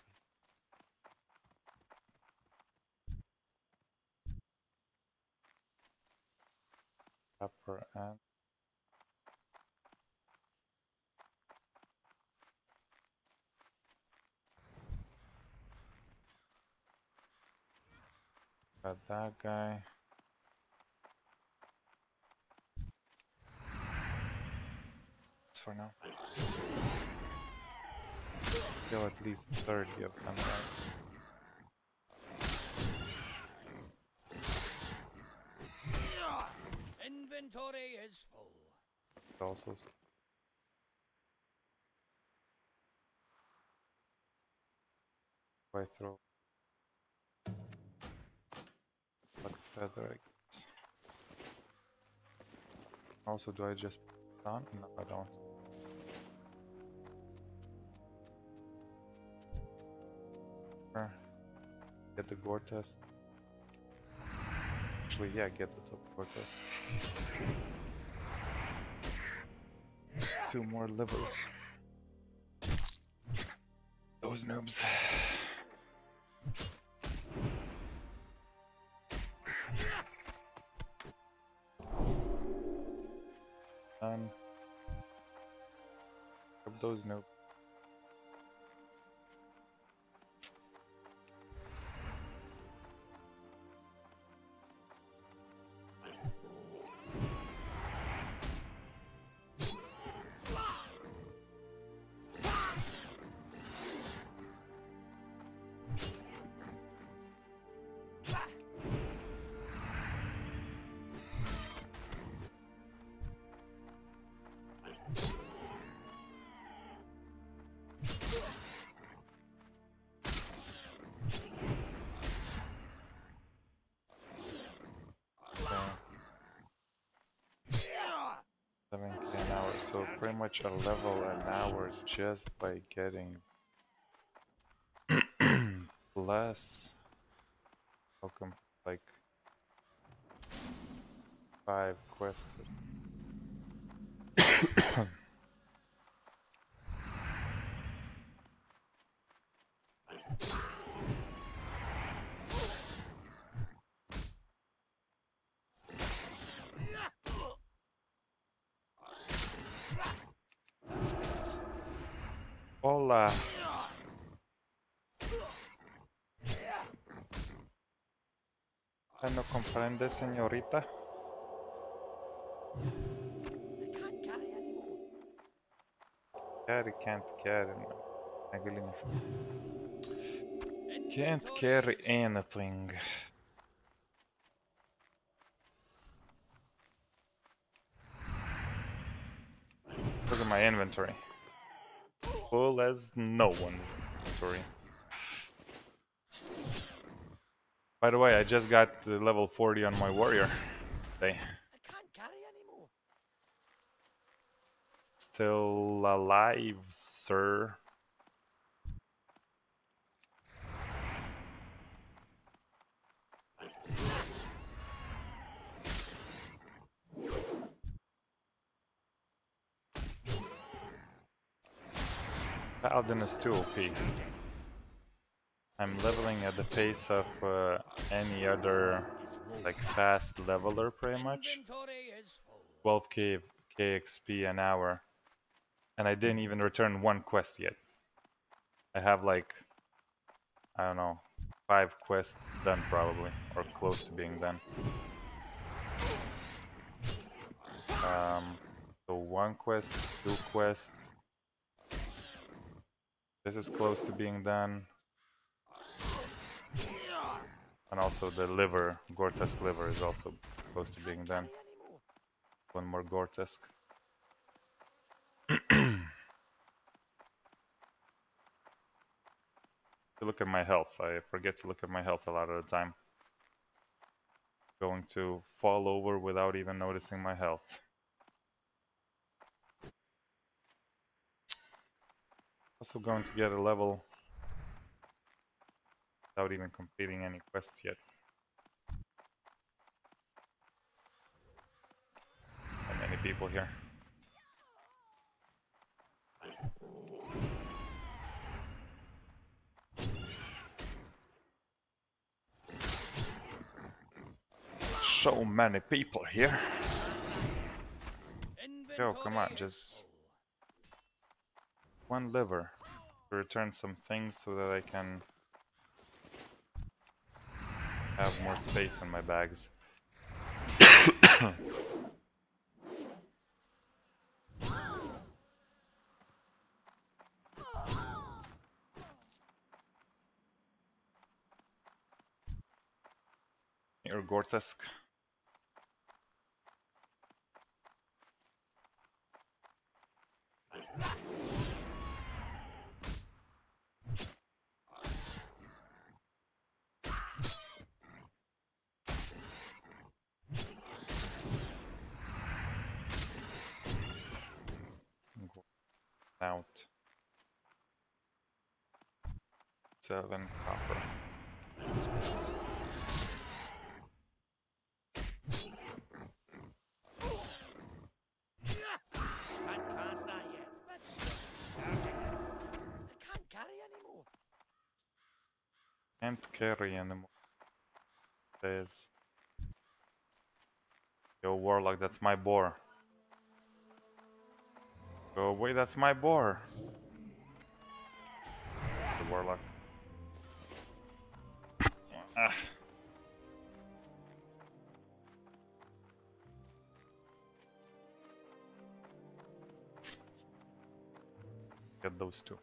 Got that guy. That's for now. Kill at least 30 of them, right? Inventory is full. also s- I throw plucked feather I guess. Also do I just put on? No I don't. Get the Goretusk. Actually yeah get the top Goretusk. Two more levels. Those noobs. Um, those noobs. Pretty much a level an hour just by getting plus how come like five quests. ¿No comprende, señorita? Carry can't carry. man. Can't carry anything. Look at my inventory. Full as no one's inventory. By the way, I just got uh, level 40 on my warrior today. I can't carry anymore. Still alive, sir. Paladin is too OP. I'm leveling at the pace of uh, any other like fast leveler pretty much. Inventory is full. 12k KXP an hour. And I didn't even return one quest yet. I have like, I don't know, five quests done probably, or close to being done. Um, so one quest, two quests. This is close to being done. And also the liver, Goretusk liver is also close to being done. One more Goretusk. look at my health. I forget to look at my health a lot of the time. Going to fall over without even noticing my health. Also going to get a level without even completing any quests yet. How many people here? So many people here. Yo, come on, just one liver to return some things so that I can have more space in my bags. Goretusk. Go Out. Seven copper. Can't carry anymore. Says. Yo, Warlock, that's my boar. Go away, that's my boar. The Warlock. Ah. Get those two.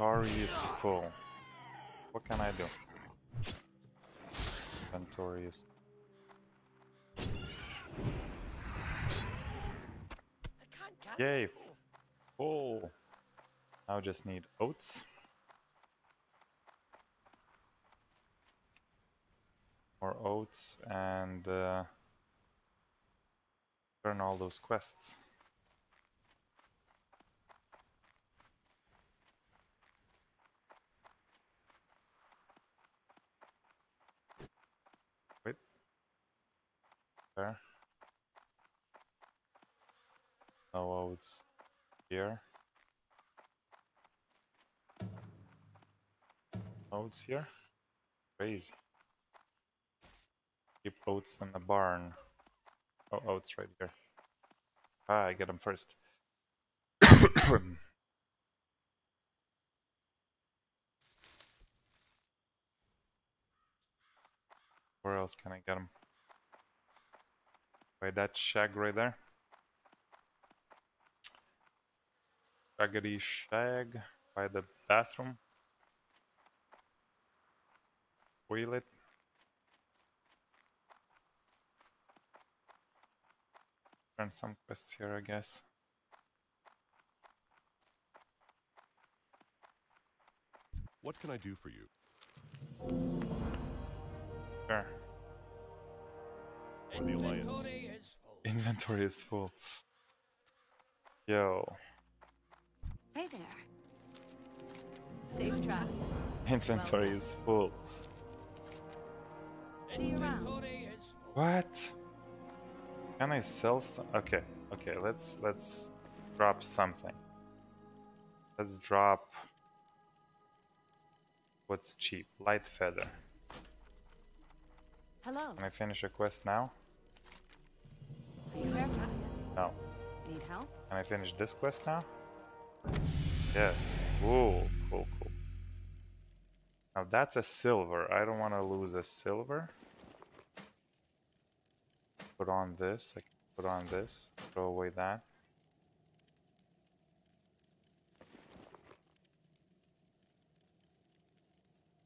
Inventory is full. What can I do? Inventory is Yay, full. Now just need oats. More oats and uh, turn all those quests. There. No oats here. Oats here? Crazy. Keep oats in the barn. Oh, oats right here. Ah, I get them first. Where else can I get them? By that shag right there. Shaggedy shag by the bathroom. Toilet. Run some quests here, I guess. What can I do for you? Sure. For the Alliance. Inventory is full. Inventory is full. Yo, Hey there. Safe travels. inventory is full. See you around. Inventory is full. What? Can I sell some? Okay, okay. Let's let's drop something. Let's drop. What's cheap? Light feather. Hello. Can I finish a quest now? No. Need help? Can I finish this quest now? Yes. Cool, cool, cool. Now that's a silver. I don't want to lose a silver. Put on this. I can put on this. Throw away that.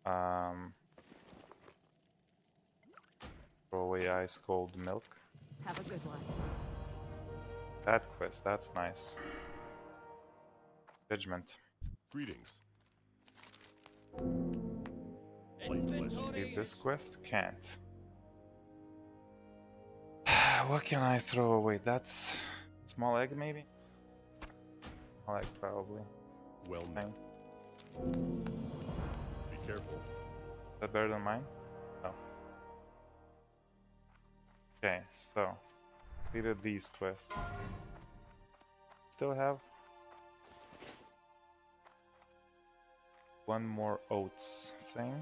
Um, throw away ice cold milk. Have a good one. That quest, that's nice. Judgment. Greetings. Light bless you. Leave this quest? Can't. what can I throw away? That's small egg maybe? Small egg probably. Well met. Be careful. Is that better than mine? Okay, so completed these quests. Still have one more oats thing.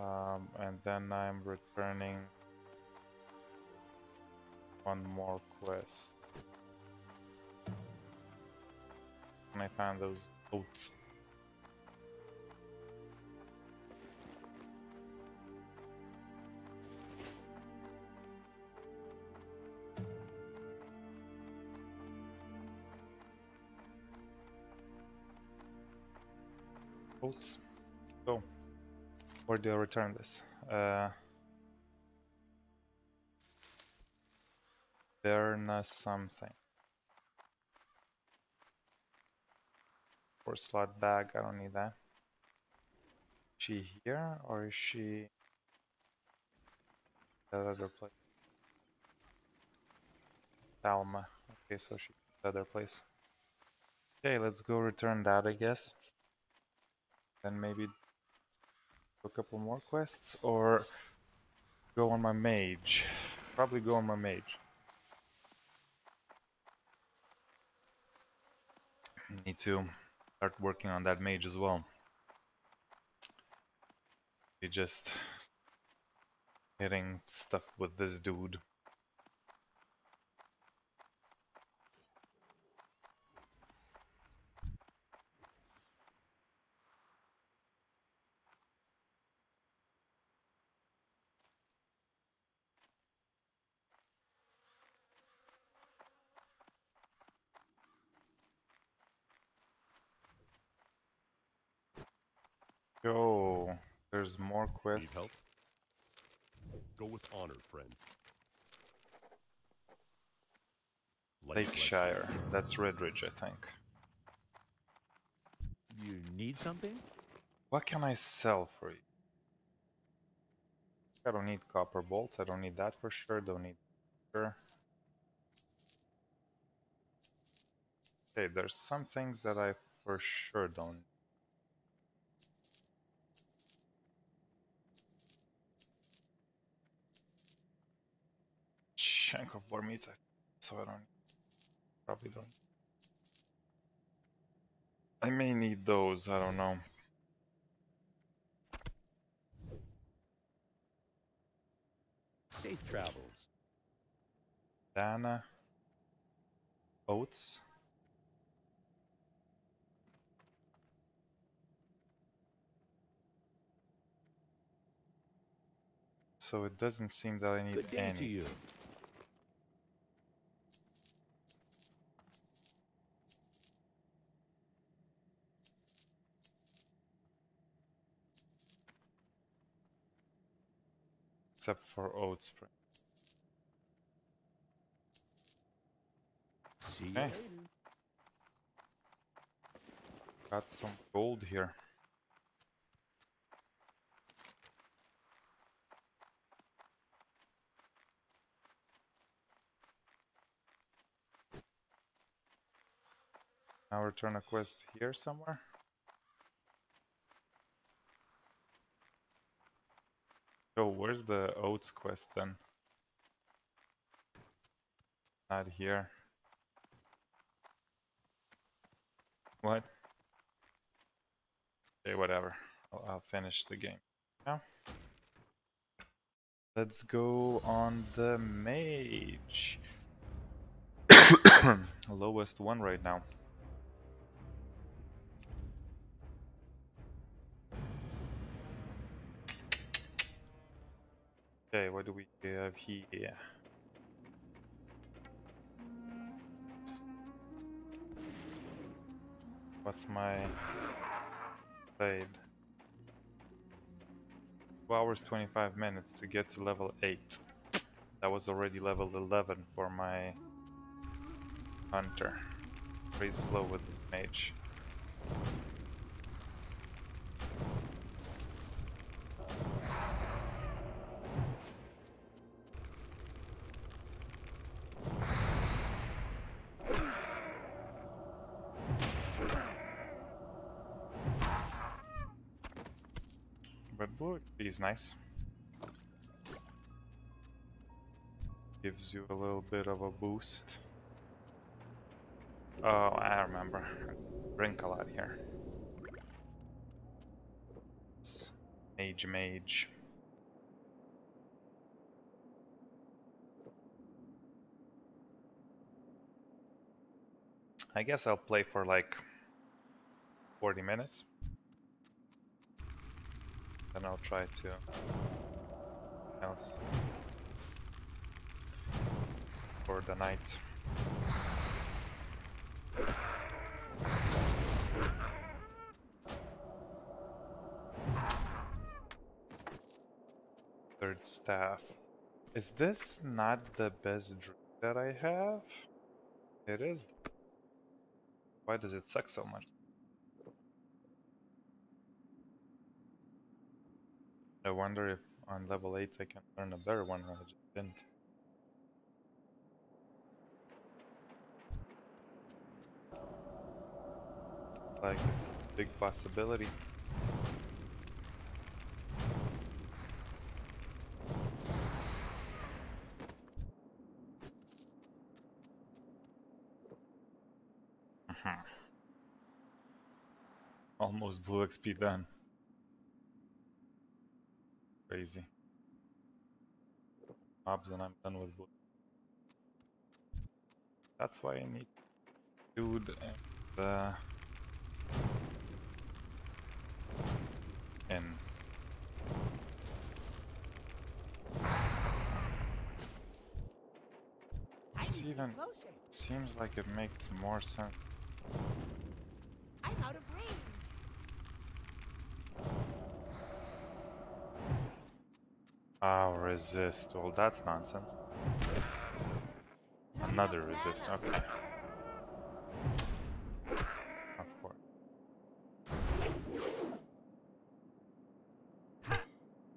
Um, and then I'm returning one more quest. And I found those oats. Oats. So, where do I return this? Uh, Berna something. Four slot bag, I don't need that. Is she here or is she that other place? Alma. Okay, so she's the other place. Okay, let's go return that, I guess. Then maybe do a couple more quests or go on my mage. Probably go on my mage. Need to start working on that mage as well. Be just hitting stuff with this dude. Yo, there's more quests. Need quests. help? Go with honor, friend. Light bless you. Lakeshire. That's Redridge, I think. You need something? What can I sell for you? I don't need copper bolts. I don't need that for sure. Don't need sure. Okay, there's some things that I for sure don't. Shank of boar meat, so I don't. Probably don't. I may need those. I don't know. Safe travels. Dana. Oats. So it doesn't seem that I need Good day to any. you. Except for oats. for- See you Okay. later. Got some gold here. Now return a quest here somewhere. Oh, where's the oats quest then? Not here. What? Okay, whatever. I'll, I'll finish the game now. Let's go on the mage. Lowest one right now. Okay, what do we have here? What's my fade? 2 hours 25 minutes to get to level 8. That was already level 11 for my hunter. Pretty slow with this mage. Is nice. Gives you a little bit of a boost. Oh, I remember. Drink a lot here. Mage mage. I guess I'll play for like 40 minutes. Then I'll try to else for the night. Third staff. Is this not the best drink that I have? It is. Why does it suck so much? I wonder if on level 8 I can learn a better one I just didn't. Like it's a big possibility. Mhm. Almost blue XP done. Crazy. Mobs and I'm done with blue. That's why I need dude uh, and. I It's even closer. seems like it makes more sense. I'm out of range. Oh, resist. Well, that's nonsense. Another resist. Okay. Of course.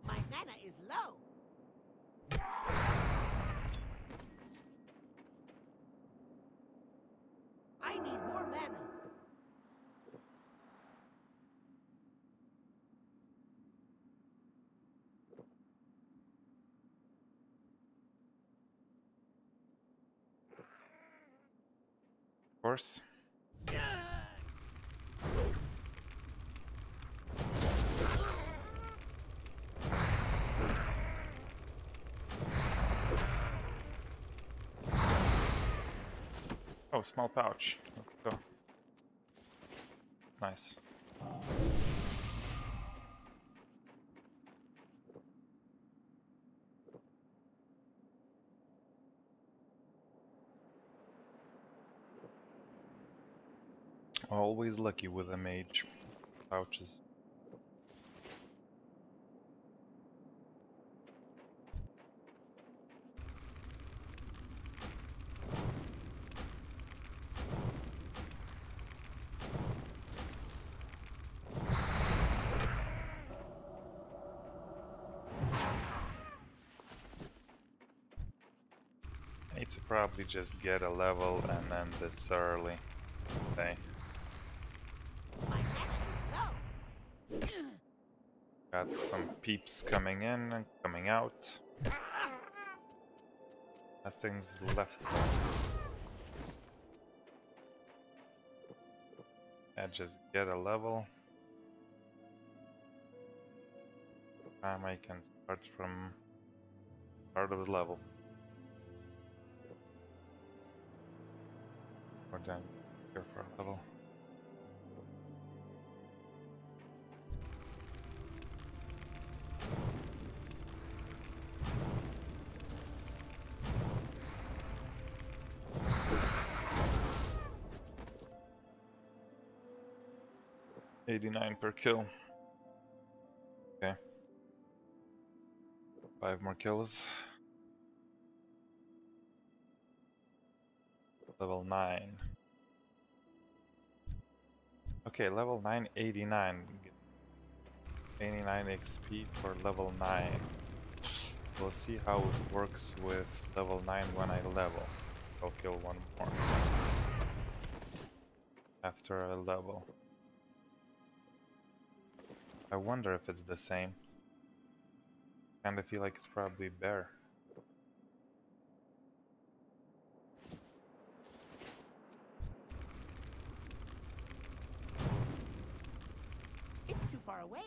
My mana is low. I need more mana. Of course. Oh, small pouch. Let's go. Nice. Always lucky with a mage. Pouches. I need to probably just get a level and end this early. Okay. My mana is low. Some peeps coming in and coming out. Nothing's left. I just get a level. Time I can start from start of the level. Or then go for a level. Eighty-nine per kill. Okay. Five more kills. Level nine. Okay, level 9, 89. 89 XP for level 9. We'll see how it works with level 9 when I level. I'll kill one more. After I level. I wonder if it's the same. Kinda feel like it's probably bear. It's too far away.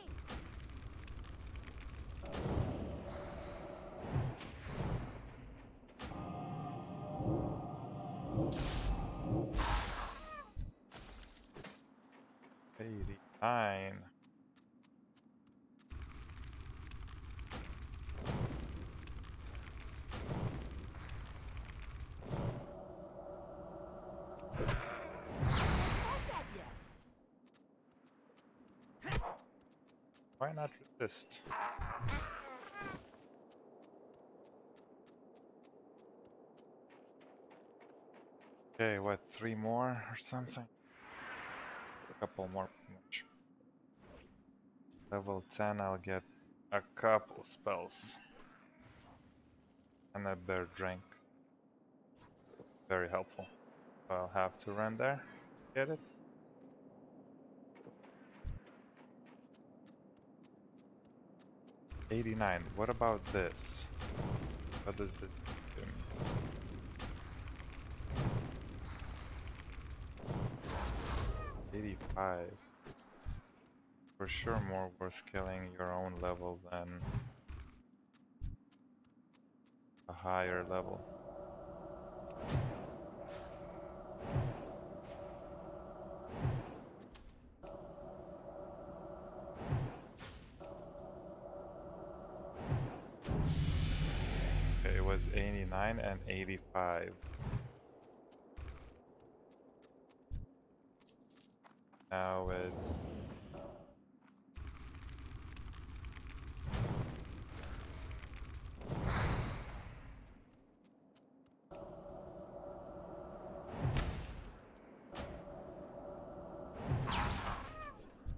Eighty-nine. Why not resist? Okay, what, three more or something? A couple more. Level 10, I'll get a couple spells. And a bear drink. Very helpful. I'll have to run there. Get it? Eighty-nine. What about this? What does this? Eighty-five. For sure, more worth killing your own level than a higher level. 89 and 85. Now it.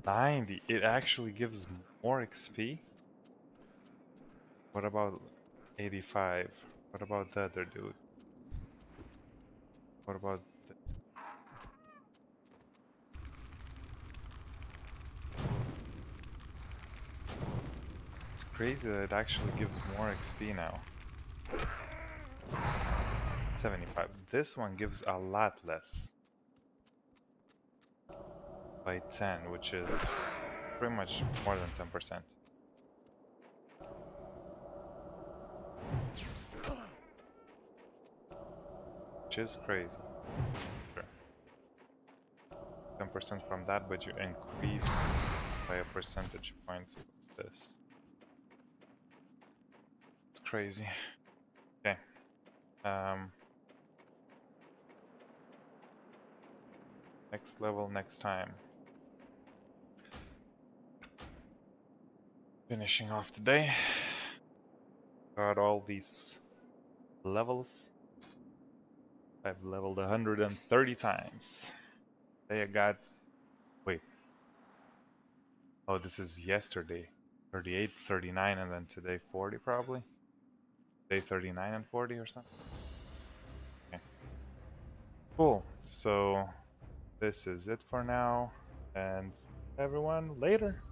Ninety. It actually gives more XP. What about 85? What about the other dude? What about. It's crazy that it actually gives more XP now. 75. This one gives a lot less. By 10, which is pretty much more than 10%. Is crazy. 10% from that, but you increase by a percentage point this. It's crazy. Okay. Um, next level next time. Finishing off today. Got all these levels. I've leveled 130 times. Today I got. Wait. Oh, this is yesterday. 38, 39, and then today 40 probably. Day 39 and 40 or something. Okay. Cool. So this is it for now. And everyone, later.